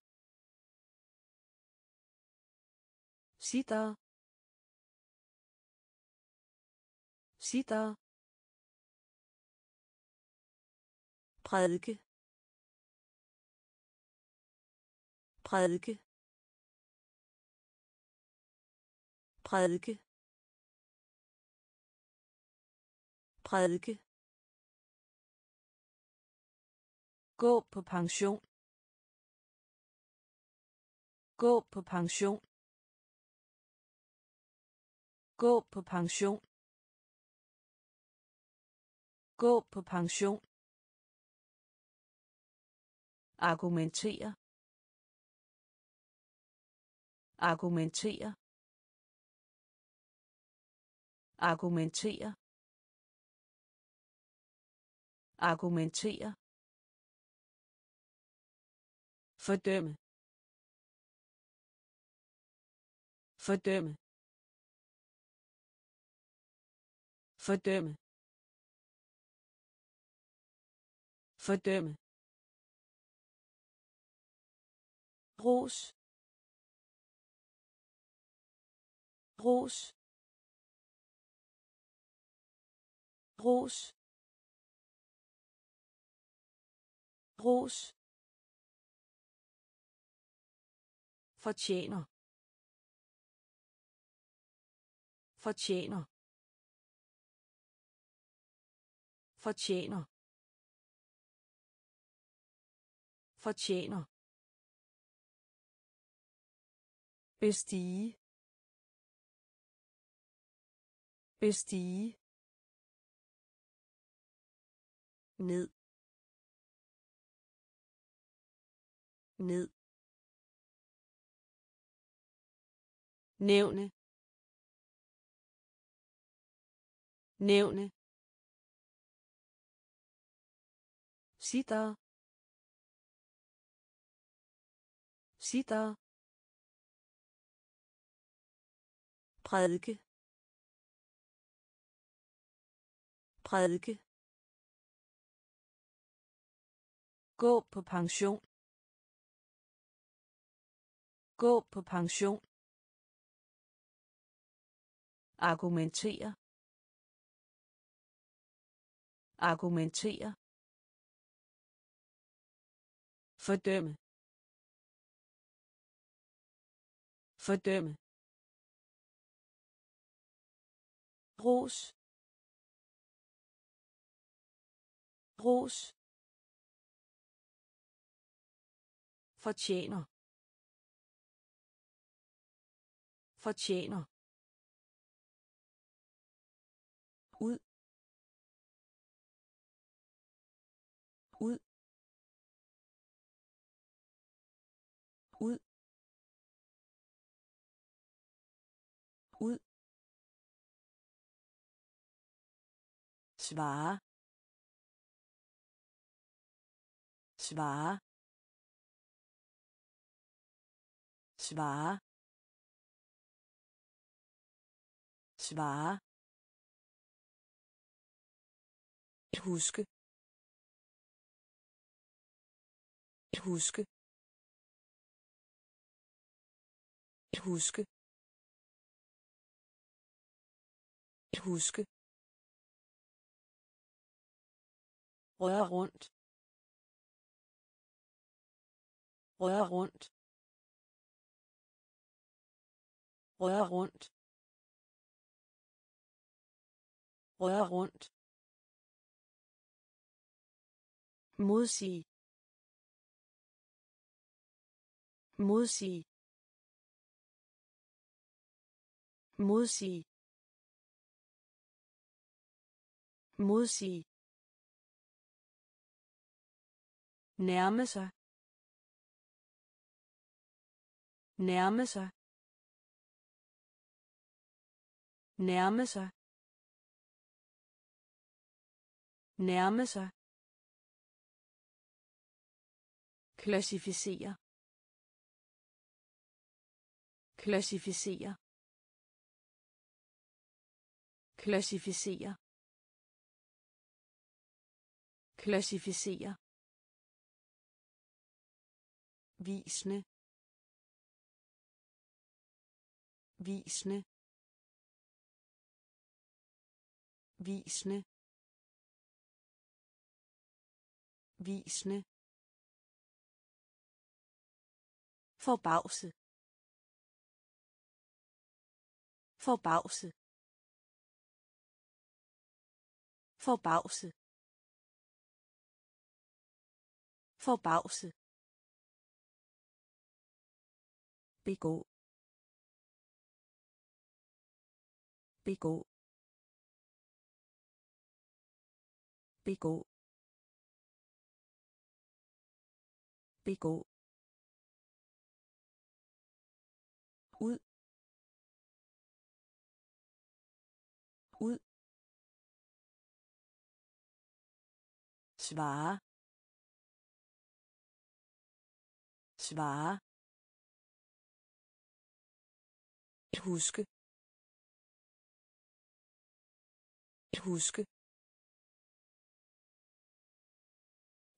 sitter sitter prædike. Prædike. Prædike. Prædike. Gå på pension. Gå på pension. Gå på pension. Gå på pension argumentere. Argumentere. Argumentere. Argumentere. Fordømme. Fordømme. Fordømme. Fordømme. Ros ros ros ros fortjener. Fortjener. Fortjener. Fortjener. Bestige. Bestige. Ned. Ned. Nævne. Nævne. Sitter. Sitter. Prædike. Prædike. Gå på pension. Gå på pension. Argumentere argumentere fordømme. Fordømme. Ros ros fortjener. Fortjener. Svare svare svare svare huske huske huske huske rør rundt rør rundt rør rundt rør rundt nærme sig. Nærme sig. Nærme sig. Nærme sig. Klassificere klassificere klassificere klassificere visne. Visne. Visne. Visne. Forbavse. Forbavse. Forbavse. Forbavse. Begå begå begå begå ud. Ud. Svare. Svare. Huske huske.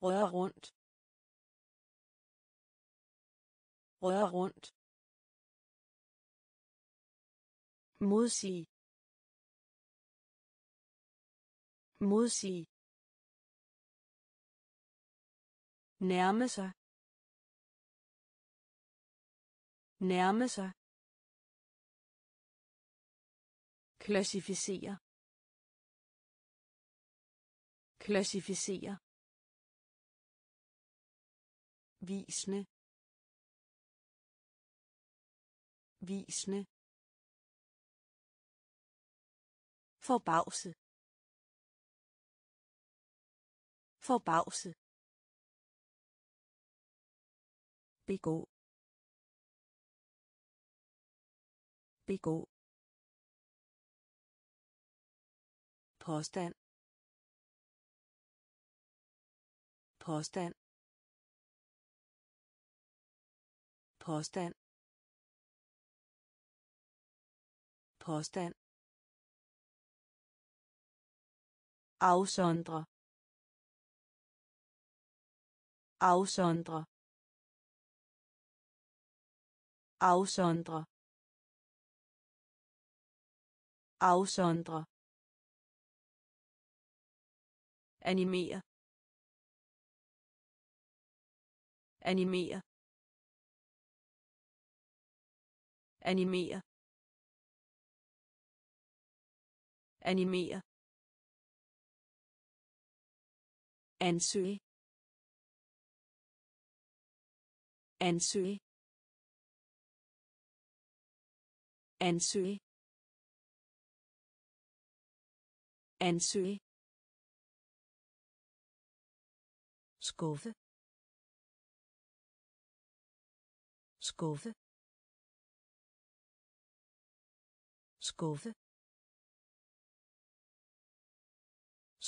Rør rundt. Rør rundt. modsige modsige nærme sig nærme sig klassificere klassificere visne visne Forbavse. Forbavse. Begå. Begå. Påstand. Påstand. Påstand. Påstand. Afsondre. Afsondre. Afsondre. Afsondre. Animere. Animere. Animere. Animere. Ansøge. Ansøge. Ansøge. Ansøge. Skuffe. Skuffe. Skuffe.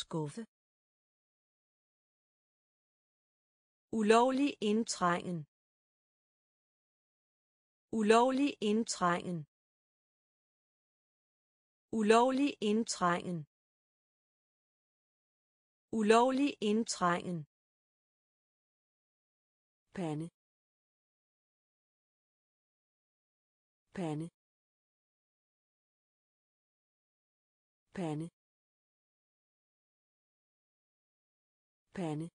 Skuffe. Ulovlig indtrængen. Ulovlig indtrængen. Ulovlig indtrængen. Ulovlig indtrængen pande pande pande pande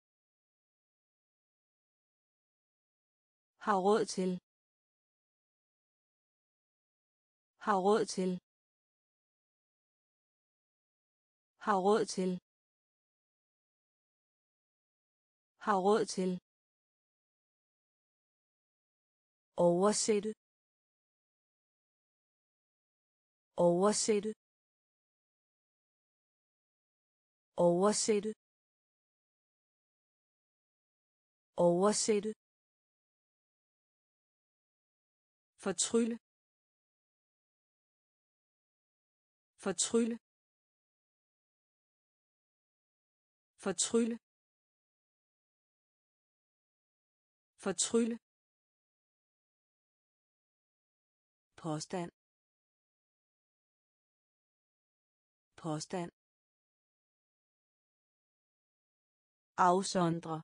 Har råd til. Har råd til. Har råd til. Har råd til. Oversætte. Oversætte. Oversætte. Oversætte. Fortrylle. Fortrylle. Fortrylle. Fortrylle. Påstand. Påstand. Afsondre.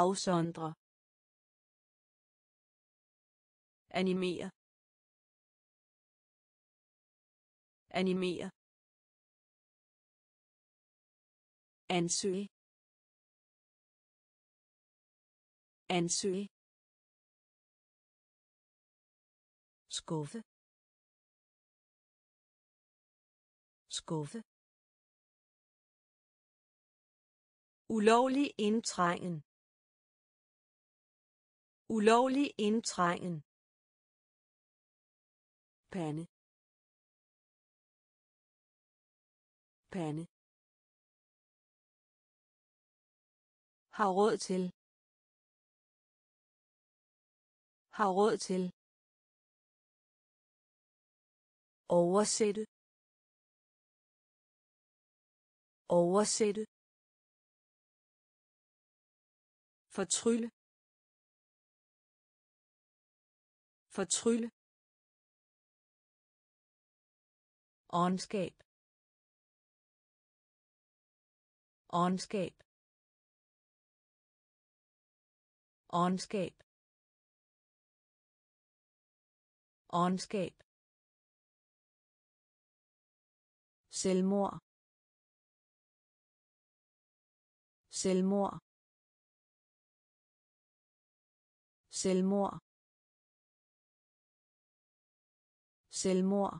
Afsondre. Animere. Animere. Ansøge. Ansøge. Skuffe. Skuffe. Ulovlig indtrængen. Ulovlig indtrængen. Pande. Pande. Har råd til. Har råd til. Oversætte oversætte fortrylle fortrylle Åndskab. Åndskab. Åndskab. Åndskab. Selvmord. Selvmord. Selvmord. Selvmord.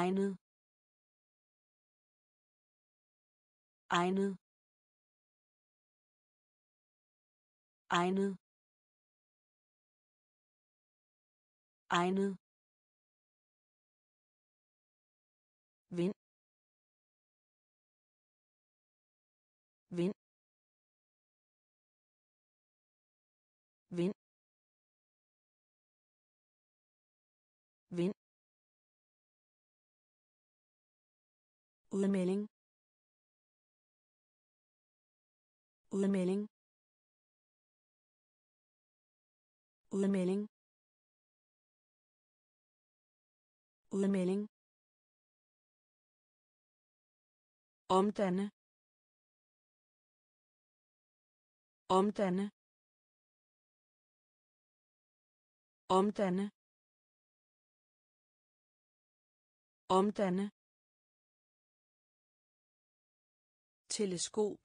egnet egnet egnet egnet vind vind vind vind udmelding udmelding udmelding udmelding omdanne omdanne omdanne omdanne. Teleskop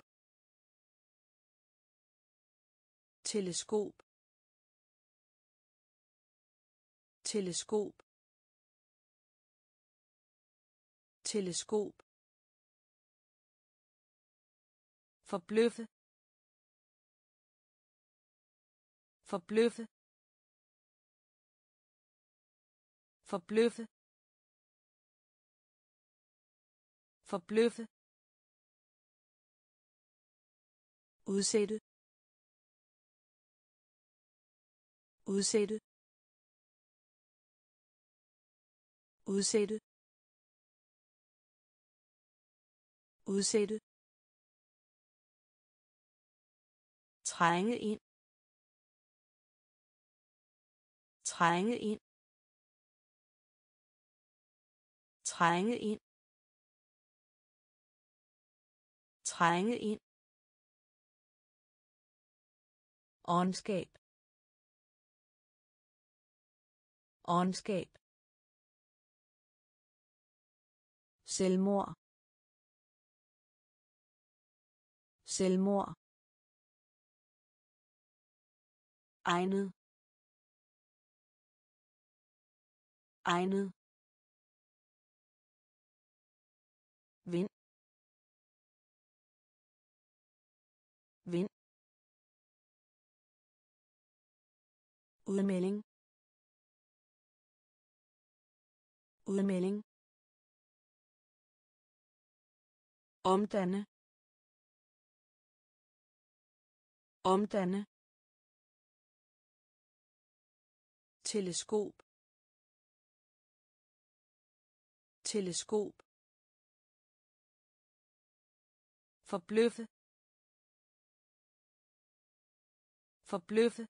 teleskop teleskop. Teleskop. Forbløffe forbløffe forbløffe forbløffe udsætte udsætte udsætte udsætte. Trænge ind. Trænge ind. Trænge ind. Trænge ind. Ondskab ondskab Selvmord. Selvmord. Egnet. Egnet. Vind. Vind. Udmelding. Udmelding. Omdanne. Omdanne. Teleskop teleskop forbløffe forbløffe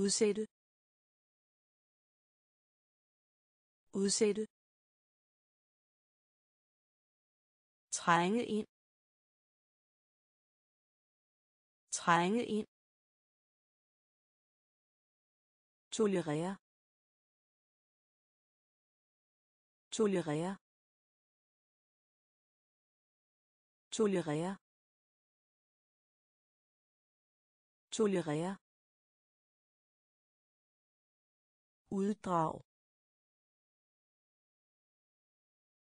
udsætte udsætte trænge ind trænge ind tolerere. Tolerere. Tolerere. Tolerere. Uddrag.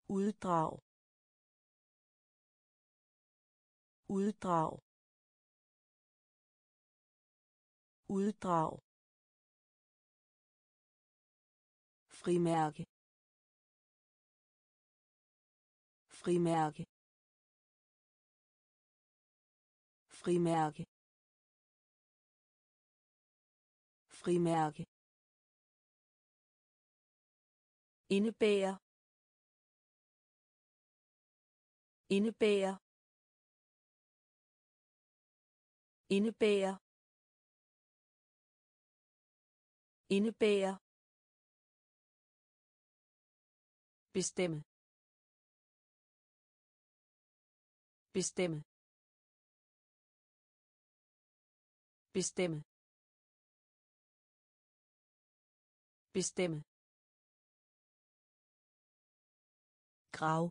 Uddrag. Uddrag. Uddrag. Frimærke. Frimærke. Frimærke. Frimærke. Indebærer. Indebærer. Indebærer. Indebærer. Bestemme. Bestemme. Bestemme. Bestemme. Grav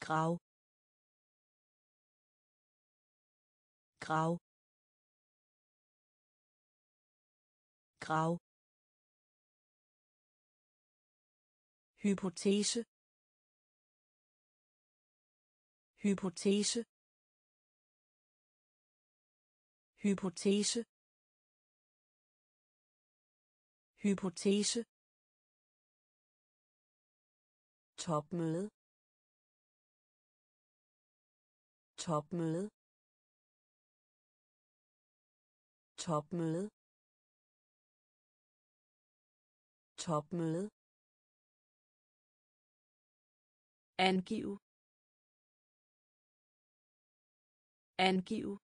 grav grav grav hypotese. Hypotese. Hypotese. Hypotese. Topmøde. Topmøde. Topmøde. Topmøde. Angiv. Angiv.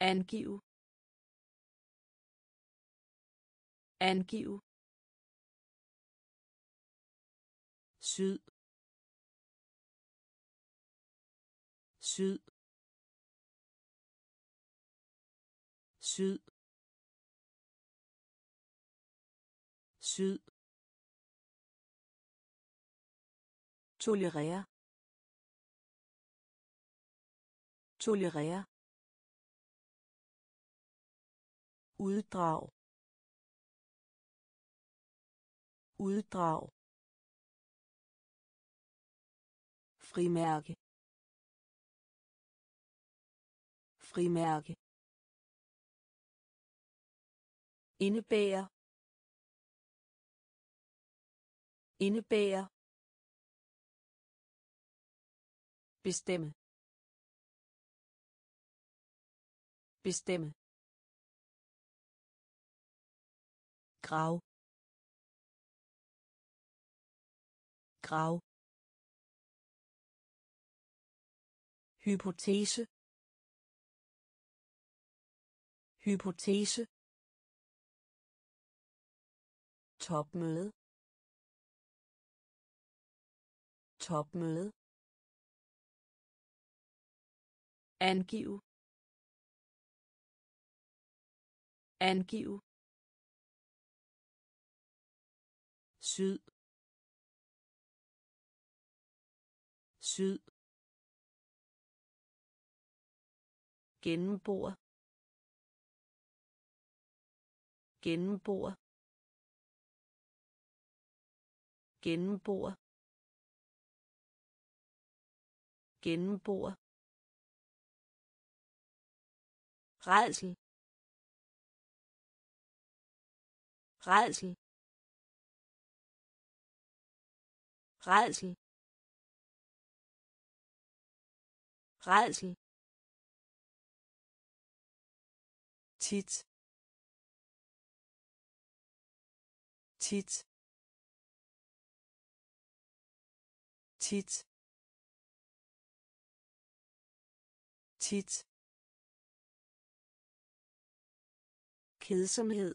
Angiv. Angiv. Syd. Syd. Syd. Syd. Tolerere. Tolerere. Uddrag. Uddrag. Frimærke. Frimærke. Indebærer. Indebærer. Bestemme. Bestemme. Grav grav hypotese. Hypotese. Topmøde. Topmøde. Angiv. Angiv. Syd. Syd. Gennembord gennembord gennembord gennembord rædsel rædsel rædsel rædsel tit. Tit. Tit. Tit. Kedsomhed.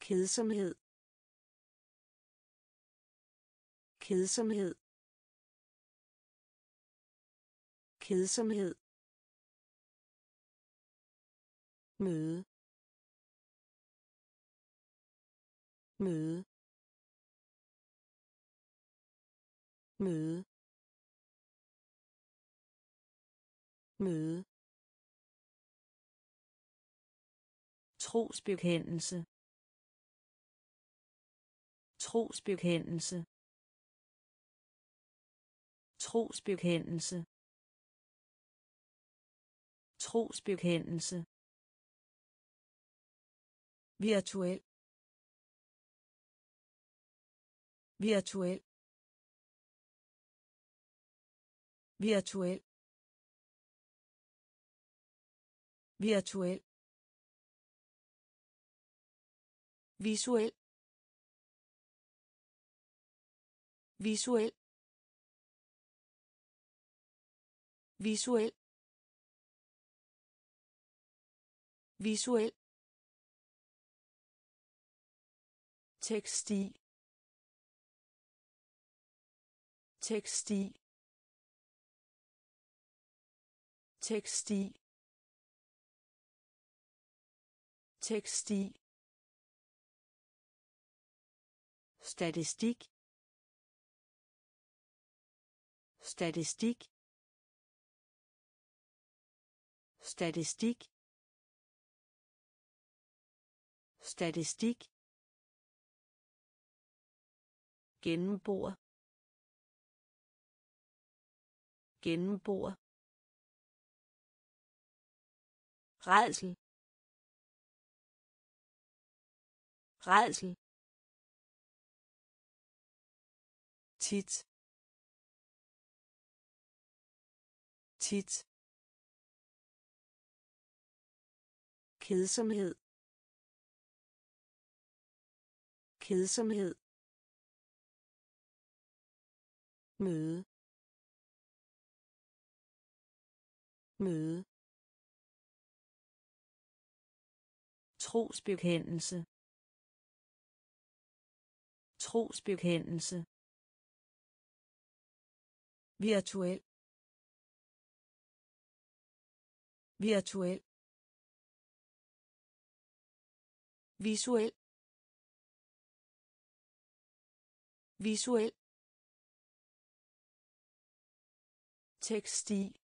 Kedsomhed. Kedsomhed. Kedsomhed. Møde. Møde. Møde. Møde. Trosbekendelse. Trosbekendelse. Trosbekendelse. Trosbekendelse. Virtuel. Virtuel. Virtuel. Virtuel. Visuel. Visuel. Visuel. Visuel. Tekstil. Tekstil. Tekstil. Tekstil. Statistik. Statistik. Statistik. Statistik. Gennembord gennembord rædsel rædsel tit. Tit. Kedsomhed. Kedsomhed. Møde. Møde. Trosbekendelse. Trosbekendelse virtuel. Virtuel. Visuel. Visuel. Tekstil.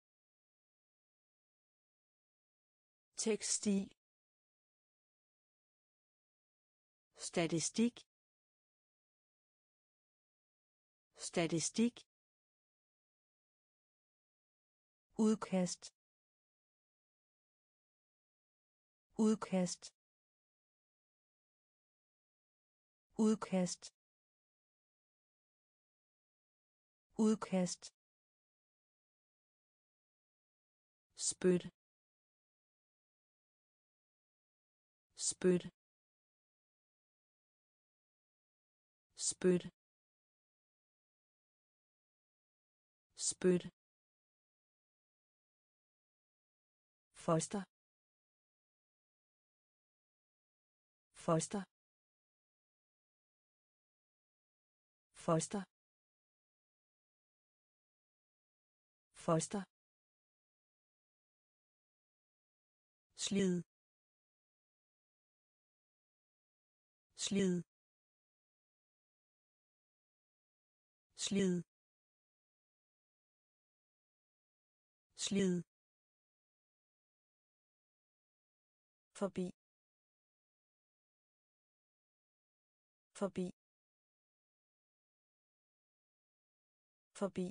Tekstil. Statistik. Statistik. Udkast. Udkast. Udkast. Udkast. Spyt. Spyt. Spyt. Spyt. Foster. Foster. Foster. Foster. Slid. Slid. Slid. Slid. Forbi. Forbi. Forbi.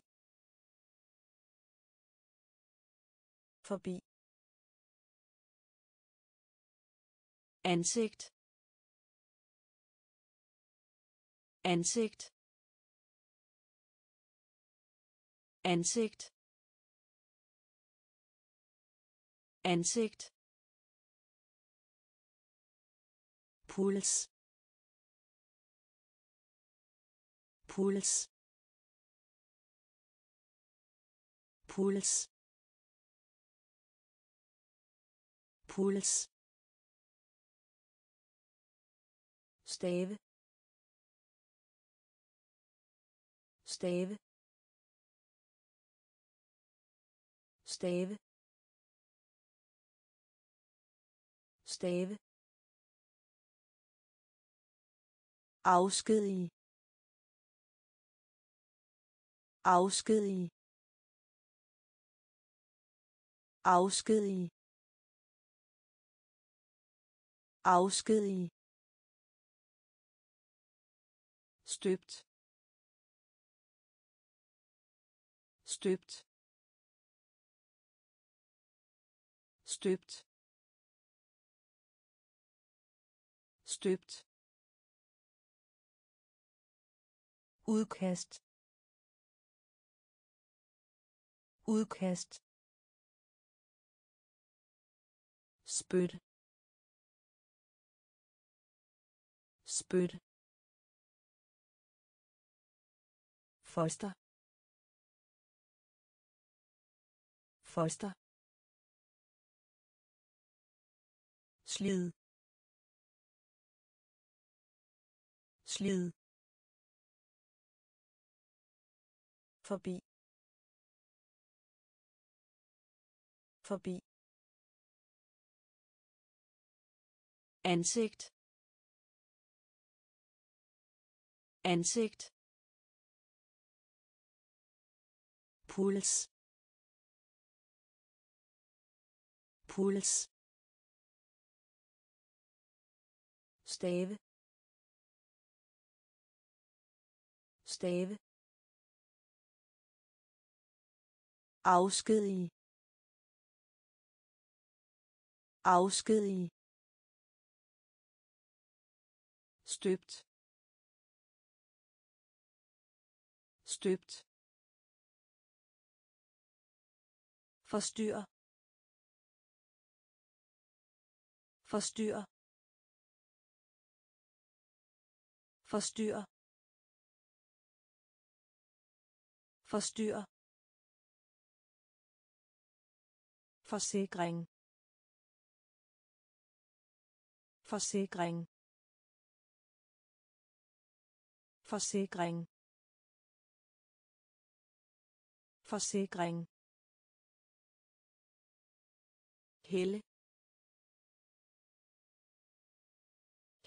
Forbi. Ansigt. Ansigt. Ansigt. Ansigt. Puls. Puls. Puls. Puls. Stave. Stave. Stave. Stave afskedige. Afskedige. Afskedige. Afskedige. Støbt. Støbt. Støbt. Støbt. Udkast. Udkast. Spyt. Spyt. Foster. Foster. Slid. Slid. Forbi. Forbi. Ansigt. Ansigt. Puls. Puls. Stave. Stave. Afskedige. Afskedige. Støbt. Støbt. Forstyr forstyr forstyr forstyr forsikring. Forsikring. Forsikring. Forsikring. Helle.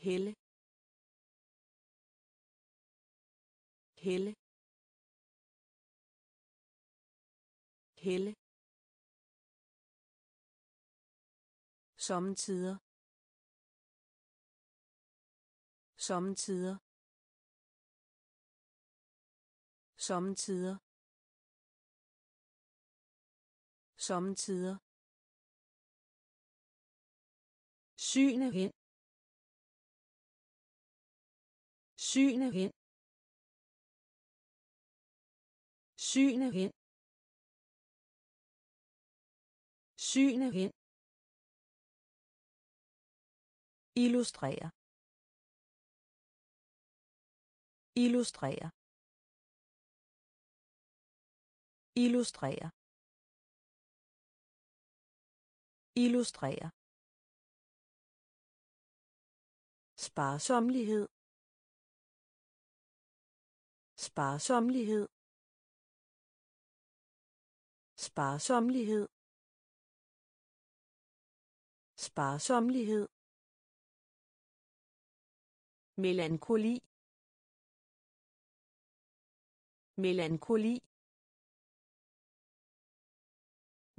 Helle. Helle. Helle. Sommetider. Sommetider. Sommetider. Sommetider. Syne hen. Syne hen. Syne hen. Syne hen. Illustrere illustrere illustrere illustrere sparsomlighed sparsomlighed sparsomlighed sparsomlighed melankoli. Melankoli.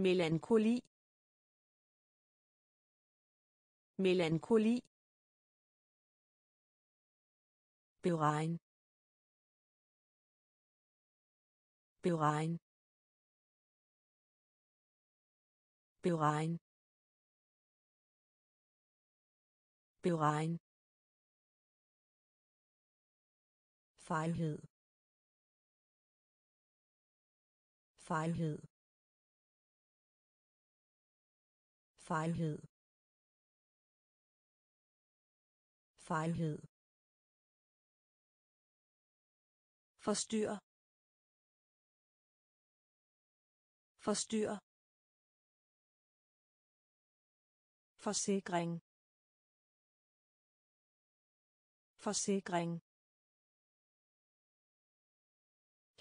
Melankoli. Melankoli. Beregn. Beregn. Beregn. Beregn. Fejlhed. Fejlhed. Fejlhed. Fejlhed. Forstyr forstyr forsikring. Forsikring.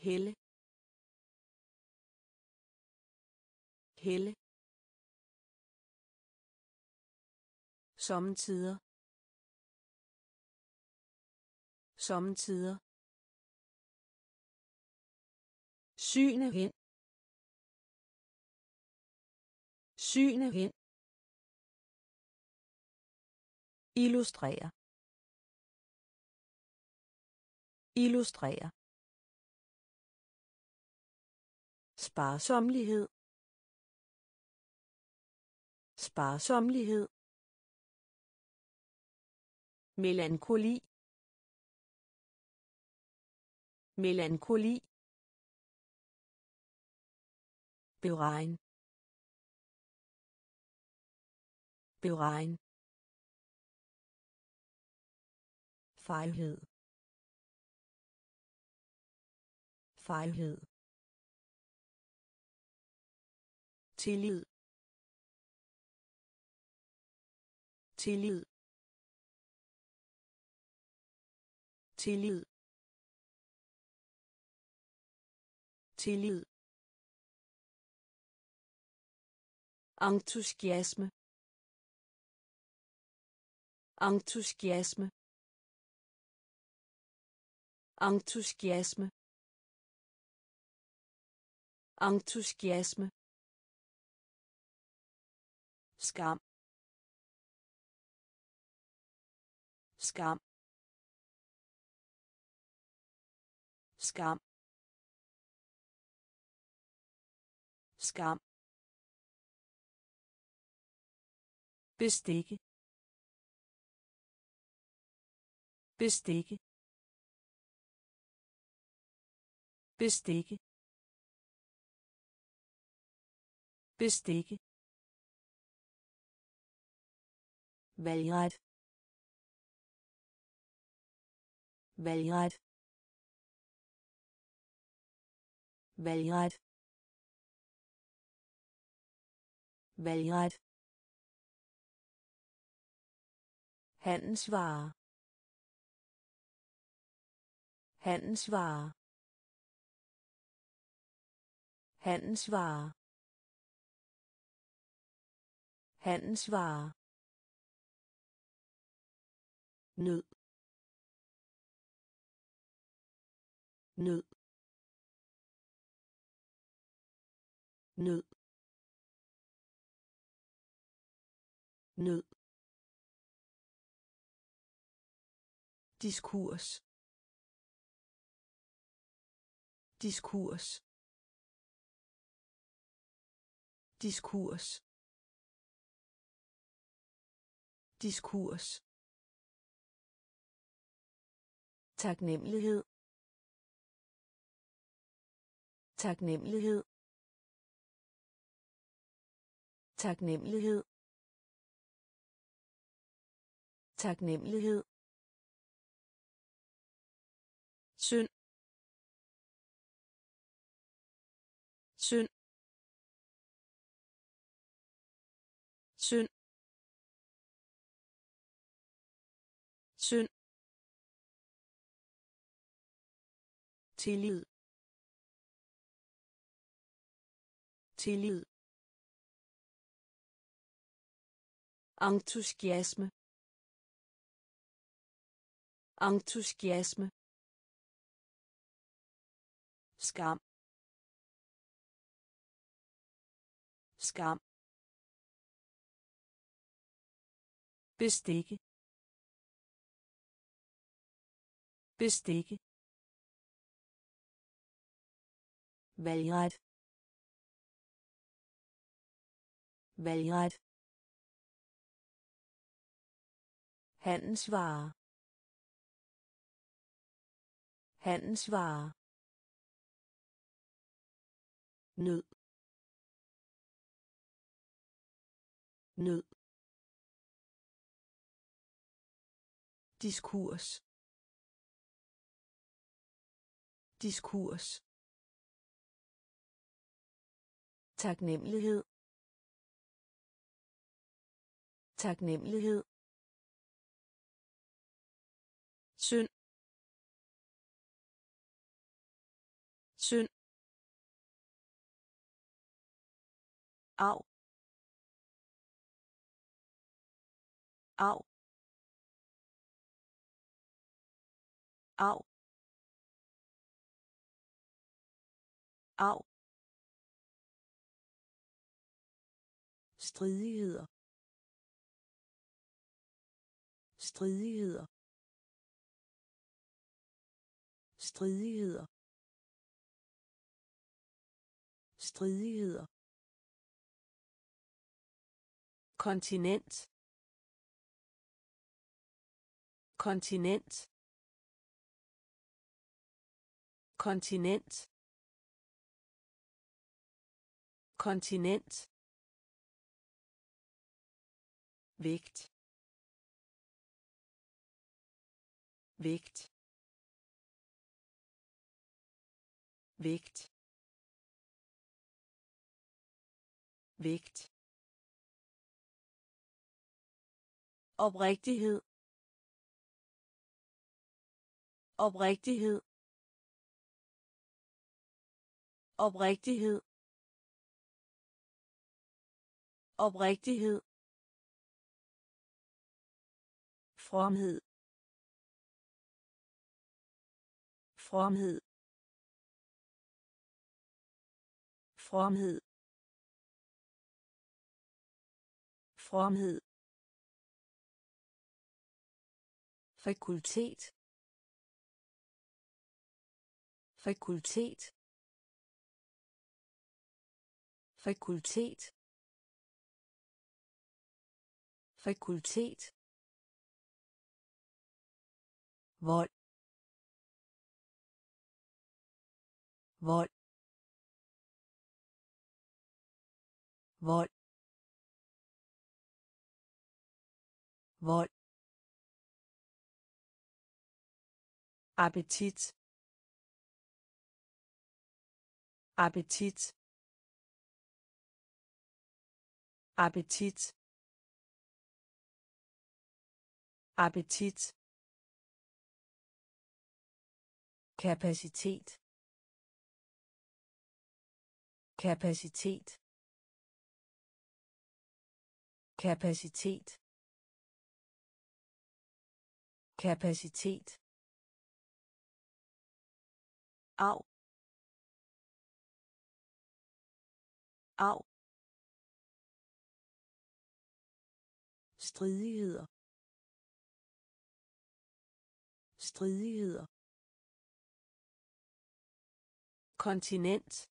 Helle. Helle. Sommetider. Sommetider. Syne hen. Syne hen. Illustrere illustrere sparsomlighed sparsomlighed melankoli. Melankoli. Beregn. Beregn. Fejlhed. Fejlhed. Tillid tillid tillid tillid. Entusiasme entusiasme. Entusiasme entusiasme skam. Skam. Skam. Skam. Bestikke. Bestikke. Bestikke. Bestikke. Valgret valgret valgret valgret handelsvare handelsvare handelsvare handelsvare nød. Nød. Nød. Nød. Diskurs. Diskurs. Diskurs. Diskurs. Taknemmelighed. Taknemmelighed. Taknemmelighed. Taknemmelighed. Synd. Synd. Tillid tillid entusiasme entusiasme skam skam bestikke bestikke valgret. Valgret. Handelsvare handelsvare nød. Nød. Diskurs. Diskurs. Taknemmelighed taknemmelighed synd synd Au. Au. Au. Au. Stridigheder. Stridigheder. Stridigheder. Stridigheder. Kontinent. Kontinent. Kontinent. Kontinent. Vægt. Vægt. Vægt. Vægt. Oprigtighed. Oprigtighed. Oprigtighed. Oprigtighed. Fromhed. Fromhed. Fromhed. Fromhed. Fakultet. Fakultet. Fakultet. Fakultet vold vold vold vold appetit. Appetit. Appetit. Appetit kapacitet. Kapacitet. Kapacitet. Kapacitet. Au. Au. stridigheder. Stridigheder kontinent.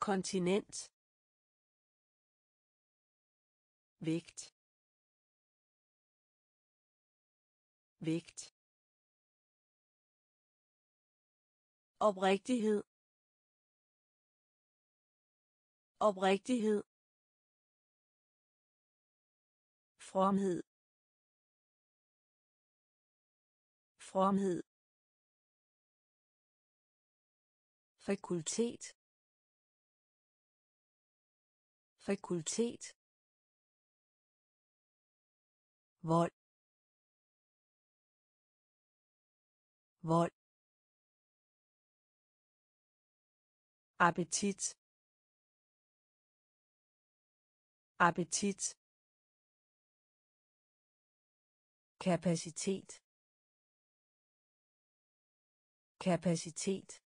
Kontinent. Vægt. Vægt. Oprigtighed. Oprigtighed. Fromhed. Fromhed. Fakultet. Fakultet. Vold. Vold. Appetit. Appetit. Kapacitet. Kapacitet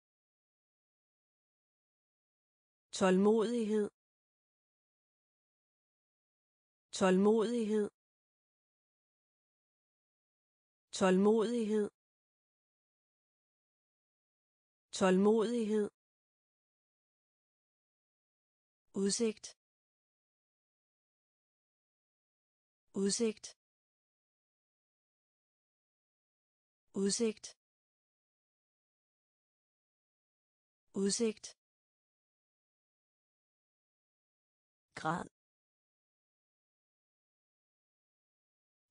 tålmodighed. Tålmodighed. Tålmodighed. Tålmodighed. Udsigt. Udsigt. Udsigt. Udsigt. Grad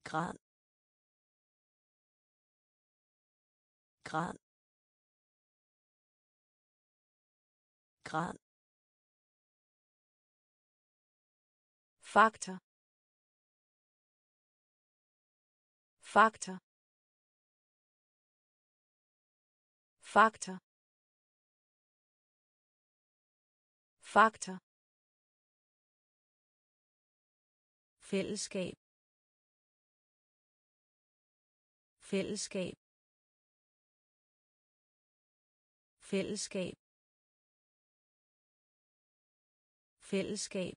grad grad grad Faktor. Faktor. Faktor. Faktor. Fællesskab. Fællesskab. Fællesskab. Fællesskab.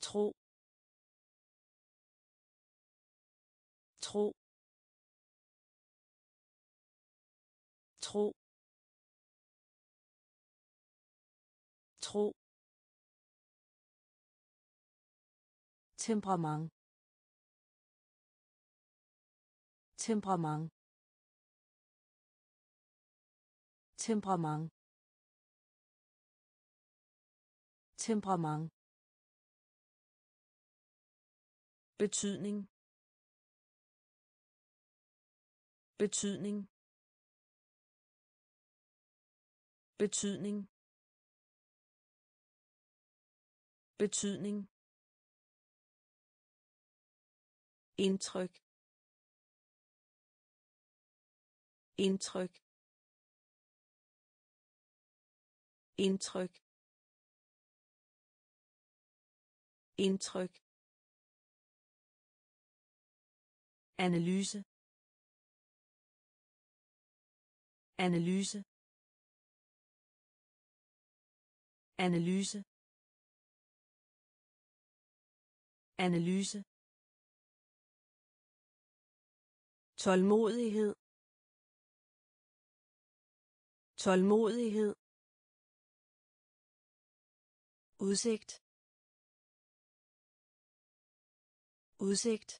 Tro. Tro. Tro. Tro. Temperament. Temperament. Temperament. Temperament. Betydning. Betydning. Betydning. Betydning. Indtryk. Indtryk. Indtryk. Indtryk. Analyse. Analyse. Analyse. Analyse. Tålmodighed. Tålmodighed. Udsigt. Udsigt.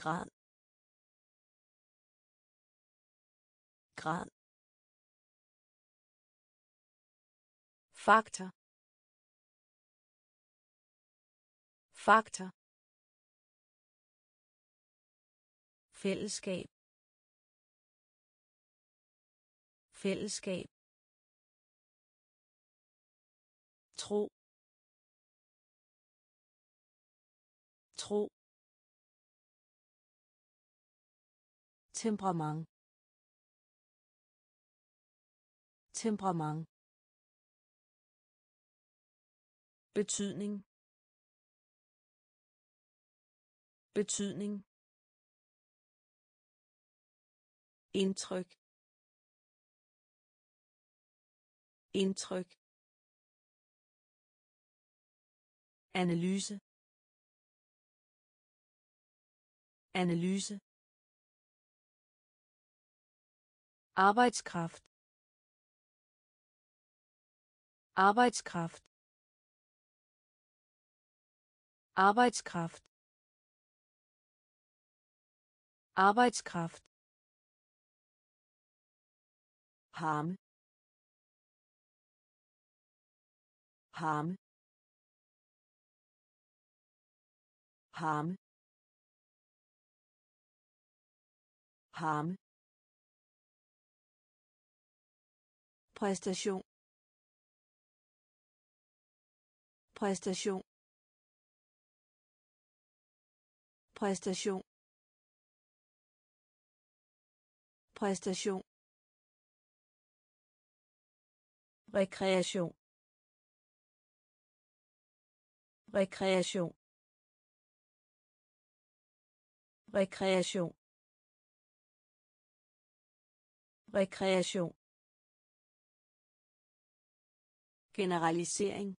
Grad. Grad. Faktor faktor fællesskab. Fællesskab. Tro. Tro. Temperament. Temperament. Betydning. Betydning. Indtryk. Indtryk. Analyse. Analyse. Arbejdskraft. Arbejdskraft. Arbejdskraft. Arbejdskraft harme harme harme harme præstation. Præstation. Præstation. Præstation. Rekreation. Rekreation. Rekreation. Rekreation. Generalisering.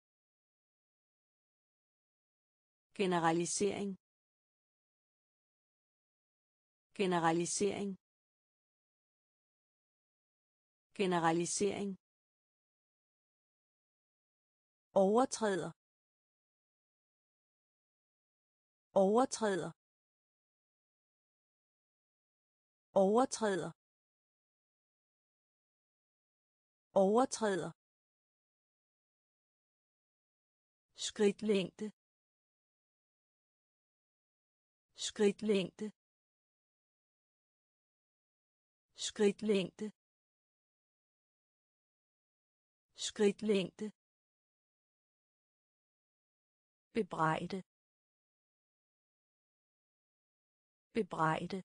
Generalisering. Generalisering. Generalisering overtræder. Overtræder. Overtræder. Overtræder. Skridtlængde. Skridtlængde. Skridtlængde. Skridtlængde bebrejde. Bebrejde.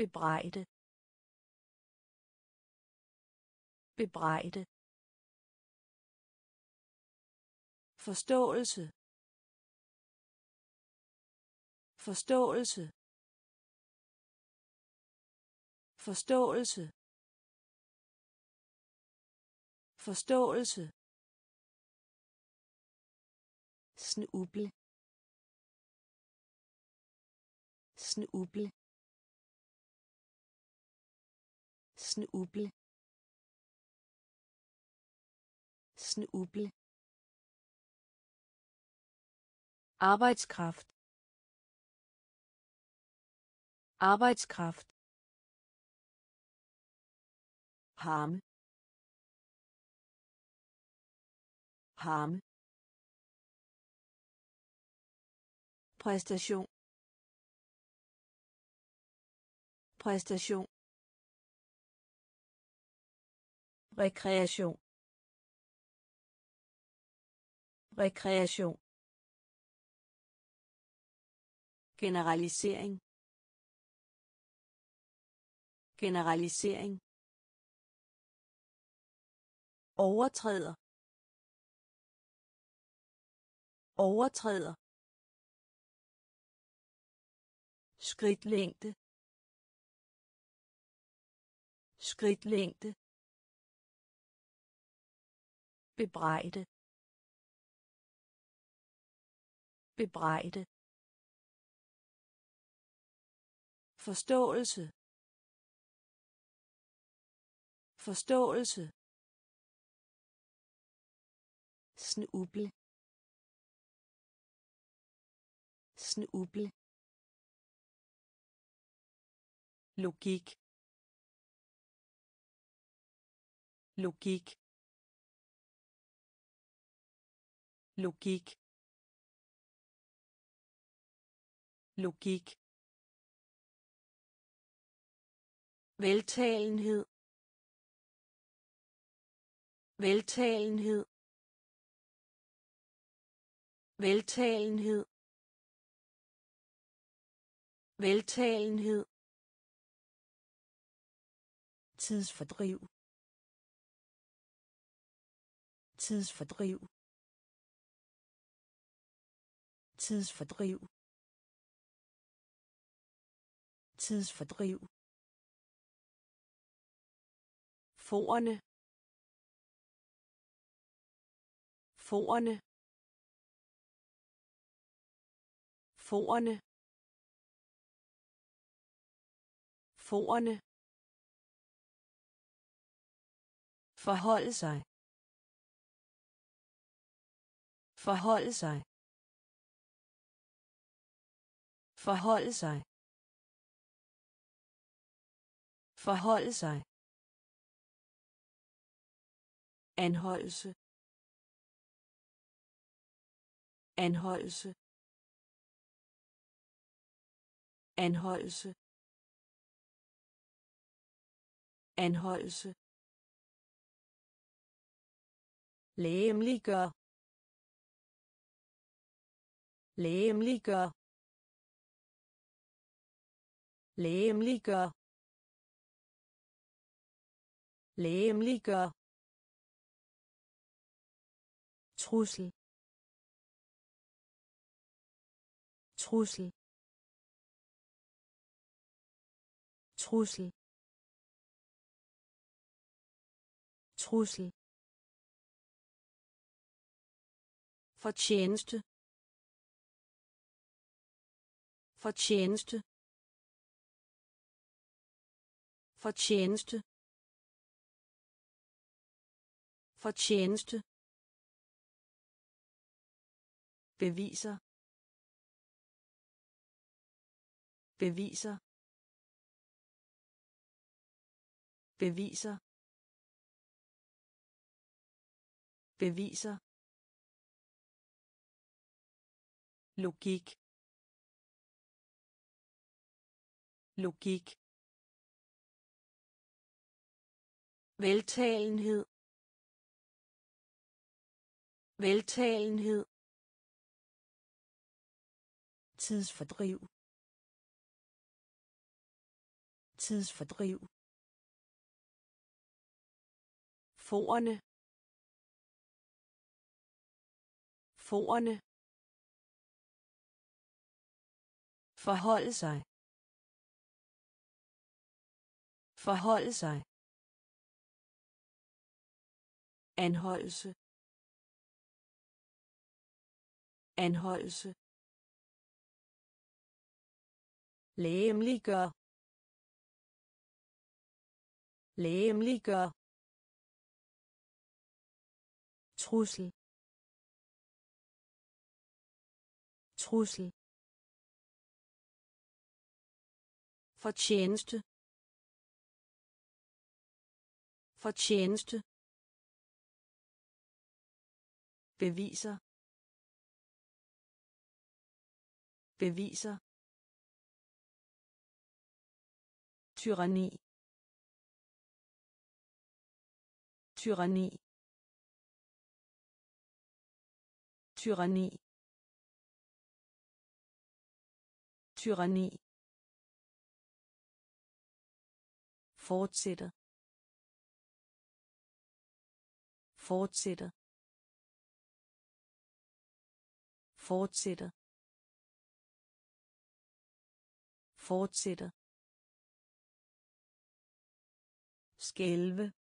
Bebrejde. Bebrejde. Forståelse. Forståelse. Forståelse. Forståelse snuble snuble snuble snuble arbejdskraft arbejdskraft harme harme præstation. Præstation. Rekreation. Rekreation. Generalisering. Generalisering. Overtræder. Overtræder. Skridtlængde. Skridtlængde. Bebrejde. Bebrejde. Forståelse. Forståelse. Snuble. Snuble. Logik. Logik. Logik. Logik. Veltalenhed. Veltalenhed. Veltalenhed. Veltalenhed tidsfordriv. Tidsfordriv. Tidsfordriv. Tidsfordriv. Forerne forerne forerne forerne forholde sig. Forholde sig. Forholde sig. Forholde sig. Anholdelse. Anholdelse. Anholdelse. Anholdelse. Lægemliggør. Lægemliggør. Lægemliggør. Lægemliggør. Trussel. Trussel. Trussel. Trussel. Fortjeneste. Fortjeneste. Fortjeneste. Fortjeneste. Beviser. Beviser. Beviser. Beviser. Logik. Logik. Veltalenhed. Veltalenhed. Tidsfordriv. Tidsfordriv. Forerne. Forerne. Forholde sig. Forholde sig. Anholdelse. Anholdelse. Lægemliggør. Lægemliggør. Trussel. Trussel. Fortjeneste. Fortjeneste. Beviser. Beviser. Tyranni. Tyranni. Tyranni. Tyranni. Fortsætte. Fortsætte. Fortsætte. Fortsætte. Skælve.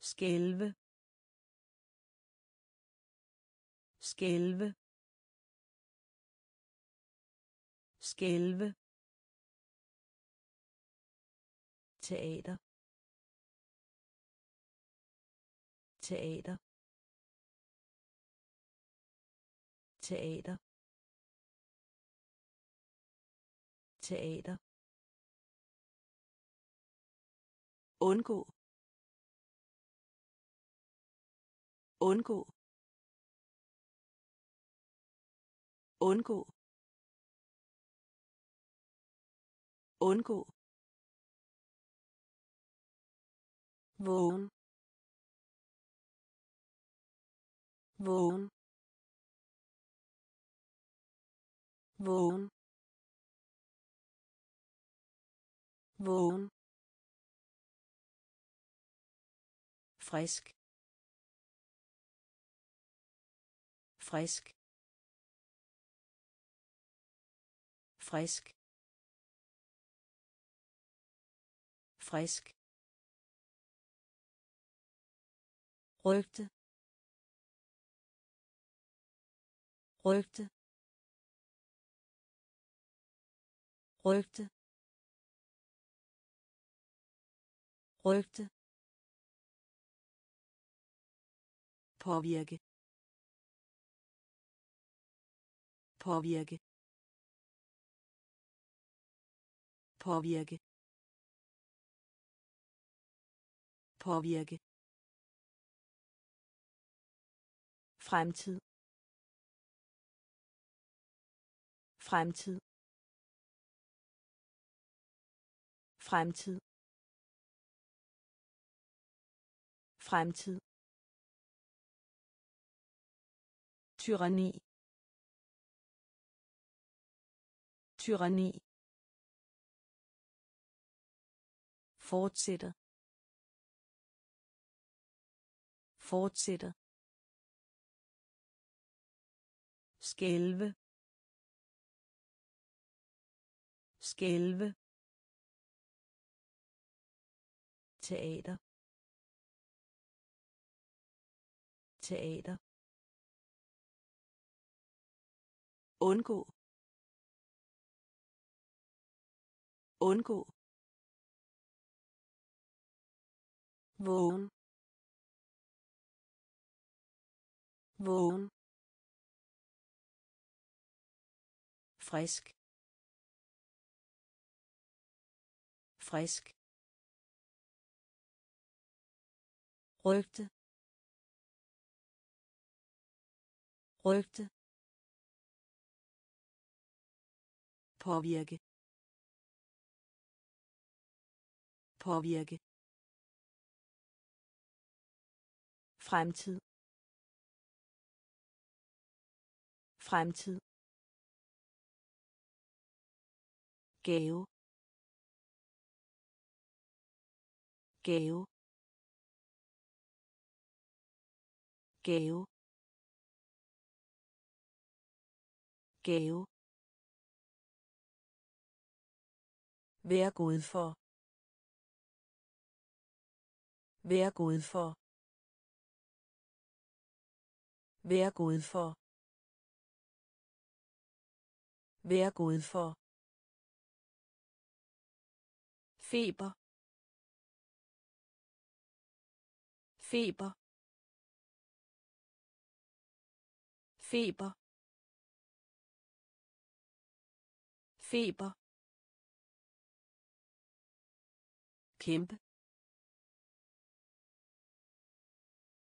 Skælve. Skælve. Skælve. Teater. Teater. Teater. Teater. Undgå. Undgå. Undgå. Undgå. Vågen vågen vågen vågen frisk. Frisk. Frisk. Frisk rollte rollte rollte rollte påvirke. Påvirke. Påvirke. Påvirke. Fremtid. Fremtid. Fremtid. Fremtid. Tyranni. Tyranni. Fortsætter fortsætter skælve. Skælve. Teater. Teater. Undgå. Undgå. Vågen. Vågen. Freisk. Freisk. Rollte. Rollte. Påvirke. Påvirke. Fremtid. Fremtid. Gave gave gave gave Vær god for. Vær god for. Vær god for. Vær god for. Feber. Feber. Feber. Feber. Kæmpe.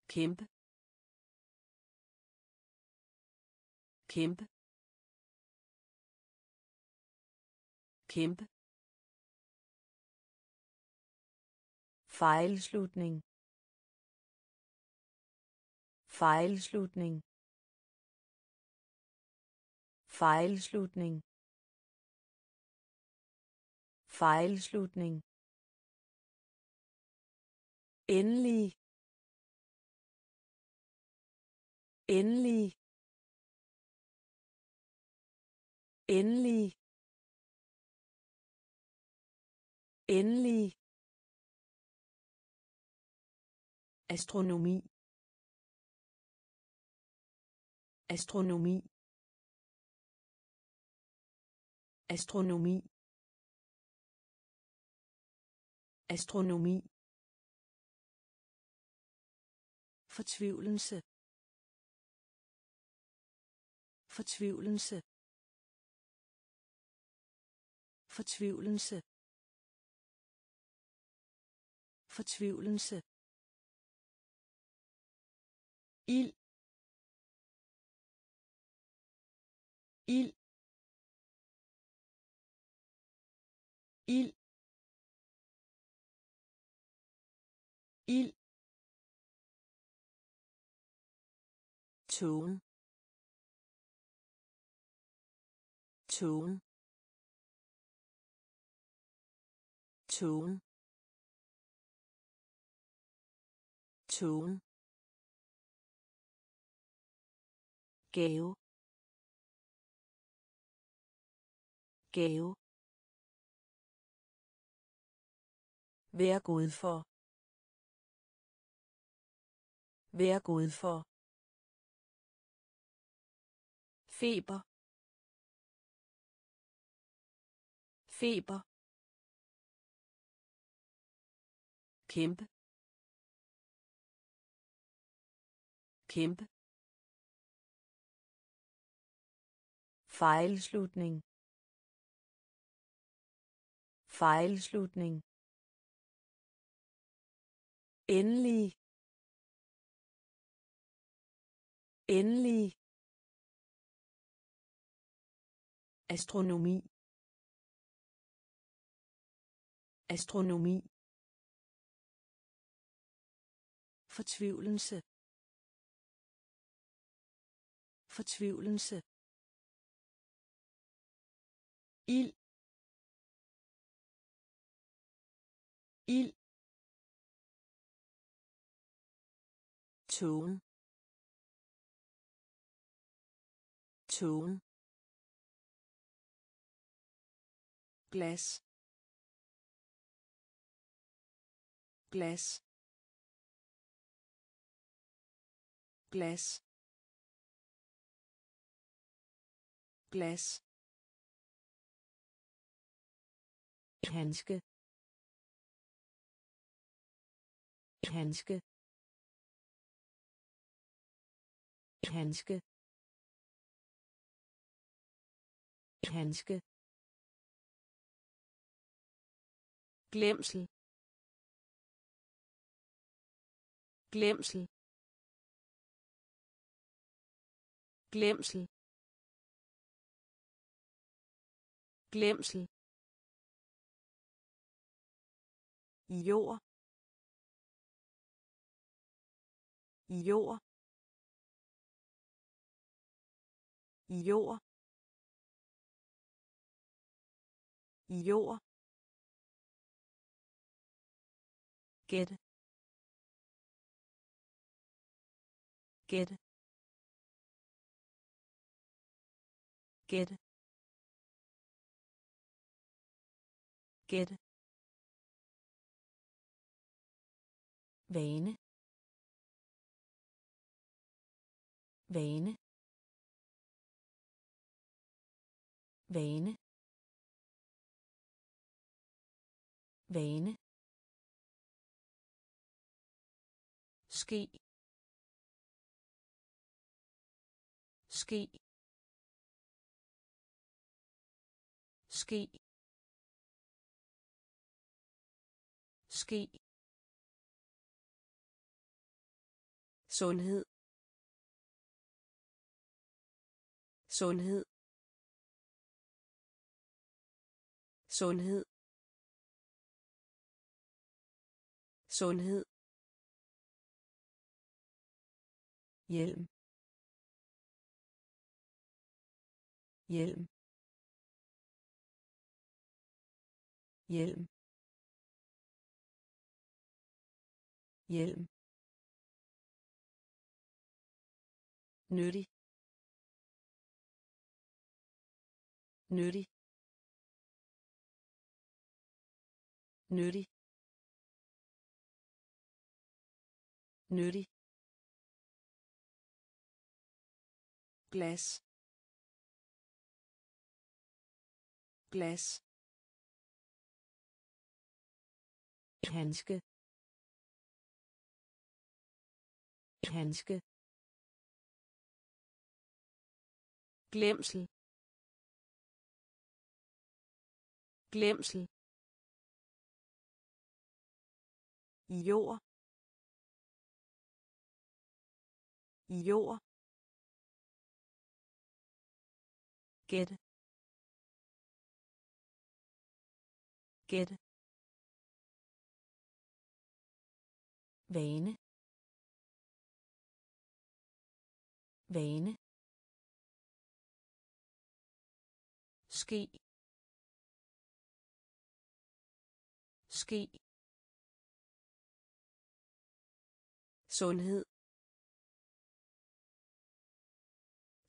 Kæmpe. Kæmpe. Kæmpe. Fejlslutning. Fejlslutning. Fejlslutning. Fejlslutning. Endelig. Endelig. Endelig. Endelig. Astronomi. Astronomi. Astronomi. Astronomi. Fortvivlelse. Fortvivlelse. Fortvivlelse. Fortvivlelse. Il. Il. Il. Il. tone tone tone tone gave gave Vær god for. Vær god for. feber. Feber. Kæmpe. Kæmpe. Fejlslutning. Fejlslutning. Endelig. Endelig. Astronomi. Astronomi. Fortvivlelse. Fortvivlelse. Il. Il. tone. Tone. Glas. Glas. Glas. Glas. Handske. Handske. Handske. Handske. Glemsel. Glemsel. Glemsel. Glemsel. Jord. Jord. Jord. Jord. Gæt. Gæt. Gæt. Gæt. Vane. Vane. Vane. Vane. Ske ske ske ske sundhed. Sundhed. Sundhed. Sundhed. Hjelm hjelm hjelm hjelm nyttig. Nyttig. Nyttig. Nyttig. Glas. Glas. Handske. Handske. Glemsel. Glemsel. Jord. Jord. Gætte. Gætte. Vane. Vane. Ske. Ske. Sundhed.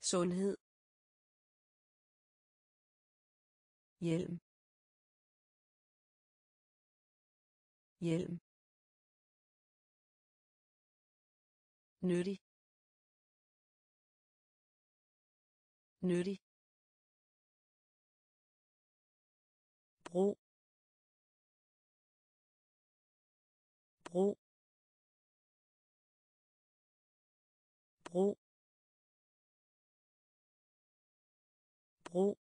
Sundhed. Hjelm hjelm nyttig. Nyttig. Bro bro bro bro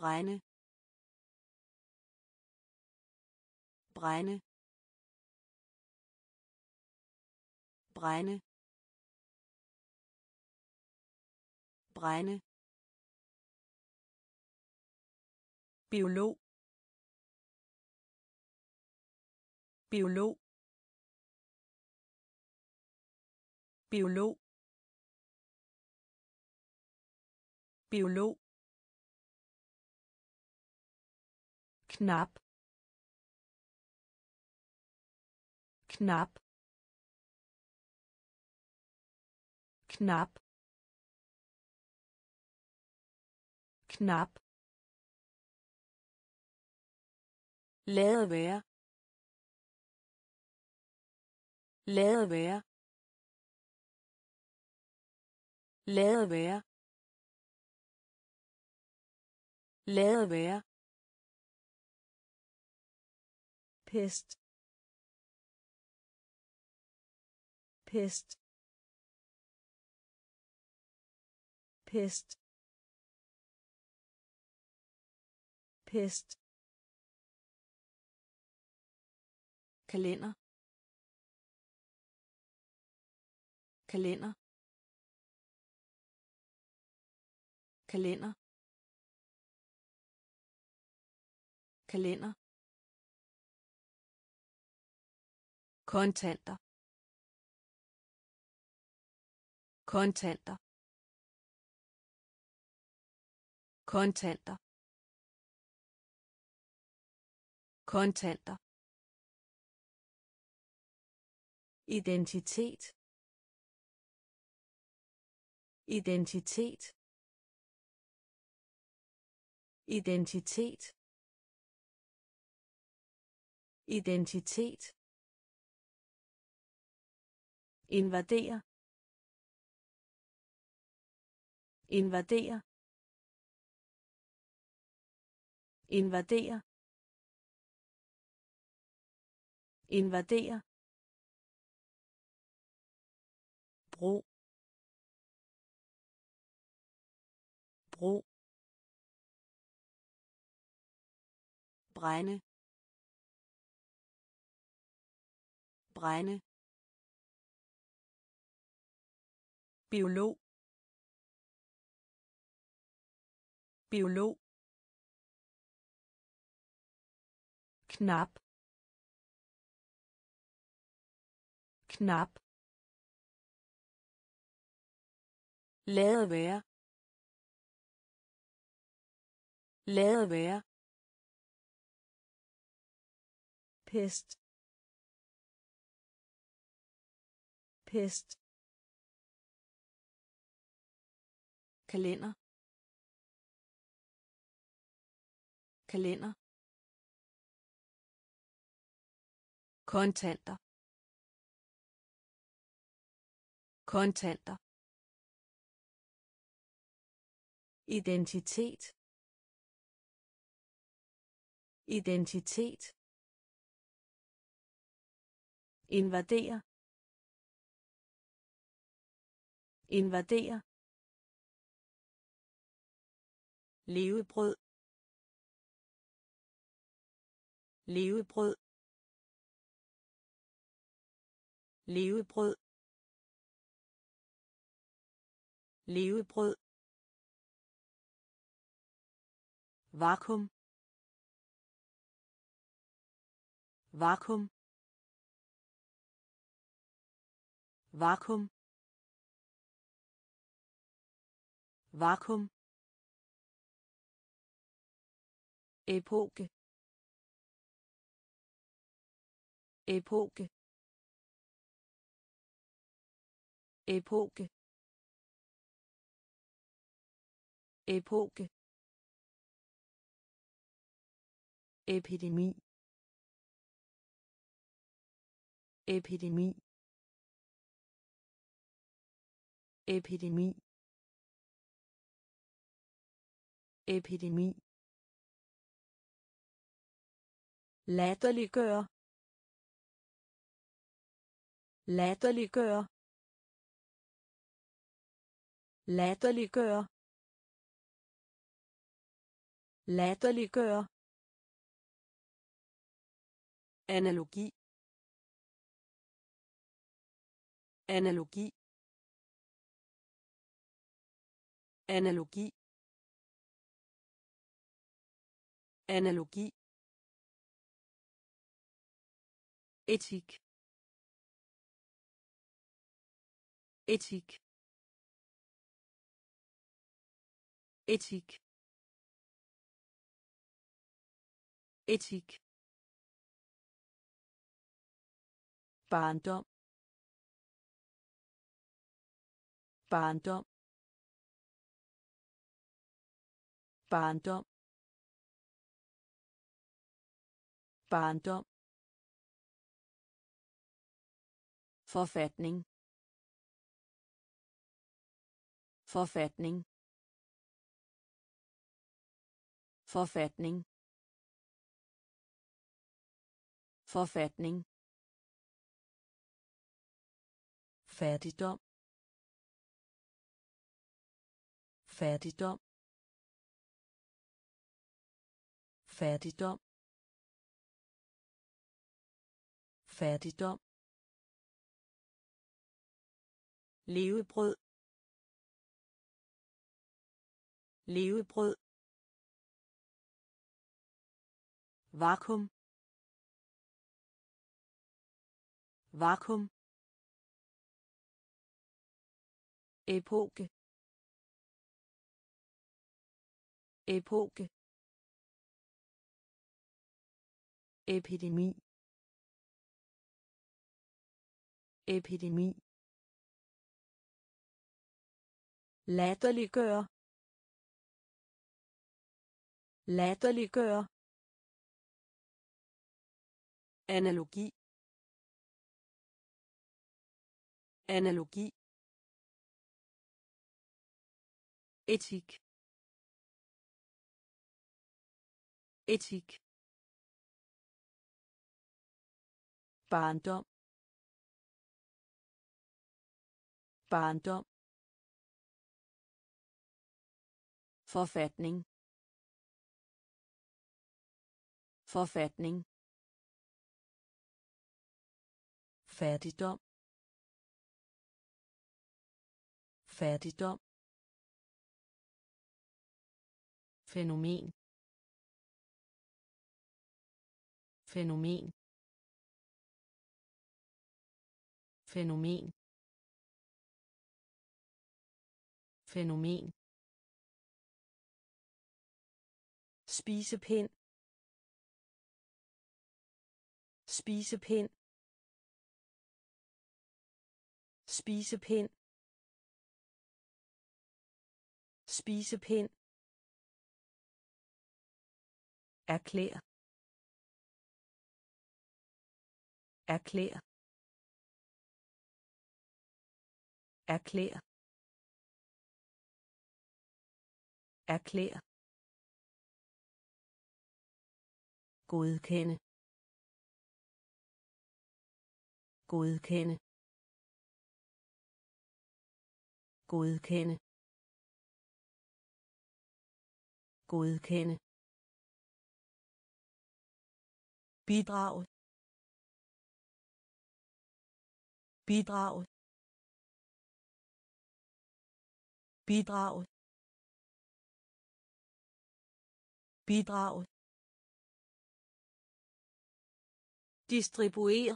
brænde. Brænde. Brænde. Brænde. Biolog. Biolog. Biolog. Biolog. Knap. Knap. Knap. Knap lade være. Lade være. Lade være. Lade være. Pest. Pest. Pest. Pest. Kalender. Kalender. Kalender. Kalender. Kontanter. Kontanter. Kontanter. Kontanter. Identitet. Identitet. Identitet. Identitet. Invadere invadere invadere invadere bro bro brænde. Brænde. Biolog. Biolog. Knap. Knap. Lade være. Lade være. Pest. Pest. Kalender. Kalender. Kontanter. Kontanter identitet. Identitet. Invadere invadere levebrød. Levebrød. Levebrød. Levebrød. Vakuum. Vakuum. Vakuum. Vakuum. Epoke. Epoke. Epoke. Epoke. Epidemi. Epidemi. Epidemi. Epidemi. Latterliggøre. Latterliggøre. Latterliggøre. Latterliggøre analogi analogi analogi analogi. Etik etik etik etik barndom barndom barndom barndom forfatning. Forfatning. Forfatning. Forfatning fattigdom. Fattigdom. Fattigdom. Fattigdom. Levebrød. Levebrød. Vakuum. Vakuum. Epoke. Epoke. Epidemi. Epidemi. Latterliggøre. Latterliggøre. Analogi. Analogi. Etik. Etik. Barndom. Barndom. Forfatning. Forfatning. Fattigdom. Fattigdom. Fænomen. Fænomen. Fænomen. Fænomen. Spisepind. Spisepind. Spisepind. Spisepind. Erklær erklær erklær erklær godkende. Godkende. Godkende. Godkende. Bidrag. Bidrag. Bidrag. Bidrag. Distribuer.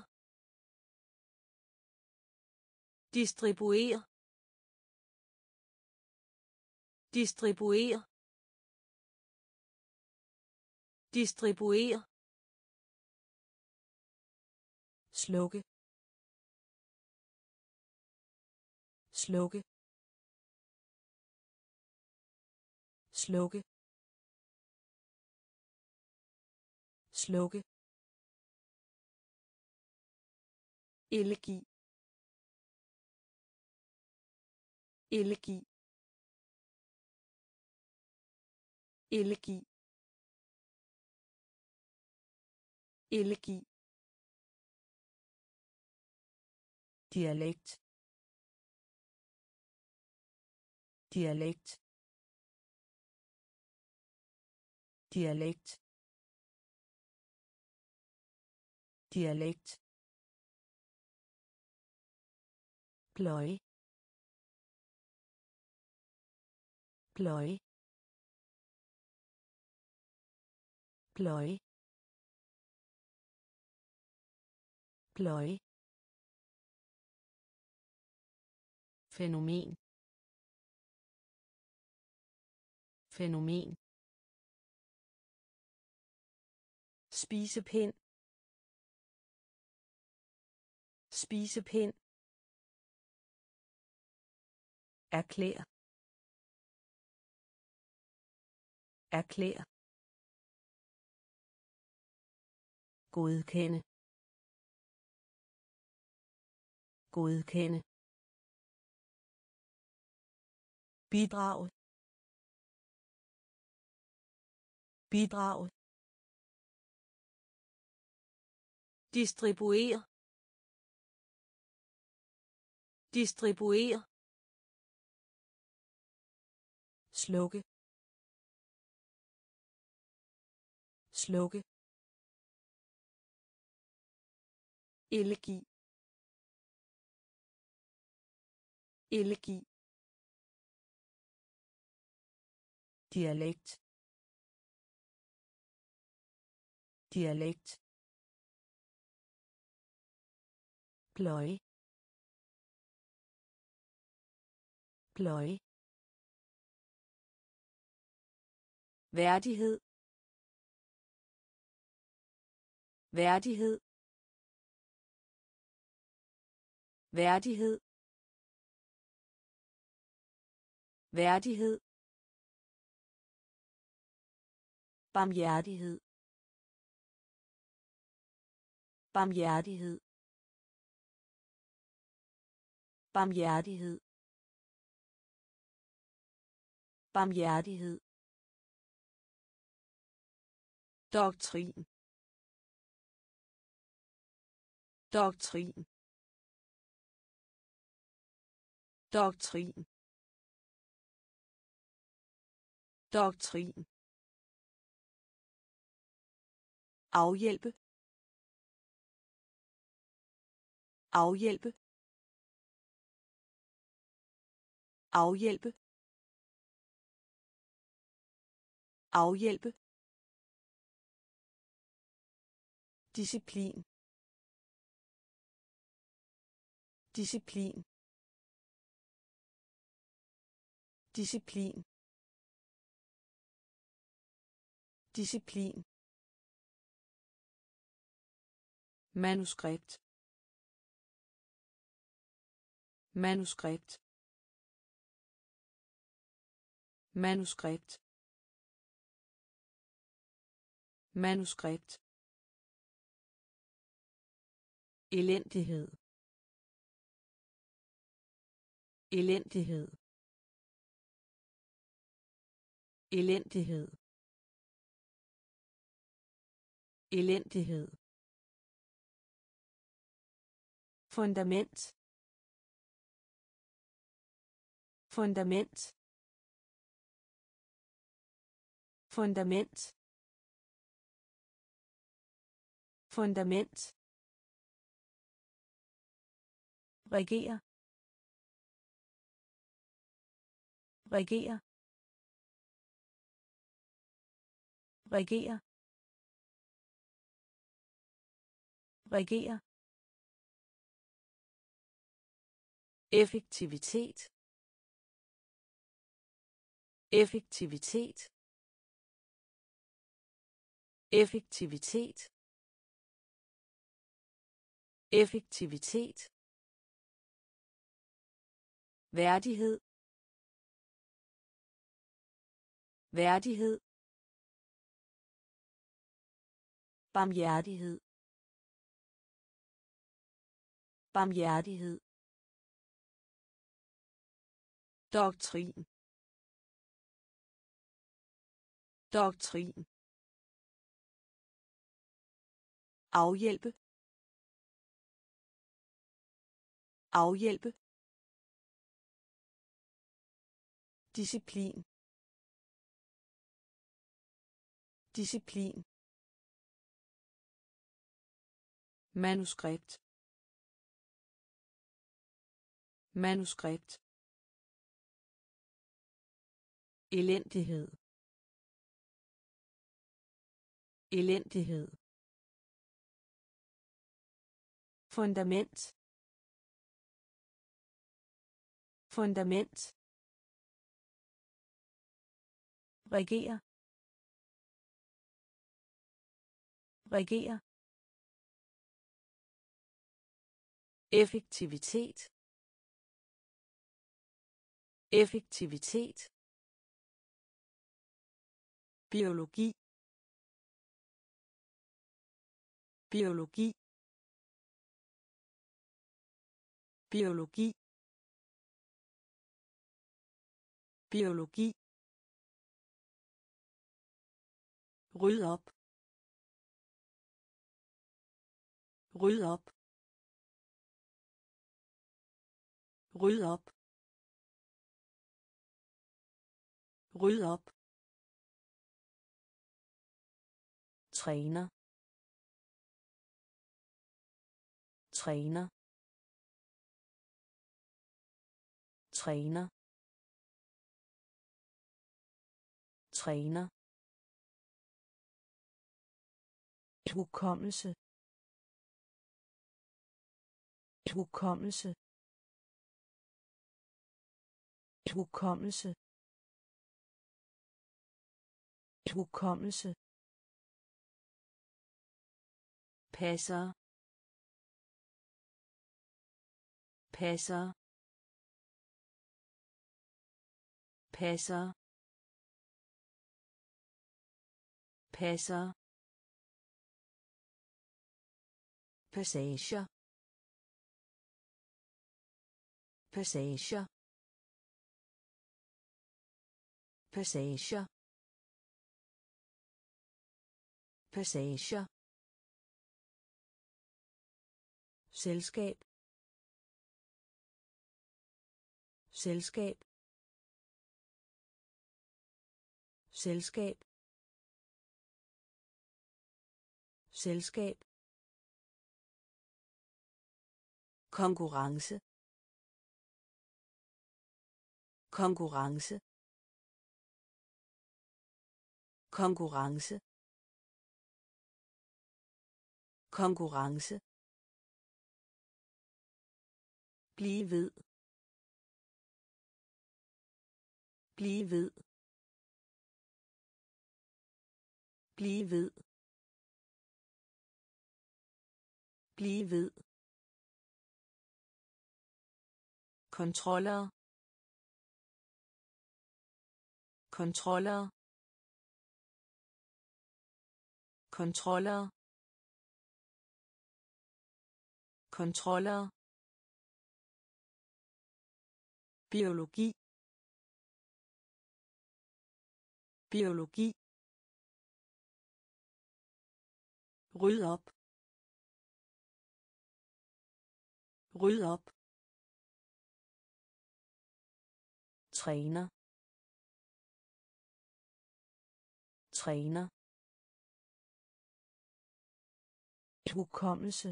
Distribuer. Distribuer. Distribuer slukke slukke slukke slukke. Elegi elegi elegi elegi dialekt dialekt dialekt dialekt. Pløj pløj pløj pløj fænomen. Fænomen. Spisepind. Spisepind. Erklær erklær godkende. Godkende. Bidrag bidrag distribuer distribuer slukke. Slukke. Elegi elegi dialekt. Dialekt. Pløj. Pløj. Værdighed. Værdighed. Værdighed. Værdighed. Barmhjertighed. Barmhjertighed. Barmhjertighed. Barmhjertighed. Doktrin. Doktrin. Doktrin. Doktrin. Afhjælpe. Afhjælpe. Afhjælpe. Afhjælpe. Disciplin. Disciplin. Disciplin. Disciplin. Manuskript. Manuskript. Manuskript. Manuskript. Elendighed. Elendighed. Elendighed. Elendighed. Fundament. Fundament. Fundament. Fundament. Regere regere regere regere effektivitet. Effektivitet. Effektivitet. Effektivitet. Værdighed. Værdighed. Barmhjertighed. Barmhjertighed. Doktrin. Doktrin. Afhjælpe. Afhjælpe. Disciplin. Disciplin. Manuskript. Manuskript. Elendighed. Elendighed. Fundament. Fundament. Regere regere effektivitet. Effektivitet. Biologi. Biologi. Biologi. Biologi. Ryd op. Op træner. Træner. Træner. Træner. Hukommelse. Hukommelse. Hukommelse. Hukommelse. Passer passer passer passer passager passager passager passager selskab. Selskab. Selskab. Selskab. Konkurrence. Konkurrence. Konkurrence. Konkurrence. Blive ved. Blive ved. Blive ved. Blive ved. kontroller kontroller kontroller kontroller biologi. Biologi. Ryd op. Ryd op. Træner. Træner. Hukommelse.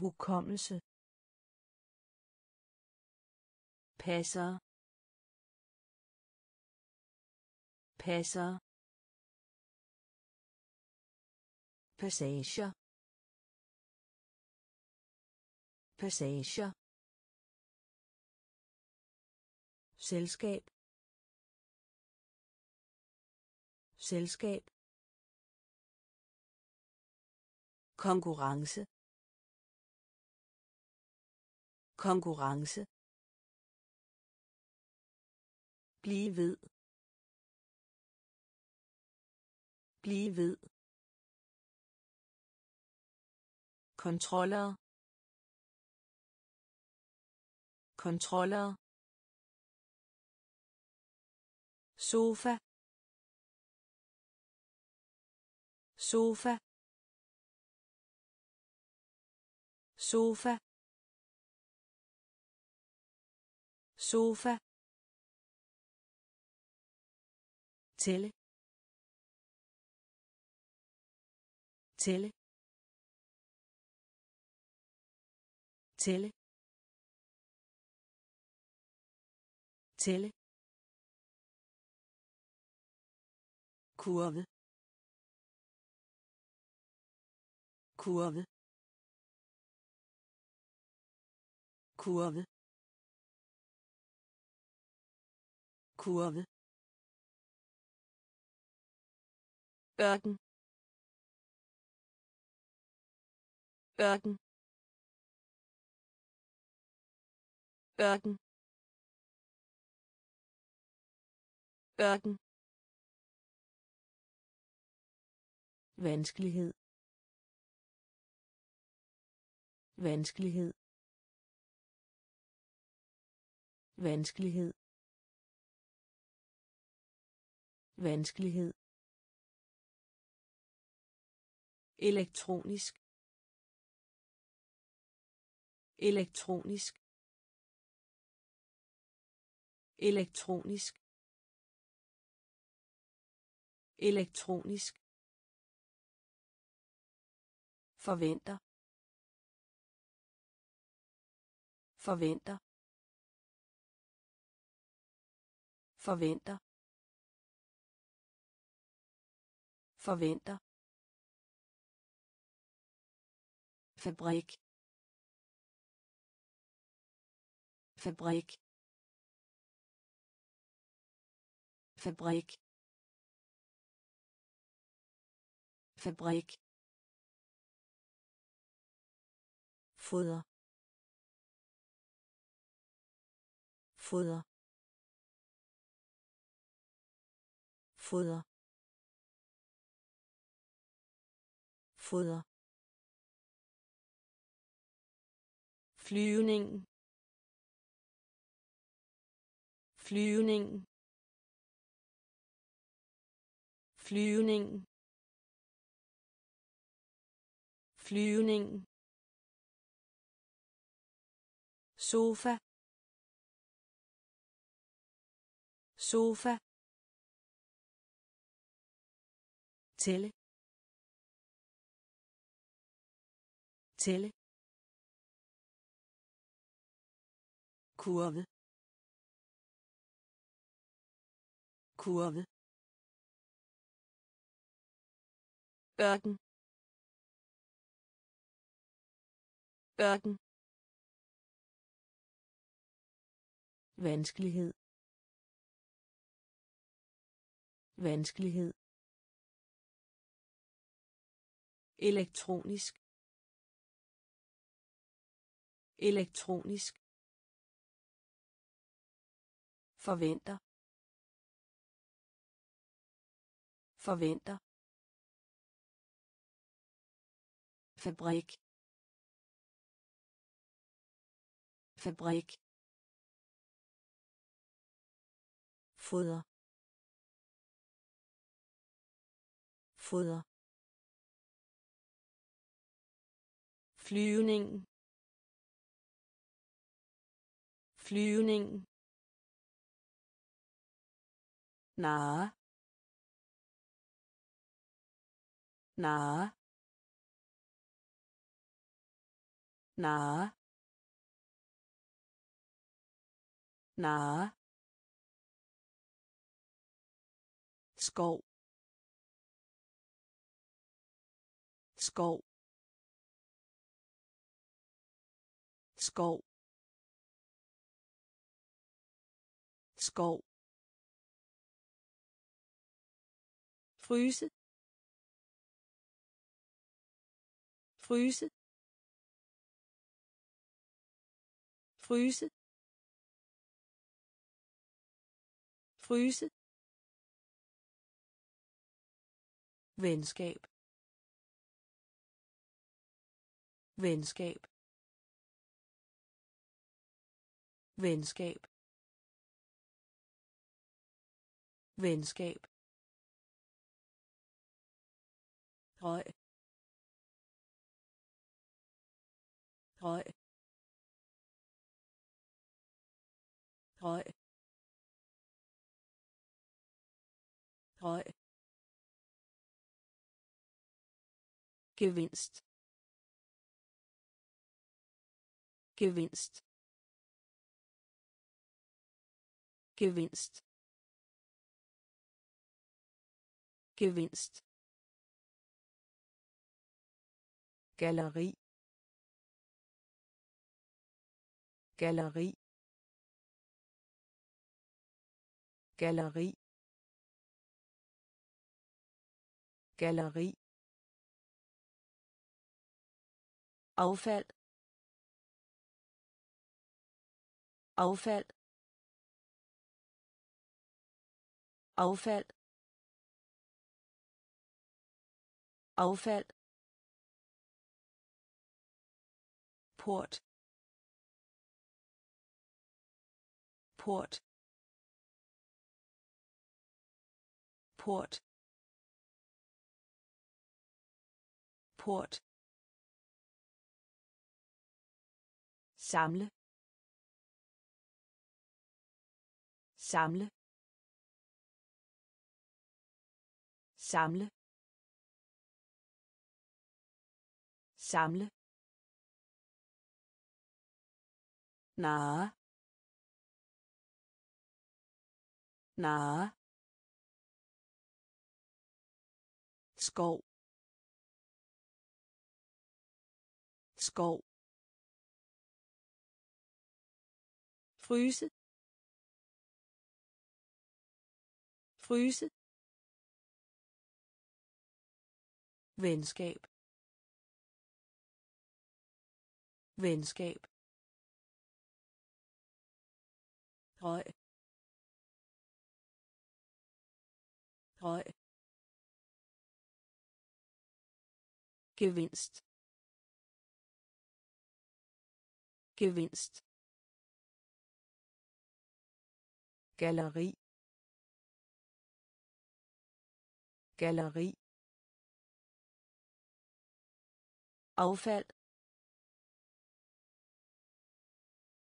Hukommelse. Passer. Passer. Passager. Passager. Selskab. Selskab. Konkurrence. Konkurrence. Blive ved. Blive ved. kontroller. Kontroller. Sofa. Sofa. Sofa. Sofa. Tælle. Tælle. Tælle. Tælle. Kurve. Kurve. Kurve. Kurve. Ørken. Ørken. Ørken. Ørken. Vanskelighed. Vanskelighed. Vanskelighed. Vanskelighed. Elektronisk. Elektronisk. Elektronisk. Elektronisk. Forventer. Forventer. Forventer. Forventer. Fabrik fabrik fabrik fabrik foder flyvning. Flyvning. Flyvning. Flyvning. Sofa. Sofa. Tælle. Tælle. Kurve kurve ørken ørken vanskelighed vanskelighed elektronisk elektronisk forventer. Forventer. Fabrik. Fabrik. Foder. Foder. Flyvning. Flyvning. Na na na na skov skov skov skov fryse. Fryse. Fryse. Fryse. Venskab. Venskab. Venskab. Venskab. drei drei drei drei gewinnst. Gewinnst. Gewinnst. Gewinnst. Galleri. Galleri. Galleri. Galleri. Affald. Affald. Affald. Affald. Port port port port. Samle. Samle. Samle. Samle. Na na skov. Skov. Fryse. Fryse. Venskab. Venskab. drei drei gewinnst. Gewinnst. Galerie. Galerie. Auffällt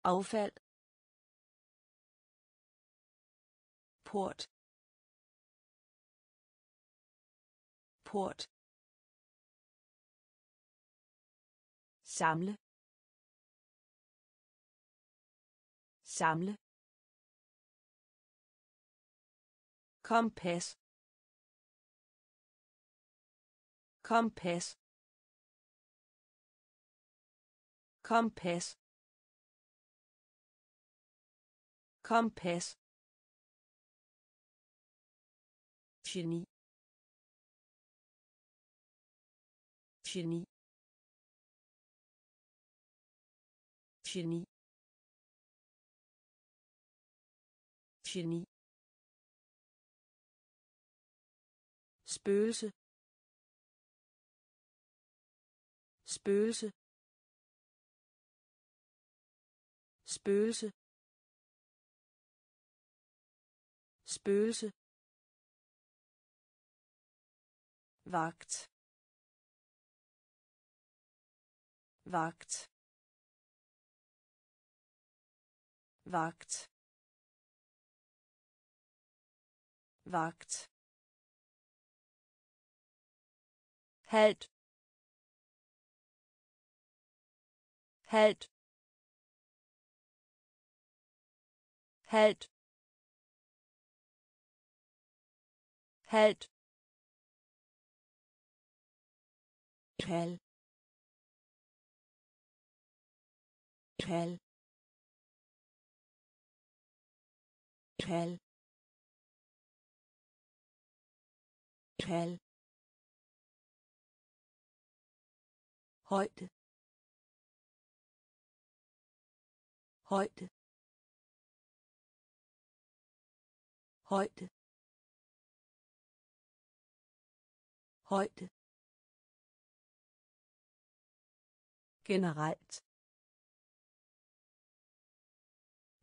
Auffällt port. Port. Samle. Samle. Kompas kompas kompas kompas geni. Geni. Geni. Geni. Spøgelse. Spøgelse. Spøgelse. Spøgelse. Vagt vagt vagt vagt halt halt halt halt kald kald kald kald højde højde højde højde generelt.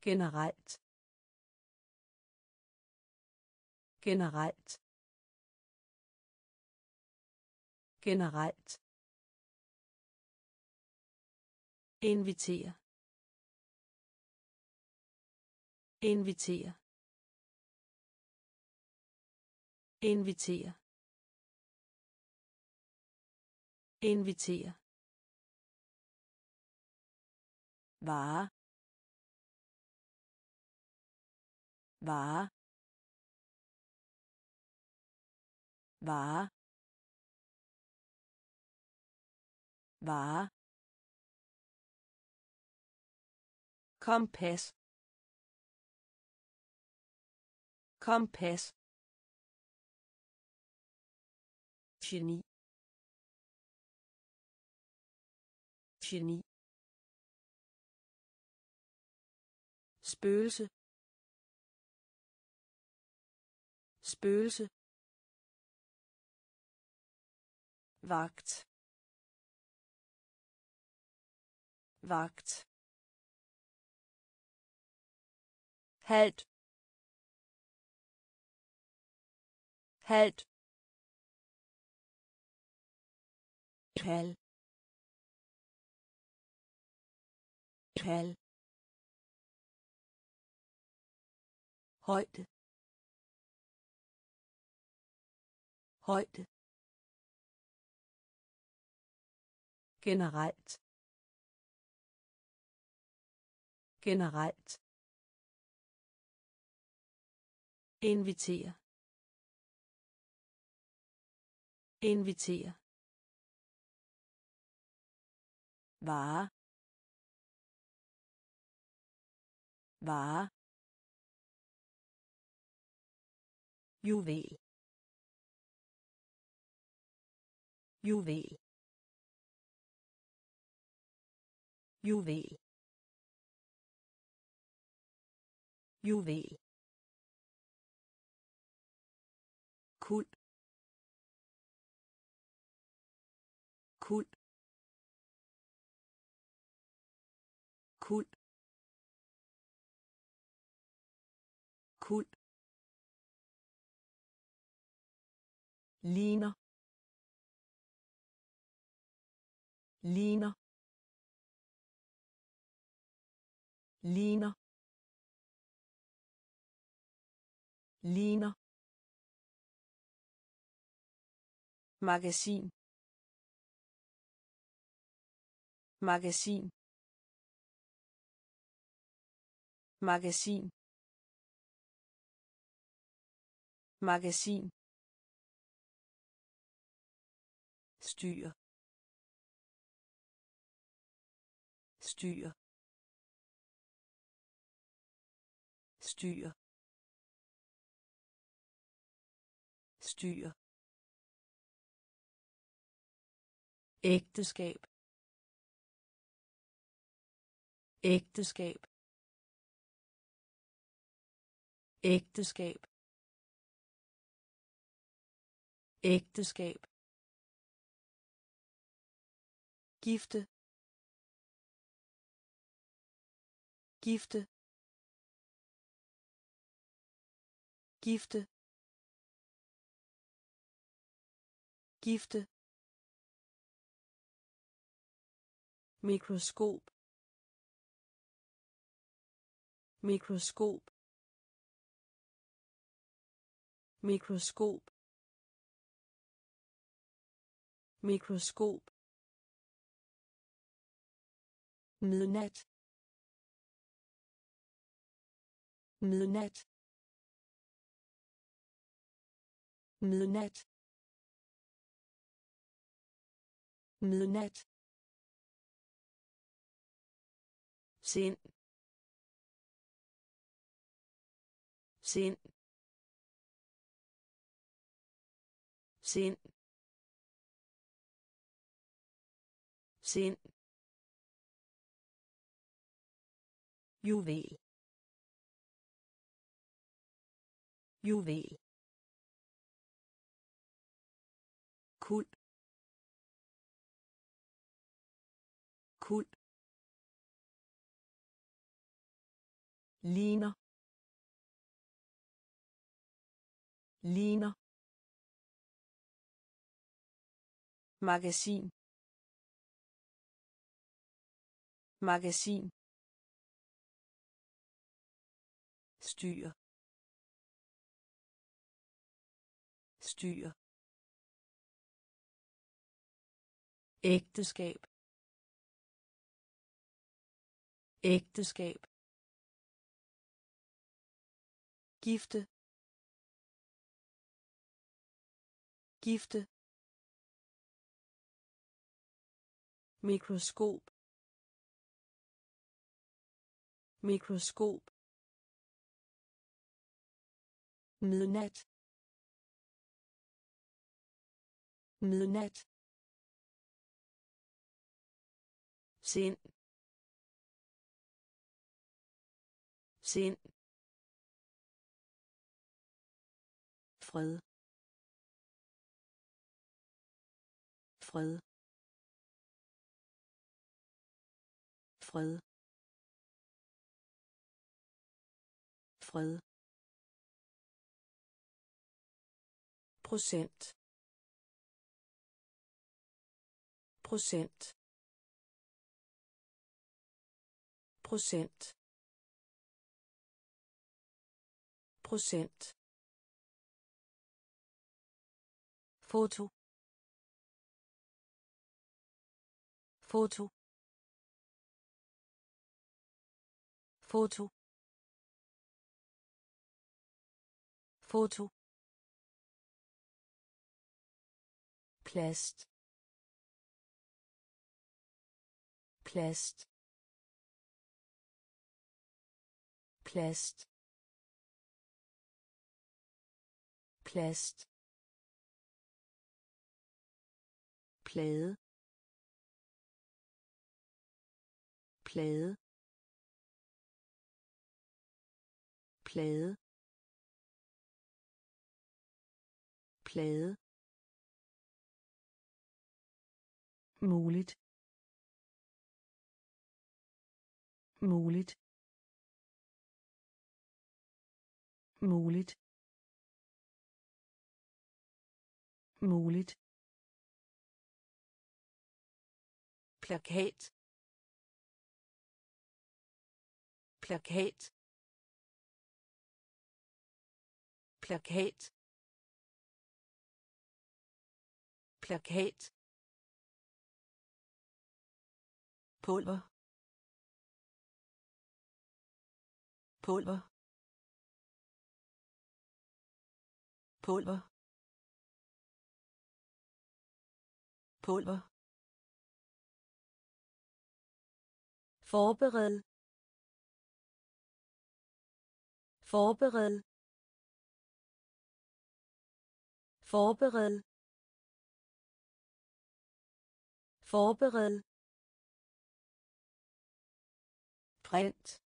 Generelt. Generelt. Generelt. Invitere. Invitere. Invitere. Invitere. Vare vare vare vare kompas kompas geni geni spøgelse. Spøgelse. Vagt. Vagt. Halt. Halt. Kald kald højde. Højde. Generelt. Generelt. Invitere. Invitere. Vare vare juvel juvel juvel juvel kul kul ligner. Ligner. Ligner. Ligner. Magasin. Magasin. Magasin. Magasin. Styr. Styr. Styr. Styr. Ægteskab. Ægteskab. Ægteskab. Ægteskab. Gifte. Gifte. Gifte. Gifte. Mikroskop. Mikroskop. Mikroskop. Mikroskop. Midnat midnat midnat midnat sind sind sind sind juvel. Juvel. Kul. Kul. Ligner. Ligner. Magasin. Magasin. Styr. Styr. Ægteskab. Ægteskab. Gifte. Gifte. Mikroskop. Mikroskop. Midnat. Midnat. Sind. Sind. Fred. Fred. Fred. Fred. Procent. Procent. Procent. Procent. Foto. Foto. Foto. Foto. Plast. Plast. Plast. Plast. Plade. Plade. Plade. Plade. Muligt. Muligt. Muligt. Muligt. Plakat. Plakat. Plakat. Plakat. Pulver. Pulver. Pulver. Pulver. Forbered. Forbered. Forbered. Forbered. Print.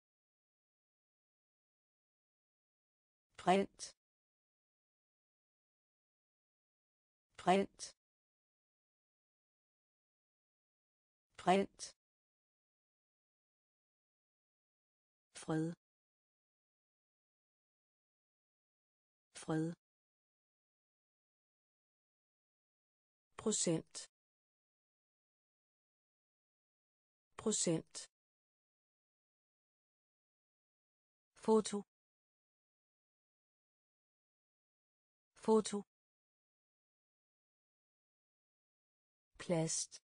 Print. Print. Print. Fred. Fred. Procent. Procent. Foto. Foto. Plast.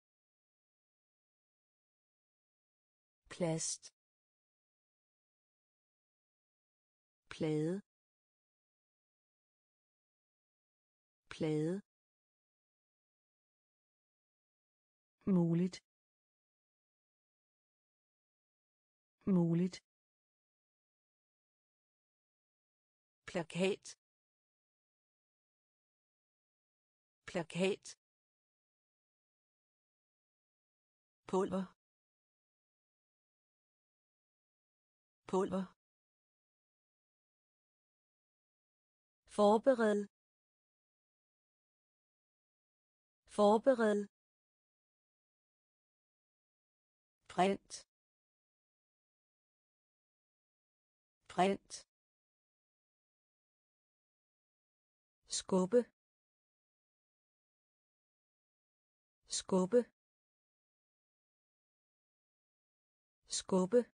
Plast. Plade. Plade. Muligt. Muligt. Plakat. Plakat. Pulver. Pulver. Forbered. Forbered. Print. Print. Skubbe. Skubbe. Skubbe.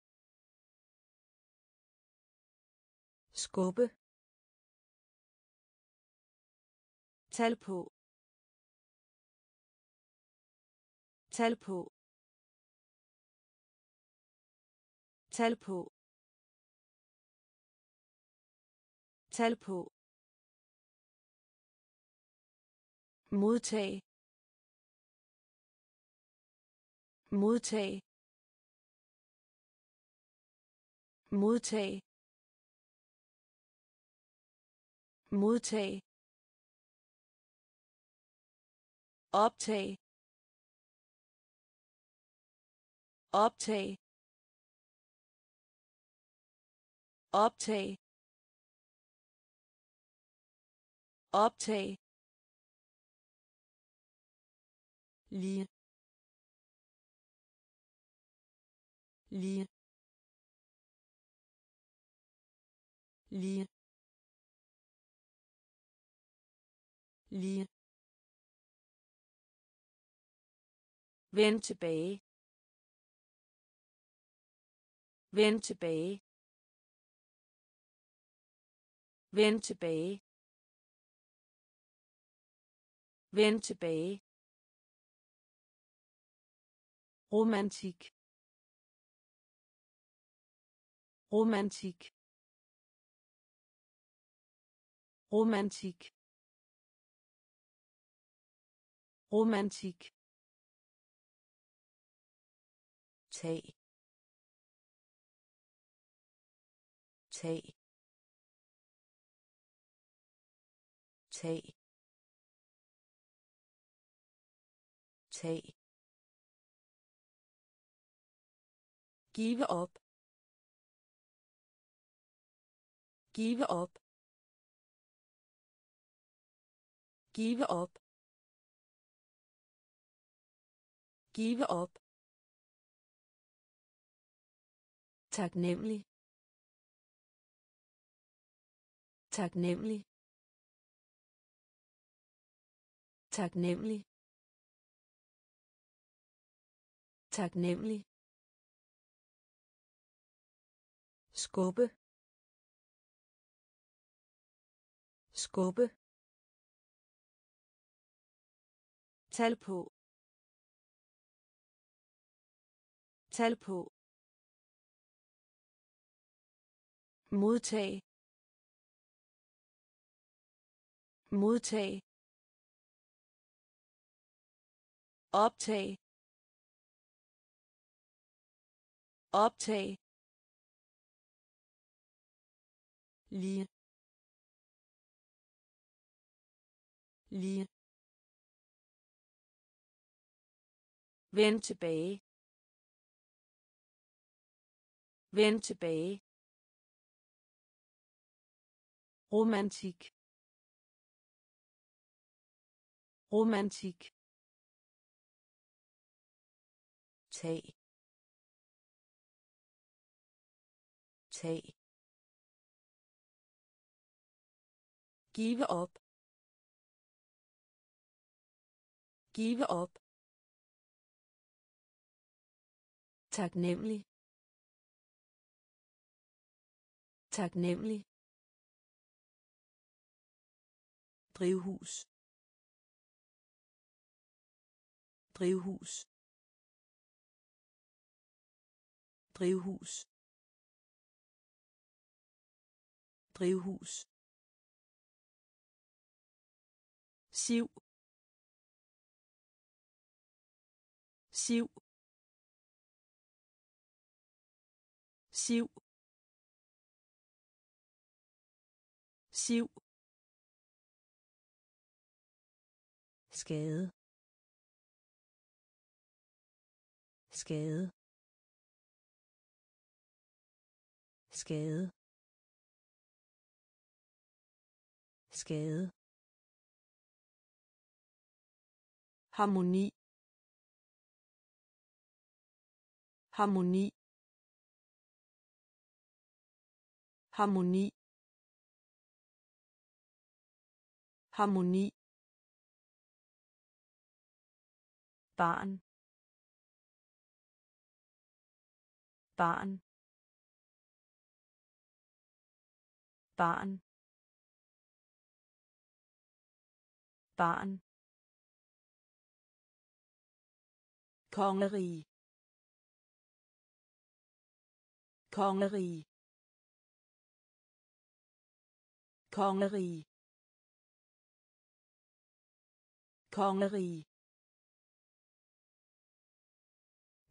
Skubbe. Tal på. Tal på. Tal på. Tal på. Modtag modtag modtag modtag optag optag optag optag lige lige lige lige Vend tilbage. Vend tilbage. Vend tilbage. Vend tilbage. Romantik. Romantik. Romantik. Romantik. Tag. Tag. Tag. Tag. Give op. Give op. Give op. Give op. Taknemmelig. Taknemmelig. Taknemmelig. Taknemmelig. Skubbe skubbe tal på tal på modtag modtag optag optag lige lige Vend tilbage. Vend tilbage. Romantik. Romantik. tag tag give op give op taknemmelig. Taknemmelig. Drivhus. Drivhus. Drivhus. Drivhus. Siv. Siv. Siv. Siv. Skade. Skade. Skade. Skade. Harmoni. Harmoni. Harmoni. Harmoni. Barn. Barn. Barn. Barn. Kongerige kongerige kongerige kongerige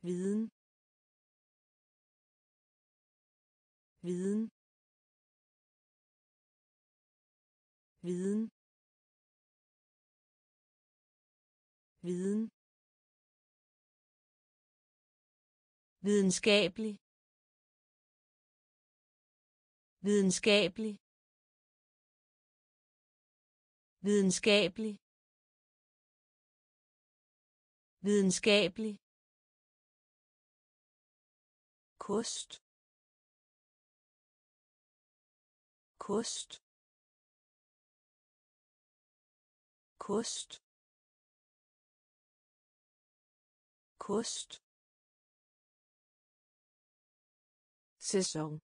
viden viden viden viden videnskabelig videnskabelig videnskabelig videnskabelig. Kost. Kost. Kost. Kost. Sæson.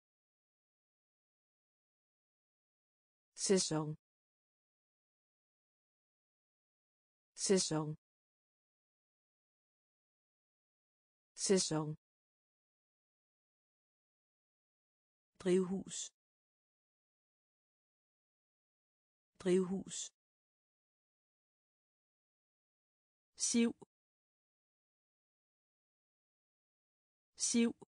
Sæson. Sæson. Sæson. Drivhus. Drivhus. Siv. Siv.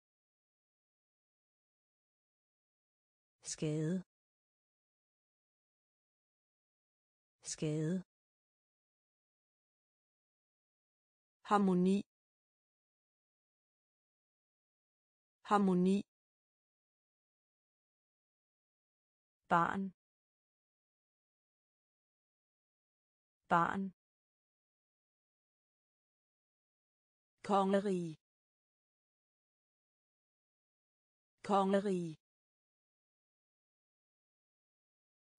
Skade. Skade. Harmoni. Harmoni. Barn. Barn. Kongerige. Kongerige.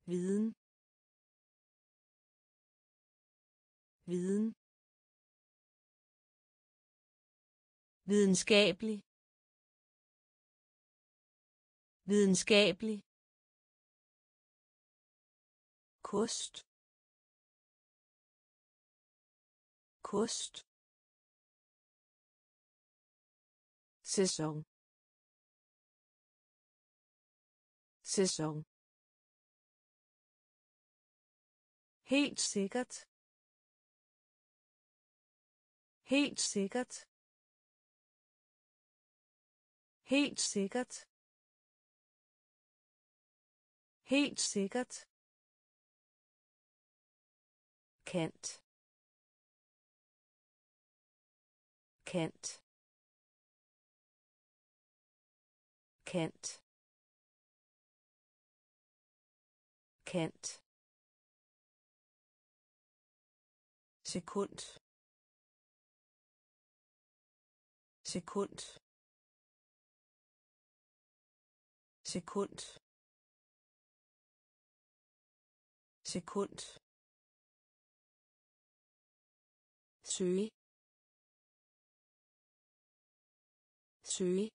Viden. Viden. Videnskabelig. Videnskabelig. Kost. Kost. Sæson. Sæson. Helt sikkert. Helt sikkert. Helt sikkert. Helt sikkert. Kent. Kent. Kent. Kent. Sekund. Sekund. Sekund. Sekund. Søge. Søge.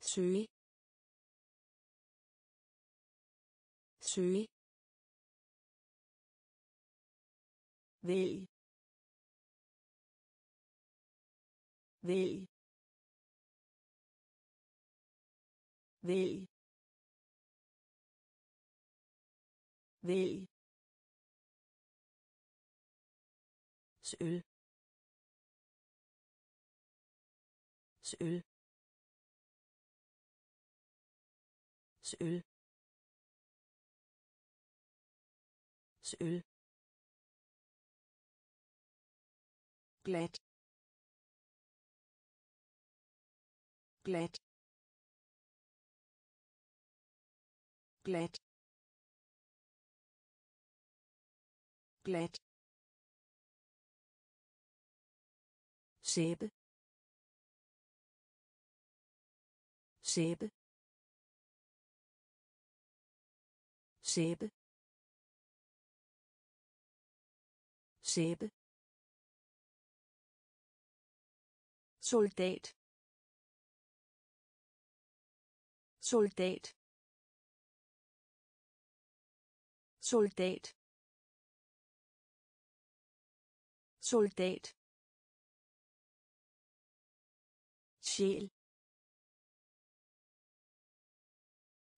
Søge. Søge. Vælg. Vælg. Vælg. Vælg. Søl. Søl. Søl. Søl. Glat. Glat. Glat. Glat. Sæbe. Sæbe. Sæbe. Sæbe soldat soldat soldat soldat. Sjæl.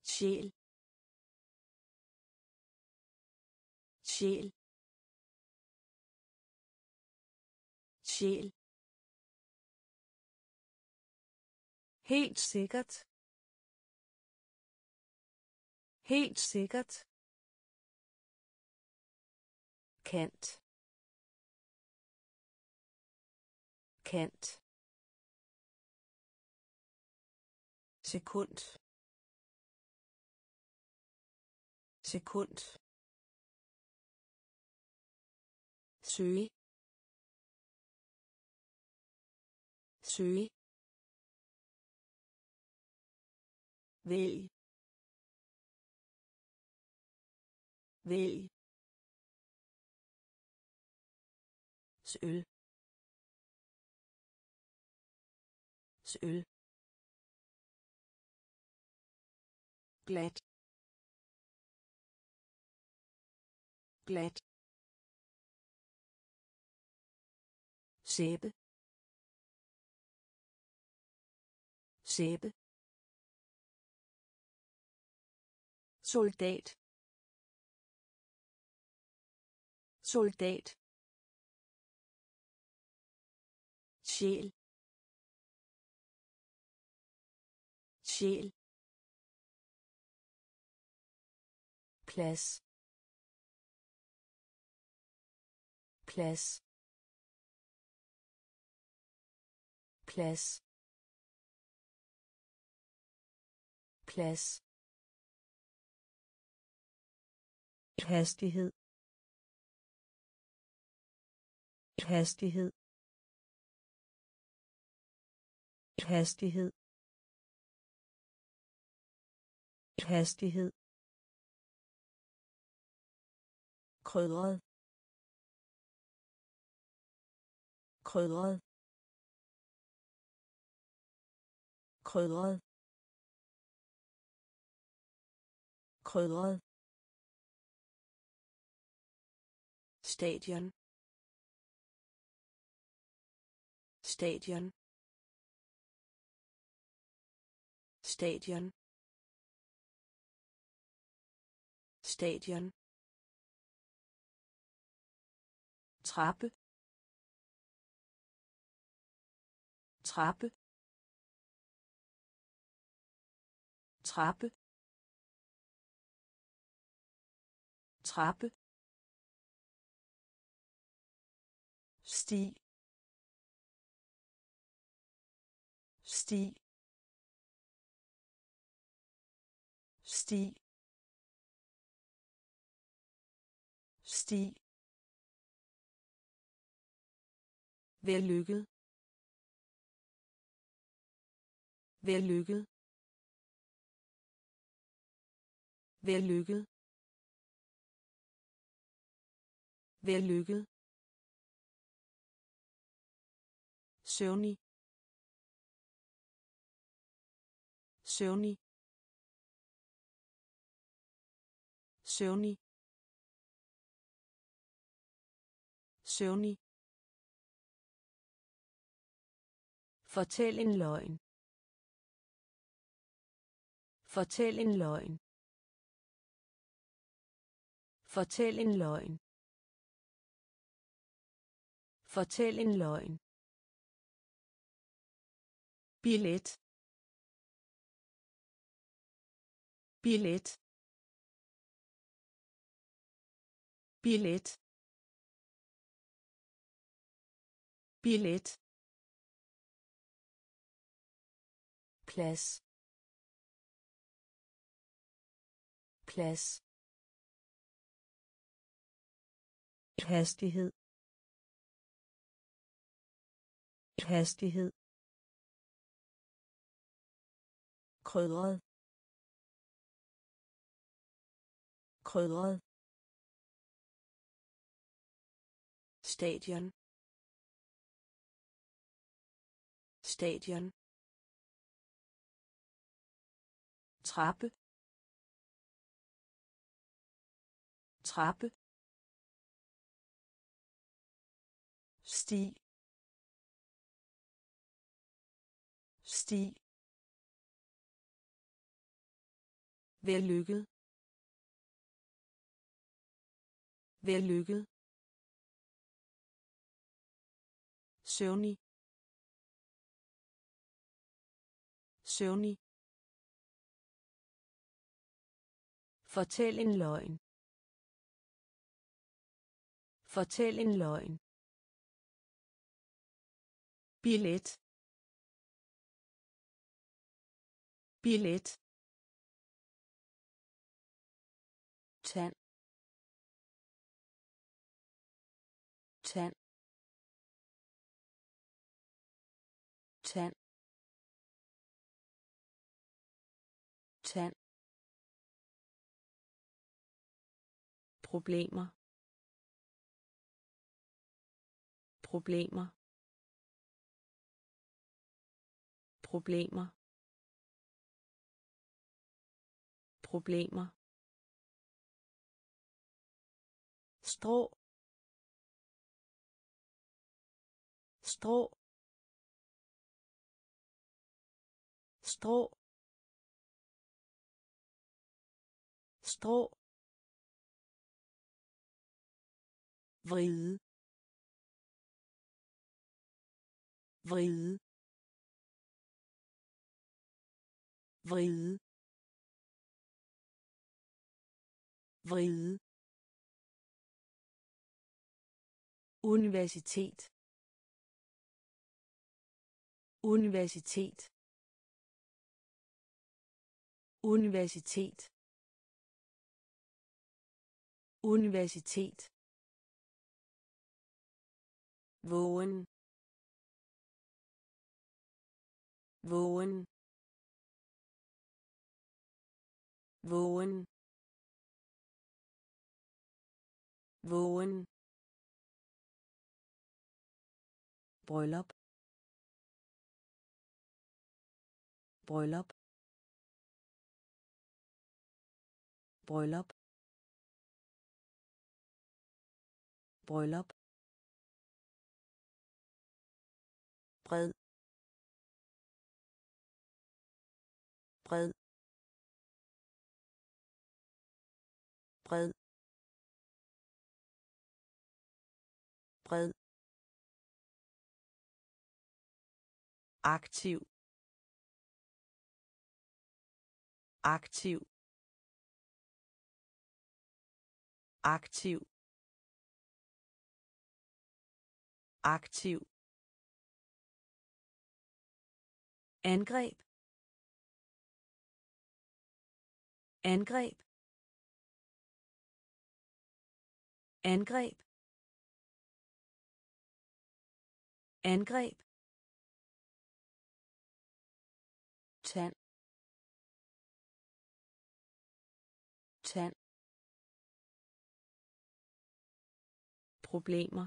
Sjæl. Sjæl. Sjæl Helt sikkert. Helt sikkert. Kant. Kant. sekund sekund søge søge vælg. Vælg. Søl. Søl. Glat. Glat. Sæbe. Sæbe. Soldat soldat sjæl. Sjæl. Plads. Plads. Plads. Plads hastighed. Hastighed. Hastighed. Hastighed. Krydret. Krydret. Krydret. Krydret. Stadion. Stadion. Stadion. Stadion. Trappe. Trappe. Trappe. Trappe. Sti sti sti sti Vellykket. Vellykket. Vellykket. Vellykket. Søvnig søvnig søvnig søvnig Fortæl en løgn. Fortæl en løgn. Fortæl en løgn. Fortæl en løgn. Billet. Billet. Billet. Billet. plads plads hastighed hastighed krydret. Krydret. Stadion. Stadion. Trappe. Trappe. Sti. Sti. Vellykket. Vellykket. søvnig søvnig Fortæl en løgn. Fortæl en løgn. Billet. Billet. Tand. Tand. Tand. Tand. Problemer. Problemer. Problemer. Problemer. Strå. Strå. Strå. Strå. Vride. Vride. Vride. Vride. Universitet. Universitet. Universitet. Universitet. Vågen. Vågen. Vågen. Vågen. Bryllup. Bryllup. Bryllup. Bryllup. Bred. Bred. Bred. Bred. Aktiv. Aktiv. Aktiv. Aktiv. Angreb. Angreb. Angreb. Angreb. Tand. Tand. Problemer.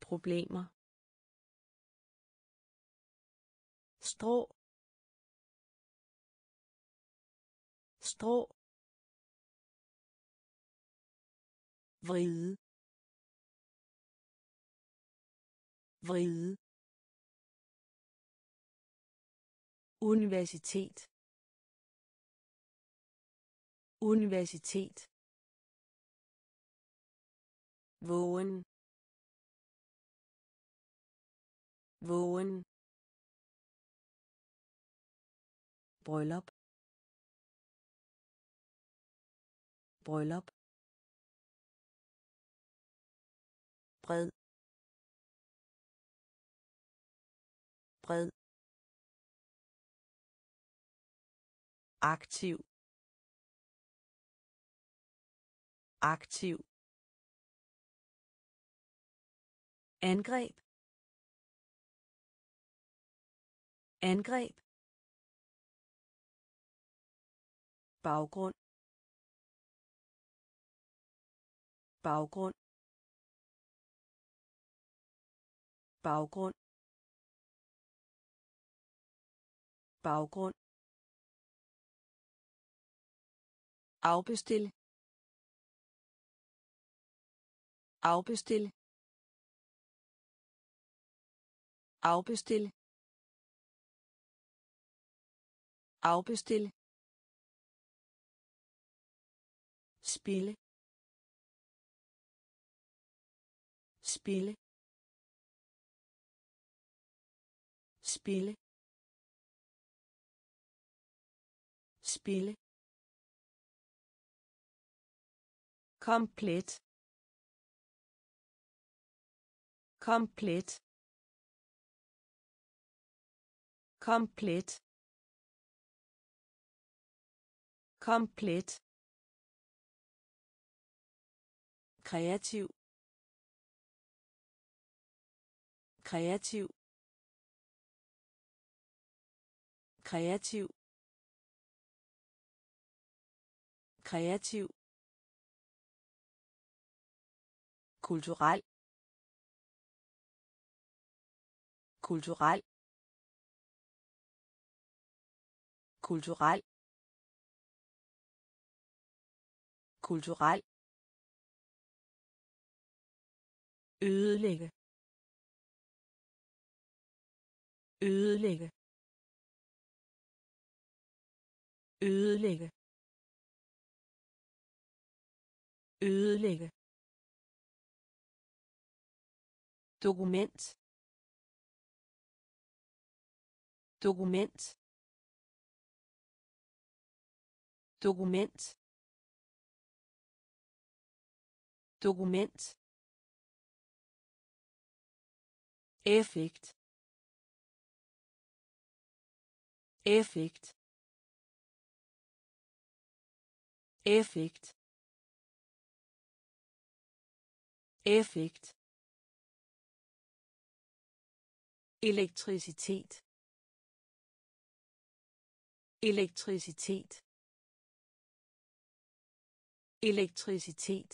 Problemer. Strå. Strå. Vride. Vride. Universitet. Universitet. Vågen. Vågen. Bryllup. Bryllup. Bred. Bred. Aktiv. Aktiv. Angreb. Angreb. Baggrund. Baggrund. Baggrund. Baggrund. Afbestil. Afbestil. Afbestil. Afbestil. Spille. Spille. Spille. Spille. Komplet. Komplet. Komplet. Komplet. Kreativ. Kreativ. Kreativ. Kreativ. Kulturel. Kulturel. Kulturel. Kulturel. Ødelægge. Ødelægge. Ødelægge. Ødelægge. Dokument. Dokument. Dokument. Dokument. Effekt. Effekt. Effekt. Effekt elektricitet. Elektricitet. Elektricitet.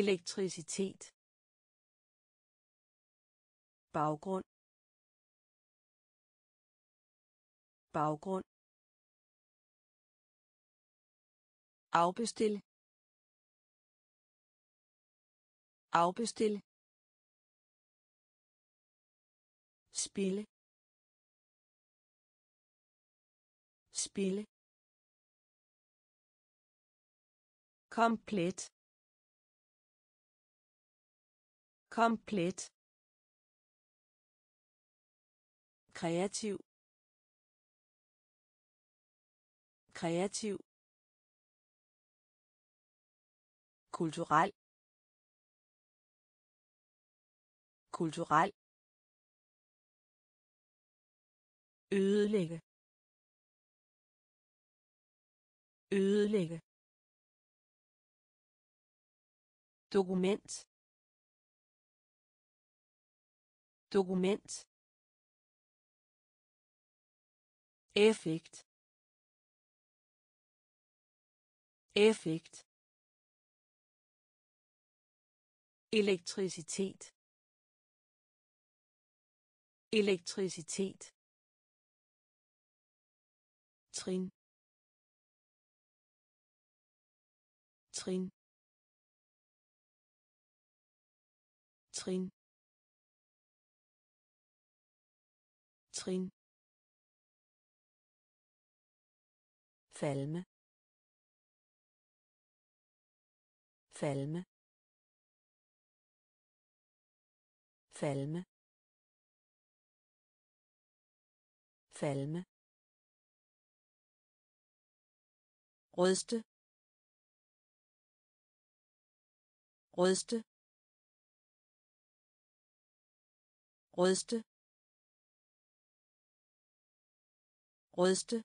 Elektricitet. Baggrund. Baggrund. Afbestil. Afbestil. Spille. Spille. Komplet. Komplet. Kreativ. Kreativ. Kulturel. Kulturel. Ødelægge. Ødelægge. Dokument. Dokument. Effekt. Effekt. Elektricitet. Elektricitet trin. Trin. Trin. Trin. Falme falme falme falme rødste. Rødste. Rødste. Rødste.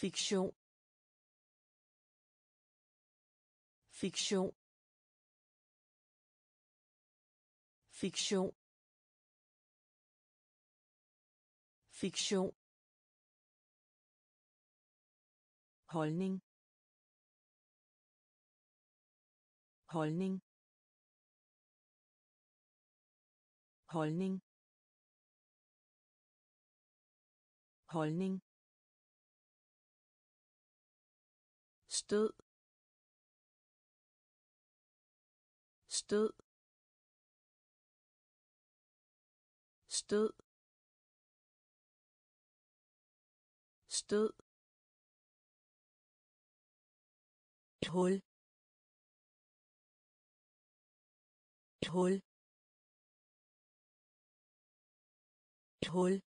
Fiktion. Fiktion. Fiktion. Fiktion. Holdning. Holdning. Holdning. Holdning. Stød. Stød. Stød. Stød. Et hul. Et hul. Et hul.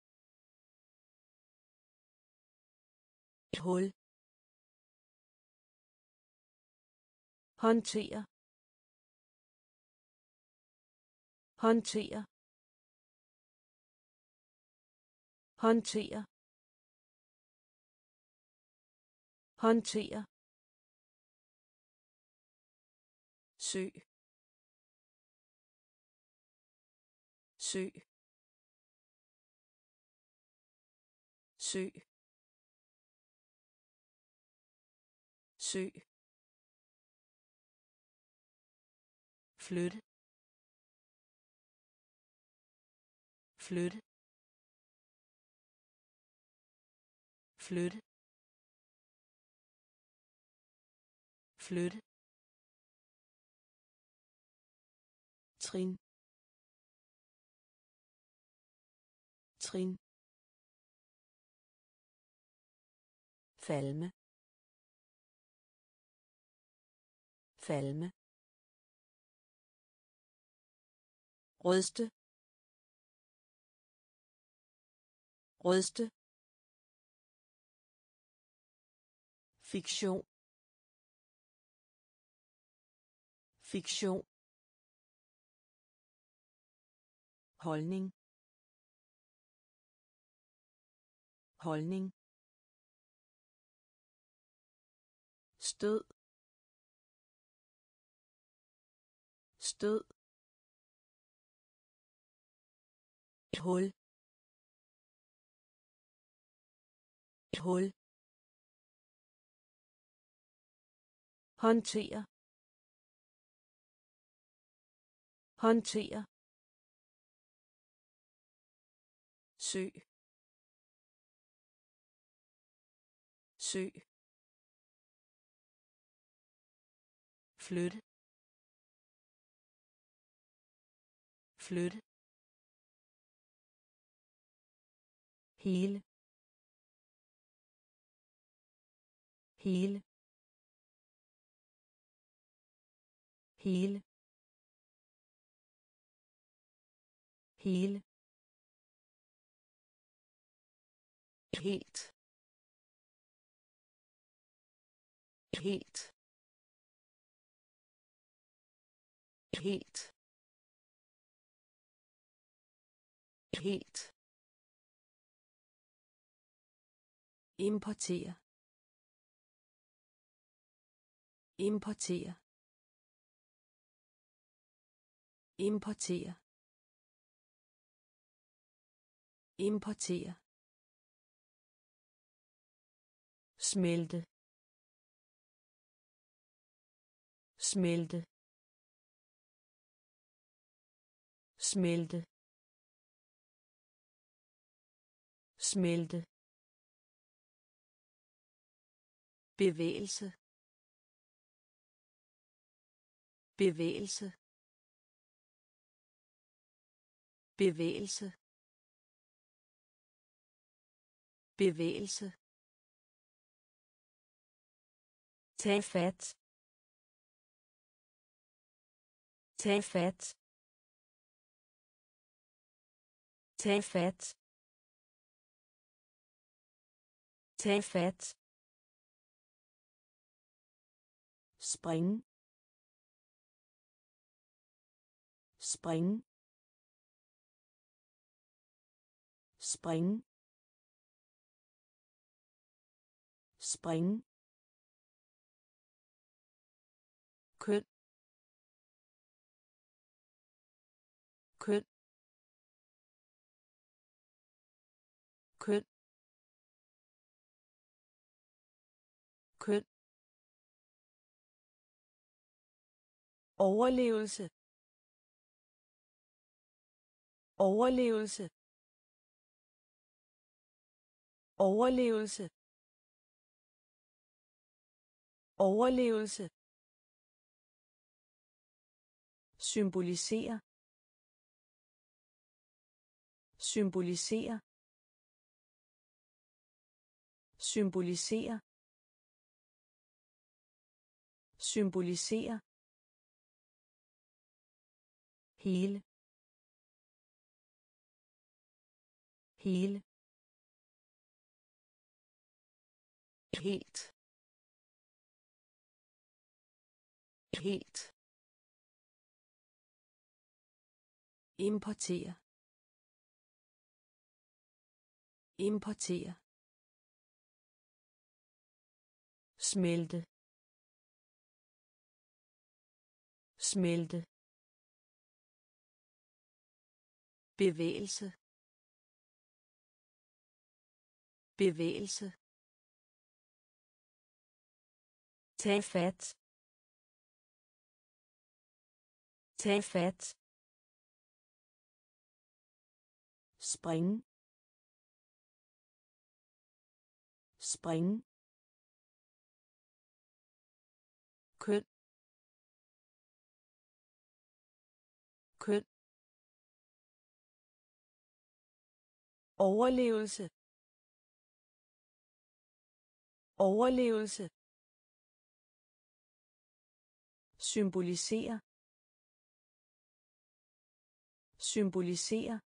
Et hul. Håndtere. Håndtere. Håndtere. Håndtere. Sø. Sø. Sø. Sø. Flytte. Flytte. Flytte. Flytte. Trin. Trin. Falme. Falme. Ryste ryste fiktion. Fiktion. Holdning. Holdning. Stød. Stød. Et hul. Et hul. Håndtere. Håndtere. Sø. Sø. Flytte. Flytte. Hele. Hele. Hele. Hele. Helt helt helt helt importere. Importere. Importere. Importere smelte smelte smelte smelte bevægelse bevægelse bevægelse bevægelse. Tag fat. Tag fat. Tag fat. Tag fat. spring spring spring spring overlevelse. Overlevelse. Overlevelse. Overlevelse. Symbolisere symbolisere symbolisere symbolisere hele. Hele. Helt. Helt. Importere. Importere. Smelte. Smelte. Bevægelse. Bevægelse. Tag fat. Tag fat. Spring. Spring. Overlevelse. Overlevelse. Symbolisere symbolisere